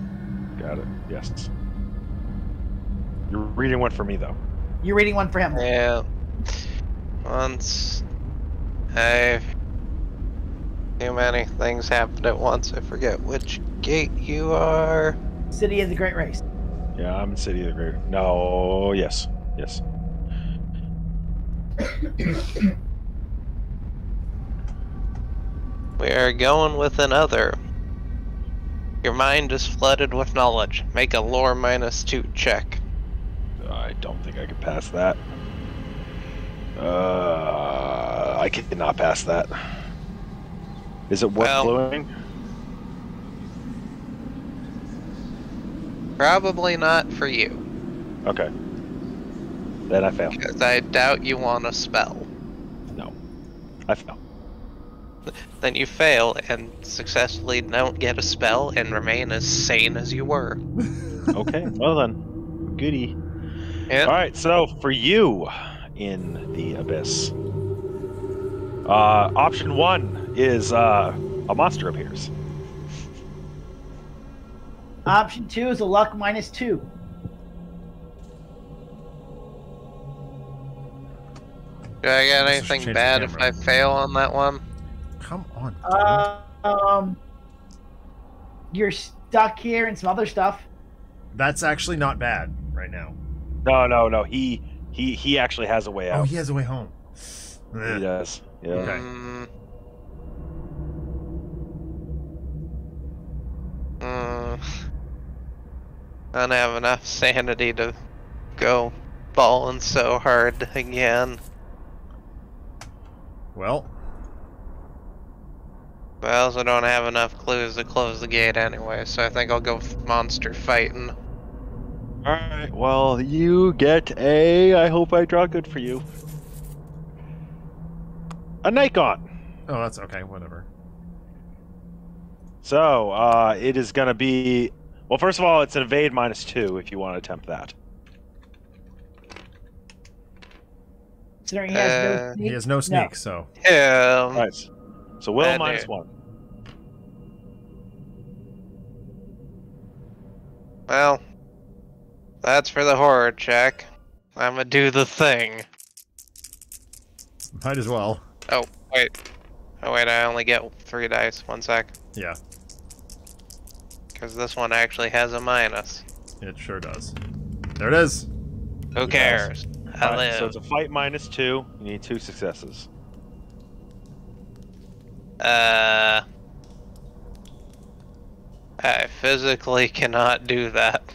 S2: Got it. Yes. You're reading one for me though.
S5: You're reading one for him.
S6: Yeah. Once I too many things happened at once. I forget which gate you are.
S5: City of the Great Race.
S2: Yeah, I'm in City of the Great. No, yes, yes.
S6: We are going with another. Your mind is flooded with knowledge. Make a lore minus two check.
S2: I don't think I could pass that. Uh, I cannot pass that. Is it worth
S6: Well-
S2: blowing?
S6: Probably not for you,
S2: Okay. Then I fail.
S6: because I doubt you want a spell. No.
S2: I fail.
S6: Then you fail and successfully don't get a spell and remain as sane as you were.
S2: Okay. well then, goody.
S6: Yeah.
S2: All right. So for you, in the abyss, uh, option one is uh, a monster appears.
S5: Option two is a luck minus two.
S6: Do I get anything bad if. I fail on that one?
S1: Come on.
S5: Uh, um, you're stuck here and some other stuff.
S1: That's actually not bad right now.
S2: No, no, no. He he he actually has a way out.
S1: Oh, he has a way home.
S2: he does. Yeah.
S1: Okay.
S6: Mm. Mm. I don't have enough sanity to go balling so hard again.
S1: Well,
S6: But I also don't have enough clues to close the gate anyway, so I think I'll go monster fighting.
S2: All right. Well, you get a. I hope I draw good for you. A Nightgaunt.
S1: oh, that's okay. Whatever.
S2: So uh, it is going to be. Well, first of all, it's an evade minus two if you want to attempt that.
S5: Considering he has no
S6: Uh,
S5: sneak.
S1: He has no sneak, so
S6: Yeah.
S2: Nice. So will
S6: Bad
S2: minus one.
S6: Well, that's for the horror check. I'm gonna do the thing.
S1: might as well.
S6: Oh, wait. Oh wait, I only get three dice. One sec.
S1: Yeah,
S6: Because this one actually has a minus.
S1: it sure does. There it is.
S6: Who cares? I
S2: Alright,
S6: live.
S2: so it's a fight minus two. You need two successes.
S6: Uh, I physically cannot do that.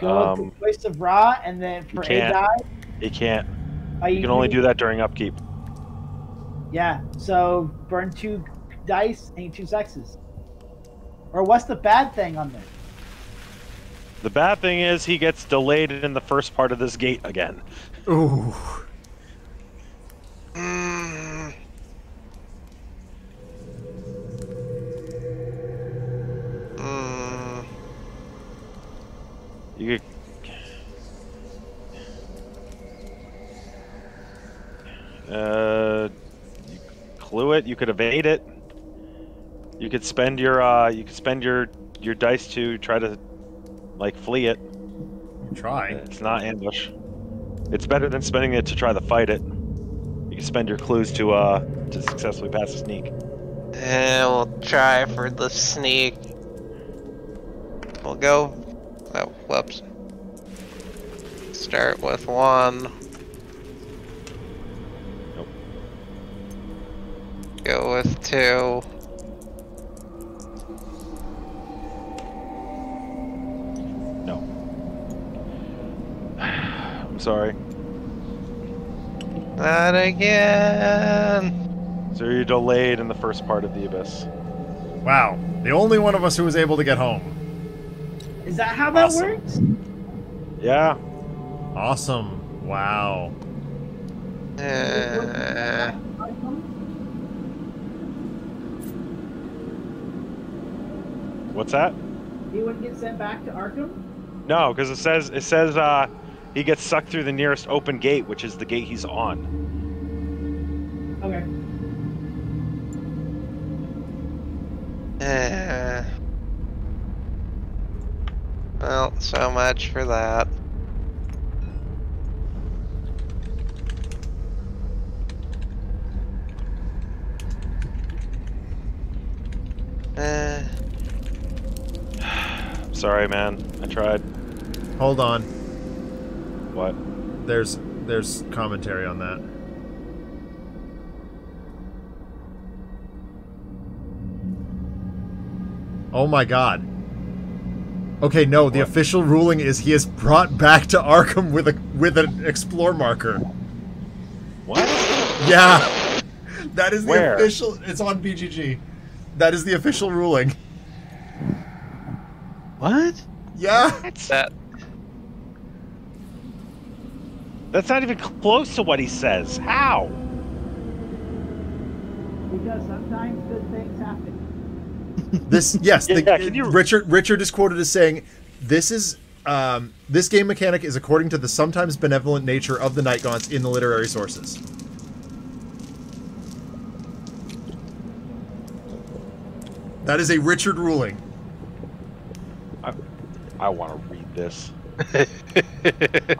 S5: Go
S2: Um,
S5: with the Voice of Ra, and then for a
S2: can't.
S5: die,
S2: You can't.
S5: uh,
S2: You can only do that during upkeep.
S5: Yeah, so burn two dice and two sexes. Or what's the bad thing on this?
S2: The bad thing is he gets delayed in the first part of this gate again.
S1: Ooh.
S6: Mm.
S2: You could. Uh, you clue it. You could evade it. You could spend your uh, you could spend your your dice to try to like flee it.
S1: Try.
S2: It's not ambush. It's better than spending it to try to fight it. You can spend your clues to uh to successfully pass a sneak.
S6: Eh, we'll try for the sneak. We'll go. Oh, whoops. Start with one.
S2: Nope.
S6: Go with two.
S2: No. I'm sorry.
S6: Not again.
S2: So you're delayed in the first part of the abyss.
S1: Wow. The only one of us who was able to get home.
S5: Is that how that
S1: Awesome.
S5: works?
S2: Yeah.
S1: Awesome. Wow.
S6: Uh,
S2: What's that?
S5: He wouldn't get sent back to Arkham?
S2: No, because it says it says uh, he gets sucked through the nearest open gate, which is the gate he's on.
S5: Okay.
S6: eh. Well, so much for that. Eh.
S2: I'm sorry, man. I tried.
S1: Hold on.
S2: What?
S1: There's there's commentary on that. Oh my god. Okay, no, the
S2: What?
S1: official ruling is he is brought back to Arkham with a with an explore marker.
S2: What?
S1: Yeah. That is the
S2: Where?
S1: official it's on BGG. That is the official ruling.
S4: What?
S1: Yeah.
S6: That
S2: That's not even close to what he says. How?
S5: Because sometimes good things happen.
S1: This yes, the,
S2: Yeah, can you-
S1: Richard Richard is quoted as saying, "This is um, this game mechanic is according to the sometimes benevolent nature of the Night Gaunts in the literary sources." That is a Richard ruling.
S2: I want to read this.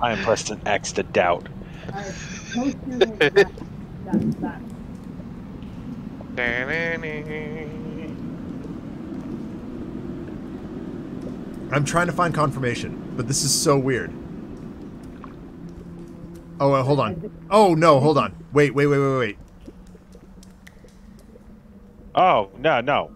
S2: I am pressed an X to doubt.
S5: I posted it back. That's that.
S1: I'm trying to find confirmation, but this is so weird. Oh, uh, hold on. Oh no, hold on. Wait, wait, wait, wait, wait.
S2: Oh, no, no.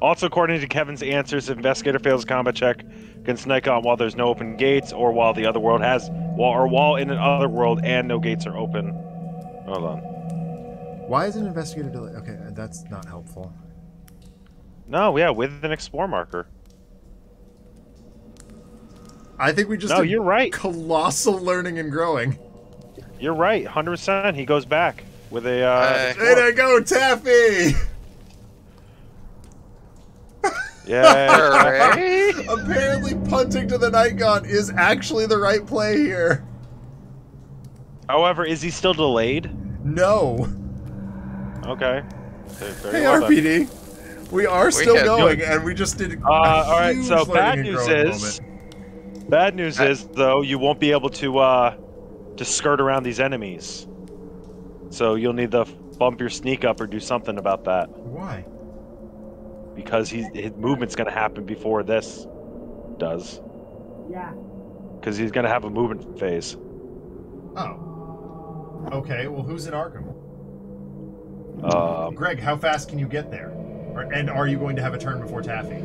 S2: Also, according to Kevin's answers, if investigator fails combat check against Nightgaunt while there's no open gates, or while the other world has, while or while in another world and no gates are open. Hold on.
S1: Why is an investigator delay? Okay, that's not helpful.
S2: No, yeah, with an explore marker.
S1: I think we just
S2: No,
S1: did
S2: you're right.
S1: colossal learning and growing.
S2: You're right. Hundred percent. He goes back with a. Uh, explore.
S1: Way to go, Taffy!
S2: yeah.
S6: Hooray!
S1: Apparently, punting to the Night Gaunt is actually the right play here.
S2: However, is he still delayed?
S1: No.
S2: Okay. Okay, very
S1: Hey,
S2: well then.
S1: RPD. We are still
S6: had-
S1: going, and we just did.
S2: Uh, all right.
S1: huge
S2: So
S1: learning
S2: bad
S1: and
S2: news is,
S1: moment.
S2: Bad news
S6: Uh,
S2: is though you won't be able to uh, to skirt around these enemies. So you'll need to bump your sneak up or do something about that
S1: Why?
S2: because he's, his movement's going to happen before this does.
S5: Yeah.
S2: Because he's going to have a movement phase.
S1: Oh. Okay, well, who's in Arkham?
S2: Um,
S1: Greg, how fast can you get there? Or, and are you going to have a turn before Taffy?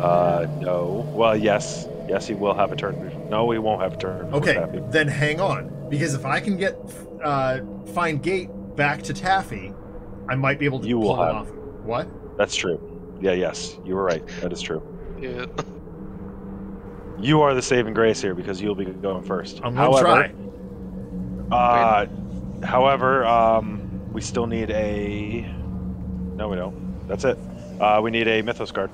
S2: Uh, no. Well, yes. Yes, he will have a turn. No, he won't have a turn.
S1: Okay,
S2: Taffy.
S1: then hang on. Because if I can get uh, find gate back to Taffy, I might be able to
S2: You will
S1: pull it
S2: have-
S1: off. What?
S2: That's true. Yeah, yes. You were right. That is true.
S6: Yeah.
S2: You are the saving grace here because you'll be going first.
S1: I'm gonna
S2: however,
S1: try.
S2: Uh, however, um, we still need a. No, we don't. That's it. Uh, we need a Mythos card.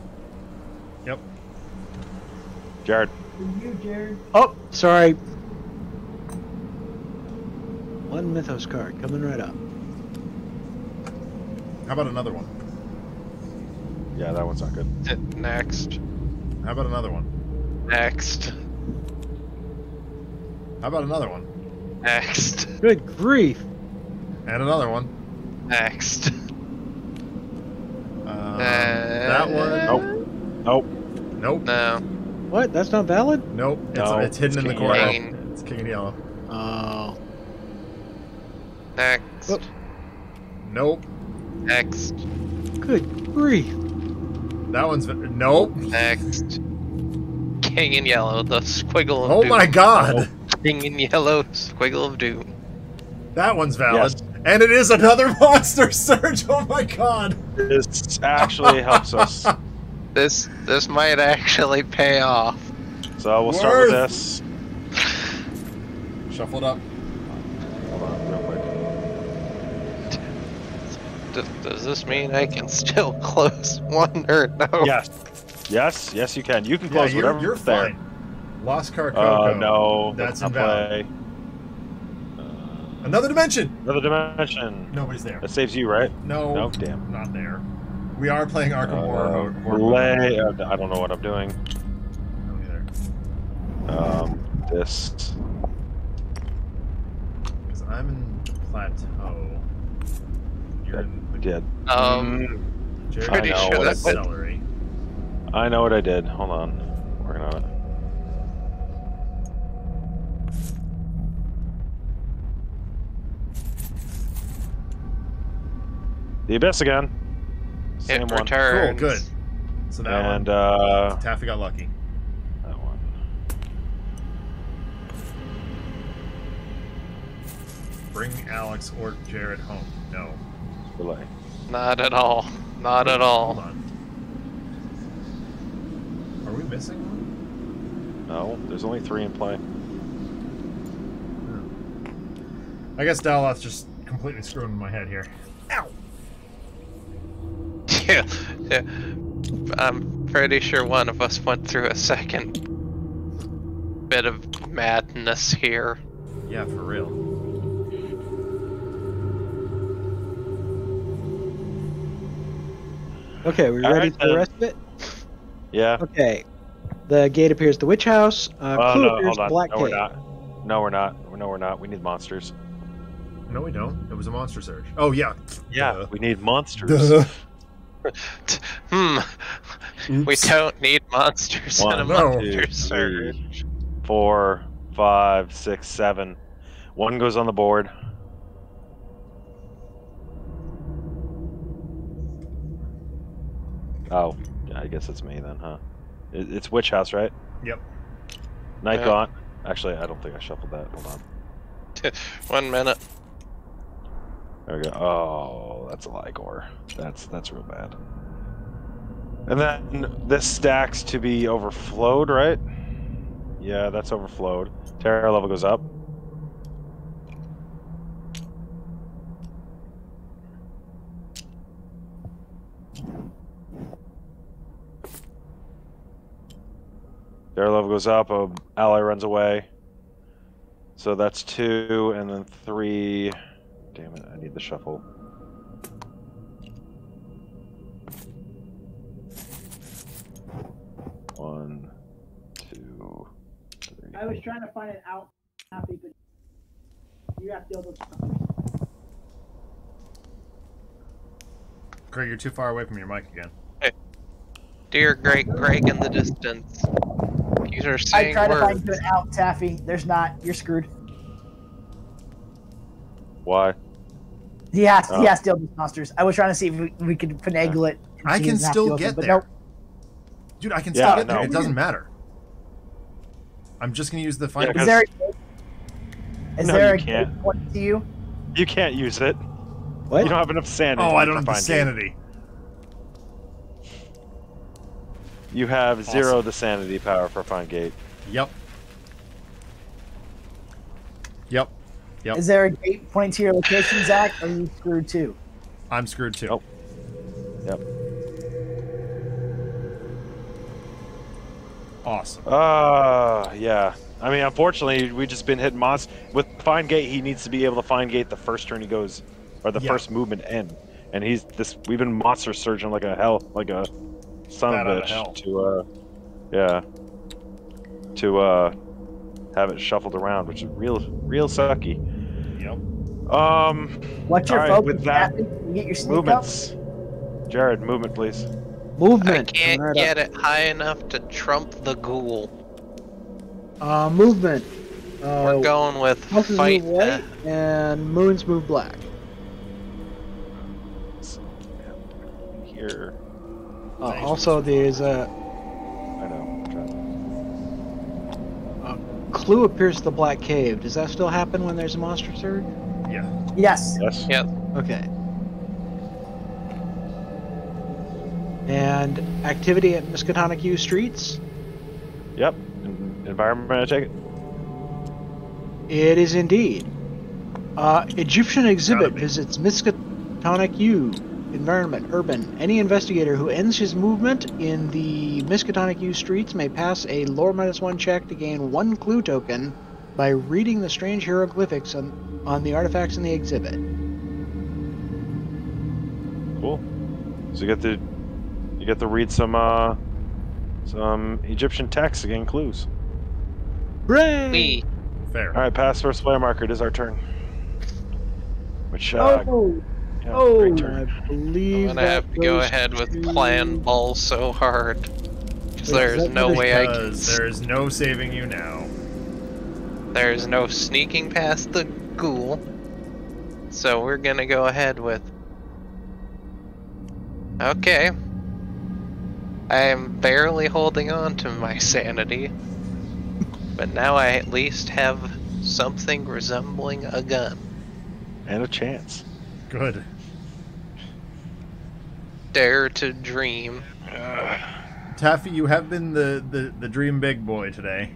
S1: Yep.
S2: Jared.
S5: You, Jared.
S4: Oh, sorry. One Mythos card coming right up.
S1: How about another one?
S2: Yeah, that one's not good.
S6: Next.
S1: How about another one?
S6: Next.
S1: How about another one?
S6: Next.
S4: Good grief.
S1: And another one.
S6: Next.
S1: Um, that one.
S2: Nope. Nope.
S1: Nope.
S6: No.
S4: What? That's not valid?
S1: Nope. It's,
S2: No,
S1: it's hidden
S2: it's
S1: in the corner.
S6: yellow.
S1: It's king and yellow.
S4: Oh.
S6: Next.
S4: Oh.
S1: Nope.
S6: Next.
S4: Good grief.
S1: That one's nope.
S6: Next. King in yellow, the squiggle of
S1: Oh
S6: doom.
S1: my god.
S6: Oh, king in yellow, squiggle of doom.
S1: That one's valid.
S2: Yes.
S1: And it is another monster surge. Oh my god.
S2: This actually helps us.
S6: This this might actually pay off.
S2: So we'll start with this.
S1: Shuffle it up.
S2: Hold on, real quick.
S6: D- does this mean I can still close one or no?
S2: Yes. Yes, yes, you can. You can
S1: Yeah,
S2: close
S1: you're,
S2: whatever
S1: you're
S2: there.
S1: fine. Lost Car
S2: Uh, no,
S1: That's
S2: that's not
S1: invalid.
S2: play.
S1: Another dimension.
S2: Another dimension.
S1: Nobody's there.
S2: That saves you, right?
S1: No.
S2: No, damn.
S1: Not there. We are playing Arkham Horror.
S2: Uh,
S1: Horror-
S2: lay, uh, I don't know what I'm doing.
S1: No, either.
S2: Um, this.
S1: Because I'm in the plateau. You're in the
S2: Did.
S6: Um,
S1: Jared
S6: pretty
S2: I know
S6: sure that's
S2: I
S1: celery.
S2: I know what I did. Hold on. Working on it. The Abyss again. Same
S6: it
S2: one.
S6: returns.
S1: Cool, good. So that
S2: And,
S1: one,
S2: uh,
S1: Taffy got lucky.
S2: that one.
S1: Bring Alex or Jared home. No.
S2: Relay.
S6: Not at all. Not at all.
S1: Hold on. Are we missing one?
S2: No, there's only three in play.
S1: I guess Daoloth's just completely screwing my head here. Ow!
S6: Yeah, yeah. I'm pretty sure one of us went through a second bit of madness here.
S1: Yeah, for real.
S4: Okay, we
S2: All
S4: ready
S2: right,
S4: for the rest of it?
S2: Yeah.
S4: Okay. The gate appears the witch house. Uh,
S2: Oh,
S4: clue
S2: no,
S4: appears
S2: hold on.
S4: black
S2: No, we're not. No, we're not. No, we're not. We need monsters.
S1: No, we don't. It was a monster surge. Oh, yeah.
S2: Yeah,
S1: Duh.
S2: we need monsters.
S1: Duh.
S6: Hmm. We don't need monsters in a
S2: One,
S1: No.
S6: monster
S2: two,
S6: surge.
S2: Four, five, six, seven. One goes on the board. Oh, yeah, I guess it's me then, huh? It, it's Witch House, right?
S1: Yep.
S2: Night
S6: Yeah.
S2: Gaunt. Actually, I don't think I shuffled that. Hold on.
S6: One minute.
S2: There we go. Oh, that's a Lloigor. That's that's real bad. And then this stacks to be overflowed, right? Yeah, that's overflowed. Terror level goes up. Terror level goes up. A ally runs away. So that's two, and then three. Damn it! I need the shuffle. One, two, three.
S5: I was trying to find it out, happy, but you have the other.
S1: Greg, you're too far away from your mic again. Hey.
S6: Dear great Greg in the distance. These are
S5: I
S6: saying
S5: tried to find you an out, Taffy. There's not. You're screwed.
S2: Why?
S5: He has,
S2: Oh.
S5: he has to deal with monsters. I was trying to see if we, we could finagle it.
S1: I can
S5: doesn't have to
S1: still get
S5: it,
S1: there.
S5: nope.
S1: Dude, I can
S2: Yeah,
S1: still get there. It doesn't matter. I'm just gonna use the final.
S2: Yeah,
S5: Is there, is
S2: No,
S5: there a
S2: can't.
S5: point to you?
S2: You can't use it.
S4: What?
S2: You don't have enough sanity.
S1: oh, I don't have the sanity.
S2: You have zero the sanity power for Find Gate.
S1: Yep. Yep. Yep.
S5: Is there a gate pointing to your location, Zach? Or are you screwed too?
S1: I'm screwed too.
S2: Nope. Yep.
S1: Awesome.
S2: Uh, yeah. I mean, unfortunately, we've just been hitting monsters. With Find Gate, he needs to be able to find Gate the first turn he goes, or the
S1: Yeah.
S2: first movement in. And he's this. We've been monster surging like a hell, like a son
S1: Bat
S2: of
S1: out
S2: a
S1: of
S2: bitch to, uh, yeah, to uh, have it shuffled around, which is real, real sucky.
S1: Yep.
S2: Um,
S5: What's your
S2: All right,
S5: focus,
S2: with that,
S5: You get your sneak up?
S2: Jared, movement, please. Movement.
S6: I
S4: Movement.
S6: can't
S4: Right
S6: get it high enough to trump the ghoul.
S4: Uh, movement. Uh,
S6: We're going with fight.
S4: move white and moons move black.
S2: Here,
S4: Uh, also, there's a,
S2: I know. I'm trying-
S4: a clue appears to the black cave. Does that still happen when there's a monster surge?
S1: Yeah.
S5: Yes.
S2: Yes.
S6: Yeah.
S4: Okay. And activity at Miskatonic U streets.
S2: Yep. Environment, I take it.
S4: It is indeed. Uh, Egyptian exhibit visits Miskatonic U environment urban. Any investigator who ends his movement in the Miskatonic U streets may pass a lore minus one check to gain one clue token by reading the strange hieroglyphics on, on the artifacts in the exhibit.
S2: Cool. So you get to you get to read some uh some Egyptian text to gain clues.
S4: Hooray!
S6: We.
S1: Fair.
S2: All right, pass first player marker. It is our turn. Which uh,
S5: Oh,
S2: yeah,
S5: oh.
S2: great
S4: I
S2: turn.
S6: I'm gonna
S4: that
S6: have to go ahead with
S4: to-
S6: plan ball so hard. Because there's no way I can.
S1: Because there is no saving you now.
S6: There's no sneaking past the ghoul. So we're gonna go ahead with. Okay. I am barely holding on to my sanity. But now I at least have something resembling a gun.
S2: and a chance.
S1: Good.
S6: Dare to dream.
S1: Taffy, you have been the, the, the dream big boy today.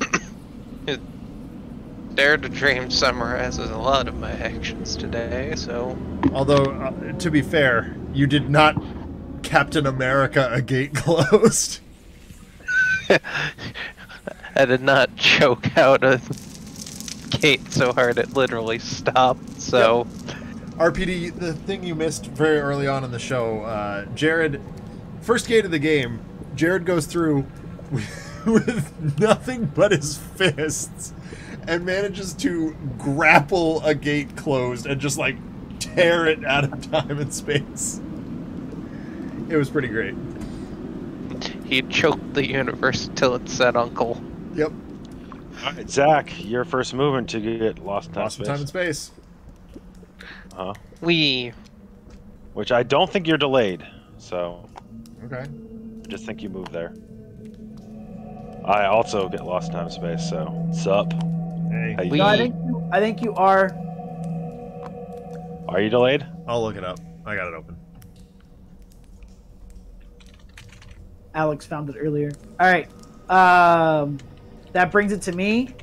S6: Dare to dream summarizes a lot of my actions today, so.
S1: Although, uh, to be fair, you did not Captain America a gate closed.
S6: I did not choke out a gate so hard it literally stopped, so.
S1: RPD, the thing you missed very early on in the show, uh, Jared, first gate of the game, Jared goes through with, with nothing but his fists and manages to grapple a gate closed and just like tear it out of time and space. It was pretty great.
S6: He choked the universe till it said uncle.
S1: Yep.
S2: All right, Zach, your first movement to get lost in time,
S1: Lost in time and
S2: space.
S1: space.
S2: Uh-huh.
S6: We.
S2: Which I don't think you're delayed. So
S1: Okay.
S2: I just think you move there. I also get lost in time and space. So sup?
S1: Hey,
S2: Hey.
S6: We.
S5: no, I think you, I think you are.
S2: Are you delayed?
S1: I'll look it up. I got it open.
S5: Alex found it earlier. All right. Um, that brings it to me.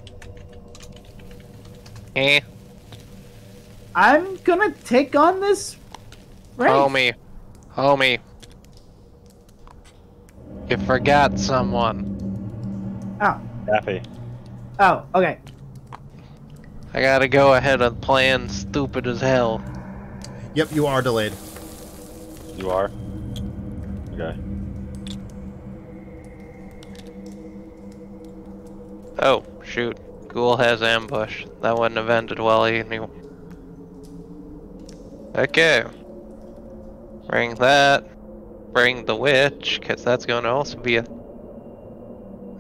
S6: Eh,
S5: I'm gonna take on this. Right.
S6: homie. Homie. You forgot someone.
S5: Oh.
S2: Daffy.
S5: Oh. Okay.
S6: I gotta go ahead and plan stupid as hell.
S1: Yep, you are delayed.
S2: You are? Okay.
S6: Oh, shoot. Ghoul has ambush. That wouldn't have ended well anyway. Okay. Bring that. Bring the witch, because that's going to also be a.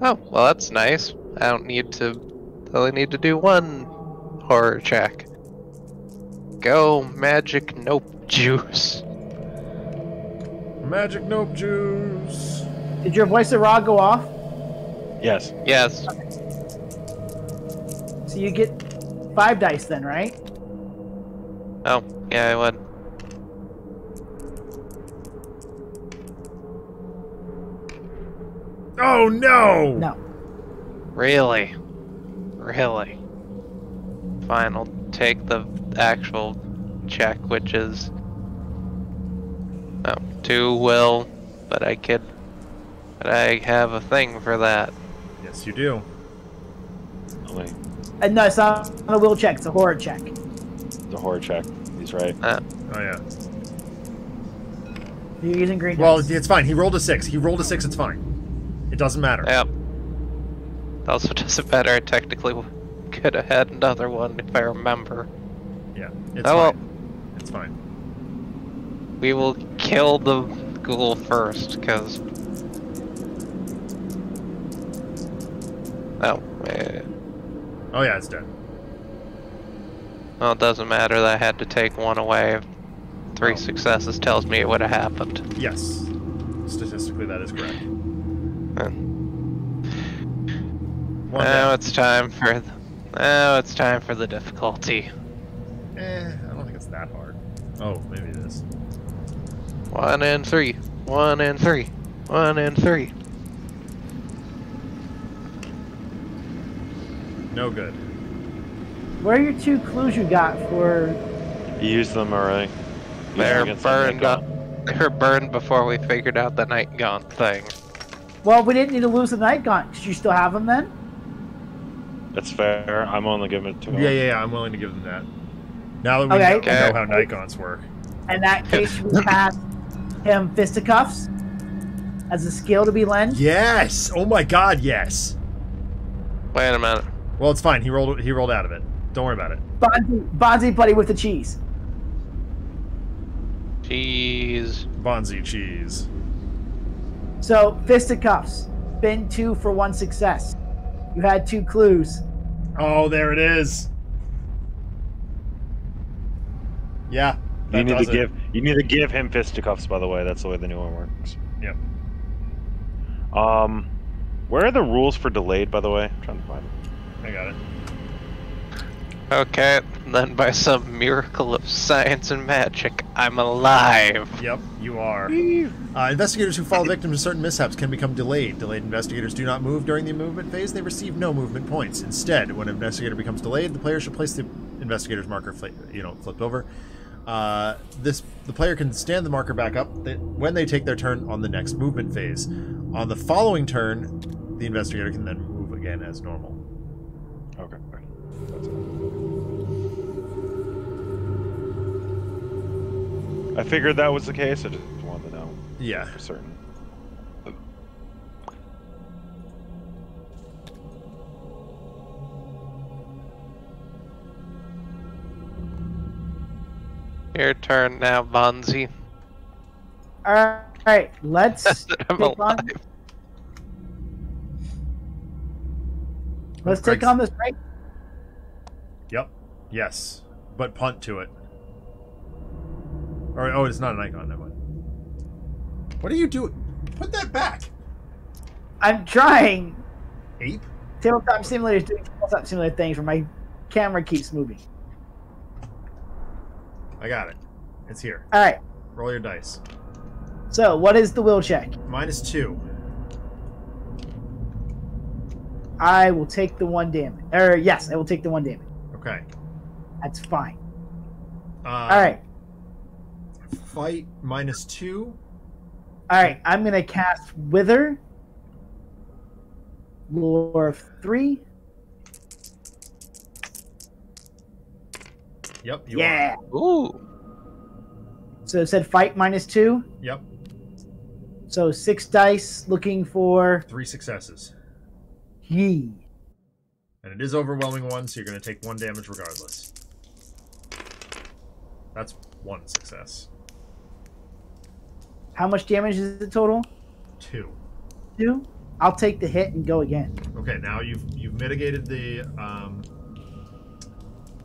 S6: Oh, well, that's nice. I don't need to. I only need to do one horror check. Go, magic nope juice.
S1: Magic nope juice.
S5: Did your voice of Ra go off?
S2: Yes.
S6: Yes.
S5: So you get five dice then, right?
S6: Oh, yeah, I would.
S1: Oh no!
S5: No.
S6: Really? Really? Fine, I'll take the actual check, which is. Oh, two will, but I could. But I have a thing for that.
S1: Yes, you do.
S2: Only
S5: Uh, no, it's not a will check. It's a horror check.
S2: the horror check. He's right.
S1: Oh yeah.
S5: You're using green
S1: Well,
S5: dice.
S1: it's fine. He rolled a six. He rolled a six. It's fine. It doesn't matter.
S6: Yep. It also doesn't matter. I technically could have had another one if I remember.
S1: Yeah, it's
S6: Oh, well.
S1: fine. It's fine.
S6: We will kill the ghoul first, because. Oh, eh.
S1: Oh yeah, it's dead.
S6: Well, it doesn't matter that I had to take one away. Three
S1: Oh.
S6: successes tells me it would have happened.
S1: Yes. Statistically, that is correct. One
S6: now
S1: down.
S6: it's time for. Now it's time for the difficulty.
S1: Eh, I don't think it's that hard. Oh, maybe it is.
S6: One and three. One and three. One and three.
S1: No good.
S5: Where are your two clues you got for?
S2: Use them already. Used
S6: They're
S2: against
S6: burned up. They're burned before we figured out the night gaunt thing.
S5: Well, we didn't need to lose the night gaunt. Did you still have them then?
S2: That's fair. I'm only giving it to him.
S1: Yeah, yeah, yeah. I'm willing to give them that. Now that we
S5: Okay.
S1: know, we
S6: Okay.
S1: know how night gaunts work.
S5: In that case, we pass him fisticuffs as a skill to be lent.
S1: Yes. Oh my God. Yes.
S6: Wait a minute.
S1: Well, it's fine. He rolled. He rolled out of it. Don't worry about it.
S5: Bonzi, Bonzi buddy with the cheese.
S6: Cheese.
S1: Bonzi cheese.
S5: So fisticuffs, spin two for one success. You had two clues.
S1: Oh, there it is. Yeah.
S2: You need to
S1: it.
S2: give. You need to give him fisticuffs. By the way, that's the way the new one works.
S1: Yep.
S2: Um, where are the rules for delayed? By the way, I'm trying to find them.
S1: I got it.
S6: Okay, then by some miracle of science and magic, I'm alive.
S1: Yep, you are. Uh, investigators who fall victim to certain mishaps can become delayed. Delayed investigators do not move during the movement phase. They receive no movement points. Instead, when an investigator becomes delayed, the player should place the investigator's marker, fli you know, flipped over. Uh, this the player can stand the marker back up when they take their turn on the next movement phase. On the following turn, the investigator can then move again as normal.
S2: Okay. That's I figured that was the case. I just wanted to know
S1: Yeah.
S2: for certain.
S6: Your turn now, Bonzi.
S5: All right, let's
S6: I'm
S5: take on, let's take on this right.
S1: Yep. Yes. But punt to it. Or oh, it's not an icon. Never mind. What are you doing? Put that back,
S5: I'm trying.
S1: ape.
S5: Tabletop Simulator is doing tabletop simulator things where my camera keeps moving.
S1: I got it. It's here.
S5: All right.
S1: Roll your dice.
S5: So, what is the will check?
S1: Minus two.
S5: I will take the one damage. Or yes, I will take the one damage.
S1: Okay.
S5: That's fine.
S1: Uh,
S5: All right.
S1: Fight minus two.
S5: All right. I'm gonna cast Wither. Lore of three.
S1: Yep. You
S5: yeah.
S6: Ooh.
S5: So it said fight minus two.
S1: Yep.
S5: So six dice looking for
S1: Three successes.
S5: he.
S1: And it is overwhelming one, so you're going to take one damage regardless. That's one success.
S5: How much damage is it total?
S1: Two.
S5: Two. I'll take the hit and go again.
S1: Okay, now you've you've mitigated the um,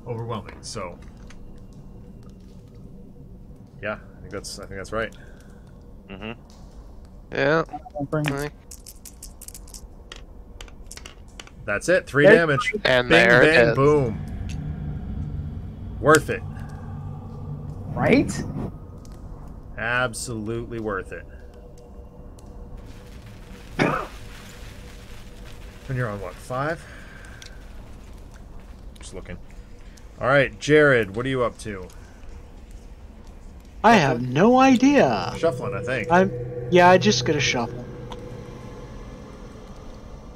S1: overwhelming. So, yeah, I think that's I think that's right.
S2: Mm-hmm.
S6: Yeah.
S5: I'll bring-
S6: I-
S1: That's it. Three
S5: There-
S1: damage.
S6: And
S1: Bing,
S6: there
S1: bang,
S6: it is.
S1: boom. Worth it.
S5: Right?
S1: Absolutely worth it. And you're on what, five? Just looking. All right, Jared, what are you up to?
S4: I have no idea.
S1: Shuffling, I think.
S4: I'm yeah, I just gonna shuffle.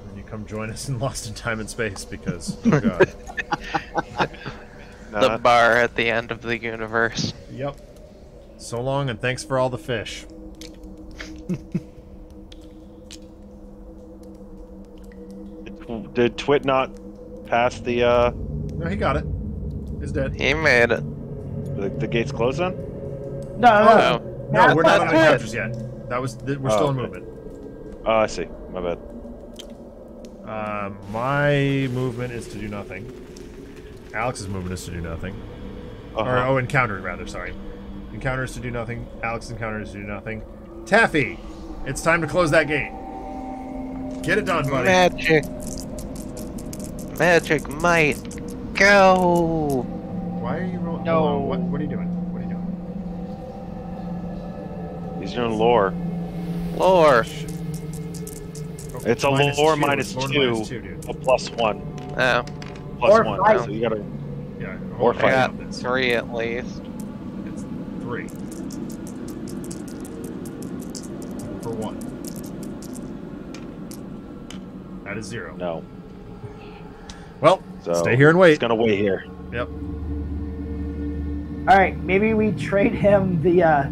S1: And you come join us in Lost in Time and Space because, oh god.
S6: The
S2: Nah,
S6: bar at the end of the universe.
S1: yep. So long, and thanks for all the fish.
S2: did, did Twit not pass the uh
S1: No, he got it. He's dead.
S6: He made it.
S2: the, the gates closed then?
S5: No, no, no.
S6: Oh,
S1: No, we're not on the
S6: it.
S1: captures yet. That was th- we're
S2: Oh,
S1: still in
S2: okay.
S1: movement.
S2: Oh, I see. My bad.
S1: Um, my movement is to do nothing. Alex's movement is to do nothing. Or
S2: Uh-huh.
S1: oh, encounter rather. Sorry, encounter is to do nothing. Alex's encounter is to do nothing. Taffy, it's time to close that gate. Get it done, buddy.
S6: magic. Magic might go.
S1: Why are you rolling?
S5: No.
S1: hold on, What, what are you doing? What are you doing?
S2: He's doing lore.
S6: Lore.
S1: Oh,
S2: It's a
S1: minus
S2: lore
S1: two.
S2: minus
S1: Lore
S2: two.
S1: minus two, dude.
S2: A plus one.
S6: Oh,
S2: Plus
S5: Or
S2: one.
S5: five.
S2: So you gotta.
S1: Yeah.
S2: Or
S1: hold
S2: five.
S6: I
S1: I
S6: got
S1: got
S6: three at least.
S1: It's three. For one. That is zero.
S2: No.
S1: Well,
S2: So
S1: stay here and wait.
S2: It's gonna wait here.
S1: Yep.
S5: All right, maybe we trade him the uh,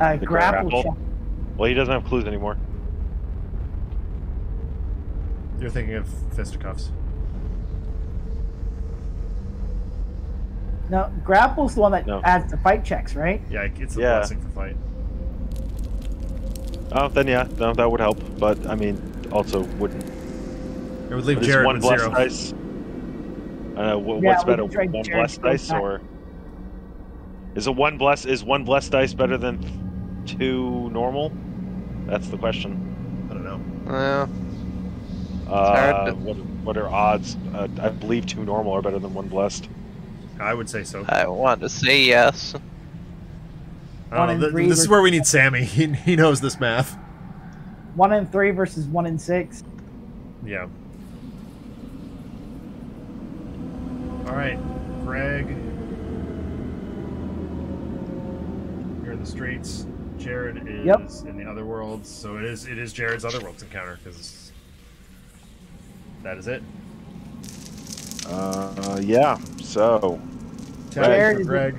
S5: uh,
S2: The
S5: grapple,
S2: grapple? Well, he doesn't have clues anymore.
S1: You're thinking of fisticuffs.
S5: No, grapple's the one that
S2: No.
S5: adds the fight checks, right?
S1: Yeah, it's a
S2: Yeah.
S1: blessing for fight.
S2: Oh, then yeah, no, that would help. But I mean, also wouldn't.
S1: It would leave
S2: But
S1: Jared
S2: one
S1: with
S2: blessed
S1: zero.
S2: dice. Uh, wh-
S5: Yeah,
S2: what's better, one
S5: Jared's
S2: blessed dice
S5: back.
S2: or is a one bless is one blessed dice better than two normal? That's the question.
S1: I don't know.
S6: Well,
S2: Uh,
S6: to-
S2: what, what are odds? Uh, I believe two normal are better than one blessed.
S1: I would say so.
S6: I want to say yes.
S1: I
S5: One in
S1: know. th-
S5: three
S1: This is where we need Sammy. He, he knows this math.
S5: One in three versus one in six.
S1: Yeah. All right, Greg. You're in the streets. Jared is
S5: Yep.
S1: in the other world, so it is it is Jared's other worlds encounter because that is it.
S2: Uh, yeah. So
S1: Tap
S5: Jared
S1: for Greg.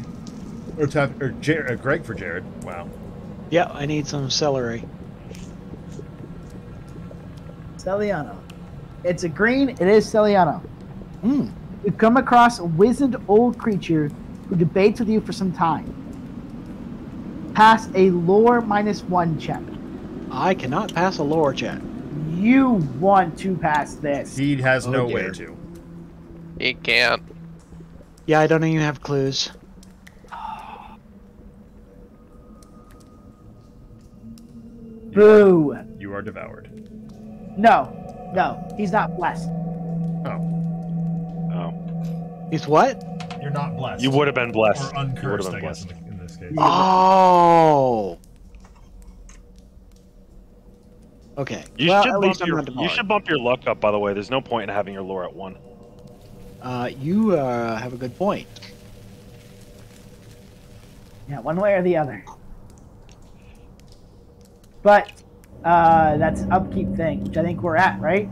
S1: Or tap or Jer- uh, Greg for Jared. Wow.
S4: Yeah, I need some celery.
S5: Celeano. It's a green. It is Celeano.
S4: Hmm.
S5: You come across a wizened old creature who debates with you for some time. Pass a lore minus one check.
S4: I cannot pass a lore check.
S5: You want to pass this.
S1: He has
S4: Oh,
S1: no
S4: dear.
S1: way to.
S6: He can't.
S4: Yeah, I don't even have clues.
S1: You are,
S5: Boo.
S1: you are devoured.
S5: No. No. He's not blessed.
S1: Oh,
S2: oh,
S4: He's what?
S1: you're not blessed.
S2: you would have been blessed.
S1: or
S2: You would
S1: uncursed,
S2: have
S1: I
S2: been
S1: guess,
S2: blessed.
S1: in, in this case.
S4: Oh. Okay.
S2: You
S4: well,
S2: should bump your you should bump your luck up. By the way, there's no point in having your lore at one.
S4: Uh, you uh, have a good point.
S5: Yeah, one way or the other. But uh, that's upkeep thing, which I think we're at, right?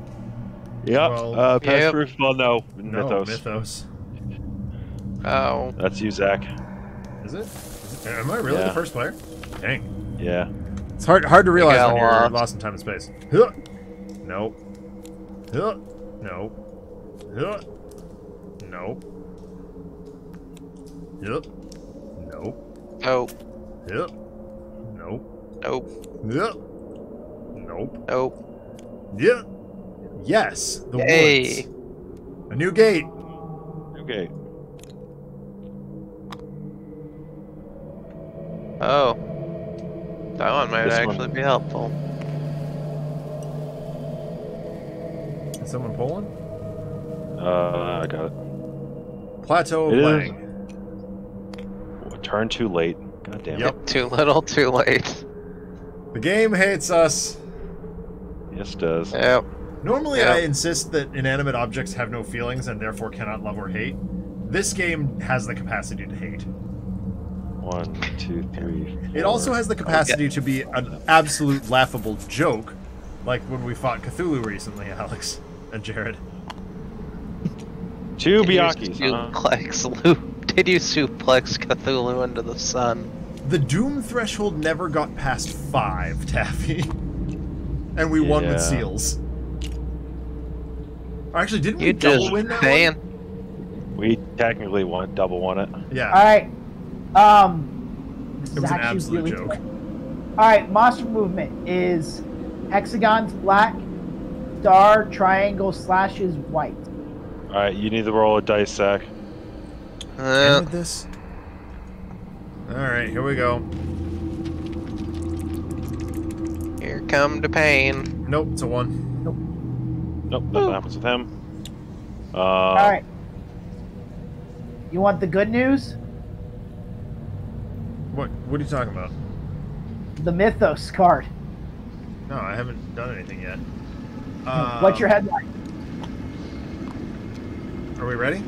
S2: Yep.
S1: Well-
S2: uh, pass
S6: Yep.
S2: proof. Well, no,
S1: No,
S2: mythos.
S1: mythos.
S6: Oh,
S2: That's you, Zach.
S1: Is it? Is it? Am I really the first player? Dang.
S2: Yeah.
S1: It's hard hard to realize
S6: got
S1: when you're
S6: lost.
S1: lost in time and space. Huh. Nope. Huh. Nope. Huh. Nope. Yep. Nope.
S6: oh,
S1: Yep. Nope.
S6: Nope.
S1: Yep. Nope.
S6: Nope.
S1: Yep. Yes. The
S6: Yay.
S1: woods. A new gate.
S2: Okay.
S6: Oh. That one might
S2: This one.
S6: actually be helpful.
S1: Is someone pulling?
S2: Uh, I got it.
S1: Plateau of
S2: It is.
S1: Leng.
S2: Turn too late. God damn
S1: Yep.
S6: Too little, too late.
S1: The game hates us.
S2: Yes, it does.
S6: Yep.
S1: Normally,
S6: Yeah.
S1: I insist that inanimate objects have no feelings and therefore cannot love or hate. This game has the capacity to hate.
S2: One, two, three.
S1: It also has the capacity to be an absolute laughable joke, like when we fought Cthulhu recently, Alex and Jared.
S2: Two
S6: Did you
S2: Byakhee's. huh?
S6: suplex Lu- Did you suplex Cthulhu into the sun?
S1: The Doom threshold never got past five, Taffy. and we won with seals. Or Actually, didn't we
S6: You
S1: double win that
S6: fan.
S1: one?
S2: We technically won, double won it.
S1: Yeah.
S5: All right. Um, this
S1: It
S5: is
S1: was an absolute
S5: really
S1: joke.
S5: quick. All right, monster movement is hexagons black, star triangle slashes white.
S2: All right, you need to roll a dice sack.
S6: Uh,
S1: Ended this? Alright, here we go.
S6: here come the pain.
S1: Nope, it's a one.
S2: Nope, Nope, nothing happens with him. Uh,
S5: All right. You want the good news?
S1: What what are you talking about?
S5: The Mythos card.
S1: No, I haven't done anything yet. Uh,
S5: What's your headline?
S1: Are we ready?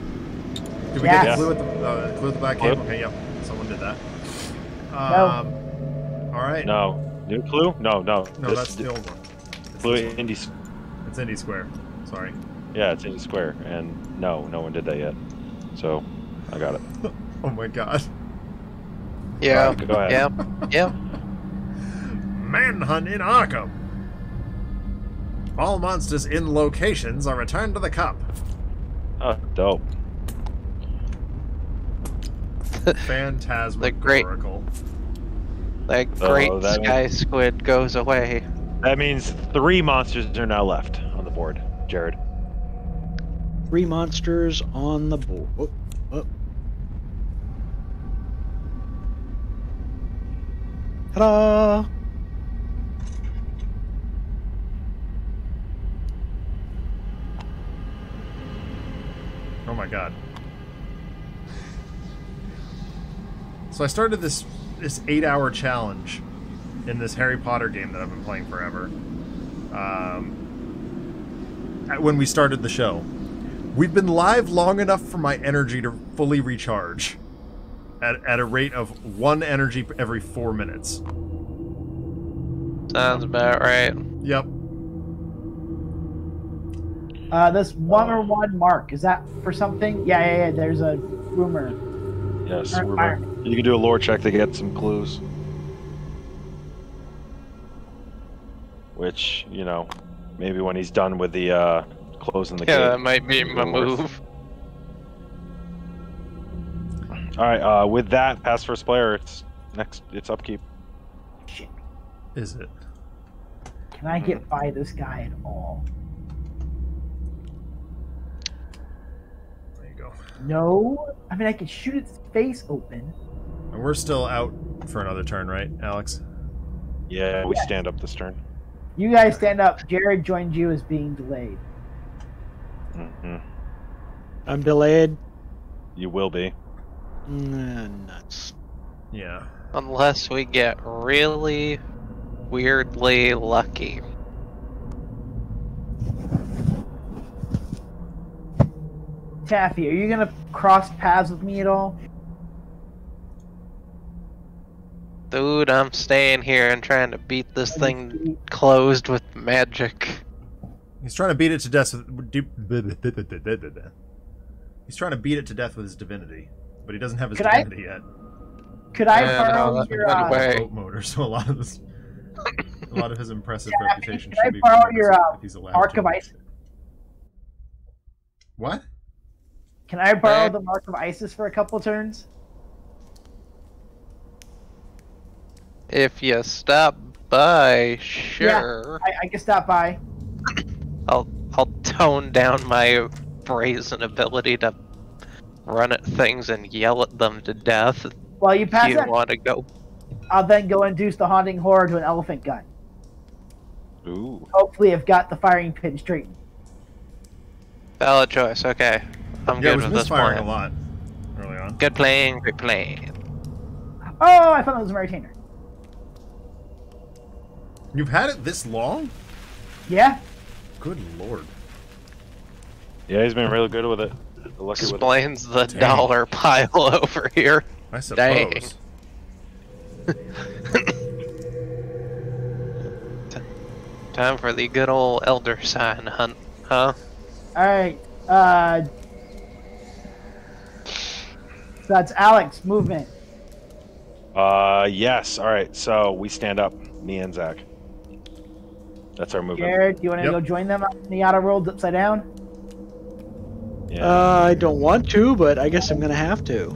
S1: Did we
S5: Yes.
S1: get the clue at the, uh, clue at the back
S2: Clue.
S1: cave? Okay, yep. Someone did that. Um, Alright.
S2: no. New clue? No, no.
S1: No,
S2: This-
S1: that's the old one. It's,
S2: Clue
S1: this one.
S2: Indy.
S1: it's Indy Square. Sorry.
S2: Yeah, it's Indy Square, and no, no one did that yet. So, I got it.
S1: Oh my god.
S6: Yeah.
S2: Alright, go ahead.
S6: Yep. Yep.
S1: Manhunt in Arkham. All monsters in locations are returned to the cup.
S2: Oh, dope.
S1: Phantasmagorical.
S6: That
S2: Oh,
S6: great
S2: that
S6: sky squid goes away.
S2: That means three monsters are now left on the board, Jared.
S4: Three monsters on the board. Oh, oh. Ta-da!
S1: Oh my god. So I started this this eight hour challenge in this Harry Potter game that I've been playing forever. Um, when we started the show, we've been live long enough for my energy to fully recharge at, at a rate of one energy every four minutes.
S6: Sounds about right.
S1: Yep.
S5: Uh, this one or one mark is that for something? Yeah, yeah, yeah. There's a rumor.
S2: Yes,
S5: Alright,
S2: we're. You can do a lore check to get some clues. Which, you know, maybe when he's done with the uh, closing the
S6: Yeah,
S2: gate.
S6: that might be my
S2: Worth.
S6: move.
S2: All right, uh, with that, pass first player. It's next. It's upkeep.
S5: Shit.
S1: Is it?
S5: Can I get by this guy at all?
S1: There you go.
S5: No. I mean, I can shoot its face open.
S1: And we're still out for another turn, right, Alex?
S2: Yeah, we stand up this turn.
S5: You guys stand up. Jared joined you as being delayed.
S2: Mm-hmm.
S4: I'm delayed.
S2: You will be.
S4: Nah, nuts.
S1: Yeah.
S6: Unless we get really weirdly lucky.
S5: Taffy, are you gonna cross paths with me at all?
S6: Dude, I'm staying here and trying to beat this thing closed with magic.
S1: He's trying to beat it to death with. He's trying to beat it to death with his divinity, but he doesn't have his
S5: Could I-
S1: divinity yet.
S5: Could I
S6: Yeah,
S5: borrow
S6: that's
S5: your?
S6: a
S5: Uh,
S1: Boat motor, so a lot of this, a lot of his impressive
S5: Taffy,
S1: reputation
S5: can I
S1: should be
S5: borrow
S1: from
S5: your,
S1: his-
S5: uh,
S1: if he's allowed
S5: Ark of Isis?
S1: What?
S5: Can I borrow
S6: Hey.
S5: the Mark of Isis for a couple turns?
S6: If you stop by, sure.
S5: I, I can stop by.
S6: I'll I'll tone down my brazen ability to run at things and yell at them to death.
S5: While you pass
S6: you want to go?
S5: I'll then go induce the hunting horror to an elephant gun.
S2: Ooh.
S5: Hopefully, I've got the firing pin straightened.
S6: Valid choice. Okay, I'm
S1: yeah,
S6: good with this
S1: misfiring
S6: plan.
S1: a lot early on.
S6: Good playing. good playing.
S5: Oh, I thought it was a retainer.
S1: You've had it this long?
S5: Yeah.
S1: Good lord.
S2: Yeah, he's been really good with it. Lucky with it.
S6: Explains the
S1: Dang.
S6: dollar pile over here.
S1: I
S6: Dang.
S1: suppose.
S6: Time for the good old elder sign hunt, huh?
S5: All right. Uh, so that's Alex movement.
S2: Uh, yes. All right. So we stand up, me and Zach. That's our movement.
S5: Jared, do you want to
S1: Yep.
S5: go join them in the outer world upside down?
S2: Yeah.
S4: Uh, I don't want to, but I guess I'm gonna have to.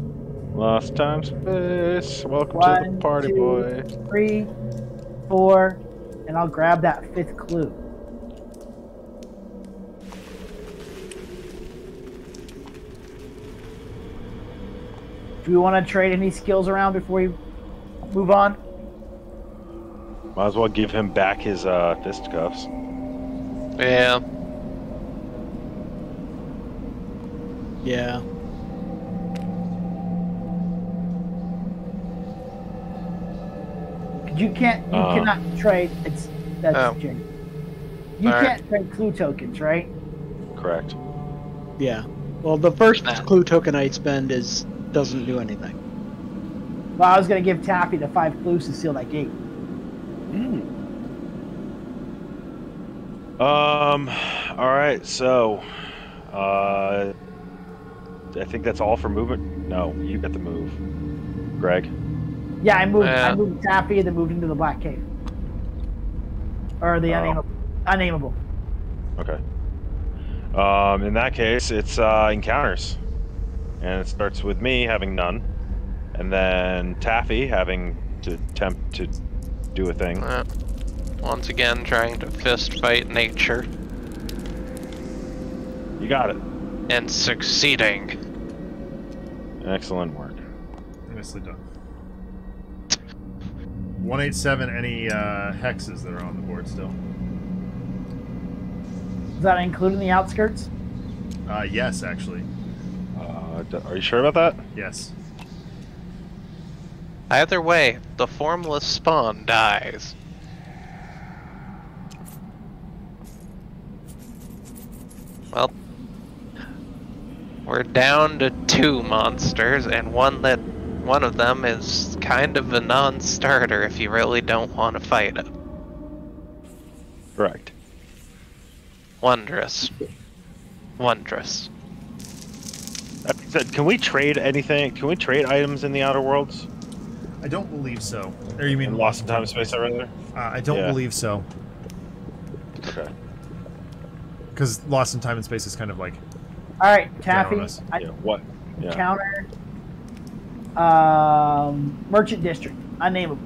S2: Lost time space. Welcome to the party,
S5: two,
S2: boy.
S5: Three, four, and I'll grab that fifth clue. Do we want to trade any skills around before we move on?
S2: Might as well give him back his uh, fisticuffs.
S6: Yeah.
S4: Yeah.
S5: You can't. You
S2: Uh.
S5: cannot trade. It's that's
S6: Oh.
S5: Jake. You
S6: Alright.
S5: can't trade clue tokens, right?
S2: Correct.
S4: Yeah. Well, the first
S6: Ah.
S4: clue token I spend is doesn't do anything.
S5: Well, I was gonna give Taffy the five clues to seal that gate.
S2: Um. All right. So, uh, I think that's all for movement. No, you get the move, Greg.
S5: Yeah, I moved. I moved Taffy and then moved into the black cave, or the
S2: Oh.
S5: unnameable. Unnameable.
S2: Okay. Um. In that case, it's uh, encounters, and it starts with me having none, and then Taffy having to attempt to do a thing.
S6: Uh, once again, trying to fist fight nature
S2: You got it.
S6: and succeeding.
S2: Excellent work.
S1: Nicely done. 187, any uh, hexes that are on the board still?
S5: Is that including the outskirts?
S1: Uh, yes, actually.
S2: Uh, are you sure about that?
S1: Yes.
S6: Either way, the formless spawn dies. Well, we're down to two monsters, and one that one of them is kind of a non-starter if you really don't want to fight it.
S2: Correct.
S6: Wondrous. Wondrous.
S2: That being said, can we trade anything? Can we trade items in the Outer Worlds?
S1: I don't believe so. Or you mean
S2: In Lost in Time and Space, I rather.
S1: Uh, I don't
S2: Yeah.
S1: believe so.
S2: Okay.
S1: Because Lost in Time and Space is kind of like.
S5: All right, Taffy. I
S2: Yeah. What? Yeah.
S5: counter. Um, Merchant District. Unnameable.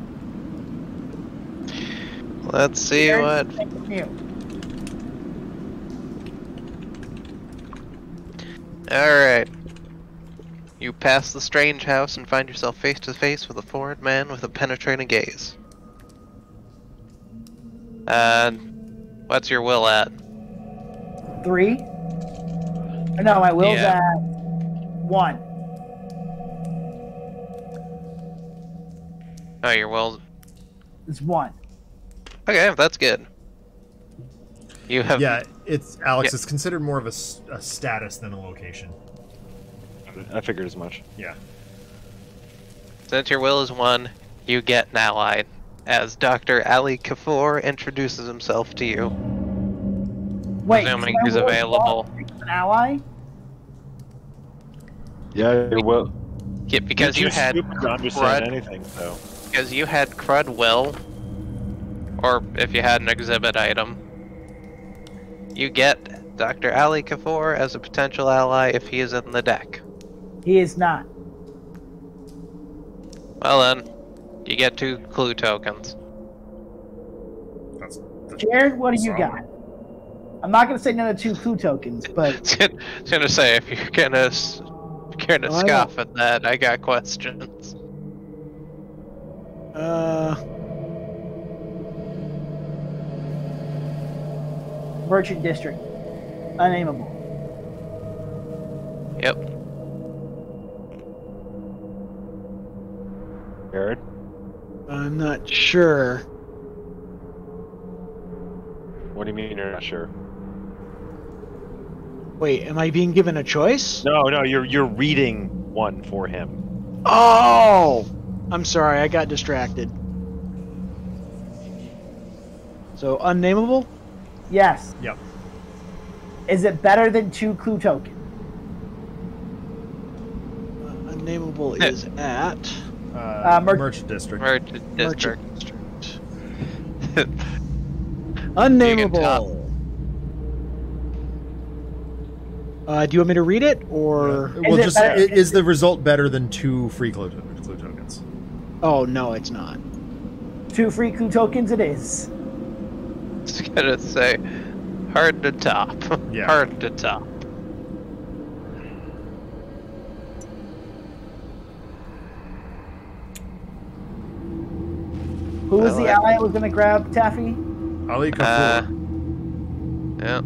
S6: Let's see
S5: Jared,
S6: what
S5: take it from you.
S6: Pass the strange house and find yourself face to face with a foreign man with a penetrating gaze. And what's your will at?
S5: Three. No, my will's
S6: Yeah.
S5: at one.
S6: Oh, your will.
S5: It's one.
S6: Okay, that's good. You have.
S1: Yeah, it's Alex.
S6: Yeah.
S1: It's considered more of a, a status than a location.
S2: I figured as much.
S1: Yeah.
S6: Since your will is one, you get an ally. As Dr. Ali Kafour introduces himself to you.
S5: Wait,
S6: Presuming
S5: so my
S6: he's available.
S5: An ally?
S2: Yeah, you will.
S6: Yeah, because you had
S2: stupid
S6: crud,
S2: anything, so.
S6: because you had crud will, or if you had an exhibit item, you get Dr. Ali Kafour as a potential ally if he is in the deck.
S5: He is not.
S6: Well then, You get two clue tokens.
S1: That's, that's
S5: Jared, what do you got? I'm not gonna say another two clue tokens, but
S6: I was gonna- I was gonna say if you're gonna s- if you're gonna
S4: I
S6: scoff at that, I got questions.
S4: Uh,
S5: Merchant District, unnameable.
S6: Yep.
S2: Jared.
S4: I'm not sure.
S2: What do you mean you're not sure?
S4: Wait, am I being given a choice?
S2: No, no, you're you're reading one for him.
S4: Oh! I'm sorry, I got distracted. So, unnameable?
S5: Yes.
S1: Yep.
S5: Is it better than two clue tokens?
S4: Uh, unnameable is at.
S1: Uh,
S5: Uh, Merch-
S1: Merchant District.
S6: Merchant district.
S4: Merchant District. Unnameable. Uh, do you want me to read it, or?
S1: well,
S5: it
S1: just
S5: better-
S1: i- is the result better than two free clue, to- clue tokens?
S4: Oh no, it's not.
S5: Two free clue tokens it is.
S6: was gonna say, hard to top.
S1: Yeah.
S6: Hard to top.
S5: Who was the
S6: like-
S5: ally I was gonna grab, Taffy?
S1: Ali
S6: Uh,
S1: Kafur.
S6: yeah.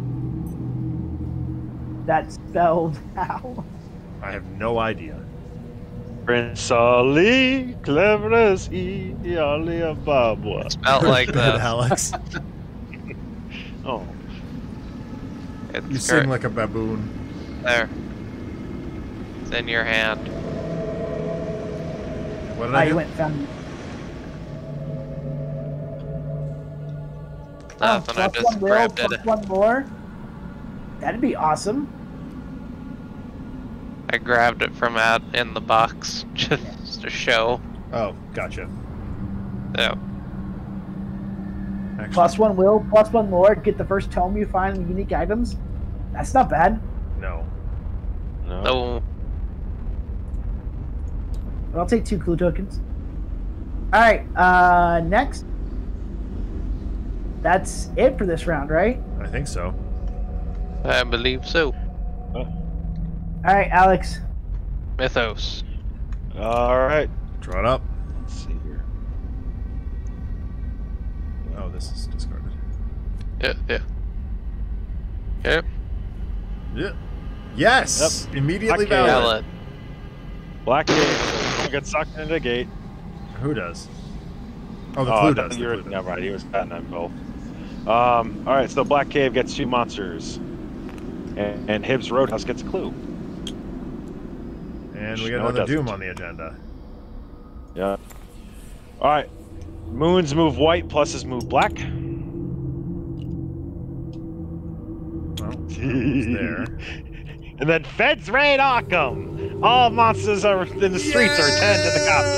S5: That's spelled how?
S1: I have no idea.
S2: Prince Ali, clever as he, Ali Ababwa.
S6: Spelt like
S1: Go ahead,
S6: this.
S1: Alex.
S2: Oh,
S6: It's
S1: You sing like a baboon.
S6: there. It's in your hand.
S1: What did
S5: I
S1: I do?
S5: went and found.
S6: Nothing. I just
S5: one will,
S6: grabbed
S5: plus
S6: it.
S5: one more. That'd be awesome.
S6: I grabbed it from out in the box just to show.
S1: Oh, gotcha.
S6: Yeah.
S1: Actually,
S5: Plus one will, plus one more. Get the first tome you find in unique items. That's not bad.
S1: no.
S2: no.
S6: No.
S5: But I'll take two clue tokens. All right. Uh, next. That's it for this round, right?
S1: I think so.
S6: I believe so.
S5: All right, Alex.
S6: Mythos.
S2: All right.
S1: Draw it up.
S2: Let's see here.
S1: Oh, this is discarded.
S6: Yeah, yeah. Yep.
S1: Yeah. Yes. Immediately
S2: Okay.
S1: valid.
S6: Valid.
S2: Black Cave gets sucked into the gate.
S1: Who does? Oh, the
S2: Oh,
S1: clue does. the
S2: You're,
S1: clue does.
S2: never mind. He was batting on both. Um, all right, so Black Cave gets two monsters, and, and Hibb's Roadhouse gets a clue.
S1: And we got
S2: No,
S1: another Doom on the agenda.
S2: Yeah. All right. Moons move white, pluses move black.
S1: Well, there.
S2: And then Feds raid Arkham. All monsters are in the streets are returned to the cops.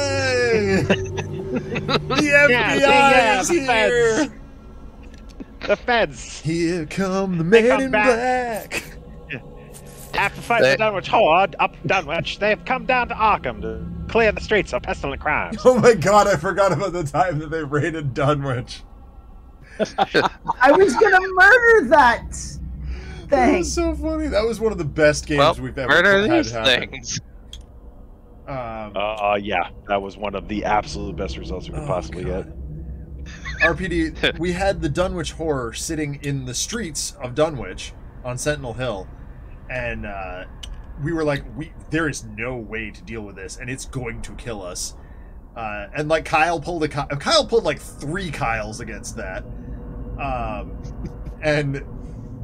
S1: the FBI
S2: Yeah,
S1: is
S2: the
S1: here.
S2: feds. The Feds.
S1: Here come the
S2: They
S1: men
S2: come
S1: in
S2: back.
S1: black.
S2: After fighting
S6: They-
S2: the Dunwich Horde up Dunwich, they have come down to Arkham to clear the streets of pestilent crimes.
S1: Oh my god, I forgot about the time that they raided Dunwich.
S5: I was gonna murder that thing.
S1: That
S5: thing.
S1: was so funny. That was one of the best games
S6: well,
S1: we've ever
S6: murder
S1: had
S6: these
S1: happen.
S6: things.
S1: Um,
S2: Uh, yeah, that was one of the absolute best results we could
S1: Oh,
S2: possibly
S1: God.
S2: get.
S1: RPD, we had the Dunwich Horror sitting in the streets of Dunwich on Sentinel Hill, and uh, we were like, "We there is no way to deal with this, and it's going to kill us." Uh, and like Kyle pulled a Kyle pulled like three Kyles against that, um, and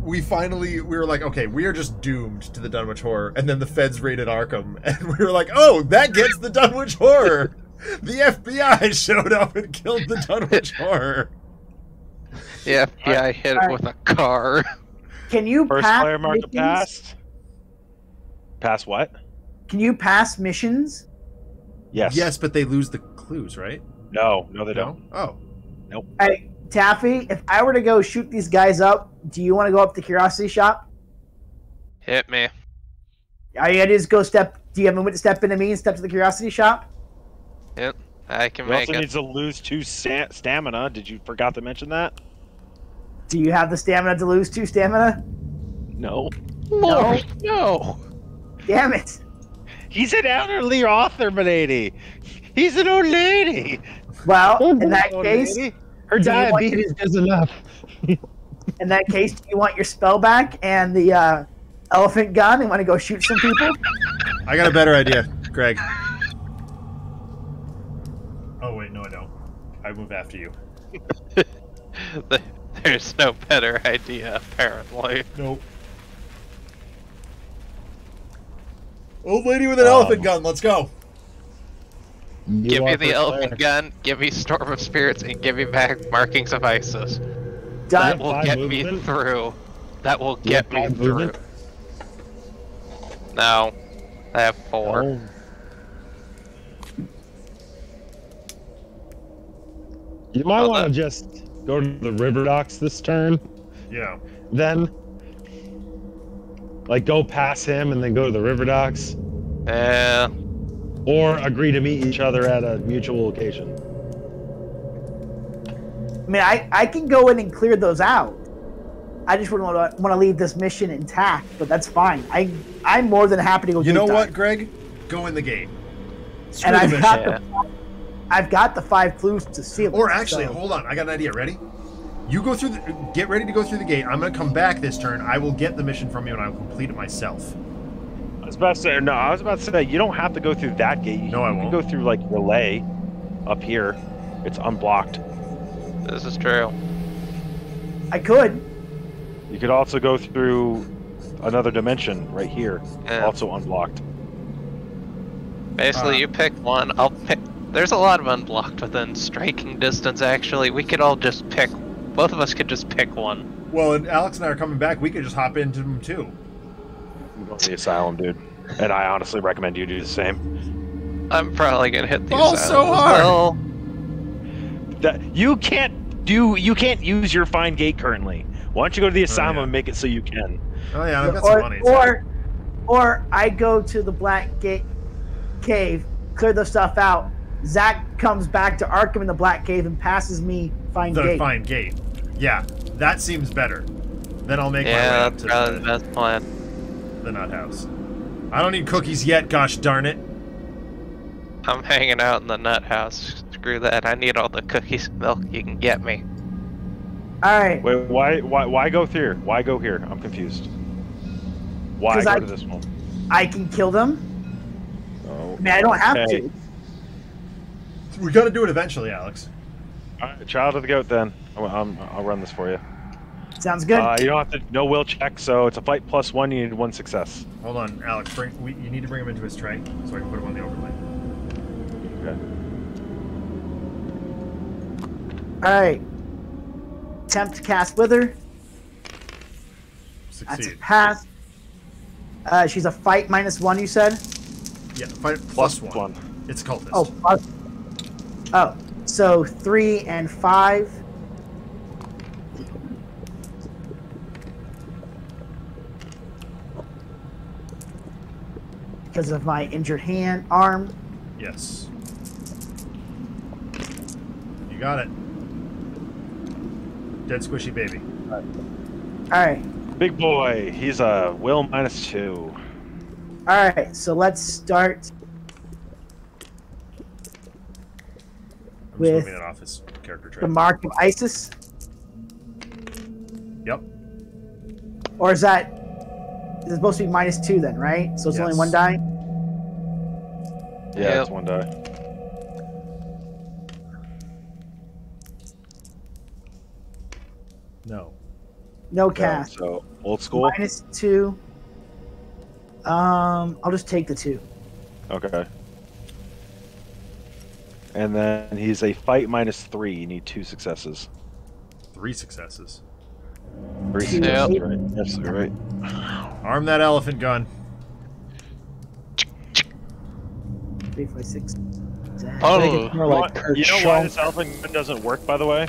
S1: we finally we were like, "Okay, we are just doomed to the Dunwich Horror." And then the Feds raided Arkham, and we were like, "Oh, that gets the Dunwich Horror." The FBI showed up and killed the Dunwich Horror.
S6: The FBI hit it with a car.
S5: Can you
S2: First
S5: pass
S2: player mark the
S5: missions?
S2: past. Pass what?
S5: Can you pass missions?
S2: Yes.
S1: Yes, but they lose the clues, right?
S2: No, no, they don't.
S1: Oh, nope.
S5: Hey, Taffy, if I were to go shoot these guys up, do you want to go up to Curiosity Shop?
S6: Hit me.
S5: All you gotta do is go step. Do you have a moment to step into me and step to the Curiosity Shop?
S6: Yep. I can
S2: He
S6: make
S2: also
S6: it.
S2: needs to lose two sta- stamina. Did you forgot to mention that?
S5: Do you have the stamina to lose two stamina?
S2: No.
S4: Lord, no.
S5: Damn it!
S2: He's an elderly author, milady. He's an old lady.
S5: Well, in that case,
S2: lady.
S7: Her
S5: Do you
S7: diabetes is enough.
S5: in that case, do you want your spell back and the uh, elephant gun and want to go shoot some people?
S1: I got a better idea, Greg. Oh wait, no, I don't. I move after you.
S6: There's no better idea, apparently.
S1: Nope. Old lady with an
S7: Um,
S1: elephant gun. Let's go.
S6: Give me the elephant
S7: Claire.
S6: gun, give me Storm of Spirits, and give me back Markings of Isis. That will
S7: Five
S6: get
S7: movement?
S6: me through. That will get me
S7: five
S6: through.
S7: movement?
S6: No. I have four.
S7: Oh. You might want to just go to the river docks this turn,
S1: Yeah.
S7: then like go past him and then go to the river docks,
S6: Yeah.
S7: or agree to meet each other at a mutual location.
S5: I mean, I, I can go in and clear those out. I just wouldn't want to want to leave this mission intact, but that's fine. I I'm more than happy to go.
S1: You know
S5: deep
S1: what. Greg? Go in the gate. Screw
S5: And
S1: the
S5: I've
S1: mission.
S5: got
S6: Yeah.
S5: the I've got the five clues to seal.
S1: Or
S5: it,
S1: actually,
S5: so-
S1: hold on. I got an idea. Ready? You go through the. Get ready to go through the gate. I'm gonna come back this turn. I will get the mission from you, and I will complete it myself.
S2: I was about to say no. I was about to say you don't have to go through that gate. You
S1: No, I
S2: can
S1: won't.
S2: go through like relay up here. It's unblocked.
S6: This is true.
S5: I could.
S2: You could also go through another dimension right here,
S6: Yeah.
S2: also unblocked.
S6: Basically,
S1: Uh,
S6: you pick one. I'll pick. There's a lot of unblocked within striking distance. Actually, we could all just pick. Both of us could just pick one.
S1: Well, and Alex and I are coming back. We could just hop into them too.
S2: I'm going to the asylum, dude. And I honestly recommend you do the same.
S6: I'm probably gonna hit the
S1: Ball
S6: asylum
S1: so hard.
S6: well.
S2: That you can't do. You can't use your Find Gate currently. Why don't you go to the oh, asylum
S1: yeah.
S2: and make it so you can?
S1: Oh yeah, I've got some
S5: or,
S1: money.
S5: or or I go to the Black Gate cave, clear the stuff out. Zach comes back to Arkham in the Black Cave and passes me find
S1: the
S5: gate.
S1: Find Gate. Yeah, that seems better. Then I'll make my way up
S6: that's
S1: to
S6: probably the
S1: the,
S6: best plan.
S1: the nut house. I don't need cookies yet. Gosh darn it!
S6: I'm hanging out in the nut house. Screw that. I need all the cookies and milk you can get me.
S5: All right.
S2: Wait, why? Why? Why go here? Why go here? I'm confused. Why
S5: 'Cause
S2: go
S5: I-
S2: to this one?
S5: I can kill them.
S2: Oh.
S5: I mean, I don't have to.
S1: We got to do it eventually, Alex.
S2: All right, child of the goat. Then I'm, I'm, I'll run this for you.
S5: Sounds good.
S2: Uh, you don't have to. No will check. So it's a fight plus one. You need one success.
S1: Hold on, Alex. Bring. We, you need to bring him into his tray so I can put him on the overlay.
S2: Okay.
S5: All right. Attempt to cast Wither. That's a
S1: Succeed.
S5: pass. Uh, she's a fight minus one. You said.
S1: Yeah, fight
S2: Plus
S1: plus one.
S2: one.
S1: It's cultist.
S5: Oh. plus- Oh. So three and five. Because of my injured hand, arm.
S1: Yes. You got it. Dead squishy baby.
S5: All right.
S2: Big boy. He's a will minus two.
S5: All right. So let's start. With
S1: just moving it off his character trait.
S5: The mark of ISIS,
S1: Yep.
S5: or is that is It's supposed to be minus two then, right? So it's only one die.
S2: Yeah,
S6: Yep.
S2: it's one die.
S1: No.
S5: No
S2: Okay,
S5: cast.
S2: So old school.
S5: Minus two. Um, I'll just take the two.
S2: Okay. And then he's a fight minus three. You need two successes.
S1: Three successes.
S2: Three successes,
S5: Yep.
S2: right? Absolutely right.
S1: Arm that elephant gun.
S5: Three, five, six. seven.
S4: I think
S6: Oh,
S4: it's more
S2: You know
S4: like
S2: what-
S4: Kurt
S2: you know why
S4: Schunk.
S2: this elephant gun doesn't work, by the way?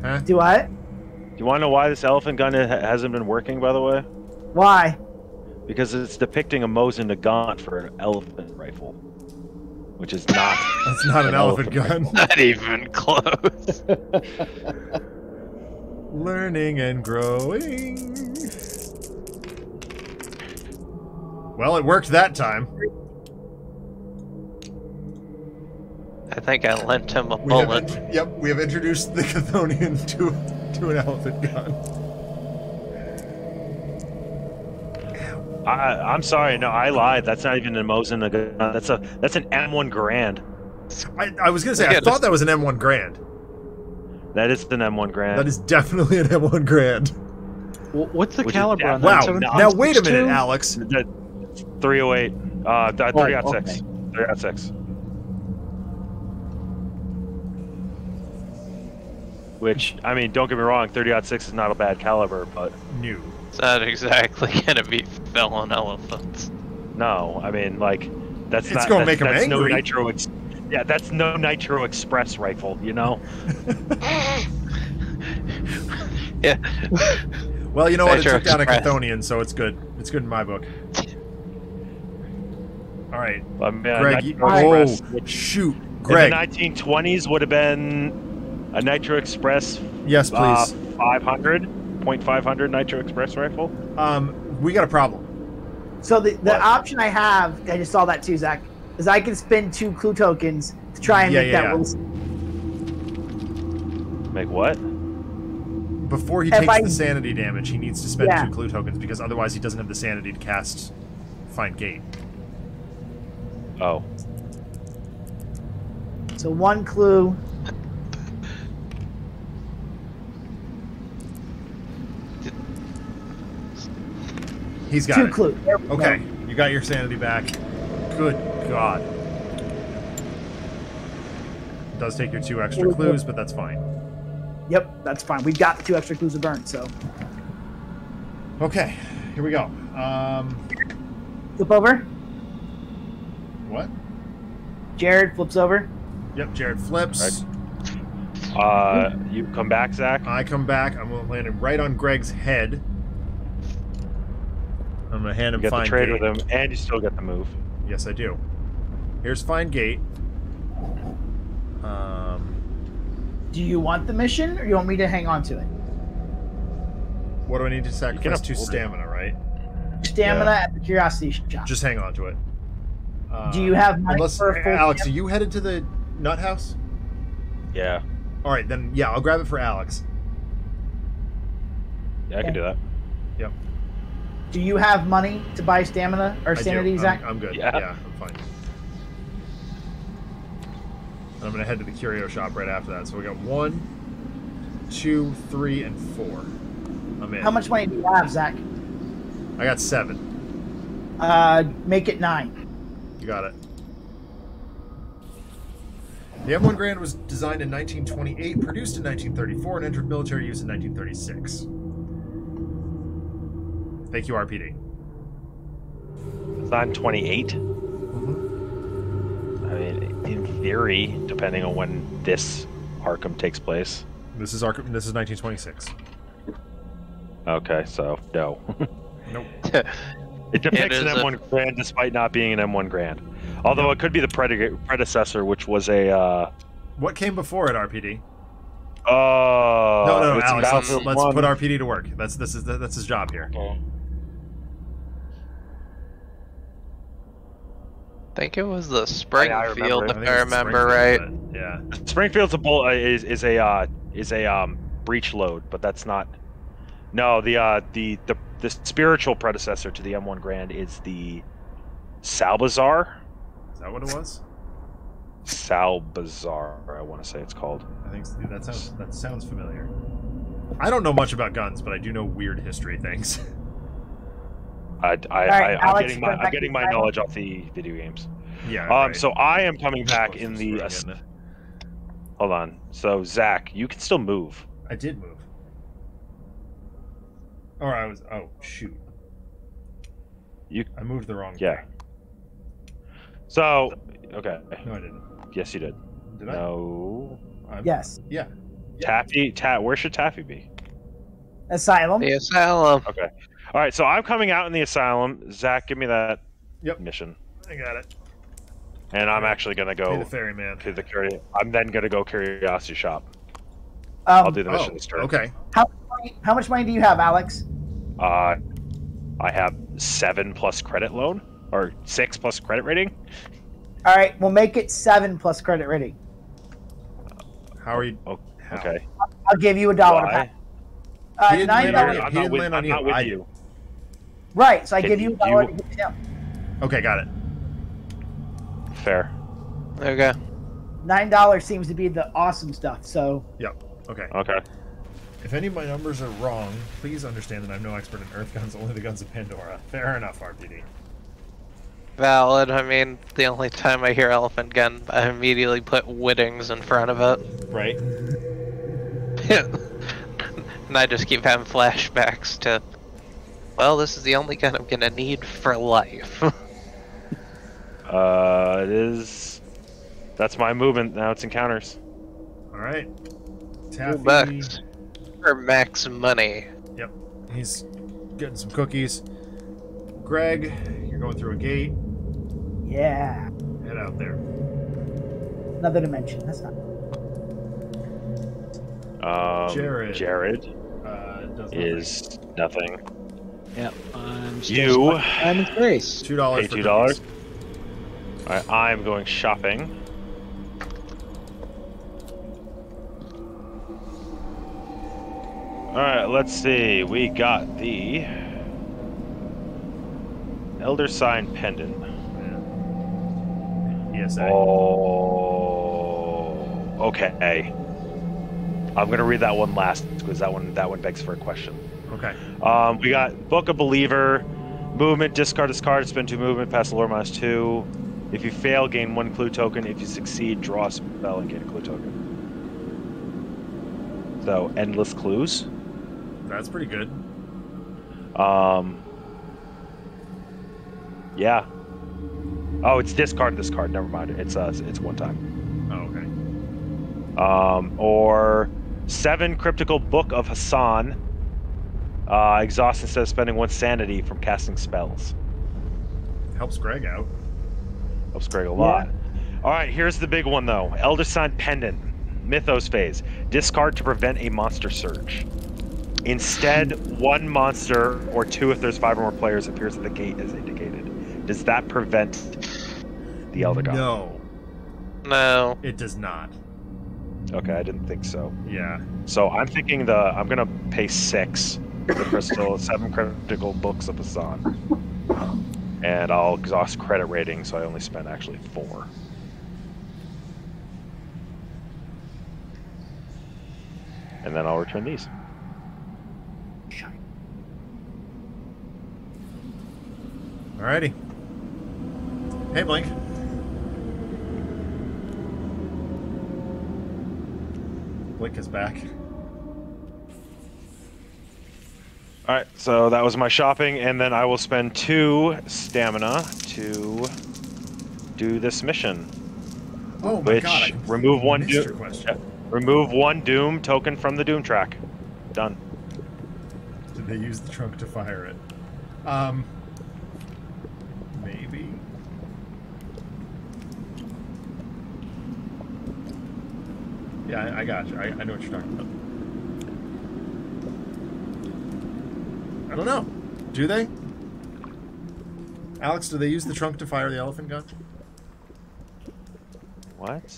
S1: Huh?
S5: Do what?
S2: Do you want to know why this elephant gun ha- hasn't been working, by the way?
S5: Why?
S2: Because it's depicting a Mosin Nagant for an elephant rifle. Which is not.
S1: That's not an
S2: An
S1: elephant gun.
S6: Not even close.
S1: Learning and growing. Well, it worked that time.
S6: I think I lent him a
S1: We have,
S6: bullet.
S1: yep, we have introduced the Chthonian to to an elephant gun.
S2: I, I'm sorry. No, I lied. That's not even a Mosin. a gun. That's a that's an M1 Garand.
S1: I, I was gonna say I thought that was an M1 Garand.
S2: That is an M1 Garand.
S1: That is definitely an M1 Garand.
S4: Wh- What's the
S2: Which is
S4: caliber on
S1: Wow.
S4: that? Seven-
S1: Now wait a minute,
S4: 6.2?
S1: Alex.
S2: That 308. Uh, th- 30
S4: Oh,
S2: out six. 30 out six. Which I mean, don't get me wrong, 30 out six is not a bad caliber, but
S1: New.
S6: It's not exactly gonna be felon elephants.
S2: no, I mean like that's
S1: It's
S2: not
S1: gonna
S2: that's,
S1: make 'em
S2: that's no
S1: angry.
S2: nitro. Ex- yeah, that's no nitro express rifle. You know.
S6: Yeah.
S1: Well, you know what? It
S6: Nitro
S1: took down a
S6: Express.
S1: Chthonian, so it's good. It's good in my book. All right,
S2: I mean, a
S1: Greg. You,
S2: Nitro
S1: oh,
S2: Express, which
S1: shoot,
S2: in
S1: Greg.
S2: the 1920s would have been a Nitro Express
S1: yes,
S2: uh,
S1: please.
S2: 500, .500 Nitro Express rifle.
S1: Um, we got a problem.
S5: So the, the
S2: What?
S5: option I have, I just saw that too, Zach, is I can spend two clue tokens to try and
S1: Yeah,
S5: make
S1: yeah,
S5: that
S1: yeah.
S5: Wilson.
S2: Make what?
S1: Before he
S5: If
S1: takes
S5: I-
S1: the sanity damage, he needs to spend
S5: Yeah.
S1: two clue tokens because otherwise he doesn't have the sanity to cast Find Gate.
S2: Oh,
S5: So one clue.
S1: He's got
S5: two
S1: it.
S5: clue. There we go.
S1: Okay, you got your sanity back. Good God. It does take your two extra clues, but that's fine.
S5: Yep, that's fine. We've got the two extra clues to burn. So
S1: Okay, here we go. Um,
S5: flip over.
S1: what?
S5: Jared flips over.
S1: Yep, Jared flips.
S2: uh, you come back, Zach.
S1: I come back. I'm gonna land him right on Greg's head. I'm gonna hand
S2: You
S1: him
S2: get the
S1: Find
S2: trade
S1: Gate.
S2: with him, and you still get the move.
S1: Yes, I do. Here's Find Gate. Um,
S5: Do you want the mission, or you want me to hang on to it?
S1: what do I need to sacrifice? Two
S2: afford it.
S1: stamina, right?
S5: Stamina
S2: Yeah.
S5: at the curiosity shop.
S1: Just hang on to it. Uh,
S5: Do you have money
S1: unless,
S5: for a full
S1: Alex?
S5: stamina?
S1: Are you headed to the nut house?
S2: Yeah,
S1: All right, then yeah, I'll grab it for Alex.
S2: yeah, I can do that.
S5: Do you have money to buy stamina or
S1: I do.
S5: sanity,
S1: I'm-
S5: Zach?
S1: I'm, good.
S2: Yeah.
S1: Yeah. I'm fine. And I'm gonna head to the curio shop right after that. So we got one, two, three, and four. I'm in.
S5: How much money do you have, Zach?
S1: I got seven.
S5: Uh, make it nine.
S1: You got it. The M1 Garand was designed in 1928, produced in 1934, and entered military use in 1936. Thank you, RPD.
S2: It's on 28.
S1: Mm-hmm.
S2: I mean, in theory, depending on when this Arkham takes place.
S1: This is Arkham. This is 1926.
S2: Okay, so no.
S1: Nope.
S2: it depicts
S6: is
S2: an M1 Garand despite not being an M1 Garand. Although it could be the predi- predecessor, which was a. Uh,
S1: What came before it, RPD?
S2: oh,
S1: no, no, no, Alex. Let's, let's put RPD to work. That's this is that's his job here.
S6: I think it was the Springfield,
S2: remember.
S1: I
S6: if
S1: think
S6: I
S1: it's
S6: remember right.
S1: But Yeah.
S2: Springfield's a bull uh, is is a uh, is a um, breach load, but that's not. No, the uh, the the the spiritual predecessor to the M1 Garand is the Salbazar.
S1: Is that what it was?
S2: Salbazar, I want to say it's called.
S1: I think s- that sounds that sounds familiar. I don't know much about guns, but I do know weird history things.
S2: I, I,
S5: right,
S2: I, I'm
S5: Alex,
S2: getting my I'm getting my
S5: silence.
S2: knowledge off the video games.
S1: yeah.
S2: Um,
S1: right.
S2: so I am coming back in the.
S1: where I'm
S2: ass-
S1: getting it.
S2: hold on. So Zach, you can still move.
S1: I did move. Or I was. Oh shoot!
S2: You-
S1: I moved the wrong.
S2: Yeah.
S1: thing.
S2: So okay,
S1: No, I didn't.
S2: yes, you did.
S1: Did I?
S2: No,
S1: I'm,
S5: Yes.
S1: Yeah.
S2: Taffy. Ta- where should Taffy be?
S5: Asylum.
S6: The asylum.
S2: Okay. All right. So I'm coming out in the asylum. Zach, give me that
S1: Yep.
S2: mission.
S1: I got it.
S2: and I'm actually gonna
S1: go
S2: go
S1: the ferryman.
S2: to the curi- I'm then gonna go curiosity shop.
S5: Um,
S2: I'll do the mission
S1: Oh,
S2: this turn.
S1: okay.
S5: how, how much money do you have, Alex?
S2: Uh, I have seven plus credit loan or six plus credit rating.
S5: All right, we'll make it seven plus credit rating.
S1: How are you?
S2: Oh. Okay.
S5: I'll give you a dollar to Uh,
S1: He didn't
S5: nine
S1: land on
S5: dollars.
S1: you.
S2: I'm not with, I'm
S1: you.
S2: not with
S1: I-
S2: you.
S5: Right, so I
S2: Can
S5: give you
S2: you-
S5: dollar
S2: you-
S5: to give him.
S1: Okay, got it.
S2: Fair.
S6: Okay.
S5: Nine dollars seems to be the awesome stuff. So Yep.
S1: Okay.
S2: Okay.
S1: If any of my numbers are wrong, please understand that I'm no expert in Earth guns, only the guns of Pandora. Fair enough, RPD.
S6: Valid. I mean, the only time I hear elephant gun, I immediately put Whittings in front of it.
S1: Right?
S6: and I just keep having flashbacks to, well, this is the only gun I'm gonna need for life.
S2: Uh, it is. That's my movement. Now it's encounters.
S1: All right.
S6: Two
S1: Taffy.
S6: bucks for max money. Yep.
S1: He's getting some cookies. Greg, you're going through a gate.
S5: yeah,
S1: Head out there.
S5: another dimension. That's not.
S2: Um,
S1: Jared.
S2: Jared
S1: Uh, does nothing.
S2: is nothing.
S4: Yep. I'm still
S2: You
S4: stuck in Diamond Grace.
S1: two dollars.
S2: pay two dollars. All right, I'm going shopping. All right, let's see. We got the Elder Sign pendant.
S1: ESA.
S2: Oh, okay. I'm gonna read that one last because that one that one begs for a question.
S1: Okay.
S2: Um, we got Book of Believer, movement, discard this card, spend two movement, pass the lore minus two. If you fail, gain one clue token. If you succeed, draw a spell and gain a clue token. So endless clues.
S1: That's pretty good.
S2: Um, yeah. Oh, it's discard this card. Never mind. It's uh, it's one time.
S1: Oh, okay.
S2: um, or seven cryptical book of Hassan. Uh, exhaust instead of spending one sanity from casting spells.
S1: Helps Greg out.
S2: Helps Greg a lot. All right, here's the big one though. Elder Sign Pendant, Mythos phase. Discard to prevent a monster surge. Instead, one monster or two if there's five or more players appears at the gate as indicated. Does that prevent the Elder God?
S1: No,
S6: No.
S1: it does not.
S2: Okay, I didn't think so.
S1: Yeah.
S2: So I'm thinking the I'm gonna pay six for the crystal, seven critical books of the Hassan, and I'll exhaust credit rating, so I only spend actually four. And then I'll return these.
S1: Alrighty. Hey, Blink. Blink is back.
S2: All right, so that was my shopping, and then I will spend two stamina to do this mission.
S1: Oh my
S2: Which
S1: god!
S2: Remove one
S1: missed
S2: do-
S1: your question.
S2: Remove one Doom token from the Doom track. Done.
S1: Did they use the trunk to fire it? Um. Maybe. Yeah, I, I got you. I, I know what you're talking about. I don't know. Do they? Alex, do they use the trunk to fire the elephant gun?
S2: What?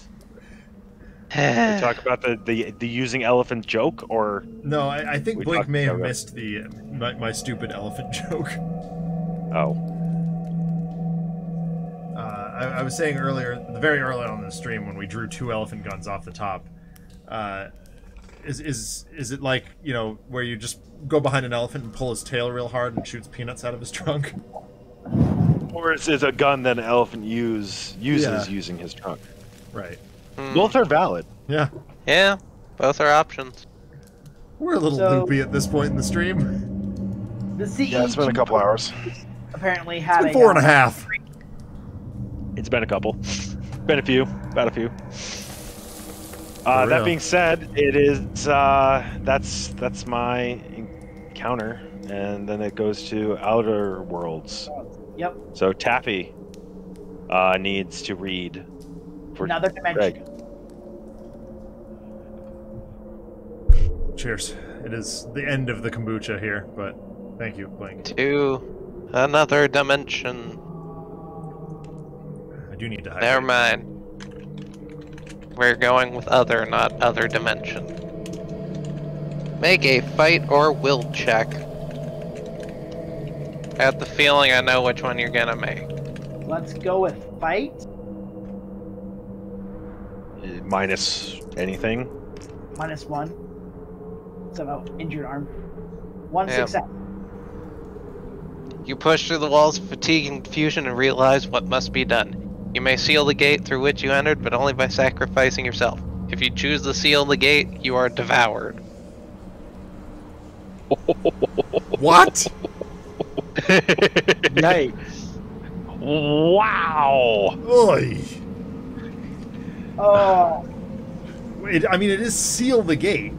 S2: We talk about the, the the using elephant joke, or
S1: No, I, I think
S2: We
S1: Blink may have missed the my, my stupid elephant joke.
S2: oh,
S1: Uh, I, I was saying earlier, very early on in the stream, when we drew two elephant guns off the top, uh, is is is it like you know where you just go behind an elephant and pull his tail real hard and shoots peanuts out of his trunk?
S2: or is it a gun that an elephant use uses
S1: Yeah.
S2: using his trunk?
S1: Right.
S6: Hmm.
S2: Both are valid.
S1: Yeah.
S6: Yeah, both are options.
S1: We're a little
S5: So-
S1: loopy at this point in the stream.
S5: The CE
S2: Yeah, it's been a couple hours.
S5: apparently
S1: It's
S5: had
S1: been
S5: a
S1: four and a half.
S2: It's been a couple. Been a few. About a few. Uh, that being said, it is uh, that's that's my encounter, and then it goes to Outer Worlds.
S5: Yep.
S2: So Taffy, uh, needs to read for
S5: Another dimension.
S2: Greg.
S1: Cheers. It is the end of the kombucha here, but thank you, Blink.
S6: To another dimension.
S1: I do need to hide.
S6: Never mind. We're going with other, not other dimension. Make a fight or will check. I have the feeling I know which one you're gonna make.
S5: Let's go with fight.
S2: Uh, Minus anything.
S5: Minus one. It's about injured arm. One
S6: Yeah.
S5: success.
S6: You push through the walls of fatigue and confusion and realize what must be done. You may seal the gate through which you entered, but only by sacrificing yourself. If you choose to seal the gate, you are devoured.
S1: What?
S4: Yikes.
S2: wow.
S1: Oy.
S5: Oh,
S1: It, I mean, it is seal the gate.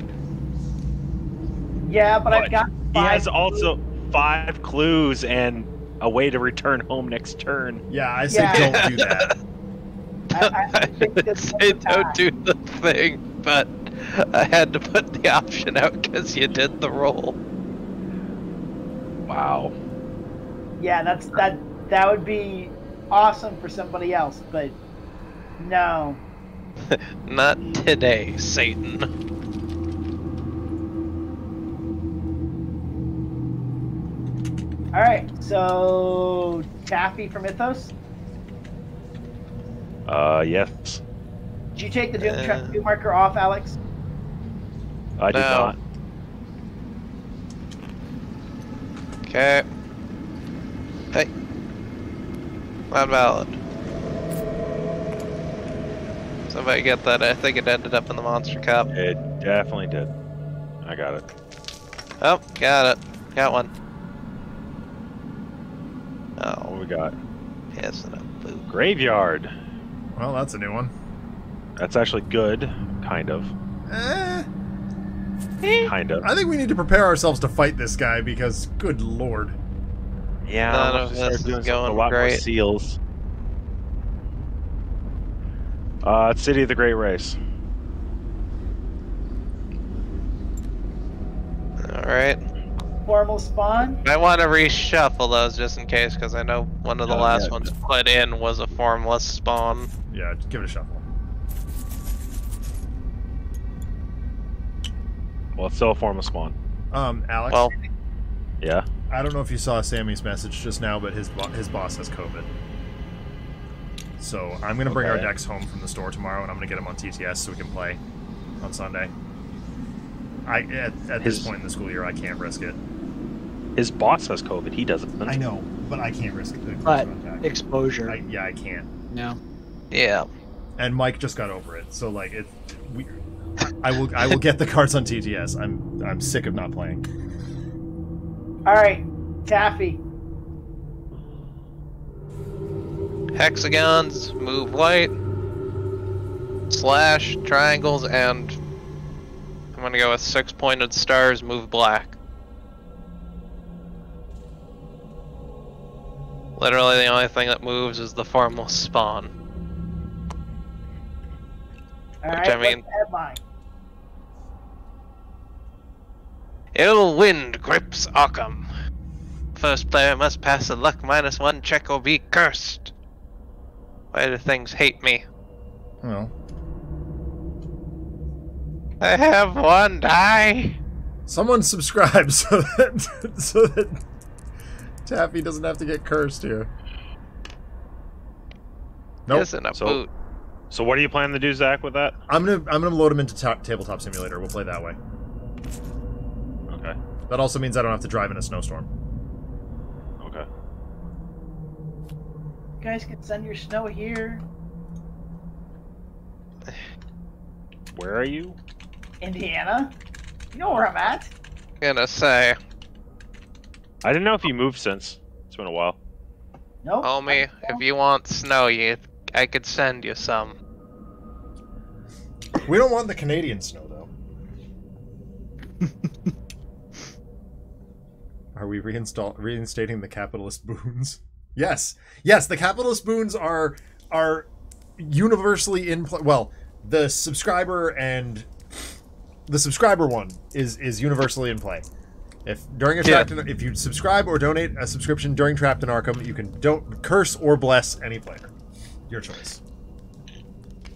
S5: yeah, but I've
S2: But
S5: got
S2: He
S5: five.
S2: has also five clues and a way to return home next turn.
S1: Yeah, I say
S5: Yeah.
S1: don't do that.
S5: I, I, I think
S6: didn't
S5: this
S6: say
S5: one more
S6: don't do the thing, but I had to put the option out because you did the roll.
S2: Wow.
S5: Yeah, that's that. That would be awesome for somebody else, but no.
S6: Not today, Satan.
S5: All right, so Taffy from Mythos.
S2: Uh, yes.
S5: Did you take the doom,
S6: Uh.
S5: tra- doom marker off, Alex?
S2: I did
S6: No.
S2: not.
S6: Okay. Hey. Not valid. Somebody get that. I think it ended up in the monster cup.
S2: It definitely did. I got it.
S6: Oh, got it. Got one. Oh.
S2: What we got?
S6: pissing a boot.
S2: Graveyard.
S1: Well, that's a new one.
S2: That's actually good. Kind of.
S1: Eh,
S2: Kind of.
S1: I think we need to prepare ourselves to fight this guy because, good lord.
S2: Yeah,
S6: None
S2: I'll
S6: of
S2: have to start
S6: this is going
S2: a lot more seals. Uh, it's City of the Great Race.
S6: Alright.
S5: Formless spawn.
S6: I want to reshuffle those just in case, because I know one of the
S2: Oh,
S6: last
S2: yeah.
S6: ones put in was a formless spawn.
S1: Yeah, just give it a shuffle.
S2: Well, it's still a form of spawn.
S1: Um, Alex,
S6: Well,
S2: Yeah.
S1: I don't know if you saw Sammy's message just now, but his bo- his boss has COVID. So I'm gonna bring our
S2: Okay.
S1: decks home from the store tomorrow, and I'm gonna get them on TTS so we can play on Sunday. I at, at this point in the school year, I can't risk it.
S2: His boss has COVID. He doesn't.
S1: I know, but I can't risk the
S4: But
S1: contact.
S4: exposure.
S1: I, yeah, I can't.
S4: no.
S6: yeah.
S1: And Mike just got over it, so like it. We, I will I will get the cards on TTS. I'm I'm sick of not playing.
S5: All right, Taffy.
S6: Hexagons, move white. Slash, triangles, and I'm gonna go with six pointed stars, move black. Literally, the only thing that moves is the formless spawn.
S5: All
S6: Which
S5: right,
S6: I mean-
S5: what's the headline?
S6: Ill wind grips Arkham. First player must pass a luck minus one check or be cursed. Why do things hate me?
S1: Well,
S6: I have one die.
S1: someone subscribe so that so that Taffy doesn't have to get cursed here. Nope.
S6: Isn't a
S2: So-
S6: boot.
S2: So what are you planning to do, Zach, with that?
S1: I'm gonna I'm gonna load him into ta- tabletop simulator. We'll play that way.
S2: Okay.
S1: That also means I don't have to drive in a snowstorm.
S2: Okay.
S5: You guys can send your snow here,
S2: Where are you?
S5: Indiana. You know where I'm at.
S6: Gonna say,
S2: I didn't know if you moved since. It's been a while.
S5: Nope.
S6: homie, if you want snow, you, I could send you some.
S1: We don't want the Canadian snow though. Are we reinstall reinstating the capitalist boons? Yes, yes. The capitalist boons are are universally in play. Well, the subscriber and the subscriber one is is universally in play. If during a
S6: Yeah.
S1: trapped, in, if you subscribe or donate a subscription during Trapped in Arkham, you can don't curse or bless any player. Your choice.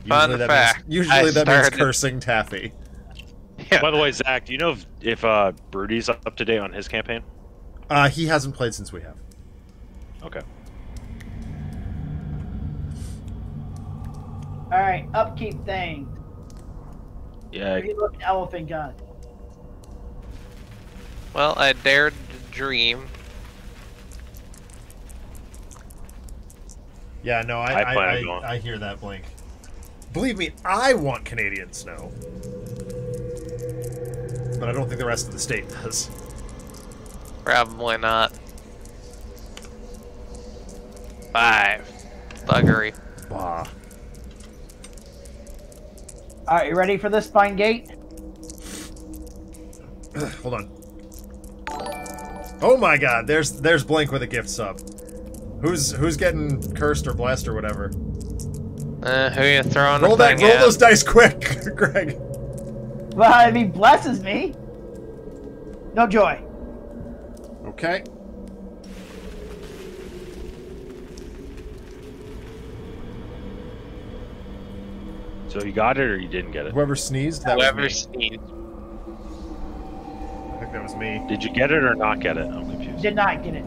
S6: Fun
S1: that
S6: fact,
S1: Means, usually
S6: I
S1: that means cursing Taffy.
S6: Yeah.
S2: By the way, Zach, do you know if, if uh, Brody's up to date on his campaign?
S1: Uh, he hasn't played since we have.
S2: Okay.
S5: All right, upkeep thing.
S2: Yeah.
S5: Relook elephant gun.
S6: Well, I dared to dream.
S1: Yeah, no, I
S2: I
S1: I,
S2: on
S1: I,
S2: going.
S1: I hear that blink. Believe me, I want Canadian snow, but I don't think the rest of the state does.
S6: Probably not. Five. Buggery.
S1: Bah.
S5: All right, you ready for this spine gate?
S1: Hold on. Oh my God! There's there's Blink with a gift sub. Who's who's getting cursed or blessed or whatever?
S6: Uh, who you throwing
S1: Roll that! Roll
S6: at?
S1: those dice quick, Greg.
S5: Well, I mean, blesses me. No joy.
S1: Okay.
S2: So you got it or you didn't get it?
S1: Whoever sneezed, that
S6: Whoever
S1: was me.
S6: sneezed.
S1: I think that was me.
S2: Did you get it or not get it? I'm confused.
S5: Did not get it.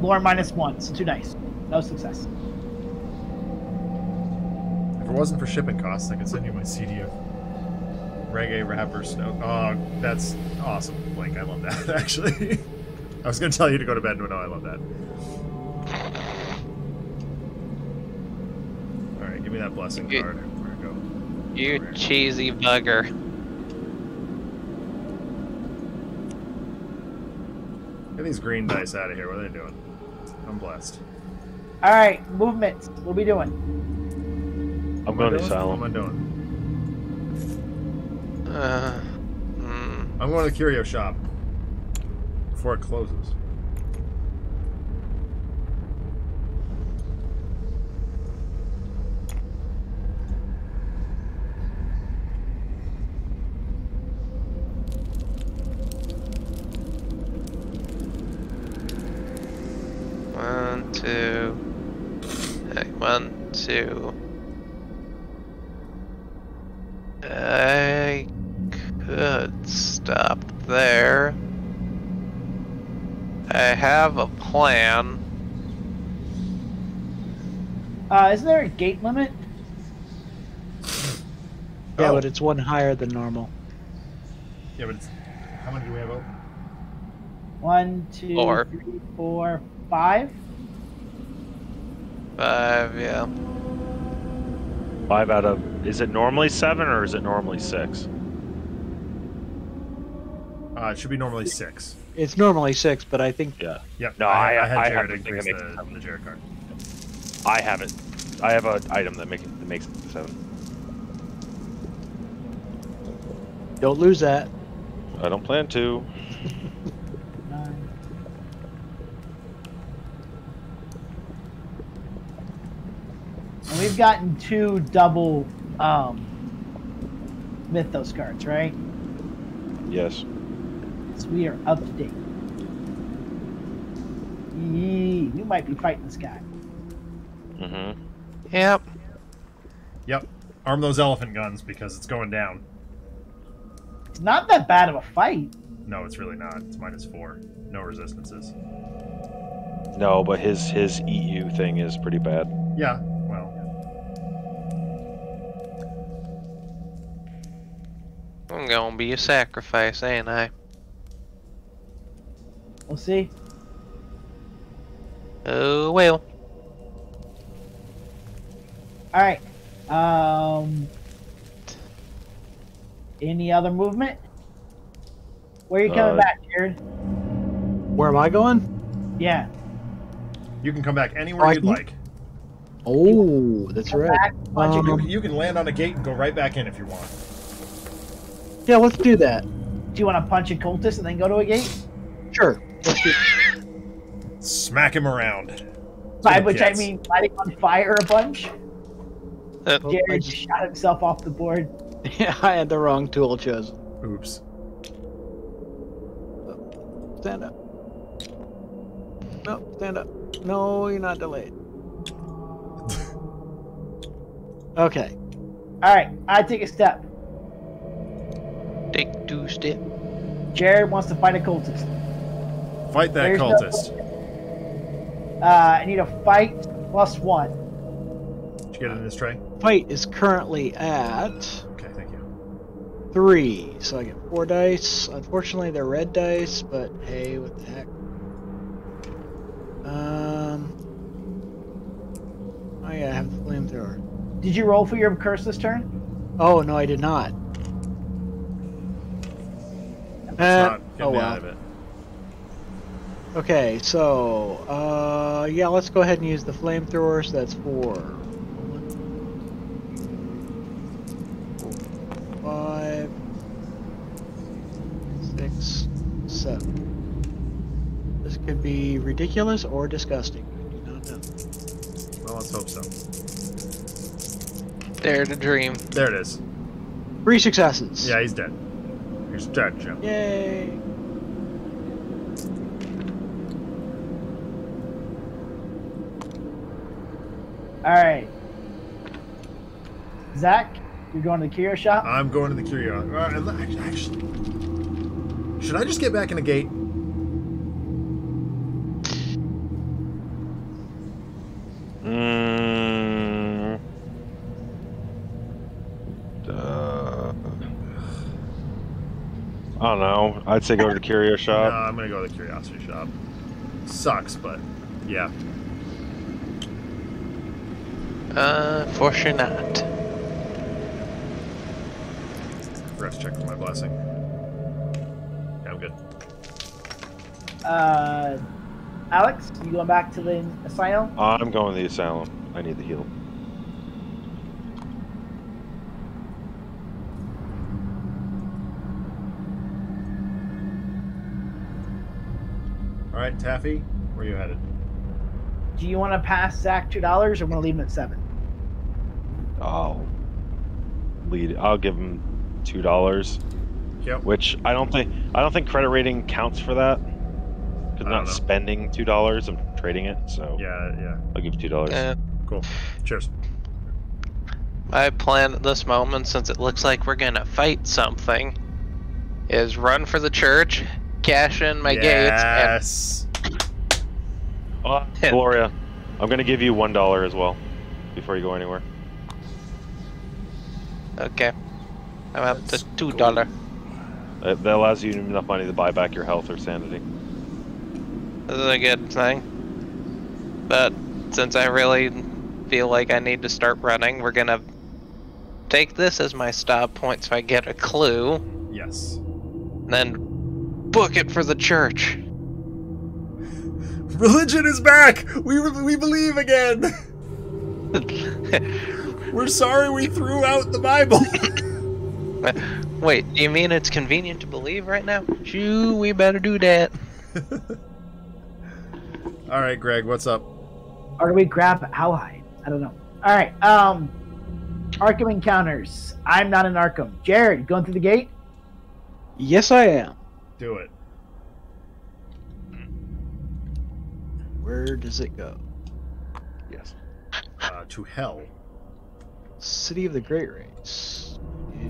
S5: Lore minus one, so two dice. No success.
S1: If it wasn't for shipping costs, I could send you my CD of reggae rapper snow. Oh, that's awesome, Blink. I love that. Actually, I was gonna tell you to go to bed, but no, I love that. All right, give me that blessing
S6: Okay.
S1: card. Where it go?
S6: You cheesy bugger.
S1: Get these green dice out of here. What are they doing? I'm blessed.
S5: All right, movements. What are we doing?
S2: I'm
S1: What am I
S2: going to
S1: doing?
S2: asylum.
S1: What am I doing?
S6: Uh, hmm.
S1: I'm going to the curio shop before it closes.
S6: One, two. Hey, One, two. I could stop there. I have a plan.
S5: Uh, isn't there a gate limit?
S4: Yeah,
S1: Oh.
S4: but it's one higher than normal.
S1: Yeah, but it's, how many do we have open?
S5: One, two,
S6: Four.
S5: three, four, five.
S6: Five, yeah.
S2: Five out of. Is it normally seven or is it normally six?
S1: Uh, it should be normally six.
S4: It's normally six, but I think
S2: Yeah.
S1: Yep.
S2: No, I-
S1: I, had
S2: I
S1: Jared
S2: have to
S1: increase
S2: think it
S1: the, the Jared card.
S2: I have it. I have an item that, make it, that makes it seven.
S4: don't lose that.
S2: I don't plan to.
S5: Nine. And we've gotten two double um, Mythos cards, right?
S2: Yes.
S5: So we are up to date. Yee, we might be fighting this guy.
S2: Mm-hmm.
S6: Yep.
S1: Yep. Arm those elephant guns because it's going down.
S5: It's not that bad of a fight.
S1: No, it's really not. It's minus four. No resistances.
S2: No, but his his EU thing is pretty bad.
S1: Yeah.
S6: I'm gonna be a sacrifice, ain't I?
S5: We'll see.
S6: Oh, well.
S5: All right. Um. Any other movement? Where are you coming
S2: Uh,
S5: back, Jared?
S4: Where am I going?
S5: Yeah.
S1: You can come back anywhere
S4: Oh, I
S1: you'd
S4: can-
S1: like.
S4: Oh, that's right.
S5: back,
S4: Um.
S1: You, can- you can land on a gate and go right back in if you want.
S4: Yeah, let's do that.
S5: Do you want to punch a cultist and then go to a gate?
S4: Sure. Let's do
S1: Smack him around.
S5: By
S1: the
S5: which I
S1: kids.
S5: mean lighting on fire a bunch.
S6: Uh,
S4: Oh,
S5: Jared
S4: just-
S5: shot himself off the board.
S4: Yeah, I had the wrong tool chosen.
S1: Oops.
S4: Stand up. No, stand up. No, you're not delayed. Okay.
S5: All right, I take a step.
S6: Take two step.
S5: Jared wants to fight a cultist.
S1: Fight that
S5: There's no-
S1: cultist.
S5: Uh, I need a fight plus one.
S1: Did you get it in this tray?
S4: Fight is currently at
S1: Okay, thank you.
S4: three, so I get four dice. Unfortunately, they're red dice, but hey, what the heck? Um. Oh yeah, I have the flamethrower.
S5: Did you roll for your curse this turn?
S4: Oh no, I did not. Uh,
S1: not get
S4: oh
S1: me
S4: well.
S1: out of it.
S4: Okay, so uh, yeah, let's go ahead and use the flamethrower. So that's four. Four, Five, six, seven. This could be ridiculous or disgusting. I do not know.
S1: Well, let's hope so.
S6: Dare to dream.
S1: There it is.
S4: Three successes.
S1: Yeah, he's dead. Dead, Jim.
S4: Yay.
S5: All right. Zach, you're going to the curio shop.
S1: I'm going to the curio. Uh, actually, should I just get back in the gate?
S2: I don't know. I'd say go to the curio
S1: No,
S2: shop.
S1: I'm gonna go to the curiosity shop. Sucks, but yeah.
S6: Uh, for sure not.
S1: Forgot to check for my blessing. Yeah, I'm good.
S5: Uh, Alex, you going back to the asylum?
S2: I'm going to the asylum. I need the heal.
S1: All right, Taffy, where are you headed?
S5: Do you want to pass Zach two dollars, or want to leave him at seven?
S2: I'll lead. I'll give him two dollars,
S1: Yep.
S2: which I don't think I don't think credit rating counts for that. Because
S1: I
S2: I'm
S1: don't know.
S2: spending two dollars. I'm trading it, so
S1: Yeah, yeah.
S2: I'll give you two dollars.
S6: Uh,
S1: Cool. Cheers.
S6: my plan at this moment, since it looks like we're gonna fight something, is run for the church, cash in my gates,
S1: yes.
S2: Oh, Gloria, I'm gonna give you one dollar as well before you go anywhere.
S6: okay, I'm up
S1: That's
S6: to two dollar.
S2: That, that allows you enough money to buy back your health or sanity.
S6: This is a good thing. But since I really feel like I need to start running, we're gonna take this as my stop point so I get a clue,
S1: Yes.
S6: and then book it for the church.
S1: Religion is back. We we believe again. We're sorry we threw out the Bible.
S6: Wait, do you mean it's convenient to believe right now? Shoo, we better do that.
S1: All right, Greg, what's up?
S5: Or do we grab Allied? I don't know. All right. Um, Arkham encounters. I'm not in Arkham. Jared, going through the gate?
S4: Yes, I am.
S1: Do it.
S4: Where does it go?
S1: Yes. Uh, to hell.
S4: City of the Great Race. Yeah.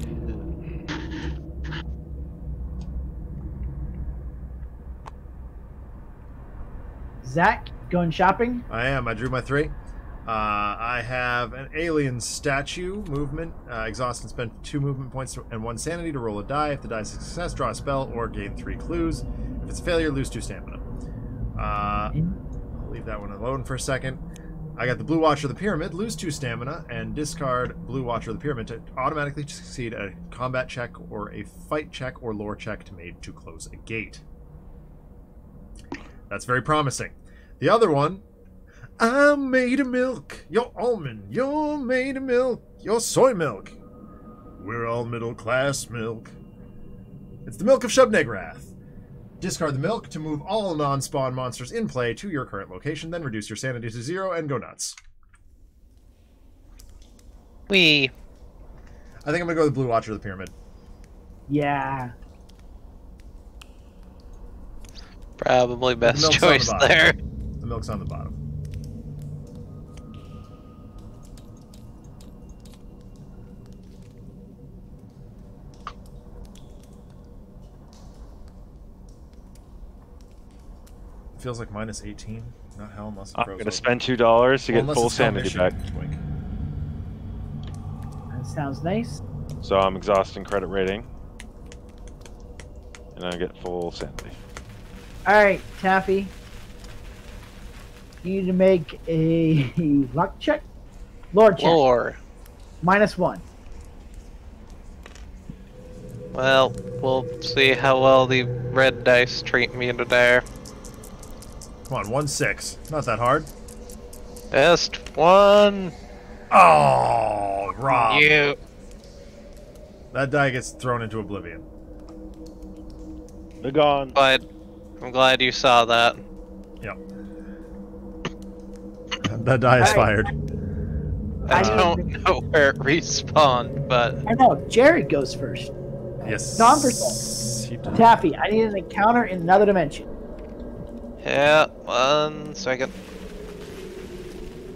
S5: Zach, going shopping?
S1: I am. I drew my three. Uh, I have an alien statue movement. Uh, exhaust and spend two movement points and one sanity to roll a die. If the die is a success, draw a spell or gain three clues. If it's a failure, lose two stamina. Uh, I'll leave that one alone for a second. I got the Blue Watcher of the Pyramid, lose two stamina, and discard Blue Watcher of the Pyramid to automatically succeed a combat check or a fight check or lore check to made to close a gate. That's very promising. The other one, I'm made of milk. You're almond. You're made of milk. You're soy milk. We're all middle class milk. It's the milk of Shub-Niggurath. Discard the milk to move all non-spawn monsters in play to your current location, then reduce your sanity to zero and go nuts.
S6: We.
S1: I think I'm gonna go with the Blue Watcher of the Pyramid.
S5: Yeah.
S6: Probably best
S1: the
S6: choice
S1: bottom.
S6: there.
S1: The milk's on the bottom. Feels like minus 18. Not hell unless it
S2: I'm gonna spend two dollars to
S1: Well,
S2: get full sanity back.
S1: Wink.
S5: That sounds nice.
S2: So I'm exhausting credit rating, and I get full sanity.
S5: All right, Taffy. You need to make a luck check. Lord check.
S6: Lore.
S5: Minus one.
S6: Well, we'll see how well the red dice treat me today.
S1: Come on, 1 6. Not that hard.
S6: Best one.
S1: Oh, Rob.
S6: You.
S1: That die gets thrown into oblivion.
S7: They're gone.
S6: Glad. I'm glad you saw that.
S1: Yep. that die is fired.
S6: I
S5: I
S6: don't know where it respawned, but
S5: I know. Jared goes first.
S1: Yes.
S5: Non-percent. Taffy, I need an encounter in another dimension.
S6: Yeah, one second.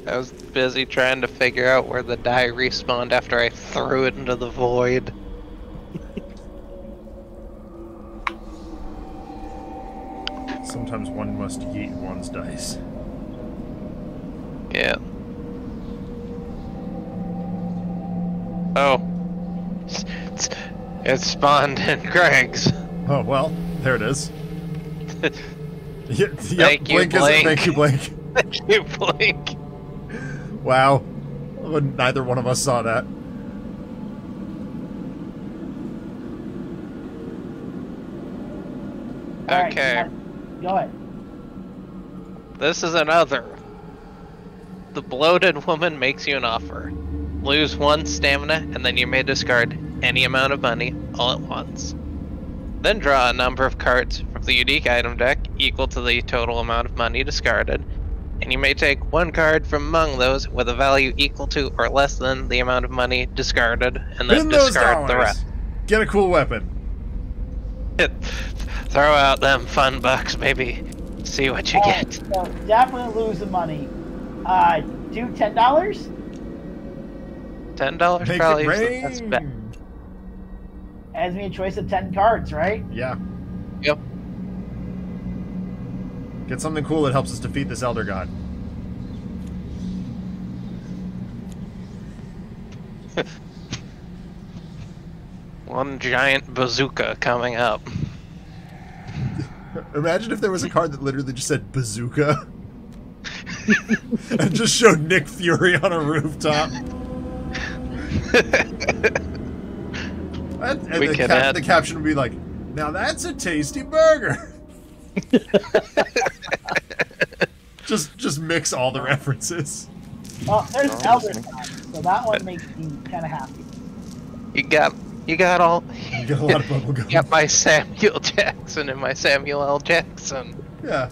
S6: I was busy trying to figure out where the die respawned after I threw it into the void.
S1: Sometimes one must yeet one's dice.
S6: Yeah. Oh. It's, it's, it spawned in Greg's.
S1: Oh, well, there it is. Yep, yep,
S6: Thank you,
S1: Blink is it.
S6: Blink.
S1: Thank you, Blink.
S6: Thank you, Blink.
S1: Wow. Well, Neither one of us saw that.
S6: Okay.
S5: Taffy, Go ahead.
S6: This is another. The bloated woman makes you an offer. Lose one stamina, and then you may discard any amount of money all at once. Then draw a number of cards from the unique item deck equal to the total amount of money discarded, and you may take one card from among those with a value equal to or less than the amount of money discarded, and then
S1: Spin those
S6: discard the rest.
S1: Get a cool weapon.
S6: Throw out them fun bucks, maybe. See what you
S5: Oh,
S6: get.
S5: So definitely lose the money. Uh, do ten dollars.
S6: Ten dollars probably
S1: it
S6: is the best bet.
S1: Rain.
S5: Has me a choice of ten cards, right?
S1: Yeah.
S6: Yep.
S1: Get something cool that helps us defeat this Elder God.
S6: One giant bazooka coming up.
S1: Imagine if there was a card that literally just said bazooka. and just showed Nick Fury on a rooftop. And, and
S6: We
S1: the,
S6: could
S1: cap-
S6: add-
S1: the caption would be like, "Now that's a tasty burger." just just mix all the references.
S5: Well, there's
S6: Oh,
S5: Elder
S6: listening.
S5: God, so that one makes me kind of happy.
S6: You got, you got all.
S1: You get a lot of bubble gum.
S6: You got my Samuel Jackson and my Samuel L. Jackson.
S1: Yeah.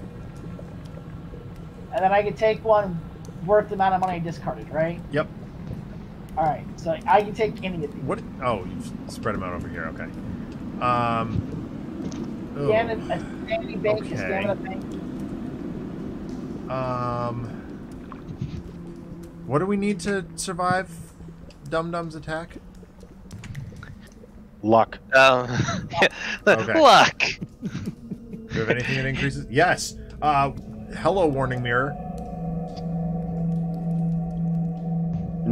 S5: And then I can take one worth the amount of money I discarded, right?
S1: Yep.
S5: All right, so I can take any of these.
S1: What? Oh, you've spread them out over here. Okay. Um. oh,
S5: Stamina, a bank,
S1: Okay.
S5: a stamina bank.
S1: Um. What do we need to survive Dum Dum's attack?
S7: Luck.
S6: Um,
S1: Okay.
S6: luck.
S1: Do you have anything that increases? Yes. Uh, hello, warning mirror.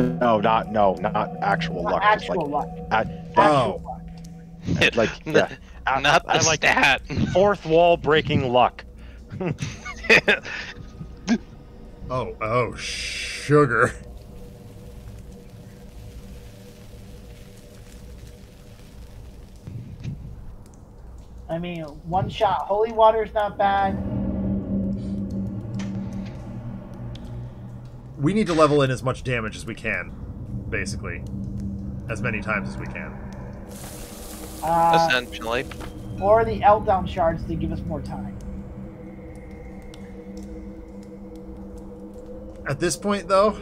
S7: No, not no, not actual
S5: Not
S7: luck. It's
S5: actual luck.
S7: Like,
S1: Oh.
S7: at, like yeah. I-
S6: Not the
S7: I like
S6: stat.
S7: fourth wall breaking luck.
S1: Oh, oh, sugar.
S5: I mean, one shot holy water is not bad.
S1: We need to level in as much damage as we can, basically, as many times as we can.
S5: Uh,
S6: Essentially.
S5: or the Eldown shards to give us more time.
S1: At this point, though,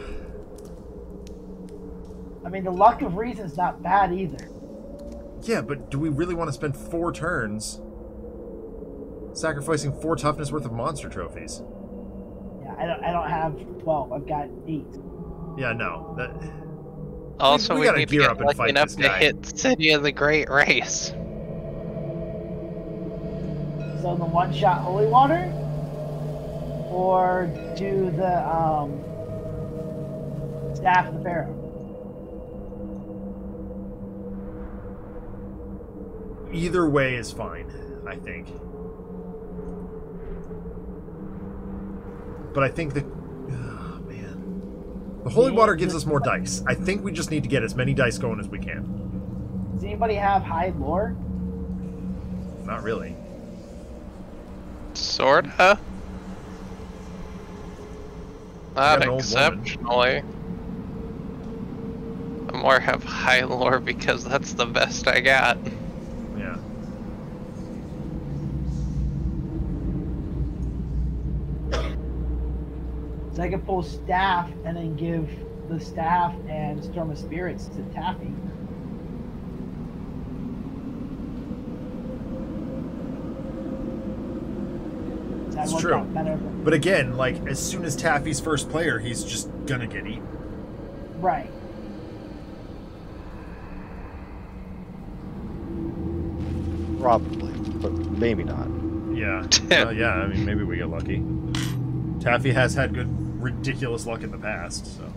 S5: I mean, the luck of reason's not bad either.
S1: yeah, but do we really want to spend four turns sacrificing four toughness worth of monster trophies?
S5: Yeah, I don't. I don't have twelve. I've got eight.
S1: Yeah, no. That,
S6: Also,
S1: we
S6: we,
S1: gotta
S6: need
S1: gear
S6: to get
S1: up and
S6: lucky
S1: fight
S6: enough
S1: this
S6: to
S1: guy.
S6: hit City of the Great Race.
S5: So the one shot holy water, or do the um, staff of the pharaoh.
S1: either way is fine, I think. But I think the. Oh, man. The holy water gives us more dice. I think we just need to get as many dice going as we can.
S5: Does anybody have high lore?
S1: Not really.
S6: Sorta.
S1: an
S6: Not exceptionally. I more have high lore because that's the best I got.
S1: Yeah.
S5: So I can pull staff and then give the staff and storm of spirits to Taffy. That
S1: It's
S5: worked
S1: true.
S5: better.
S1: But again, like, as soon as Taffy's first player, he's just gonna get eaten.
S5: Right.
S7: Probably, but maybe not.
S1: Yeah. Well, yeah, I mean, maybe we get lucky. Taffy has had good, ridiculous luck in the past, so.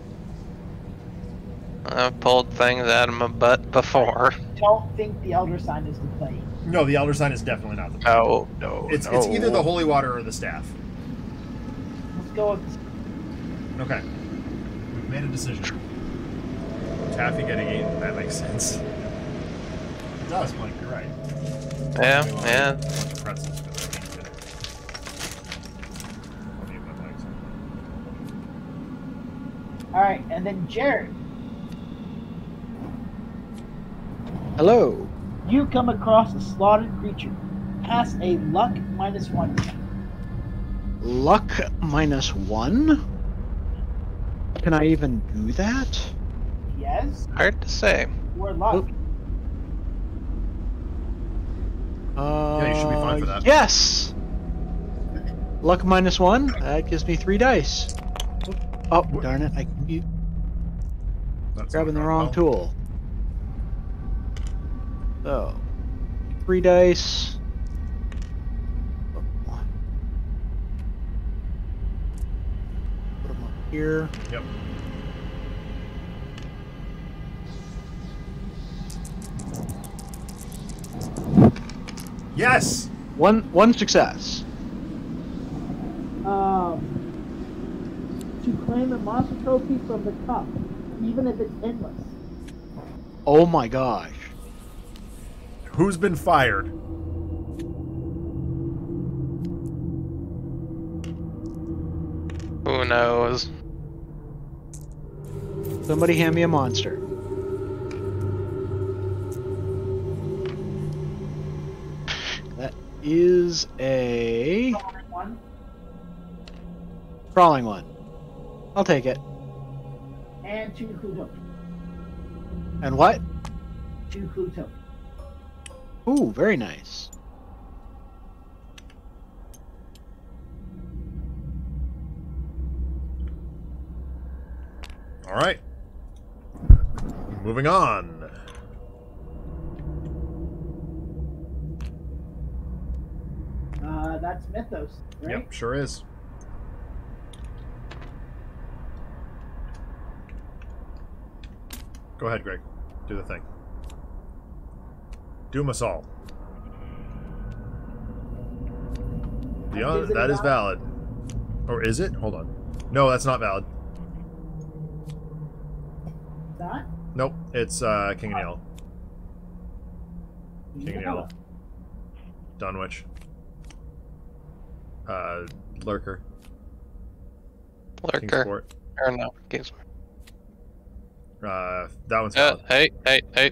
S6: I've pulled things out of my butt before.
S5: Don't think the Elder Sign is the play.
S1: No, the Elder Sign is definitely not the
S6: No, no,
S1: It's,
S6: no.
S1: it's either the holy water or the staff.
S5: Let's go with
S1: Okay. We've made a decision. Taffy getting eaten, that makes sense. It does, Mike, you're right.
S6: Yeah,
S1: You want
S6: yeah.
S5: All right, and then Jared,
S4: Hello.
S5: you come across a slaughtered creature. Pass a luck minus one.
S4: Luck minus one? Can I even do that?
S5: Yes,
S6: Hard to say.
S5: or luck.
S4: Oop. Uh,
S1: Yeah, you should be fine for that.
S4: Yes! Luck minus one? That gives me three dice. Oh, darn it. I keep
S1: That's
S4: grabbing the wrong
S1: well.
S4: tool. So, three dice. Put them up here.
S1: Yep. Yes!
S4: One, one success.
S5: Um, to claim a monster trophy from the cup, even if it's endless.
S4: Oh my gosh.
S1: Who's been fired?
S6: Who knows?
S4: Somebody hand me a monster. That is a
S5: One.
S4: crawling one. I'll take it.
S5: And two Pluto.
S4: And what?
S5: Two Pluto.
S4: Ooh, very nice.
S1: All right. Moving on.
S5: Uh, that's Mythos, right?
S1: Yep, sure is. Go ahead, Greg. Do the thing. Doom us all. The un-
S5: is it
S1: that is
S5: valid?
S1: valid. Or is it? Hold on. No, that's not valid.
S5: That?
S1: Nope, it's uh, King of Yellow. King of Yellow. Dunwich. Uh, Lurker.
S6: Lurker.
S1: Kingsport.
S6: Or no, Kingsport.
S1: Uh, that one's
S6: uh. Hey, hey, hey.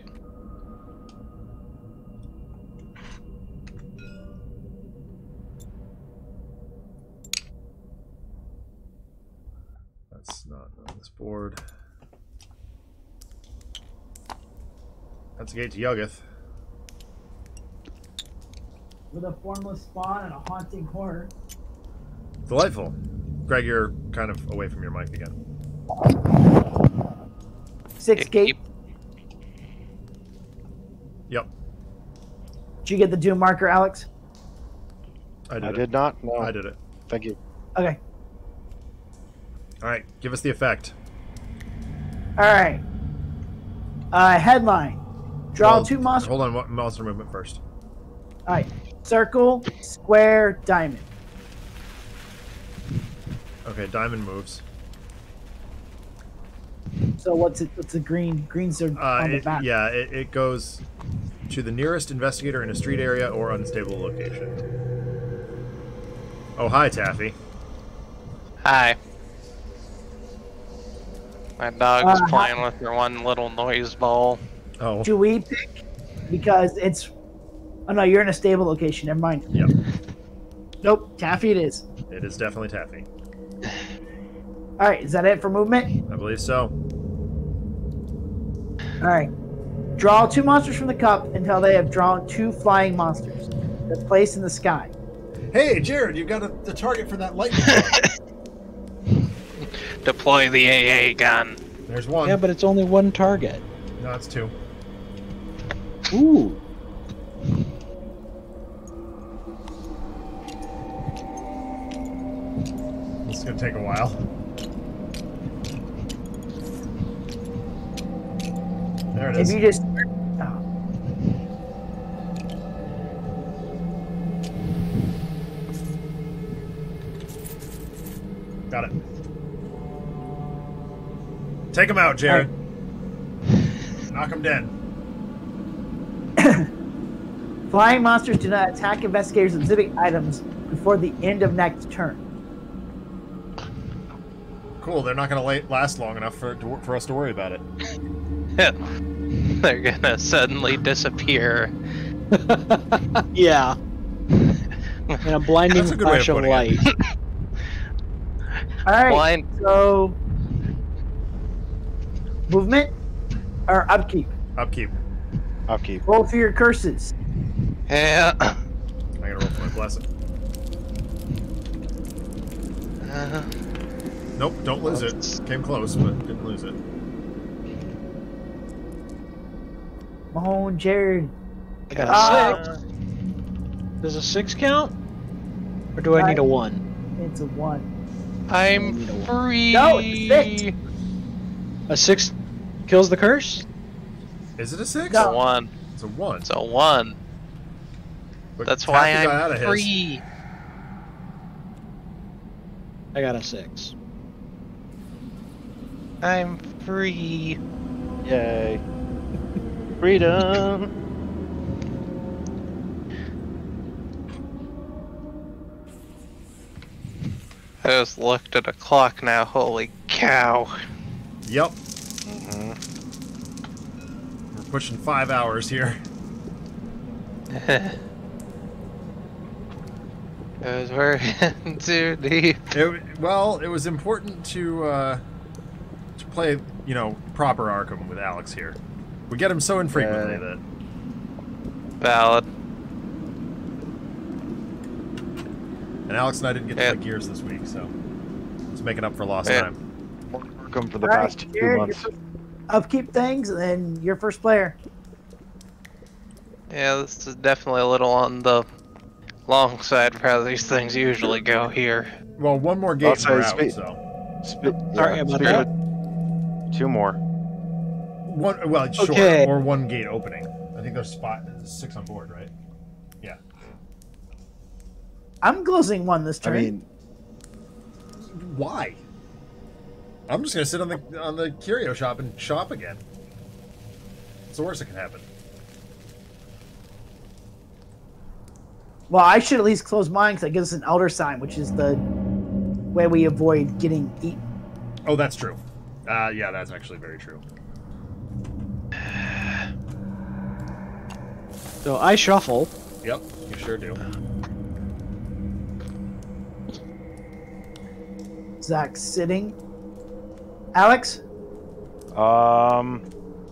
S1: That's not on this board. That's a gate to Yuggoth.
S5: With a formless spawn and a hunting horror.
S1: Delightful. Greg, you're kind of away from your mic again.
S5: Six
S6: Keep-
S5: gate.
S1: Yep,
S5: Did you get the doom marker, Alex?
S1: I did
S7: I
S1: it.
S7: did not. No.
S1: I did it.
S7: Thank you.
S5: Okay.
S1: All right, give us the effect.
S5: All right. Uh, headline. Draw
S1: Well,
S5: two monsters.
S1: Hold on, mo- monster movement first.
S5: All right. Circle, square, diamond.
S1: Okay, diamond moves.
S5: So what's it? What's the green? Greens are
S1: Uh,
S5: on the back.
S1: yeah, it, it goes to the nearest investigator in a street area or unstable location. Oh, hi, Taffy.
S6: Hi. My dog's
S5: Uh,
S6: playing with her one little noise ball.
S1: Oh,
S5: Do we pick? Because it's. Oh no, you're in a stable location. Never mind.
S1: Yep.
S5: Nope. Taffy it is.
S1: it is definitely Taffy.
S5: All right. Is that it for movement?
S1: I believe so.
S5: All right. Draw two monsters from the cup until they have drawn two flying monsters. That's placed in the sky.
S1: Hey, Jared, you've got a, the target for that lightning.
S6: Deploy the AA gun.
S1: There's one.
S4: Yeah, but it's only one target.
S1: No, it's two.
S4: Ooh.
S1: This is gonna take a while. There it
S5: If
S1: is.
S5: you just. Oh.
S1: Got it. Take him out, Jared. Knock him dead.
S5: Flying monsters do not attack investigators and civic items before the end of next turn.
S1: Cool. They're not gonna last long enough for to, for us to worry about it.
S6: They're gonna suddenly disappear.
S4: yeah. In a blinding
S1: That's a good way of
S4: flash of light.
S5: All right.
S6: Blind.
S5: So, movement or upkeep.
S1: Upkeep.
S7: Upkeep.
S5: Roll for your curses.
S6: Yeah.
S1: I gotta roll for my blessing.
S6: Uh,
S1: Nope, don't lose it. Came close, but didn't lose it.
S5: Mahone, Jared.
S4: I got a
S5: Ah.
S4: six. Does a six count? Or do I need a one?
S5: It's a one.
S6: I'm free.
S5: No, it's six.
S4: A six kills the curse?
S1: Is it a six?
S6: It's a one.
S1: It's a one.
S6: It's a one.
S1: But
S6: That's why
S1: Taffy got out
S6: I'm
S1: of his.
S6: free.
S4: I got a six.
S6: I'm free.
S7: Yay. Freedom.
S6: I just looked at a clock now. Holy cow.
S1: Yep.
S6: Mm-hmm.
S1: We're pushing five hours here.
S6: Because we're in too deep.
S1: It, well, it was important to uh, to play, you know, proper Arkham with Alex here. We get them so infrequently
S7: Yeah.
S1: that
S6: Valid.
S1: and Alex and I didn't get to
S6: Yeah.
S1: play Gears this week, so it's making up for lost
S6: Yeah.
S1: time.
S7: Welcome for the
S5: All right,
S7: past two
S5: Jared,
S7: months.
S5: upkeep things, and then your first player.
S6: Yeah, this is definitely a little on the long side for how these things usually go here.
S1: Well, one more game
S7: I'll say
S1: out,
S7: speed-
S1: so
S7: Spe-
S4: Sorry
S7: yeah,
S4: about that.
S7: Two more.
S1: One. Well, sure,
S4: Okay.
S1: or one gate opening. I think there's spot six on board, right? Yeah.
S5: I'm closing one this turn.
S7: I mean,
S1: Why? I'm just gonna sit on the on the curio shop and shop again. It's the worst that can happen.
S5: well, I should at least close mine because that gives us an elder sign, which is the way we avoid getting eaten.
S1: Oh, that's true. Uh, yeah, that's actually very true.
S4: So I shuffle.
S1: Yep, you sure do.
S5: Zach sitting. Alex?
S2: Um,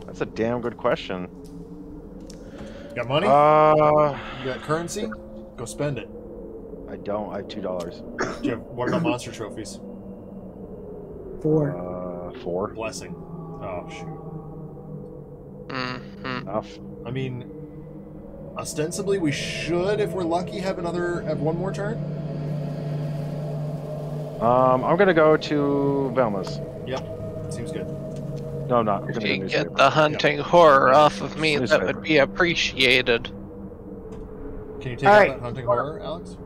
S2: that's a damn good question.
S1: Got money?
S2: Uh,
S1: you got currency? Go spend it.
S2: I don't. I have two dollars.
S1: Do you have, what about monster trophies?
S5: Four.
S2: Uh, four.
S1: Blessing. Oh shoot.
S6: Mhm.
S2: Enough.
S1: I mean, ostensibly we should, if we're lucky, have another have one more turn.
S2: Um, I'm gonna go to Velma's.
S1: Yep, seems good.
S2: No, I'm not. I'm
S6: If you get the hunting horror off of me, that would be appreciated.
S1: Can you take
S5: All
S1: out
S5: right.
S1: that hunting horror, Alex?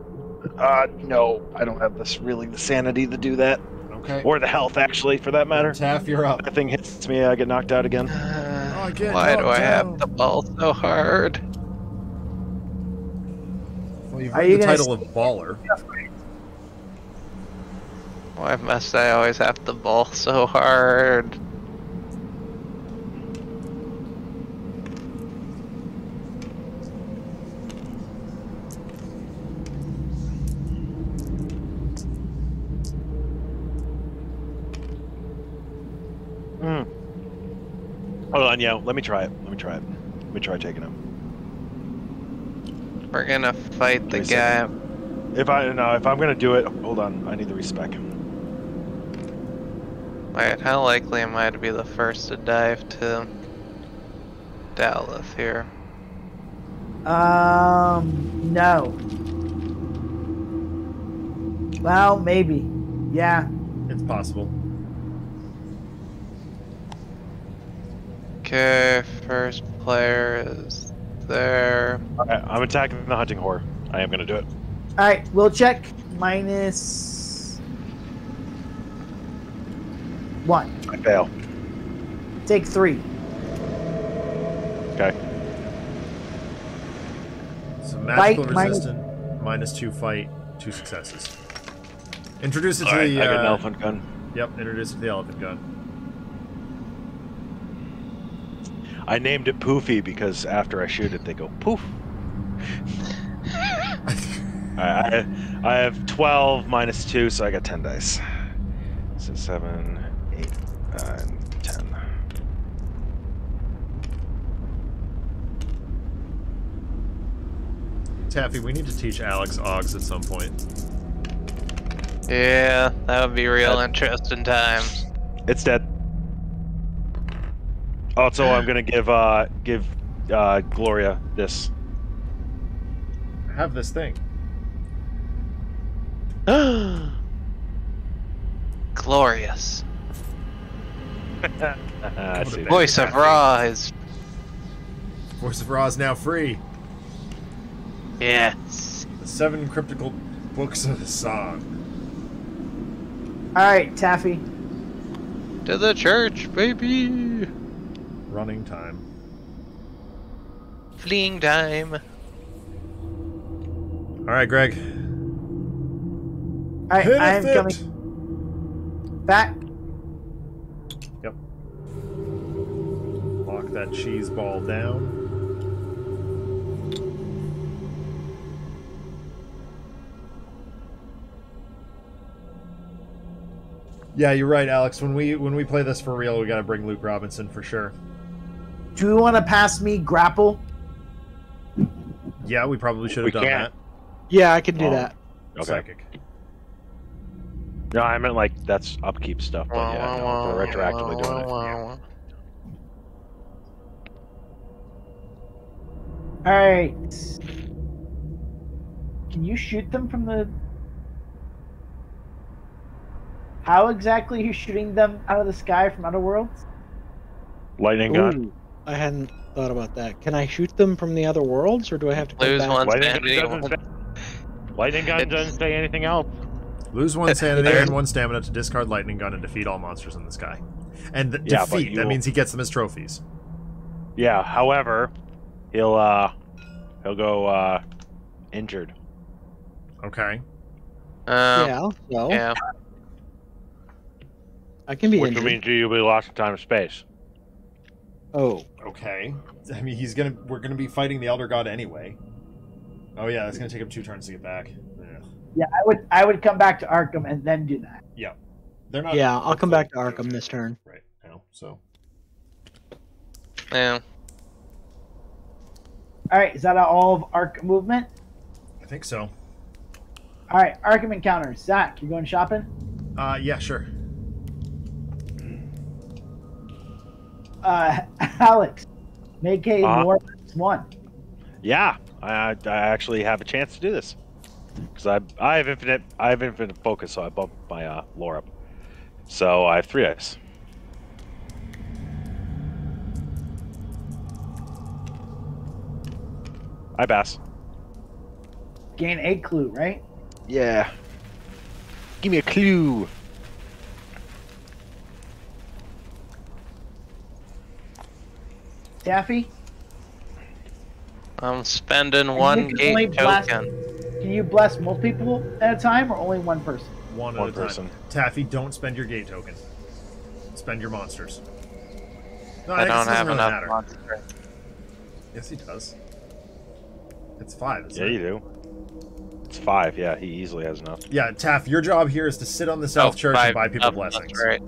S2: Uh, no, I don't have this really the sanity to do that,
S1: Okay.
S2: or the health actually, for that matter.
S1: Taff, you're up.
S2: That thing hits me, I get knocked out again.
S6: Uh,
S1: again,
S6: why do
S1: knocked
S6: I have
S1: down.
S6: the ball so hard?
S1: Well, you've
S5: Are
S1: earned
S5: you
S1: the title of baller.
S6: Why must I always have to ball so hard?
S2: Hmm. Hold on, yeah. Let me try it. Let me try it. Let me try taking him.
S6: We're gonna fight the
S2: Give me
S6: guy.
S2: If I no, if I'm gonna do it, hold on. I need the respec.
S6: Alright, how likely am I to be the first to dive to Dallas here?
S5: Um, no. Well, maybe. Yeah.
S1: It's possible.
S6: Okay, first player is there.
S2: Alright, I'm attacking the hunting horror. I am gonna do it.
S5: All right, we'll check minus one.
S2: I fail.
S5: Take three.
S2: Okay.
S1: So magical
S5: Fight
S1: resistant, minus two fight, two successes. Introduce it to
S2: Alright,
S1: the.
S2: I got an
S1: uh,
S2: elephant gun.
S1: Yep, introduce it to the elephant gun.
S2: I named it Poofy because after I shoot it, they go poof. I, I have 12 minus 2, so I got 10 dice. So 7, 8, 9, 10.
S1: Taffy, we need to teach Alex Oggs at some point.
S6: Yeah, that would be real
S2: Uh,
S6: interesting times.
S2: It's dead. Also, I'm gonna give uh give uh Gloria this.
S1: Have this thing.
S6: Glorious.
S2: I see that.
S6: Voice of Ra is
S1: Voice of Ra is now free.
S6: yes.
S1: The seven cryptical books of the song.
S5: All right, Taffy.
S6: To the church, baby.
S1: Running time.
S6: Fleeing time.
S1: All right, Greg.
S5: All right, I am
S1: Benefit.
S5: coming back. Yep.
S1: Lock that cheese ball down. Yeah, you're right, Alex. When we when we play this for real, we got to bring Luke Robinson for sure.
S5: Do you want to pass me grapple?
S1: Yeah, we probably should have
S2: We
S1: done
S2: can't.
S4: Yeah, I can do
S2: Oh.
S4: that.
S1: that.
S2: Okay.
S1: Psychic.
S2: No, I meant like that's upkeep stuff, but yeah, no, we're retroactively doing it.
S6: it.
S5: All right. Can you shoot them from the? How exactly are you shooting them out of the sky from Outer Worlds?
S2: Lightning gun.
S4: Ooh, I hadn't thought about that. Can I shoot them from the other worlds, or do I have to come
S6: Lose
S4: back?
S6: one
S2: Lightning
S6: sanity.
S2: gun doesn't say, lightning gun doesn't say anything else.
S1: Lose one sanity and one stamina to discard lightning gun and defeat all monsters in the sky. And th-
S2: Yeah,
S1: defeat that
S2: you-
S1: means he gets them as trophies.
S2: Yeah. However, he'll uh he'll go uh injured.
S1: Okay.
S6: Um,
S4: yeah, so
S6: yeah.
S4: I can be
S2: Which
S4: injured.
S2: means you'll be lost in time and space.
S4: Oh,
S1: Okay. I mean, he's gonna. We're gonna be fighting the Elder God anyway. Oh yeah, it's gonna take him two turns to get back. Yeah.
S5: Yeah, I would. I would come back to Arkham and then do that.
S1: Yeah, they're not.
S4: Yeah, I'll come back to Arkham this turn.
S1: Right now, so
S6: Yeah.
S5: All right, is that all of Ark movement?
S1: I think so.
S5: All right, Arkham encounters. Zach, you going shopping?
S1: Uh, yeah, sure.
S5: Uh, Alex, make a
S2: Uh.
S5: more one.
S2: Yeah, I, I actually have a chance to do this because I I have infinite I have infinite focus, so I bumped my uh, lore up. So I have three dice. I pass.
S5: Gain a clue, right?
S2: Yeah. Give me a clue.
S5: Daffy,
S6: I'm spending
S5: you
S6: one
S5: can only
S6: gate
S5: blast-
S6: token.
S5: can you bless multiple people at a time or only one person?
S1: One,
S2: One
S1: at a time. Taffy, don't spend your gate token. Spend your monsters. No,
S6: I
S1: guess
S6: don't have
S1: really
S6: enough
S1: matter.
S6: monster.
S1: Yes, he does. It's five.
S2: Yeah,
S1: it?
S2: you do. It's five. Yeah, he easily has enough.
S1: Yeah, Taff, your job here is to sit on the South
S6: Oh,
S1: Church
S6: five
S1: and buy people
S6: toughness,
S1: blessings.
S6: Right.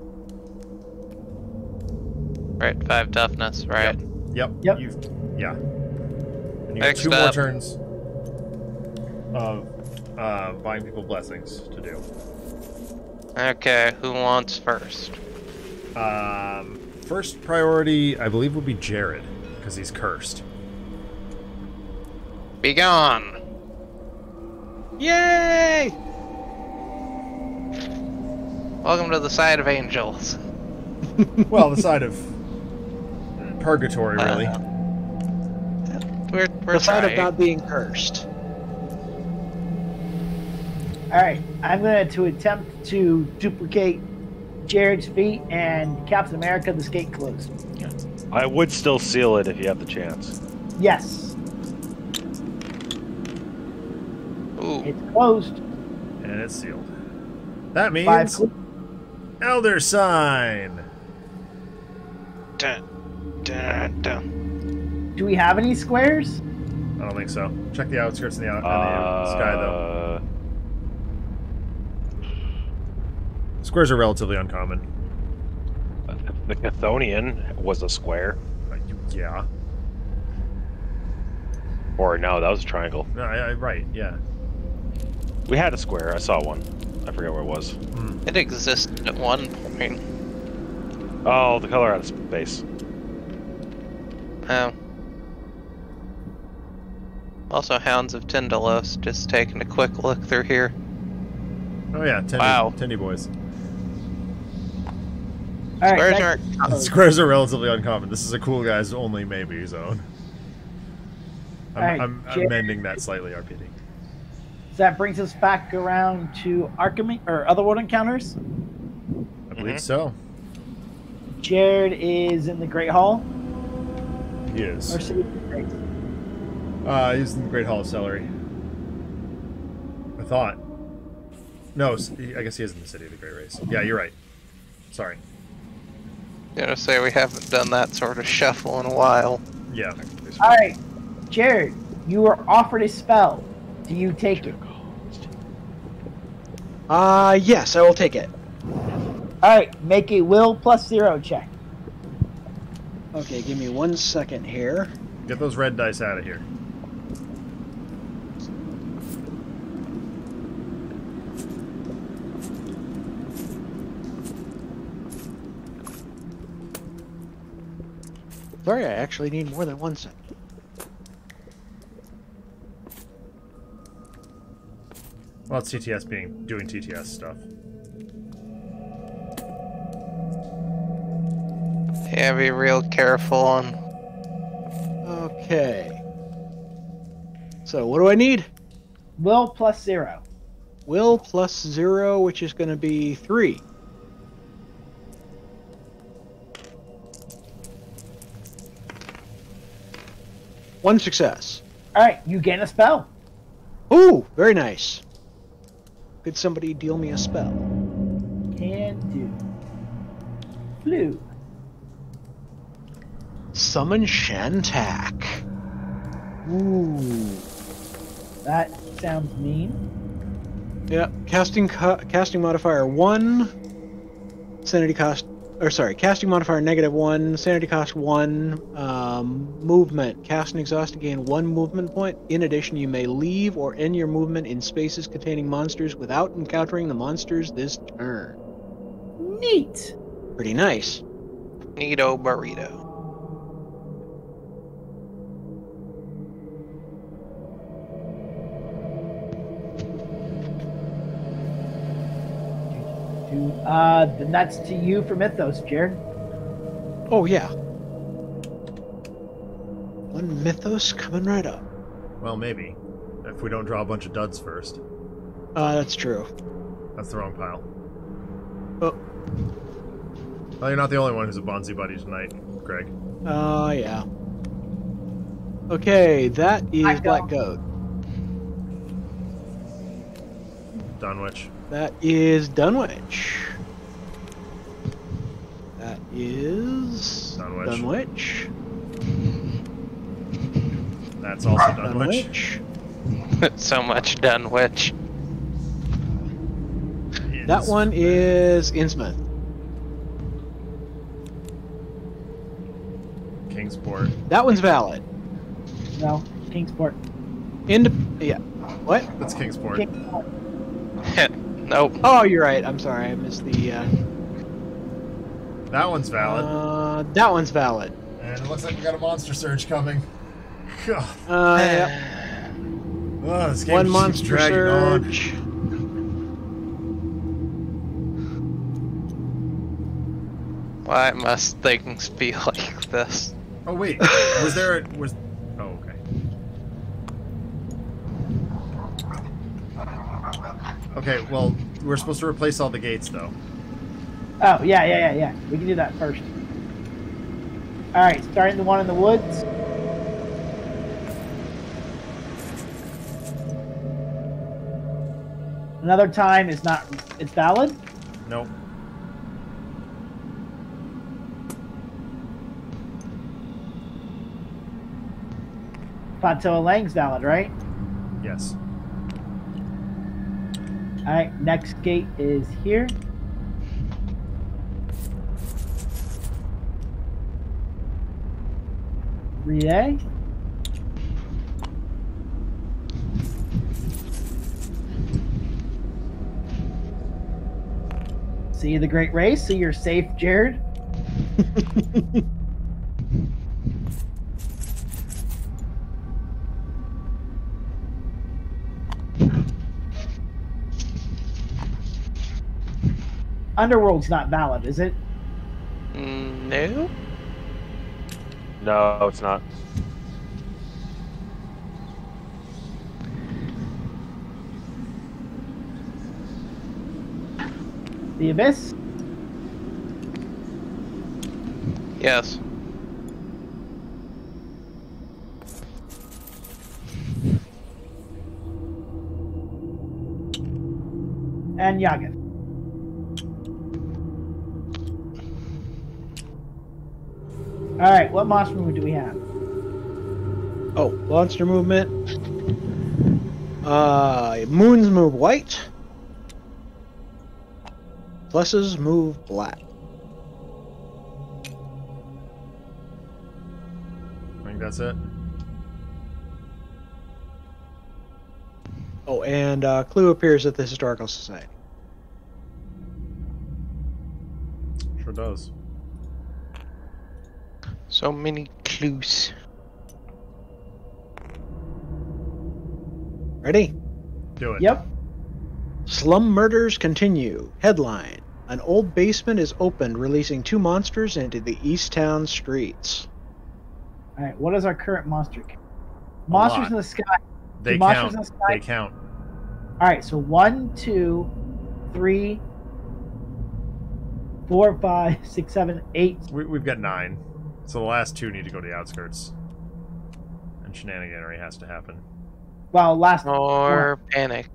S6: Right, five toughness, right.
S1: Yep.
S5: Yep.
S1: You've, yeah. And you have
S6: Next
S1: two more turns of uh, buying people blessings to do.
S6: Okay, who wants first?
S1: Um, first priority, I believe, would be Jared because he's cursed.
S6: Be gone!
S4: Yay!
S6: Welcome to the side of angels.
S1: Well, the side of purgatory, really.
S6: Uh, We're, we're
S4: The side of not being cursed.
S5: All right, I'm going to attempt to duplicate Jared's feet and Captain America. The skate closed.
S2: I would still seal it if you have the chance.
S5: Yes,
S6: Ooh,
S5: it's closed.
S1: and it's sealed. That means Elder Sign.
S6: dun, dun, dun.
S5: Do we have any squares?
S1: I don't think so. Check the outskirts and the, out- and the sky, though.
S2: Uh,
S1: Squares are relatively uncommon.
S2: The Chthonian was a square.
S1: Uh, you- yeah.
S2: Or no, that was a triangle.
S1: No, I, I, right. Yeah.
S2: We had a square. I saw one. I forget where it was.
S1: Hmm.
S6: It existed at one point.
S2: Oh, the color out of space.
S6: Oh. Also, Hounds of Tindalos, just taking a quick look through here.
S1: Oh yeah. Tendy,
S6: Wow.
S1: Tendy boys.
S5: All right,
S6: Squares
S5: next-
S6: aren't.
S1: Squares are relatively uncommon. This is a cool guys only maybe zone. I'm,
S5: Alright,
S1: I'm, I'm
S5: Jared.
S1: amending that slightly, RPD.
S5: So that brings us back around to Arkham or Otherworld encounters.
S1: I believe mm-hmm. so.
S5: Jared is in the Great Hall
S1: He is.
S5: or City of.
S1: Uh, he's in the Great Hall of Celeano. I thought. No, I guess he is in the City of the Great Race. Yeah, you're right. Sorry.
S6: Gonna say we haven't done that sort of shuffle in a while.
S1: Yeah.
S5: All right, Jared, you were offered a spell. Do you take it?
S4: Uh, yes, I will take it.
S5: All right, make a will plus zero check.
S4: Okay, give me one second here.
S1: Get those red dice out of here.
S4: Sorry, I actually need more than one second.
S1: Well, it's TTS being doing TTS stuff.
S6: Yeah, be real careful on.
S4: Okay. So, what do I need?
S5: Will plus zero.
S4: Will plus zero, which is going to be three. One success.
S5: All right, you gain a spell.
S4: Ooh, very nice. Could somebody deal me a spell?
S5: Can do. Blue.
S4: Summon Shantak. Ooh.
S5: That sounds mean.
S4: Yeah, casting co- casting modifier one. sanity cost, or sorry, casting modifier negative one, sanity cost one, um, movement. Cast and exhaust to gain one movement point. In addition, you may leave or end your movement in spaces containing monsters without encountering the monsters this turn.
S5: Neat.
S4: Pretty nice.
S6: Neato burrito.
S5: Uh, then that's to you for Mythos, Jared.
S4: Oh yeah. One mythos coming right up.
S1: Well, maybe. If we don't draw a bunch of duds first.
S4: Uh, that's true.
S1: That's the wrong pile.
S4: Oh.
S1: Well, you're not the only one who's a Bonzi buddy tonight, Greg.
S4: Oh yeah. Okay, that is
S5: Black
S4: Black Goat.
S1: Dunwich.
S4: That is Dunwich. That is
S1: Dunwich.
S4: Dunwich.
S1: That's also Dunwich.
S4: Dunwich.
S6: so much Dunwich.
S4: That one is Innsmouth.
S1: Kingsport.
S4: That one's valid.
S5: No, Kingsport.
S4: Ind- yeah. What?
S1: That's Kingsport.
S5: Kingsport.
S6: nope.
S4: Oh, you're right. I'm sorry. I missed the. Uh,
S1: That one's valid.
S4: uh, that one's valid.
S1: and it looks like we got a monster surge coming. God.
S4: Uh, yeah.
S1: Oh, this game
S4: One monster
S1: dragging on.
S4: surge.
S6: Why must things be like this?
S1: Oh wait, was there a, was? Oh okay. Okay, well we're supposed to replace all the gates though.
S5: Oh, yeah, yeah, yeah, yeah. We can do that first. All right, starting the one in the woods. Another time is not, it's valid.
S1: Nope.
S5: Plateau Leng's valid, right?
S1: Yes.
S5: All right, next gate is here. R'lyeh. See the great race. See you're safe, Jared. Underworld's not valid, is it?
S6: Mm, No.
S2: No, it's not.
S5: The Abyss.
S6: Yes.
S5: and Yaga. All right, what monster movie do we have?
S4: Oh, monster movement. Uh, moons move white. Pluses move black.
S1: I think that's it.
S4: Oh, and uh, Clue appears at the Historical Society.
S1: Sure does.
S6: So many clues.
S4: Ready?
S1: Do it.
S5: Yep.
S4: Slum murders continue. Headline: An old basement is opened, releasing two monsters into the East Town streets.
S5: All right, what is our current monster count? Monsters in the sky.
S1: They
S5: Monsters
S1: count.
S5: in the sky.
S1: They count.
S5: All right, so one, two, three, four, five, six, seven, eight.
S1: We, we've got nine. So the last two need to go to the outskirts. And shenaniganery has to happen.
S5: Well, last
S6: Or panic.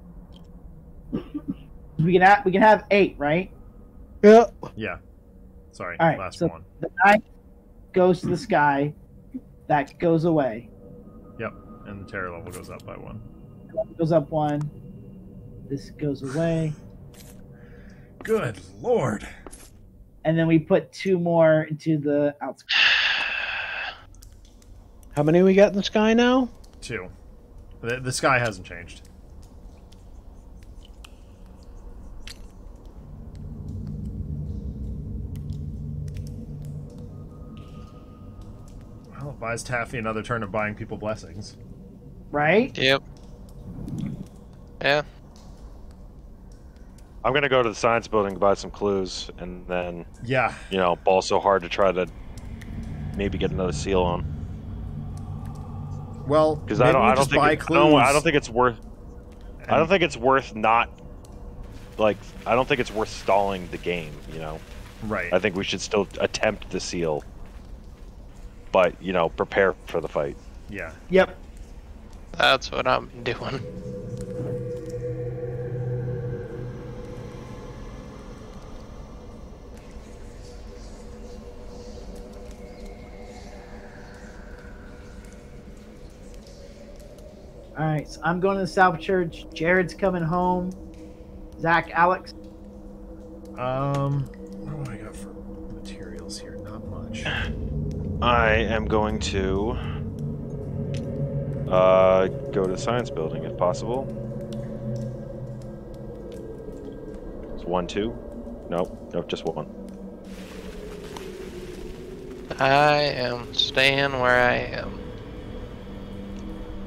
S5: we can have we can have eight, right?
S4: Yeah.
S1: Yeah. Sorry,
S5: All right,
S1: last
S5: so-
S1: one.
S5: The nine goes to the sky. That goes away.
S1: Yep, and the terror level goes up by one.
S5: Goes up one. This goes away.
S1: Good lord.
S5: and then we put two more into the outskirts.
S4: How many we got in the sky now?
S1: Two. The, the sky hasn't changed. Well, it buys Taffy another turn of buying people blessings.
S5: Right?
S6: Yep. Yeah.
S2: I'm gonna go to the science building to buy some clues, and then
S1: Yeah,
S2: you know ball so hard to try to maybe get another seal on.
S1: Well,
S2: Because I don't, I don't think,
S1: buy
S2: it- I don't, I don't think it's worth. I don't think it's worth not. Like, I don't think it's worth stalling the game. You know,
S1: Right.
S2: I think we should still attempt the seal, but you know, prepare for the fight.
S1: yeah.
S5: Yep.
S6: That's what I'm doing.
S5: All right. So I'm going to the South Church. Jared's coming home. Zach, Alex.
S1: Um, what do I got for materials here? Not much.
S2: I am going to uh, go to the science building if possible. It's one, two. Nope, nope, just one.
S6: I am staying where I am.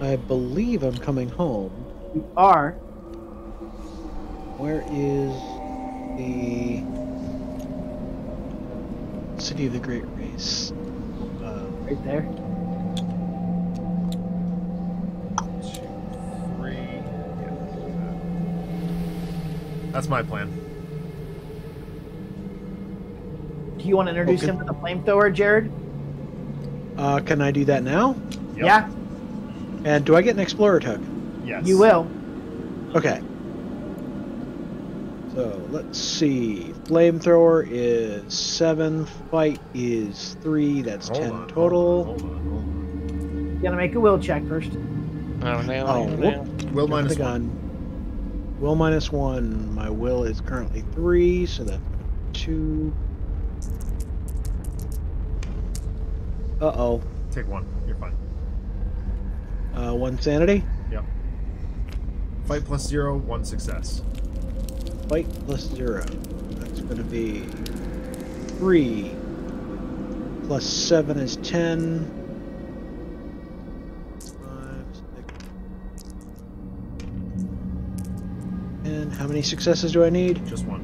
S4: I believe I'm coming home.
S5: You are.
S4: Where is the city of the Great Race? Uh,
S5: Right there.
S1: Two, three. Yeah. That's my plan.
S5: Do you want to introduce
S4: Okay.
S5: him to the flamethrower, Jared?
S4: uh, can I do that now?
S1: Yep.
S5: Yeah,
S4: And do I get an explorer token?
S1: Yes.
S5: you will.
S4: Okay. So let's see. Flamethrower is seven. Fight is three. That's
S1: Hold
S4: ten
S1: on,
S4: total.
S1: Hold on, hold on,
S5: You gotta make a will check first.
S6: Oh, no,
S4: Oh,
S6: no,
S4: whoop.
S6: no.
S1: hold on. Will
S4: Jump
S1: minus
S4: the
S1: one.
S4: gun. Will minus one. My will is currently three, so that's two. Uh oh.
S1: Take one. You're fine.
S4: Uh, one sanity.
S1: Yep. Fight plus zero, one success.
S4: Fight plus zero. That's going to be three. Plus seven is ten. Five, six. And how many successes do I need?
S1: Just one.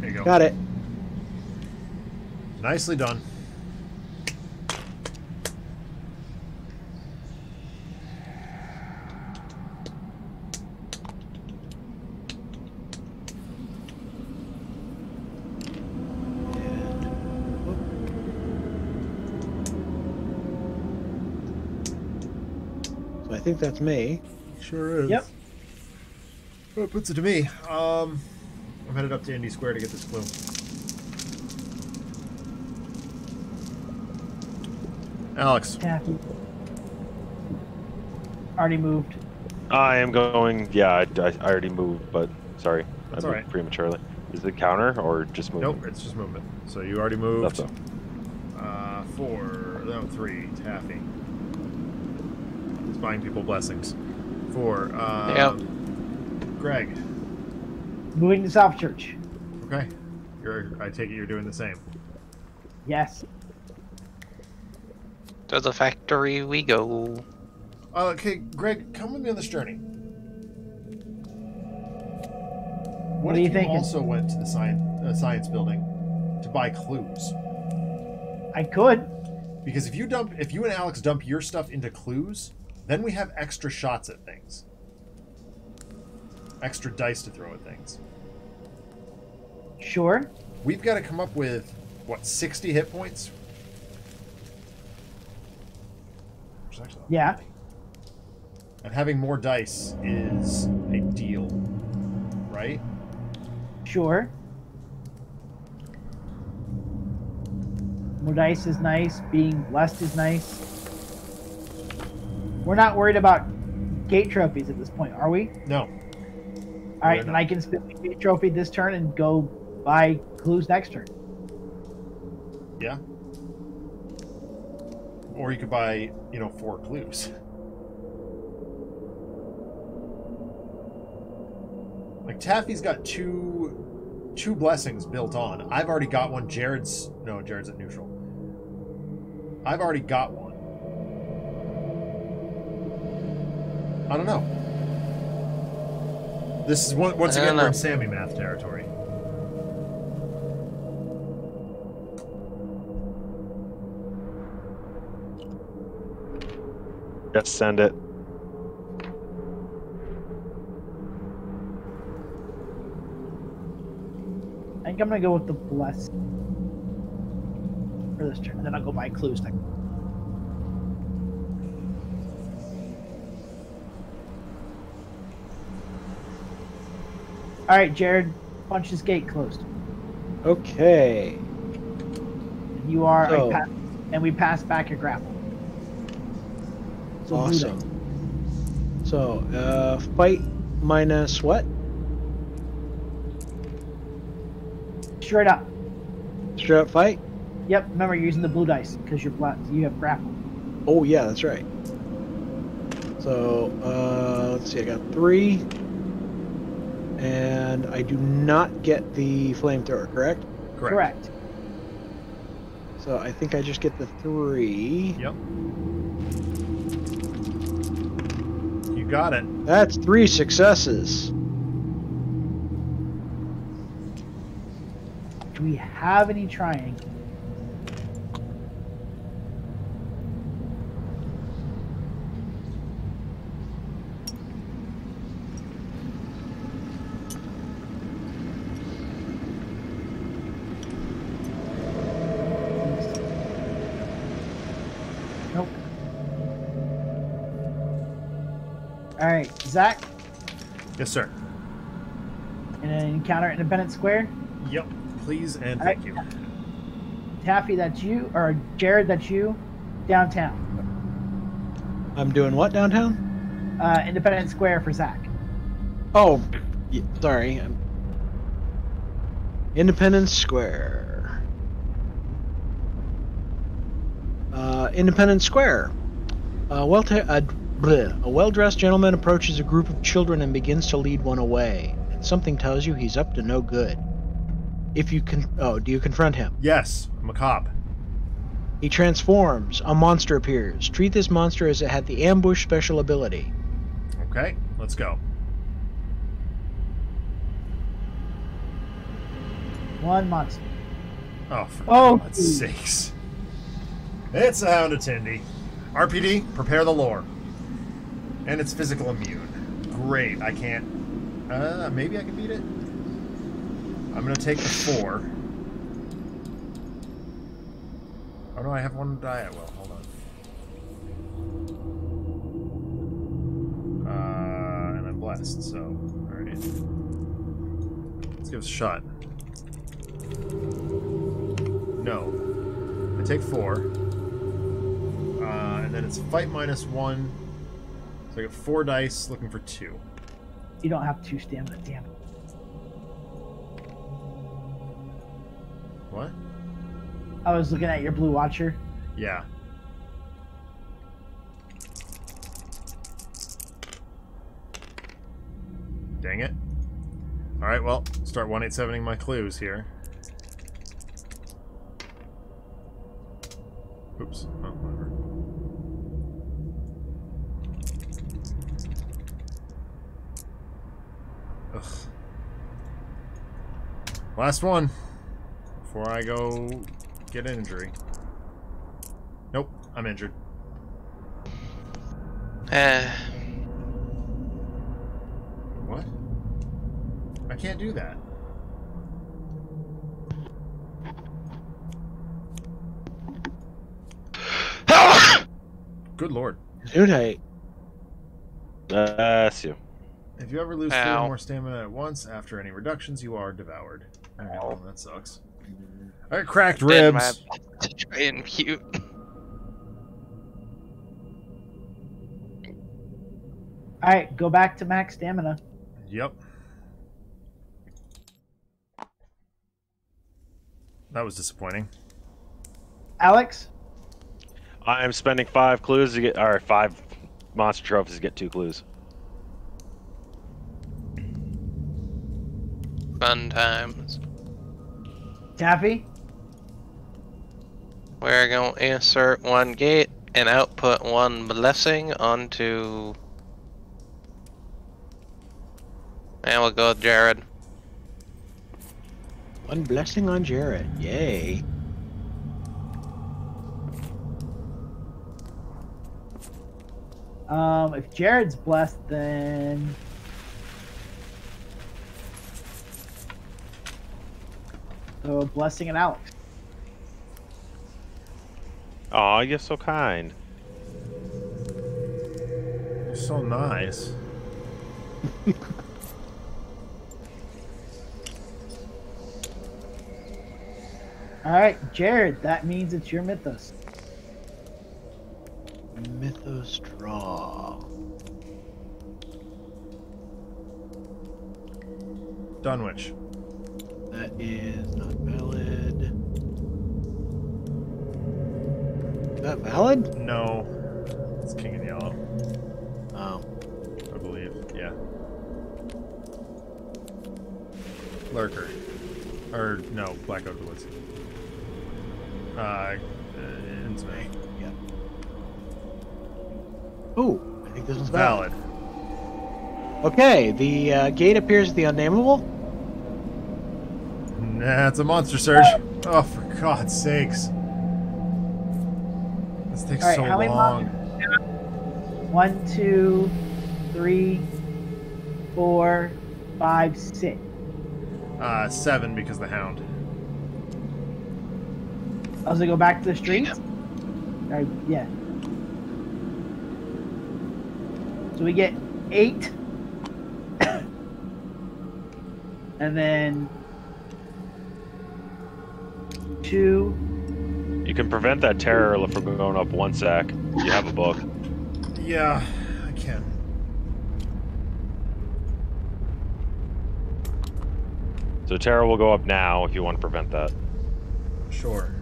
S1: There you go.
S4: Got it.
S1: Nicely done.
S4: Think that's me.
S1: Sure is.
S5: Yep.
S1: Well, it puts it to me. Um, I'm headed up to Indy Square to get this clue. Alex,
S5: Taffy. Already moved.
S2: I am going. Yeah, I, I I already moved, but sorry,
S1: That's
S2: I moved
S1: alright.
S2: prematurely. Is it counter or just movement?
S1: nope, it's just movement. So you already moved.
S2: That's all.
S1: Uh, four, no, three, Taffy. He's buying people blessings. For uh,
S6: Yep.
S1: Greg.
S5: Moving to South Church.
S1: Okay. You're, I take it you're doing the same.
S5: Yes.
S6: To the factory we go.
S1: Uh, okay, Greg, come with me on this journey. What,
S5: are
S1: if
S5: you thinking?
S1: also went to the science, uh, science building to buy clues?
S5: I could.
S1: Because if you dump, if you and Alex dump your stuff into clues, then we have extra shots at things, extra dice to throw at things.
S5: Sure.
S1: We've got to come up with what sixty hit points. Which is actually a lot of
S5: Yeah.
S1: And having more dice is a deal, right?
S5: Sure. More dice is nice. Being blessed is nice. We're not worried about gate trophies at this point, are we?
S1: No.
S5: All right, then I can spend the trophy this turn and go buy clues next turn.
S1: Yeah. Or you could buy, you know, four clues. Like Taffy's got two two blessings built on. I've already got one. Jared's no, Jared's at neutral. I've already got one. I don't know. This is one, once again
S6: don't
S1: we're in. Sammy math territory.
S7: Just send it.
S5: I think I'm gonna go with the bless for this turn, and then I'll go buy clues next. All right, Jared, punch this gate closed.
S4: Okay.
S5: You are
S4: So-
S5: pass, and we pass back your grapple. So
S4: awesome. So, uh, fight minus what?
S5: Straight up.
S4: Straight up fight?
S5: Yep. Remember, you're using the blue dice because you're black. You have grapple.
S4: Oh yeah, that's right. So uh, let's see, I got three, and I do not get the flamethrower, correct?
S1: Correct.
S5: Correct.
S4: So I think I just get the three.
S1: Yep. You got it.
S4: That's three successes.
S5: Do we have any triangle? Nope. All right, Zach,
S1: Yes, sir.
S5: in an encounter at Independence Square.
S1: Yep. Please and
S5: All right.
S1: thank you.
S5: Taffy, that's you, or Jared, that's you, downtown.
S4: I'm doing what downtown?
S5: Uh, Independence Square for Zach.
S4: Oh, y- sorry. I'm- Independence Square. Uh, Independence Square. Uh, well ta- a, bleh. a well-dressed gentleman approaches a group of children and begins to lead one away. And something tells you he's up to no good. If you can, oh, do you confront him?
S1: Yes, I'm a cop.
S4: He transforms. A monster appears. Treat this monster as it had the ambush special ability.
S1: Okay, let's go.
S5: One monster.
S1: Oh, for
S5: Oh.
S1: God's sakes. It's a Hound attendee. RPD, prepare the lore. And it's physical immune. Great, I can't... Uh, maybe I can beat it? I'm gonna take the four. Oh no, I have one die. Well, hold on. Uh, and I'm blessed, so... Alright. Let's give it a shot. No. I take four. Uh, and then it's fight minus one. So I got four dice looking for two.
S5: You don't have two stamina, damn it.
S1: What?
S5: I was looking at your blue watcher.
S1: Yeah. Dang it. Alright, well, start 187ing my clues here. Oops. Oh, whatever. Ugh. Last one. Before I go get an injury. Nope, I'm injured.
S6: Eh,
S1: What? I can't do that. Good lord.
S4: Dude, I,
S7: That's you.
S1: If you ever lose three or more stamina at once, after any reductions, you are devoured. All right, that sucks. All
S6: right, cracked
S1: ribs.
S6: To try and mute.
S5: All right, go back to max stamina.
S1: Yep. That was disappointing.
S5: Alex?
S2: I am spending five clues to get, or five monster trophies to get two clues.
S6: Fun times.
S5: Taffy,
S6: We're going to insert one gate and output one blessing onto. And we'll go with Jared.
S4: One blessing on Jared. Yay.
S5: um, if Jared's blessed, then so a blessing and Alex.
S2: Aw, you're so kind.
S1: You're so nice.
S5: All right, Jared, that means it's your mythos.
S4: Mythos draw.
S1: Dunwich.
S4: That is not valid. Is that valid?
S1: No. It's king in yellow,
S4: Oh.
S1: I believe. Yeah. Lurker. Or no, Black Oak Woods. Uh, uh Innsmouth.
S4: Yeah. Ooh, I think this one's valid.
S1: Valid.
S4: Okay, the uh, gate appears the unnameable.
S1: Nah, it's a monster surge. Oh, for God's sakes. This takes
S5: All right,
S1: so
S5: how many
S1: long.
S5: One, two, three, four, five, six.
S1: Uh, seven because the hound.
S5: I was gonna go back to the streets. Or, yeah. So we get eight, and then two.
S2: You can prevent that terror from going up one sec. You have a book.
S1: Yeah, I can.
S2: So terror will go up now if you want to prevent that.
S1: Sure.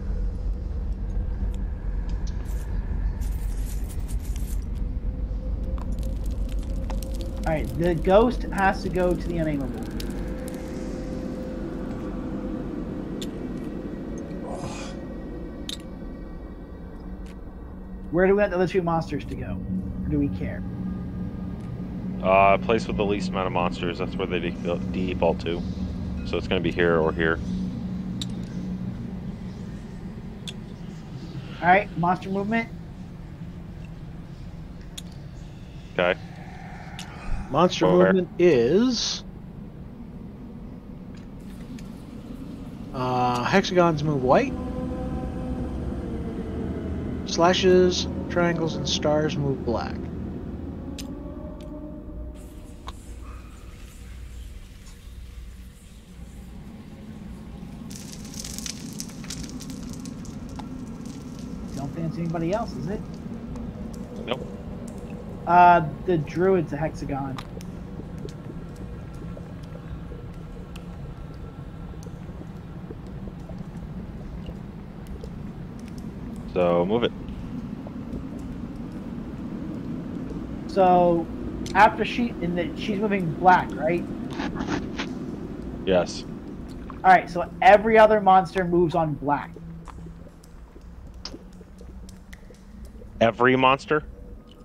S5: All right, the ghost has to go to the unnameable. Where do we want the other two monsters to go? Or do we care?
S2: Uh, place with the least amount of monsters. That's where they de- default to. So it's going to be here or here.
S5: All right, monster movement.
S2: Okay.
S4: Monster
S2: Where?
S4: movement is. Uh, hexagons move white. Slashes, triangles, and stars move black.
S5: Don't fancy anybody else, is it?
S2: Nope.
S5: Uh, the druid's a hexagon.
S2: So move it.
S5: So after she in the she's moving black, right?
S2: Yes.
S5: All right. So every other monster moves on black.
S2: Every monster?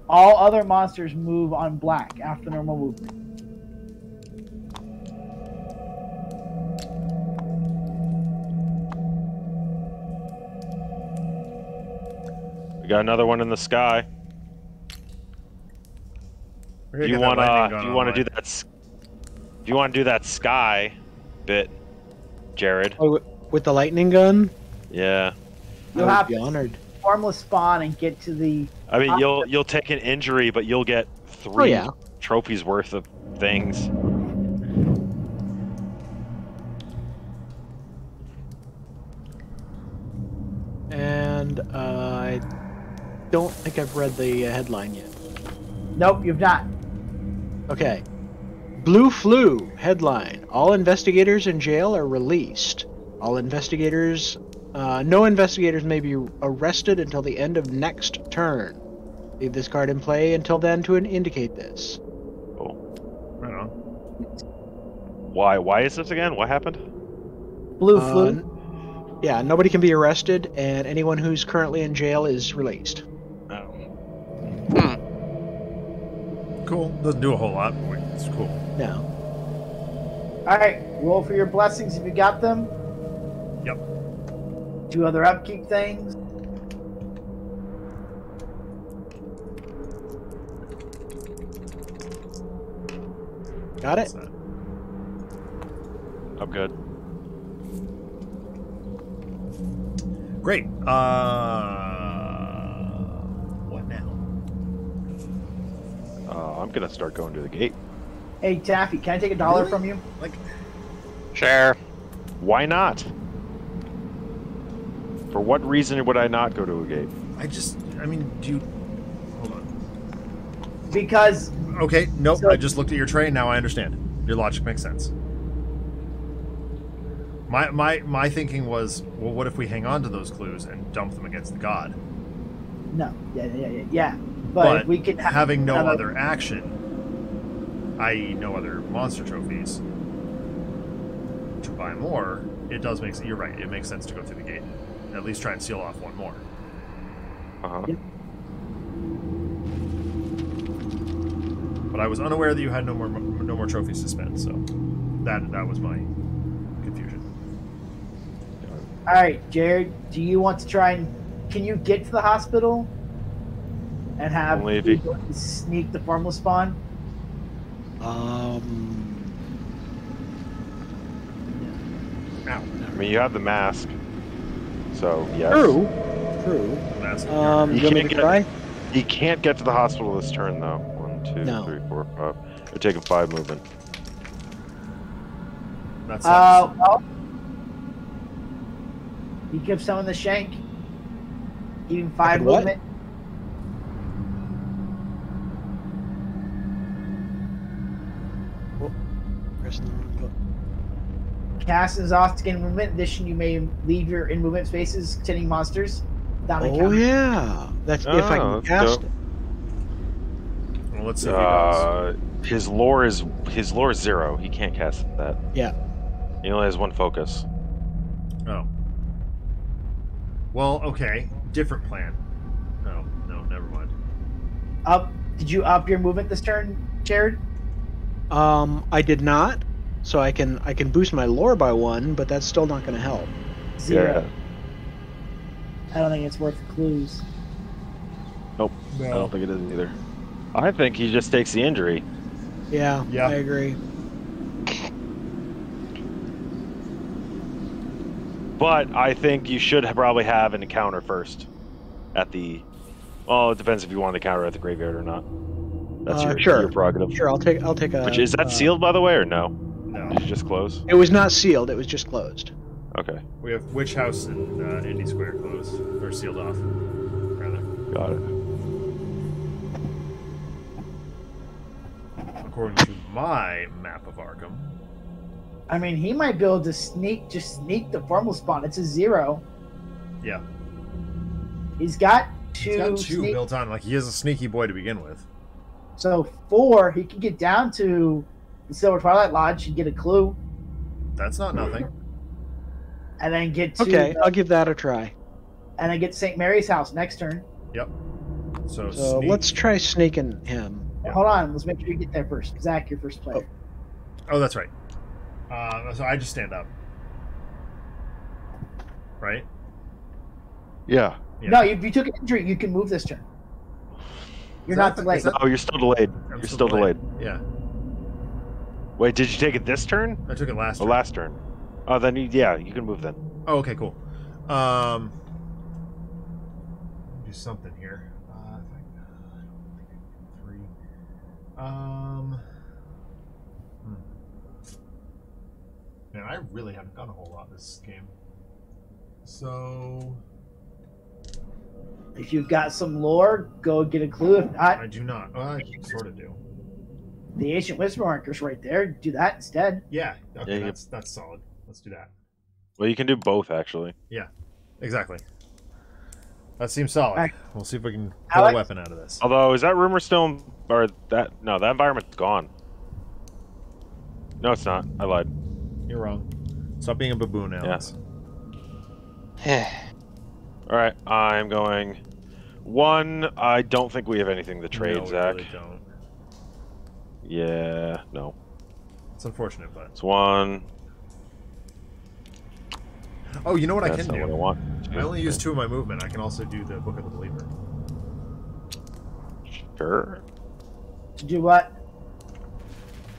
S5: All other monsters move on black after normal movement.
S2: We got another one in the sky.
S1: We're
S2: Do you want to? Do you want to do that? Do you want to do that sky bit, Jared?
S4: Oh, with the lightning gun?
S2: Yeah.
S5: You'll have
S4: would be
S5: to
S4: honored.
S5: formless spawn and get to the.
S2: I mean, you'll you'll take an injury, but you'll get three
S4: Oh, yeah.
S2: trophies worth of things.
S4: And uh, I don't think I've read the uh, headline yet.
S5: Nope, you've not.
S4: Okay. Blue Flu headline All investigators in jail are released. All investigators, uh, no investigators may be arrested until the end of next turn. Leave this card in play until then to indicate this. Cool.
S1: Right on.
S2: Why? Why is this again? What happened?
S5: Blue
S4: Uh,
S5: flu.
S4: yeah, nobody can be arrested, and anyone who's currently in jail is released.
S2: Oh.
S1: Cool. Doesn't do a whole lot. but It's cool.
S4: No.
S5: All right, roll for your blessings if you got them.
S1: Yep.
S5: Two other upkeep things.
S4: Got it?
S2: I'm good.
S1: Great. Uh,
S2: Uh, I'm gonna start going to the gate.
S5: Hey Taffy, can I take a dollar
S1: Really?
S5: from you?
S1: Like,
S6: Sure.
S2: Why not? For what reason would I not go to a gate?
S1: I just, I mean, do you? Hold on.
S5: Because
S1: Okay, nope.
S5: So-
S1: I just looked at your tray. and Now I understand. Your logic makes sense. My my my thinking was, well, what if we hang on to those clues and dump them against the god?
S5: no, yeah, yeah, yeah, yeah. But,
S1: But
S5: if we can have
S1: Having no
S5: another-
S1: other action, i.e., no other monster trophies, to buy more, it does make. You're right. It makes sense to go through the gate. At least try and seal off one more.
S2: Uh-huh.
S5: Yeah.
S1: But I was unaware that you had no more no more trophies to spend, so that that was my confusion.
S5: All right, Jared, do you want to try and can you get to the hospital and have
S2: Only if he-
S5: people sneak the formless spawn?
S4: Um.
S1: Ow.
S2: I mean, you have the mask, so yes.
S4: True. True.
S1: That's
S4: Um,
S2: You
S4: you
S2: can't get-
S4: try?
S2: He can't get to the hospital this turn, though. One, two,
S4: No.
S2: three, four, five. They're taking five movement.
S1: That
S5: Uh,
S1: sucks.
S5: well, you give someone the shank. Even five
S4: could what?
S5: movement. Cast is off to gain movement. In addition, you may leave your in movement spaces containing monsters. Down the
S4: Oh
S5: counter.
S4: yeah, that's if I
S2: Oh,
S4: can cast
S2: dope.
S4: it.
S1: Well, let's see if he.
S2: Uh, his lore is his lore is zero. He can't cast that.
S4: Yeah.
S2: He only has one focus.
S1: Oh. Well, okay. Different plan. No, no, never mind.
S5: Up. Did you up your movement this turn, Jared?
S4: Um, I did not, so I can I can boost my lore by one, but that's still not going to help.
S5: Zero. I don't think it's worth the clues. Nope.
S2: I don't think it is either. I think he just takes the injury.
S4: Yeah,
S1: Yeah.
S4: I agree.
S2: But I think you should probably have an encounter first. At the. Well, it depends if you want the counter at the graveyard or not. That's
S4: Uh,
S2: your,
S4: sure.
S2: your prerogative.
S4: Sure, I'll take I'll take a.
S2: Which is that
S4: uh,
S2: sealed by the way or no?
S1: No.
S2: Did you just close?
S4: It was not sealed. It was just closed.
S2: Okay,
S1: We have Witch House and uh, Indy Square closed. Or sealed off. Rather.
S2: got it.
S1: According to my map of Arkham.
S5: I mean, he might be able to sneak, just sneak the formal spawn. It's a zero.
S1: Yeah.
S5: He's got two.
S1: He's got two
S5: sneak-
S1: built on. Like, he is a sneaky boy to begin with.
S5: So four, he can get down to the Silver Twilight Lodge and get a clue,
S1: That's not nothing.
S5: and then get to
S4: Okay,
S5: the-
S4: I'll give that a try.
S5: and then get to St. Mary's house next turn. Yep.
S1: So,
S4: So
S1: sneak-
S4: let's try sneaking him.
S1: Yeah.
S5: Hold on, let's make sure you get there first. Zach, your first player.
S1: Oh, that's right. Uh, so I just stand up. Right?
S2: Yeah.
S1: Yeah.
S5: No, if you took an injury, you can move this turn. You're not
S1: that-
S5: delayed.
S1: that-
S2: Oh, you're still delayed.
S1: I'm
S2: you're still delayed.
S1: Yeah.
S2: Wait, did you take it this turn
S1: I took it last
S2: or
S1: turn.
S2: last turn? Oh, then you, yeah, you can move then.
S1: Oh, okay, cool. Um, do something here. Uh, I- I don't think I can three. Um, hmm. man, I really haven't done a whole lot this game. So
S5: If you've got some lore, go get a clue. If not,
S1: I do not. Well, I sort of do.
S5: the ancient whisper marker's right there. Do that instead.
S1: Yeah. Okay,
S2: Yeah, you-
S1: that's that's solid. Let's do that.
S2: Well, you can do both actually.
S1: Yeah, exactly. That seems solid.
S5: Alright.
S1: We'll see if we can pull a weapon out of this.
S2: Although, is that rumor still or that no, that environment's gone. No, it's not. I lied.
S1: You're wrong. Stop being a baboon, Alex.
S2: All right, I'm going. One, I don't think we have anything to trade,
S1: no,
S2: Zach.
S1: really don't.
S2: Yeah, no.
S1: It's unfortunate, but
S2: It's one.
S1: oh, you know what I can
S2: not
S1: do?
S2: what I want.
S1: I only use two of my movement. I can also do the Book of the Believer.
S2: Sure.
S5: To do what?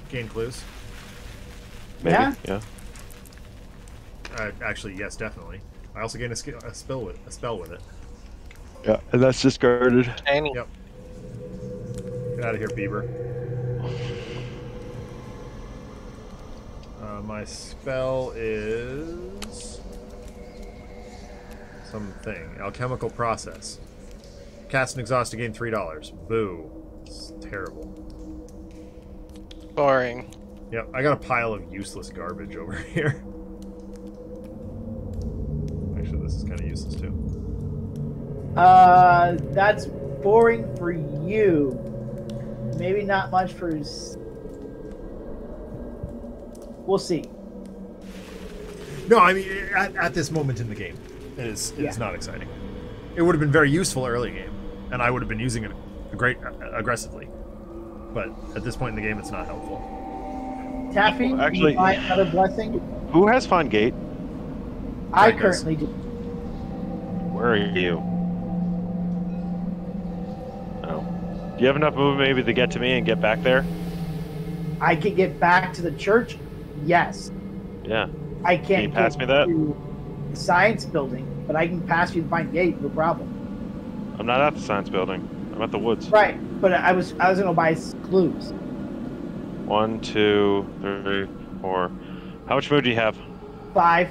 S1: Gain clues.
S2: Maybe.
S5: Yeah?
S2: Yeah.
S1: Uh, actually, yes, definitely. I also gain a, skill, a spell with a spell with it.
S2: Yeah, and that's discarded.
S6: Shiny.
S1: Yep. Get out of here, Bieber. Uh, my spell is something alchemical process. Cast and exhaust to gain three dollars. Boo. It's terrible.
S6: Boring.
S1: Yep, I got a pile of useless garbage over here. Actually, this is kind of useless too.
S5: Uh, that's boring for you. Maybe not much for. s- We'll see.
S1: No, I mean at, at this moment in the game, it is it is
S5: Yeah.
S1: not exciting. It would have been very useful early game, and I would have been using it great uh, aggressively. But at this point in the game, it's not helpful.
S5: Taffy,
S2: Well,
S5: actually,
S2: actually-
S5: you buy another blessing.
S2: Who has Find Gate?
S5: I
S1: Right, guys.
S5: currently do.
S2: Where are you? Do you have enough movement maybe to get to me and get back there?
S5: I can get back to the church. Yes,
S2: Yeah.
S5: I can't.
S2: you pass
S5: get
S2: me that?
S5: the science building, but I can pass you the Find Gate. No problem.
S2: I'm not at the science building. I'm at the woods.
S5: Right, but I was I was gonna buy s- clues.
S2: One, two, three, four. How much food do you have?
S5: Five.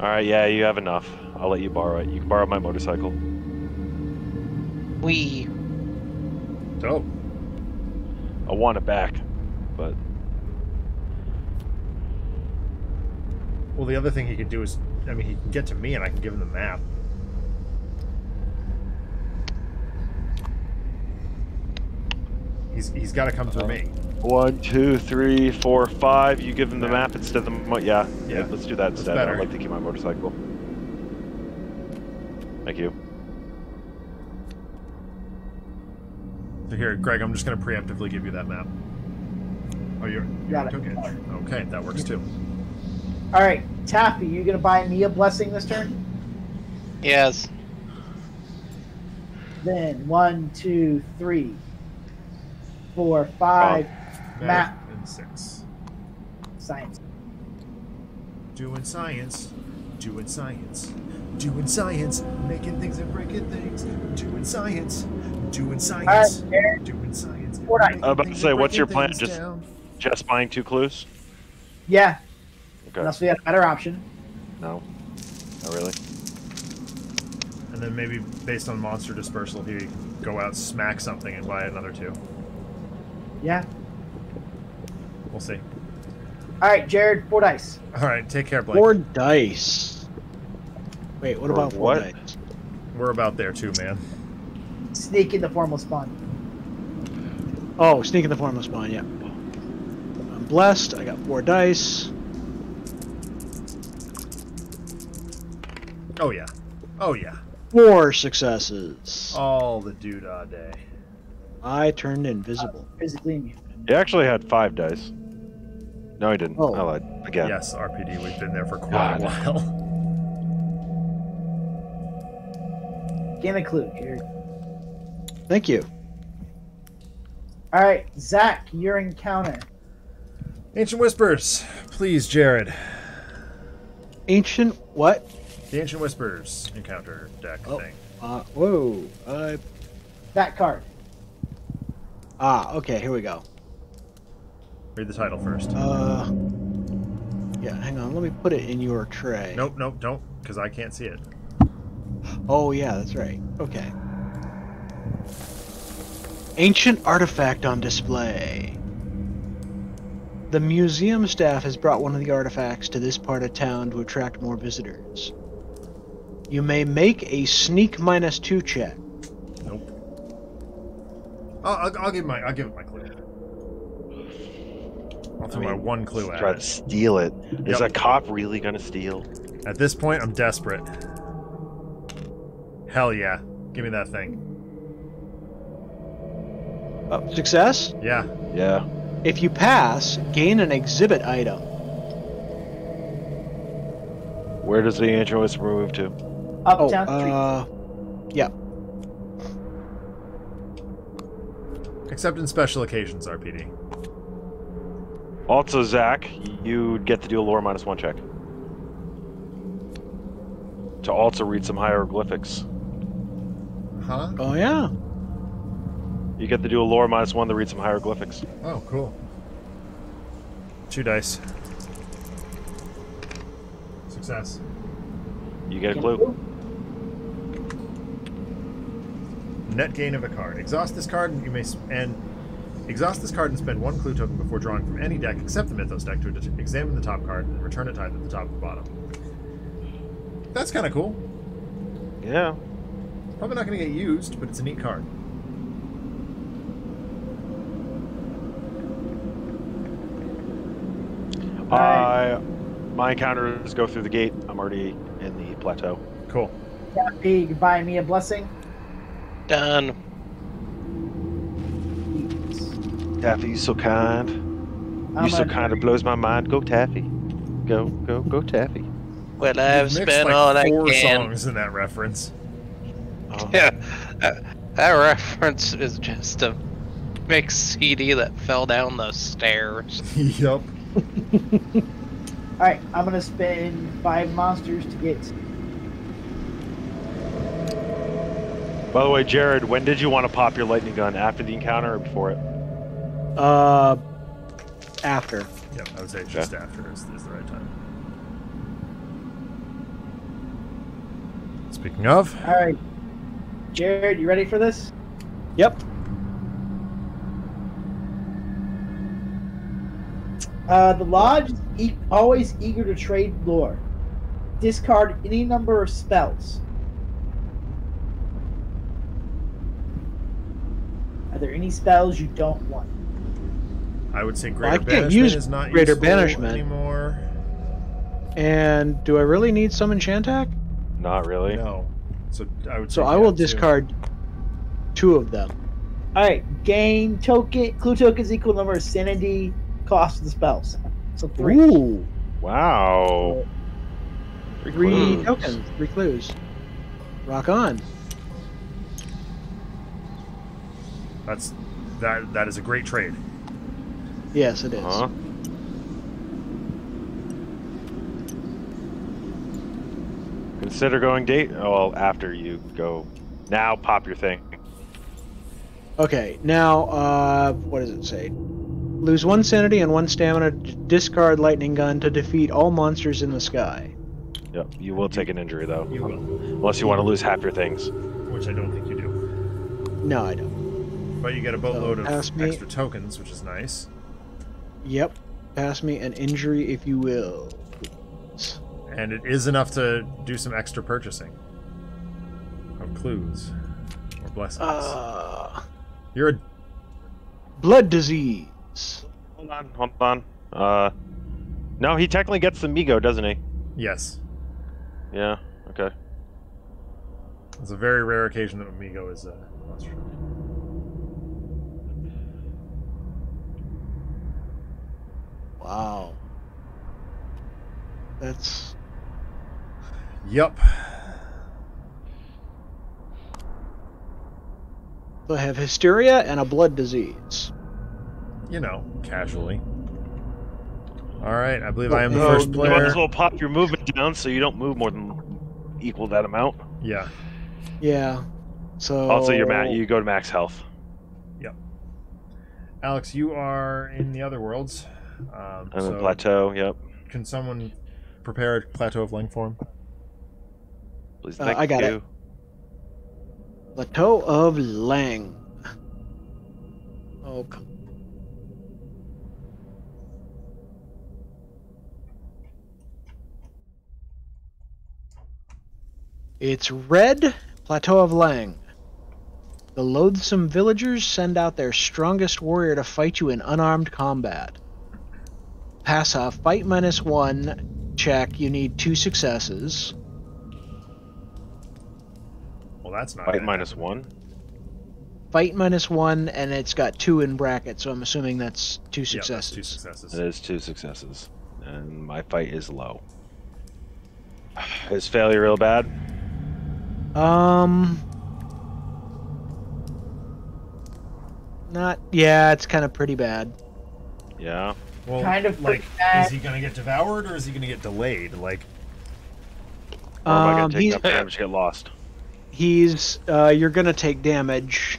S2: All right, yeah, you have enough. I'll let you borrow it. You can borrow my motorcycle.
S6: We.
S1: Dope.
S2: I want it back, but
S1: Well, the other thing he could do is, I mean, he can get to me, and I can give him the map. He's he's got to come through me.
S2: Uh, one, two, three, four, five. You give him the
S1: Yeah.
S2: map instead of the mo- yeah, yeah.
S1: Yeah.
S2: Let's do that instead. I'd like to keep my motorcycle. Thank you.
S1: So here, Greg, I'm just going to preemptively give you that map. Oh, you're, you
S5: Got it.
S1: took it. Okay, that works too.
S5: All right, Taffy, you gonna buy me a blessing this turn?
S6: Yes.
S5: Then one, two, three, four, five. Oh, map.
S1: and six.
S5: Science.
S1: Doing science, doing science, doing science, making things and breaking things, doing science, doing science,
S5: right,
S1: doing science.
S5: What I-
S1: making
S2: I was about to say, what's your plan? Just-
S1: down.
S2: Just buying two clues?
S5: Yeah,
S2: Okay.
S5: unless we had a better option.
S2: No, not really.
S1: And then maybe based on monster dispersal, he can go out, smack something, and buy another two.
S5: Yeah.
S1: We'll see.
S5: All right, Jared, four dice.
S1: All right, take care, Blake.
S4: Four dice. Wait, what
S2: For
S4: about four
S2: what?
S4: dice?
S1: We're about there too, man.
S5: Sneak in the formal spawn.
S4: Oh, sneak in the formless spawn, yeah. I'm blessed. I got four dice.
S1: Oh yeah, oh yeah.
S4: Four successes.
S1: All the doodah day.
S4: I turned invisible.
S5: Uh, physically immune.
S2: He actually had five dice. No, he didn't.
S4: Oh.
S2: I lied again.
S1: Yes, RPD. We've been there for quite
S2: God.
S1: a while.
S5: Gain a clue, Jared.
S4: Thank you.
S5: All right, Zach, your encounter.
S1: Ancient Whispers, please, Jared.
S4: Ancient what?
S1: The Ancient Whispers encounter deck
S4: Oh.
S1: thing.
S4: Uh, whoa. Uh,
S5: That card.
S4: ah, okay, here we go.
S1: Read the title first.
S4: Uh, yeah, hang on. Let me put it in your tray.
S1: Nope, nope, don't, because I can't see it.
S4: Oh, yeah, that's right. Okay. Ancient artifact on display. The museum staff has brought one of the artifacts to this part of town to attract more visitors. You may make a sneak minus two check.
S1: Nope. I'll, I'll, I'll give my I'll give it my clue. I'll throw
S2: I
S1: my one clue at.
S2: Try
S1: at
S2: to
S1: it.
S2: steal it. Is
S1: Yep.
S2: a cop really gonna steal?
S1: At this point, I'm desperate. Hell yeah. Give me that thing.
S4: Uh, success?
S1: Yeah.
S2: Yeah.
S4: If you pass, gain an exhibit item.
S2: Where does the android move to?
S4: Oh,
S5: Uptown Street.
S4: uh, yeah.
S1: Except in special occasions, RPD.
S2: Also, Zach, you'd get to do a lore minus one check. To also read some hieroglyphics.
S1: Huh?
S4: Oh, yeah.
S2: You get to do a lore minus one to read some hieroglyphics.
S1: Oh, cool. Two dice. Success.
S2: You get a clue.
S1: Net gain of a card. Exhaust this card, and you may and exhaust this card and spend one clue token before drawing from any deck except the Mythos deck to examine the top card and return it either at the top or the bottom. That's kind of cool.
S2: Yeah.
S1: Probably not going to get used, but it's a neat card.
S2: I uh, my encounters go through the gate. I'm already in the plateau.
S1: Cool.
S5: Hey, you buy me a blessing?
S6: Done.
S2: Taffy, you so kind.
S5: I'm
S2: you so
S5: gonna-
S2: kind. It blows my mind. Go Taffy. Go, go, go Taffy.
S6: Well, I've
S1: You've
S6: spent
S1: like,
S6: all I
S1: four
S6: can.
S1: songs in that reference.
S2: Oh,
S6: Yeah, that, that reference is just a mixed CD that fell down the stairs.
S1: yup.
S5: Alright, I'm gonna spend five monsters to get.
S2: By the way, Jared, when did you want to pop your lightning gun? After the encounter or before it?
S4: Uh, after.
S1: Yep, I would say just after is, is the right time. Speaking of,
S5: Alright. Jared, you ready for this?
S4: Yep.
S5: Uh, the Lodge is e- always eager to trade lore. Discard any number of spells. Are there any spells you don't want?
S1: I would say
S4: I
S1: Greater
S4: can't
S1: Banishment
S4: use
S1: is not
S4: Greater Banishment.
S1: anymore.
S4: And do I really need some Enchantac?
S2: Not really.
S1: No. So I would.
S4: So I will
S1: yeah, too.
S4: discard two of them.
S5: Alright, gain token, clue tokens equal number of sanity cost of the spells. So three.
S4: Ooh,
S2: Wow.
S4: three
S2: clues.
S4: tokens, three clues. Rock on.
S1: That's that. That is a great trade.
S4: Yes, it is.
S2: Huh? Consider going date. Oh, well, after you go. Now, pop your thing.
S4: Okay, now, uh, what does it say? Lose one sanity and one stamina. Discard lightning gun to defeat all monsters in the sky.
S2: Yep. You will take an injury though,
S1: You will,
S2: unless you want to lose half your things.
S1: which I don't think you do.
S4: No, I don't.
S1: But you get a boatload
S4: pass
S1: of
S4: me.
S1: extra tokens, which is nice.
S4: Yep. Pass me an injury if you will.
S1: And it is enough to do some extra purchasing of clues or blessings.
S4: Uh,
S1: You're a
S4: blood disease.
S2: Hold on. Hold on. Uh, no, he technically gets the Mi-Go, doesn't he?
S1: yes.
S2: Yeah. Okay.
S1: It's a very rare occasion that a Mi-Go is a monster.
S4: Wow. That's
S1: Yup.
S4: so I have hysteria and a blood disease.
S1: You know, casually. All right, I believe I am the
S4: Oh,
S1: first
S2: You might as
S1: player.
S2: well pop your movement down so you don't move more than equal that amount.
S1: Yeah.
S4: Yeah. So
S2: Also, you're ma- you go to max health. Yep.
S1: Alex, you are in the other worlds. Um,
S2: I'm
S1: so
S2: in plateau. Yep.
S1: Can someone prepare a plateau of Leng form?
S2: Please,
S4: Uh,
S2: thank
S4: I got
S2: you.
S4: it. Plateau of Leng. Oh, come. It's Red Plateau of Leng. The loathsome villagers send out their strongest warrior to fight you in unarmed combat. Pass a fight minus one check. You need two successes.
S1: Well, that's not
S2: Fight
S1: gonna
S2: minus
S1: happen.
S2: one.
S4: Fight minus one, and it's got two in bracket, so I'm assuming that's two successes.
S1: Yeah, that's
S4: successes.
S1: two successes.
S2: It is two successes, and my fight is low. Is failure real bad?
S4: Um. Not. Yeah, it's kind of pretty bad.
S2: Yeah.
S1: Well,
S5: Kind of
S1: like,
S5: bad.
S1: is he gonna get devoured or is he gonna get delayed? Like,
S2: Or am I
S4: Um,
S2: gonna take
S4: he's,
S2: enough damage to get lost?
S4: he's. Uh, you're gonna take damage.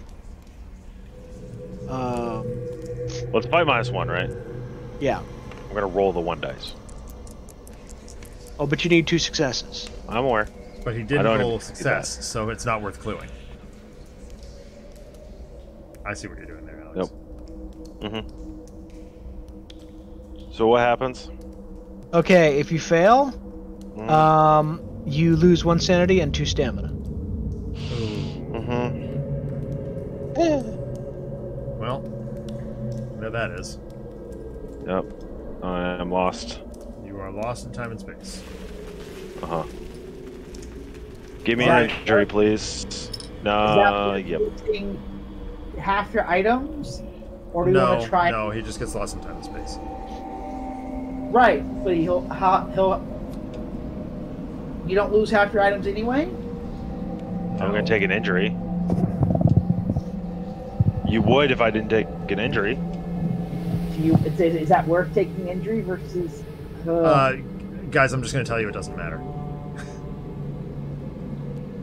S4: Um.
S2: Well, it's fight minus one, right?
S4: Yeah.
S2: I'm gonna roll the one dice.
S4: Oh, but you need two successes.
S2: I'm aware.
S1: But he did
S2: don't
S1: roll success, so it's not worth cluing. I see what you're doing there, Alex.
S2: Yep. Mm-hmm. So what happens?
S4: Okay, if you fail,
S2: Mm-hmm.
S4: um, you lose one sanity and two stamina.
S2: mm-hmm.
S1: Well, there that is.
S2: Yep. I am lost.
S1: You are lost in time and space.
S2: Uh huh. Give me
S5: Right.
S2: an injury, please. No. Yep.
S5: Taking half your items, or do you
S1: no,
S5: want to try?
S1: no, he just gets lost in time and space.
S5: Right, but he'll he'll, he'll. You don't lose half your items anyway.
S2: I'm gonna take an injury. You would if I didn't take an injury.
S5: Do you is, is that worth taking injury versus? Uh,
S1: Uh, guys, I'm just gonna tell you it doesn't matter.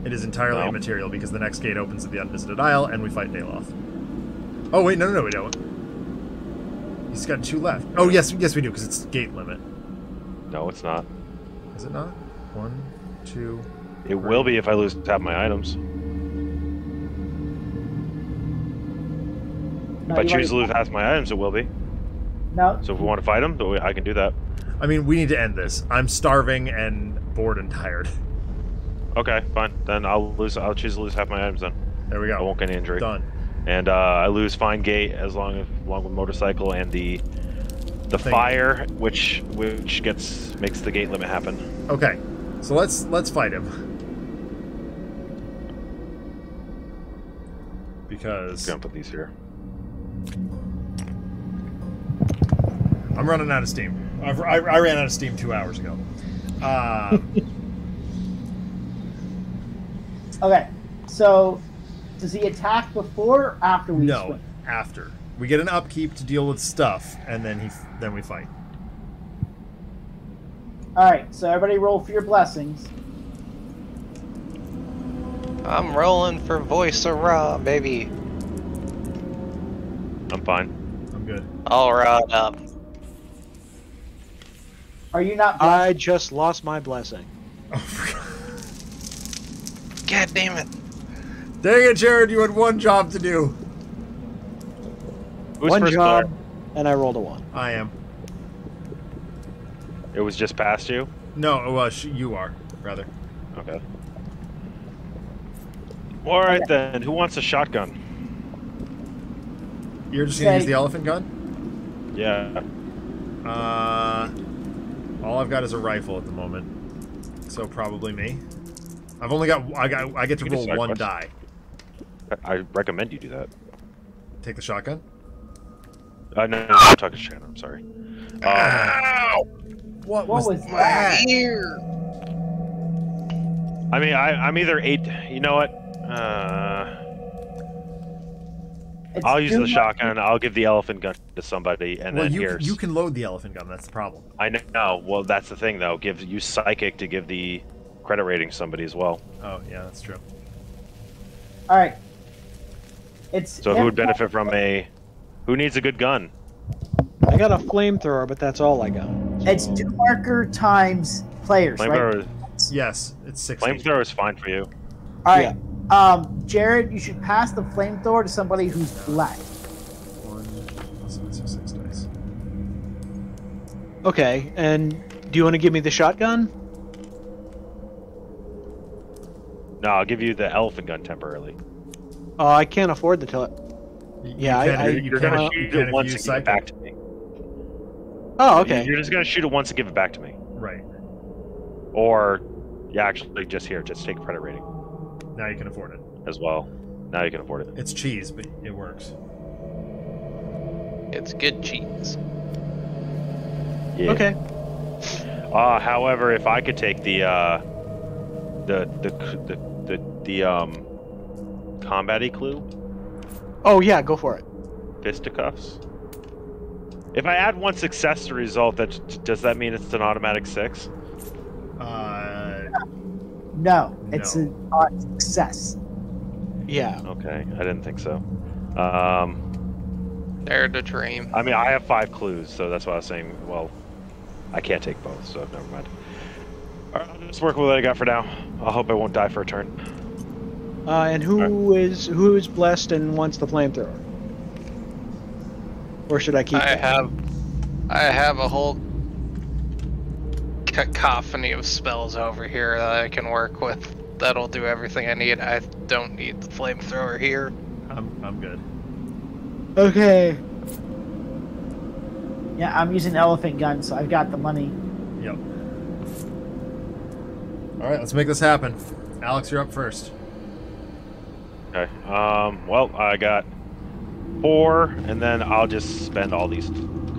S1: It is entirely
S2: No.
S1: immaterial because the next gate opens at the Unvisited Isle and we fight Daoloth. Oh wait, no, no, no, we don't. He's got two left. Oh yes, yes we do because it's gate limit.
S2: No, it's not.
S1: Is it not? One, two.
S2: It will be if I lose half my items.
S5: no,
S2: If I choose to lose half my items, it will be.
S5: No,
S2: So if we want to fight him, I can do that.
S1: I mean, we need to end this. I'm starving and bored and tired.
S2: Okay, fine. Then I'll lose. I'll choose to lose half my items then.
S1: There we go.
S2: I won't get any injury.
S1: Done.
S2: And uh, I lose Find Gate as long as along with motorcycle and the the
S1: Thing.
S2: fire, which which gets makes the gate limit happen.
S1: Okay, so let's let's fight him. Because
S2: Gonna put these here.
S1: I'm running out of steam. I've, I, I ran out of steam two hours ago. Uh,
S5: okay. So, does he attack before or after we
S1: no,
S5: swing?
S1: after we get an upkeep to deal with stuff, and then he then we fight.
S5: All right. So everybody roll for your blessings.
S6: I'm rolling for voice of Ra, baby.
S2: I'm fine.
S1: I'm good.
S6: All right up.
S5: Are you not?
S4: I just lost my blessing.
S1: Oh, for
S6: God damn it.
S1: Dang it, Jared! You had one job to do.
S2: Who's
S4: one
S2: first
S4: job,
S2: player?
S4: and I rolled a one.
S1: I am.
S2: It was just past you.
S1: No, sh- you are rather.
S2: Okay. All right then. Who wants a shotgun?
S1: You're just gonna use the elephant gun.
S2: Yeah.
S1: Uh, all I've got is a rifle at the moment, so probably me. I've only got I got I get to roll one
S2: what.
S1: die.
S2: I I recommend you do that.
S1: Take the shotgun.
S2: Uh, no, no, no, I'm talking to Shannon. I'm sorry. Um,
S1: What,
S5: What was that?
S2: I mean, I, I'm either eight. You know what? Uh,
S5: It's
S2: I'll use the
S5: much-
S2: shotgun. I'll give the elephant gun to somebody, and
S1: well,
S2: then
S1: you
S2: here's.
S1: you can load the elephant gun. That's the problem.
S2: I know. Well, that's the thing, though. Give use psychic to give the credit rating somebody as well.
S1: Oh yeah, that's true.
S5: All right. It's
S2: So who would benefit from a? Who needs a good gun?
S4: I got a flamethrower, but that's all I got.
S5: It's two marker times players, right?
S2: Flamethrower.
S1: Yes, it's six.
S2: Flamethrower is fine for you.
S5: All right. Um, Jared, you should pass the flamethrower to somebody who's black.
S1: One, plus one, six, six dice.
S4: Okay, and do you want to give me the shotgun?
S2: No, I'll give you the elephant gun temporarily.
S4: Oh, I can't afford the tele. Yeah,
S1: you
S4: I-
S1: can-
S4: I-
S1: you
S2: You're
S1: can-
S2: gonna
S1: you
S2: shoot it
S1: if
S2: once
S1: you
S2: and give it back to me.
S4: Oh, okay.
S2: You're just gonna shoot it once and give it back to me,
S1: Right.
S2: or yeah, actually, just here, just take credit rating
S1: Now you can afford it.
S2: as well. Now you can afford it.
S1: It's cheese, but it works.
S6: It's good cheese.
S2: Yeah.
S4: Okay.
S2: Uh, however, if I could take the uh, the the the the, the um combat clue
S4: Oh yeah, go for it.
S2: fisticuffs. If I add one success to the result, that does that mean it's an automatic six?
S1: Uh,
S5: No, it's
S1: No.
S5: an odd success.
S4: Yeah.
S2: Okay, I didn't think so. Um,
S6: Dare to dream.
S2: I mean, I have five clues, so that's why I was saying. Well, I can't take both, so never mind. All right, I'll just work with what I got for now. I hope I won't die for a turn.
S4: Uh, and who is who is blessed and wants the flamethrower? Or should I keep?
S6: I
S4: that?
S6: have, I have a whole cacophony of spells over here that I can work with. That'll do everything I need. I don't need the flamethrower here.
S1: I'm I'm good.
S4: Okay.
S5: Yeah, I'm using elephant gun, so I've got the money.
S1: Yep. All right, let's make this happen. Alex, you're up first.
S2: Okay. Um. Well, I got four, and then I'll just spend all these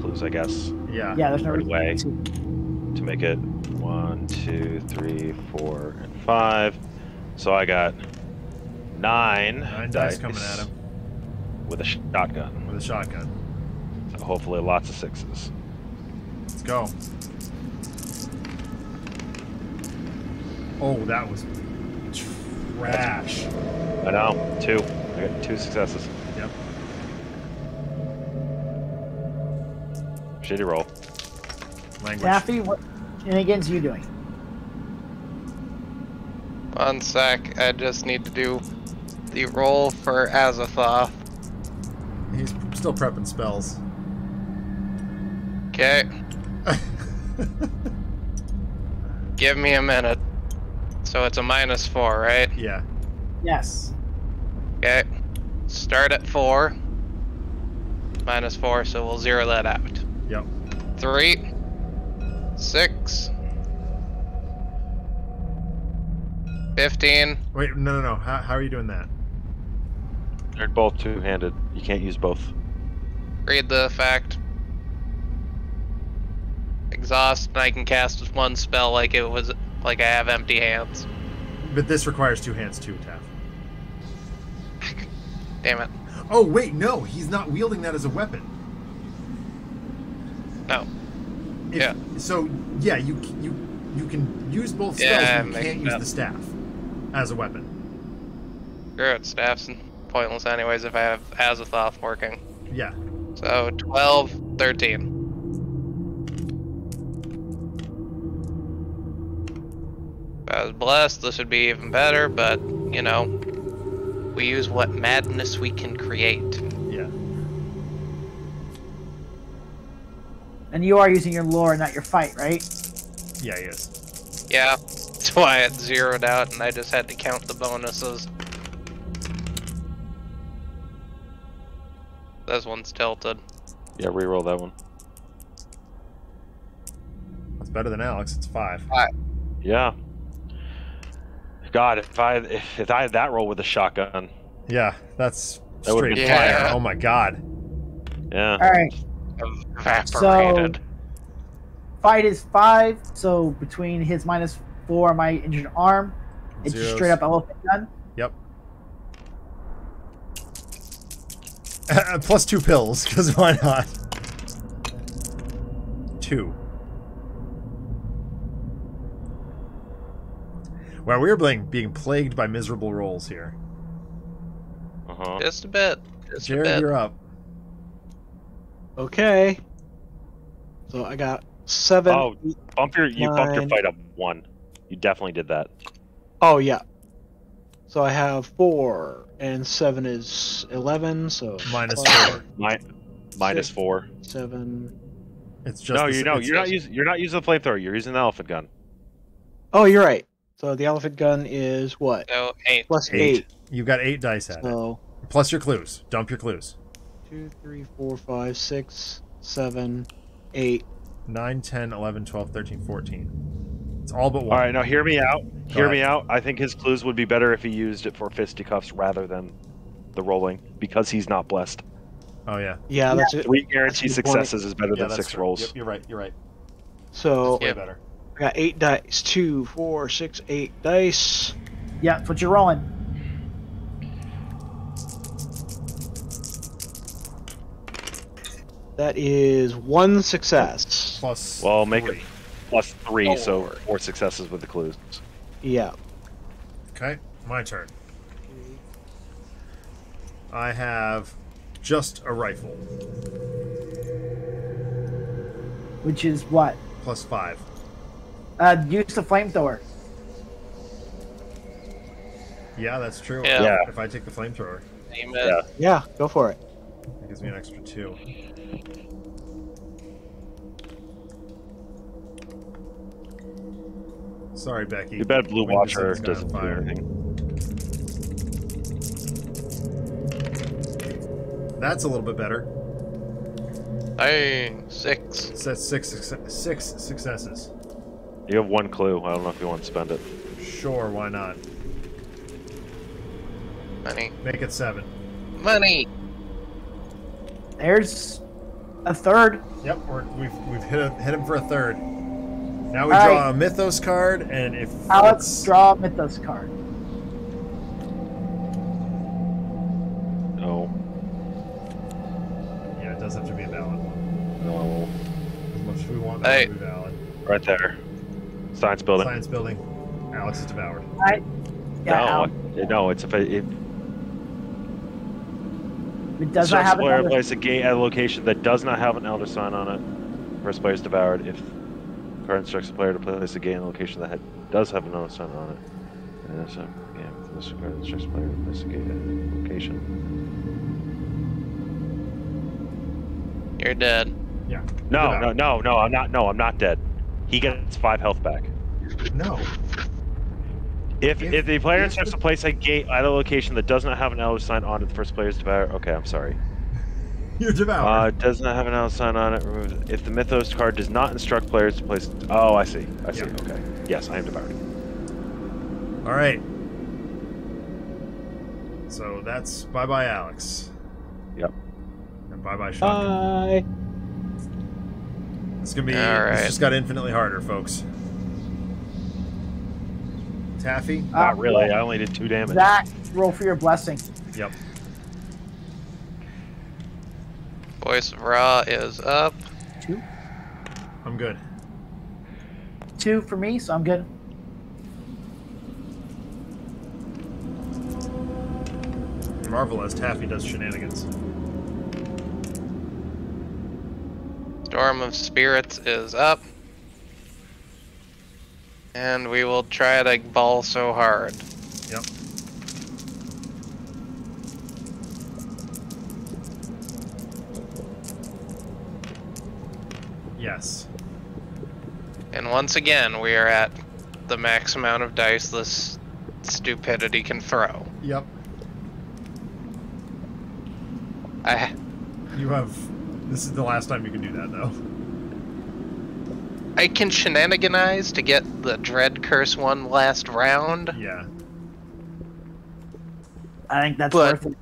S2: clues, I guess,
S1: Yeah.
S5: Yeah, there's no
S2: Right
S5: reason
S2: away.
S5: to.
S2: to make it one, two, three, four, and five. So I got nine.
S1: Nine dice coming at him
S2: with a shotgun.
S1: with a shotgun.
S2: So hopefully, lots of sixes.
S1: Let's go. Oh, that was trash.
S2: I know. Two. I got two successes.
S1: Yep.
S2: Shitty roll.
S1: Language.
S5: Taffy, what shenanigans are you doing?
S6: One sec. I just need to do the roll for Azathoth.
S1: He's still prepping spells.
S6: Okay. Give me a minute. So it's a minus four, right?
S1: yeah.
S5: Yes.
S6: Okay. Start at four. Minus four, so we'll zero that out.
S1: Yep.
S6: Three. Six. Fifteen.
S1: Wait, no, no, no. How, how are you doing that?
S2: They're both two-handed. You can't use both.
S6: Read the fact. Exhaust, and I can cast with one spell like it was like I have empty hands.
S1: But this requires two hands too, Taff.
S6: Damn it.
S1: Oh wait, no, he's not wielding that as a weapon.
S6: No.
S1: If-
S6: Yeah.
S1: So yeah, you you you can use both spells,
S6: Yeah,
S1: but you can't use the staff as a weapon.
S6: It, staff's pointless anyways if I have Azathoth working.
S1: Yeah.
S6: So 12, 13. If I was blessed, this would be even better, but, you know, we use what madness we can create.
S1: Yeah.
S5: And you are using your lore, not your fight, right?
S1: Yeah, he is.
S6: Yeah, that's why it zeroed out and I just had to count the bonuses. This one's tilted.
S2: Yeah, re-roll that one.
S1: That's better than Alex. It's five. five.
S2: Yeah. God, if I if, if I had that roll with a shotgun,
S1: Yeah, that's
S2: That would've
S1: straight
S6: been
S1: fire.
S6: fire.
S1: Oh my god.
S2: yeah.
S5: All right.
S6: Evaporated.
S5: Fight is five, so between his minus four and my injured arm, it's just straight up elephant gun.
S1: Yep. Uh, plus two pills, because why not? Two. Wow, we are being, being plagued by miserable rolls here.
S2: Uh-huh.
S6: Just a bit. Just
S1: Jared,
S6: a bit.
S1: you're up.
S4: Okay. So I got seven.
S2: Oh, bump your you bumped your fight up one. You definitely did that.
S4: Oh yeah. So I have four, and seven is eleven. So
S1: Minus
S4: five,
S1: four.
S2: Mi- minus
S4: Six.
S2: four.
S4: Seven.
S1: It's just
S2: no, you know you're not using you're not using the flamethrower. You're using the elephant gun.
S4: Oh, you're right. So the elephant gun is what?
S6: So eight.
S4: Plus
S1: Eight.
S4: eight.
S1: You've got eight dice at it. Plus your clues. Dump your clues.
S4: two, three, four, five, six, seven, eight.
S1: 9, 10, 11, 12, 13, 14. It's all but one.
S2: All right, now hear me out. Hear
S1: ahead.
S2: me out. I think his clues would be better if he used it for fisticuffs rather than the rolling because he's not blessed.
S1: Oh, yeah.
S4: Yeah, that's it.
S2: Three guaranteed
S4: That's a good point.
S2: successes is better
S1: yeah
S2: than
S1: that's
S2: six
S1: true.
S2: rolls.
S1: Yep, you're right. You're right.
S4: So
S1: Way
S6: Yeah.
S1: better.
S4: I got eight dice. Two, four, six, eight dice.
S5: Yeah, that's what you're rolling.
S4: That is one success.
S1: Plus.
S2: Well, make
S1: three.
S2: it plus three, so
S6: Four.
S2: four successes with the clues.
S4: Yeah.
S1: Okay, my turn. I have just a rifle.
S5: Which is what?
S1: Plus five.
S5: Uh, use the flamethrower.
S1: Yeah, that's true.
S6: Yeah.
S2: Yeah.
S1: If I take the flamethrower,
S6: Aim.
S2: Yeah.
S4: Yeah, go for it.
S1: it gives me an extra two. Sorry, Becky.
S2: Too bad Blue
S1: We need to set
S2: Watcher
S1: this guy on
S2: doesn't do anything.
S1: That's a little bit better.
S6: Dang, six.
S1: So that's six, six successes.
S2: You have one clue. I don't know if you want to spend it.
S1: Sure, why not?
S6: Money.
S1: Make it seven.
S6: Money.
S5: There's a third.
S1: Yep, we're, we've we've hit a, hit him for a third. Now we
S5: All
S1: draw
S5: right.
S1: a Mythos card, and if
S5: Alex,
S1: it's-
S5: draw a Mythos card.
S2: No.
S1: yeah, it does have to be a valid one.
S2: No.
S1: As much as we want that
S6: Hey.
S1: to be valid.
S2: Right there. Science building.
S1: Science building. Alex is devoured.
S5: Yeah,
S2: no, I- no, it's if it, it
S5: it does not
S2: instructs
S5: have
S2: the player to place a gate at a location that does not have an elder sign on it. First player is devoured. If card instructs the player to place a gate in a location that had, does have an elder sign on it. And that's a, yeah, this card instructs the player to place a gate at a location.
S6: You're dead.
S1: Yeah.
S2: No, no, no, no. I'm not. No, I'm not dead. He gets five health back.
S1: No.
S2: If
S1: If-
S2: if the player
S1: if
S2: instructs
S1: the-
S2: to place a gate at a location that does not have an elder sign on it, the first player is devoured. Okay, I'm sorry.
S1: You're devoured.
S2: Uh, does not have an elder sign on it. Removes it. If the Mythos card does not instruct players to place. Oh, I see. I see.
S1: Yeah.
S2: Okay. Yes, I am devoured.
S1: All right. So that's bye bye, Alex.
S2: Yep.
S1: And bye bye, Sean.
S4: Bye.
S1: It's gonna be.
S6: All
S1: It's just got infinitely harder, folks. Taffy.
S5: Uh,
S2: Not really. I only did two damage.
S5: Zach, roll for your blessing.
S1: Yep.
S6: Voice of Ra is up.
S5: Two.
S1: I'm good.
S5: Two for me, so I'm good.
S1: Marvel as Taffy does shenanigans.
S6: Storm of Spirits is up. And we will try to ball so hard.
S1: Yep. Yes.
S6: And once again, we are at the max amount of dice this stupidity can throw.
S1: Yep.
S6: I
S1: You have. This is the last time you can do that, though.
S6: I can shenaniganize to get the Dread Curse one last round,
S1: Yeah.
S5: I think that's
S6: But-
S5: worth it.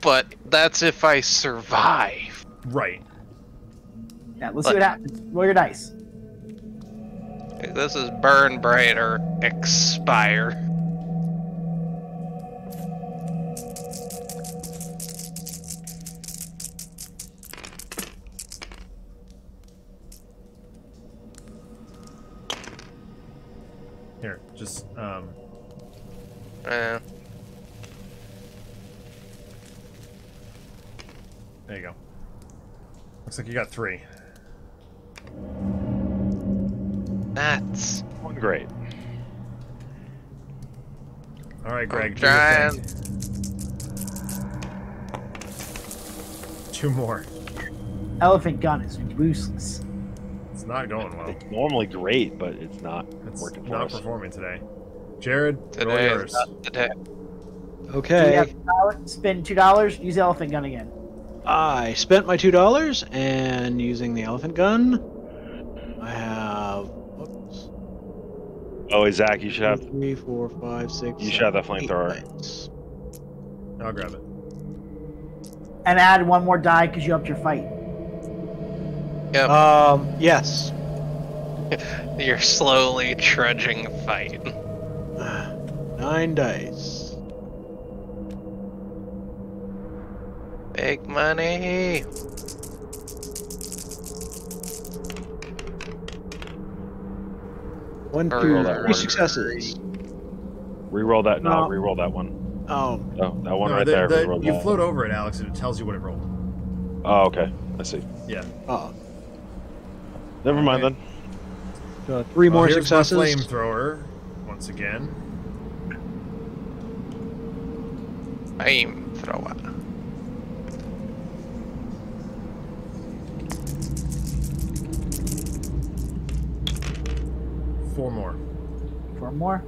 S6: but that's if I survive.
S1: Right.
S5: Yeah, let's see what happens. Roll your dice.
S6: This is Burn Bright or Expire.
S1: Just um.
S6: Uh,
S1: There you go. Looks like you got three.
S6: that's
S2: One great.
S1: All right, Greg.
S6: I'm trying.
S1: Two more.
S5: Elephant gun is useless.
S1: It's not going well.
S2: It's normally great, but it's not
S1: It's
S2: working for
S1: not
S2: us.
S1: performing today. Jared, roll
S6: Today
S1: yours.
S6: is not the day.
S5: Do you
S4: Okay.
S5: $2? Spend two dollars. Use the elephant gun again.
S4: I spent my two dollars and using the elephant gun. I have. Whoops.
S2: Oh, Zach, you should have.
S4: Three, four, five, six.
S2: You should have that flamethrower.
S1: I'll grab it.
S5: And add one more die because you upped your fight.
S6: Yep.
S4: Um. Yes.
S6: You're slowly trudging fight.
S4: Nine dice.
S6: Big money.
S4: One,
S6: Or
S4: two,
S2: roll that
S4: three
S2: one.
S4: successes.
S2: Reroll that. No,
S4: No.
S2: Um, reroll that one.
S4: Oh,
S2: Oh, that one
S1: No,
S2: right
S1: the-
S2: there.
S1: the- you
S2: that.
S1: float over it, Alex, and it tells you what it rolled.
S2: Oh, okay. I see.
S1: Yeah.
S4: oh.
S2: Never mind
S1: Okay.
S4: So three
S1: Well,
S4: more
S1: here's my
S4: successes.
S1: flamethrower once again.
S6: Aim thrower.
S1: Four more.
S5: Four more.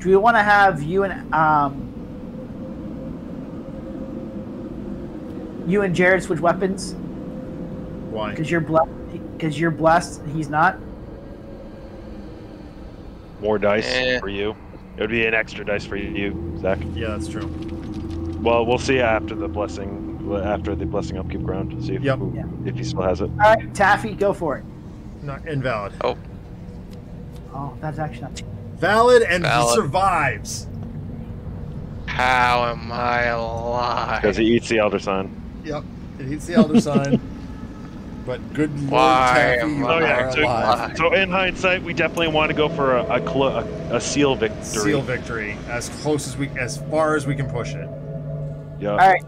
S5: Do we want to have you and um you and Jared switch weapons
S1: Why?
S5: because you're blessed? Because you're blessed, he's not.
S2: More dice
S6: Eh.
S2: for you. It would be an extra dice for you, Zach.
S1: Yeah, that's true.
S2: Well, we'll see after the blessing. After the blessing upkeep ground, see if
S1: Yep.
S2: who-
S5: Yeah.
S2: if he still has it.
S5: All right, Taffy, go for it.
S1: Not invalid.
S5: Oh. Oh, that's actually not.
S1: Valid and
S6: Valid.
S1: survives.
S6: How am I alive?
S2: Because he eats the elder sign.
S1: Yep. It eats the elder sign. But good lord,
S6: Why
S1: Taffy, you
S2: Oh yeah. So,
S1: alive.
S2: so in hindsight, we definitely want to go for a a, clo- a, a seal victory.
S1: Seal victory as close as we, as far as we can push it.
S2: Yeah.
S5: All right,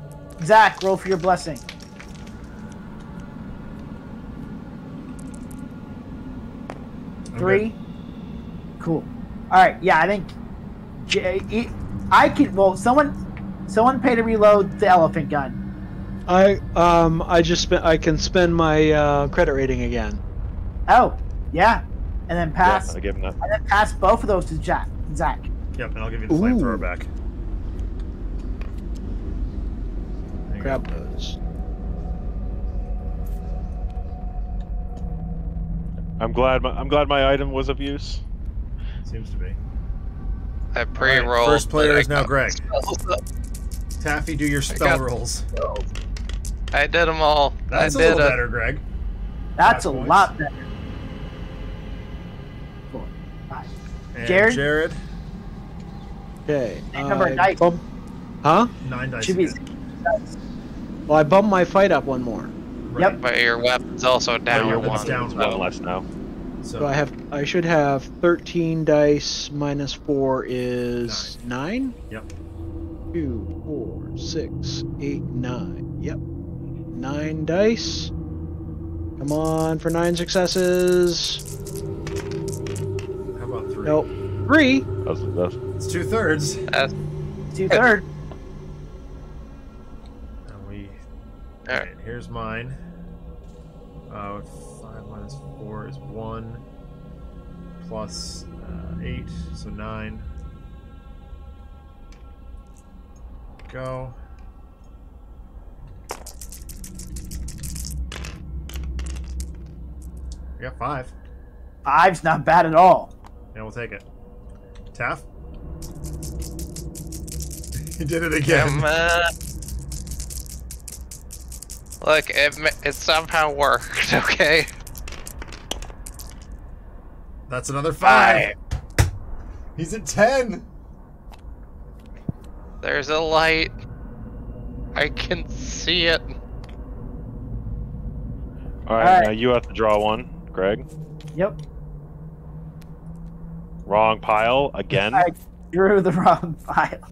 S5: Zach, roll for your blessing.
S1: I'm
S5: Three. Cool. All right. Yeah, I think. J- e- I could. Well, someone, someone pay to reload the elephant gun.
S4: I um I just spent I can spend my uh, credit rating again.
S5: Oh, yeah, and then pass,
S2: Yeah, I give him that.
S5: and then pass both of those to Jack. Zach.
S1: Yep, and I'll give you the
S4: Ooh.
S1: flamethrower back. There
S4: Grab those.
S2: I'm glad. My, I'm glad my item was of use.
S1: Seems to be.
S6: I pre-rolled.
S1: first player is now Greg. Taffy, do your spell
S6: got-
S1: rolls.
S6: I did them all.
S1: That's a
S6: I did
S1: little
S6: a-
S1: better, Greg.
S5: That's
S1: Five
S5: a
S1: points.
S5: lot better. Four, five.
S1: And
S5: Jared?
S1: Jared,
S4: Okay.
S5: Same number of
S4: I
S5: dice.
S4: bump- Huh?
S1: nine dice.
S5: Should be.
S1: again.
S4: Well, I bumped my fight up one more.
S1: Right.
S5: Yep.
S6: But your weapon's also down
S1: your
S6: one.
S1: weapon's down
S6: so-
S2: One less now.
S1: So,
S4: So I have I should have 13 dice minus 4 is 9.
S1: Yep.
S4: Two, four, six, eight, nine. Yep. 9 dice. Come on for 9 successes.
S1: how about three?
S4: Nope. 3.
S2: That's, that's,
S1: It's two thirds.
S6: That's-
S5: Two third.
S1: And we.
S6: All right.
S1: Alright, here's mine. Uh, five minus four is one. Plus uh, eight, so nine. Go. We got five.
S5: Five's not bad at all.
S1: Yeah, we'll take it. Taff? he did it again.
S6: Come on. Uh, look, it it somehow worked. Okay.
S1: That's another five. He's at ten.
S6: There's a light. I can see it.
S2: all right,
S5: Alright.
S2: Now you have to draw one, Greg.
S5: Yep.
S2: Wrong pile again.
S5: I drew the wrong pile.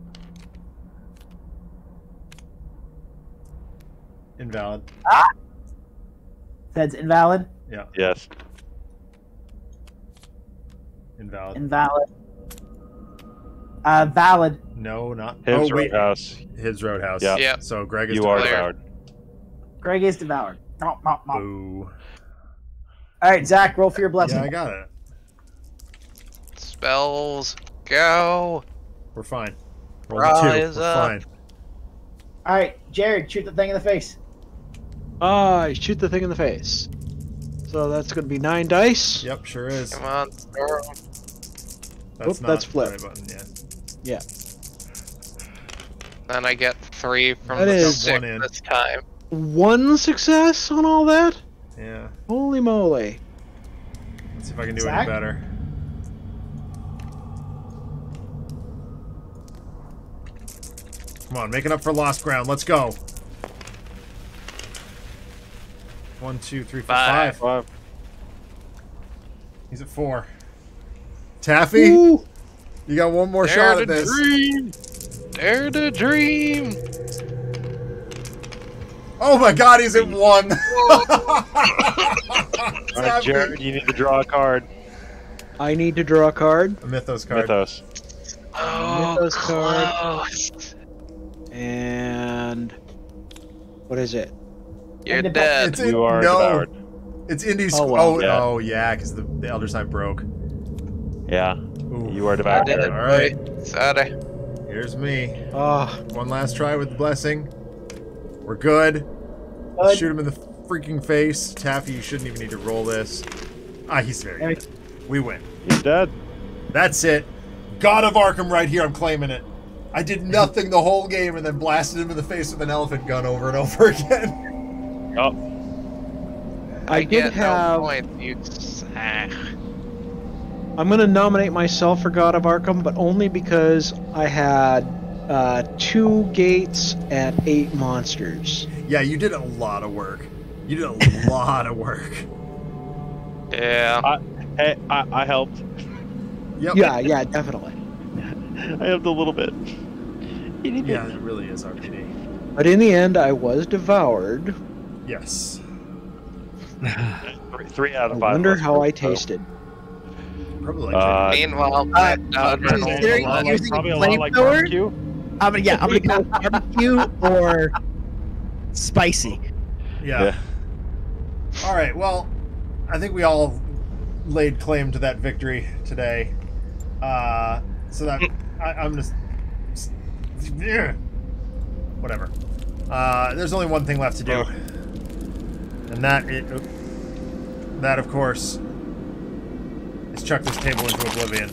S1: Invalid. Ah!
S5: That's invalid. Yeah.
S2: Yes.
S1: Invalid.
S5: Invalid. Uh, valid.
S1: No, not.
S2: Hibb's
S1: oh wait,
S2: Roadhouse.
S1: His Roadhouse.
S2: Yeah.
S6: Yep.
S1: So Greg is
S2: You are devoured.
S5: Greg is devoured. Mop, mop, mop.
S1: Boo.
S5: All right, Zach, roll for your blessing.
S1: Yeah, I got it.
S6: Spells, go.
S1: We're fine. Roll
S6: Rise
S1: two. We're
S6: up.
S1: fine.
S5: All right, Jared, shoot the thing in the face.
S4: Ah, I shoot the thing in the face. So that's going to be nine dice.
S1: Yep, sure is.
S6: Come on, girl.
S1: That's
S4: Oop,
S1: not
S4: that's
S1: the
S4: flip.
S1: button. Yeah.
S4: Yeah.
S6: Then I get three from
S4: That
S6: the
S4: is-
S6: stick
S1: One
S6: this time.
S4: One success on all that?
S1: Yeah.
S4: Holy moly.
S1: Let's see if I can do
S5: Zach?
S1: any better. Come on, making up for lost ground. Let's go. One, two, three, four,
S6: Five.
S1: five. He's at four. Taffy,
S4: Ooh.
S1: you got one more
S6: Dare
S1: shot at this.
S6: dream. Dare to dream.
S1: Oh my god, he's in one.
S7: All right,
S1: Taffy.
S7: Jared, you need to draw a card.
S4: I need to draw a card.
S1: A Mythos card.
S7: Mythos.
S6: Oh,
S4: Mythos card.
S6: close.
S4: And. What is it?
S6: You're
S5: And
S6: dead.
S1: It's in,
S7: You are
S1: no,
S7: devoured.
S1: it's Indy's.
S4: Oh,
S1: Oh,
S4: well.
S1: oh,
S7: Yeah.
S1: oh, yeah, because the, the Elder Sign broke.
S7: Yeah,
S1: Ooh.
S7: you are
S6: I
S7: devoured.
S6: did it.
S7: Jared.
S1: All right.
S6: boy. Sorry.
S1: Here's me.
S4: Ah,
S1: One last try with the blessing. We're good.
S5: Good.
S1: Shoot him in the freaking face. Taffy, you shouldn't even need to roll this. Ah, he's very
S5: Hey.
S1: good. We win.
S7: He's dead.
S1: That's it. God of Arkham right here. I'm claiming it. I did nothing the whole game and then blasted him in the face with an elephant gun over and over again.
S7: Oh,
S4: I did
S6: get
S4: have.
S6: no point. You.
S4: I'm going to nominate myself for God of Arkham, but only because I had uh, two gates at eight monsters.
S1: Yeah, you did a lot of work. You did a lot of work.
S6: Yeah.
S7: hey, I, I helped.
S1: Yep.
S4: Yeah, yeah, definitely.
S7: I helped a little bit.
S1: Yeah, it really is RPD.
S4: But in the end, I was devoured.
S1: Yes.
S7: Three, three out
S4: I
S7: of five.
S4: wonder how. I tasted.
S1: Probably like
S7: Uh,
S6: Meanwhile,
S5: Uh,
S6: uh,
S7: Probably a
S5: Considering
S7: lot like-
S5: using
S7: probably a lot like
S5: flamethrower?
S7: barbecue.
S5: I'm gonna, yeah, I'm gonna go barbecue or spicy.
S1: Yeah.
S7: Yeah.
S1: All right. Well, I think we all laid claim to that victory today. Uh, so that I, I'm just yeah. whatever. Uh, there's only one thing left to do, and that it that of course is chuck this table into oblivion.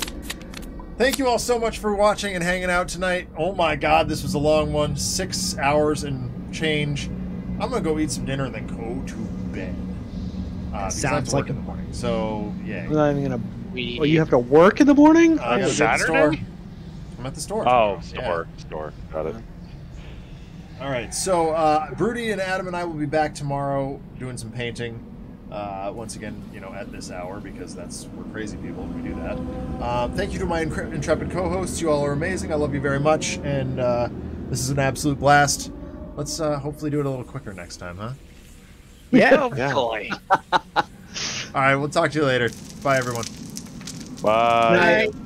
S1: Thank you all so much for watching and hanging out tonight. Oh my god, this was a long one. Six hours and change. I'm gonna go eat some dinner and then go to bed. Uh, because I have
S5: Sounds like
S1: in the morning. So yeah.
S4: I'm not even gonna.
S6: we.
S4: Oh, you have to work in the morning?
S1: Uh, I gotta
S7: It's
S1: go to the store.
S7: Saturday?
S1: I'm at the store.
S7: Oh,
S1: tomorrow.
S7: store, store. Got it.
S1: All right. So uh, Broody and Adam and I will be back tomorrow doing some painting. Uh, once again, you know, at this hour because that's we're crazy people. We do that. Uh, thank you to my intrepid co-hosts. You all are amazing. I love you very much, and uh, this is an absolute blast. Let's uh, hopefully do it a little quicker next time, huh?
S5: Yeah.
S7: Yeah.
S6: Boy.
S1: All right. We'll talk to you later. Bye, everyone.
S7: Bye.
S5: Bye.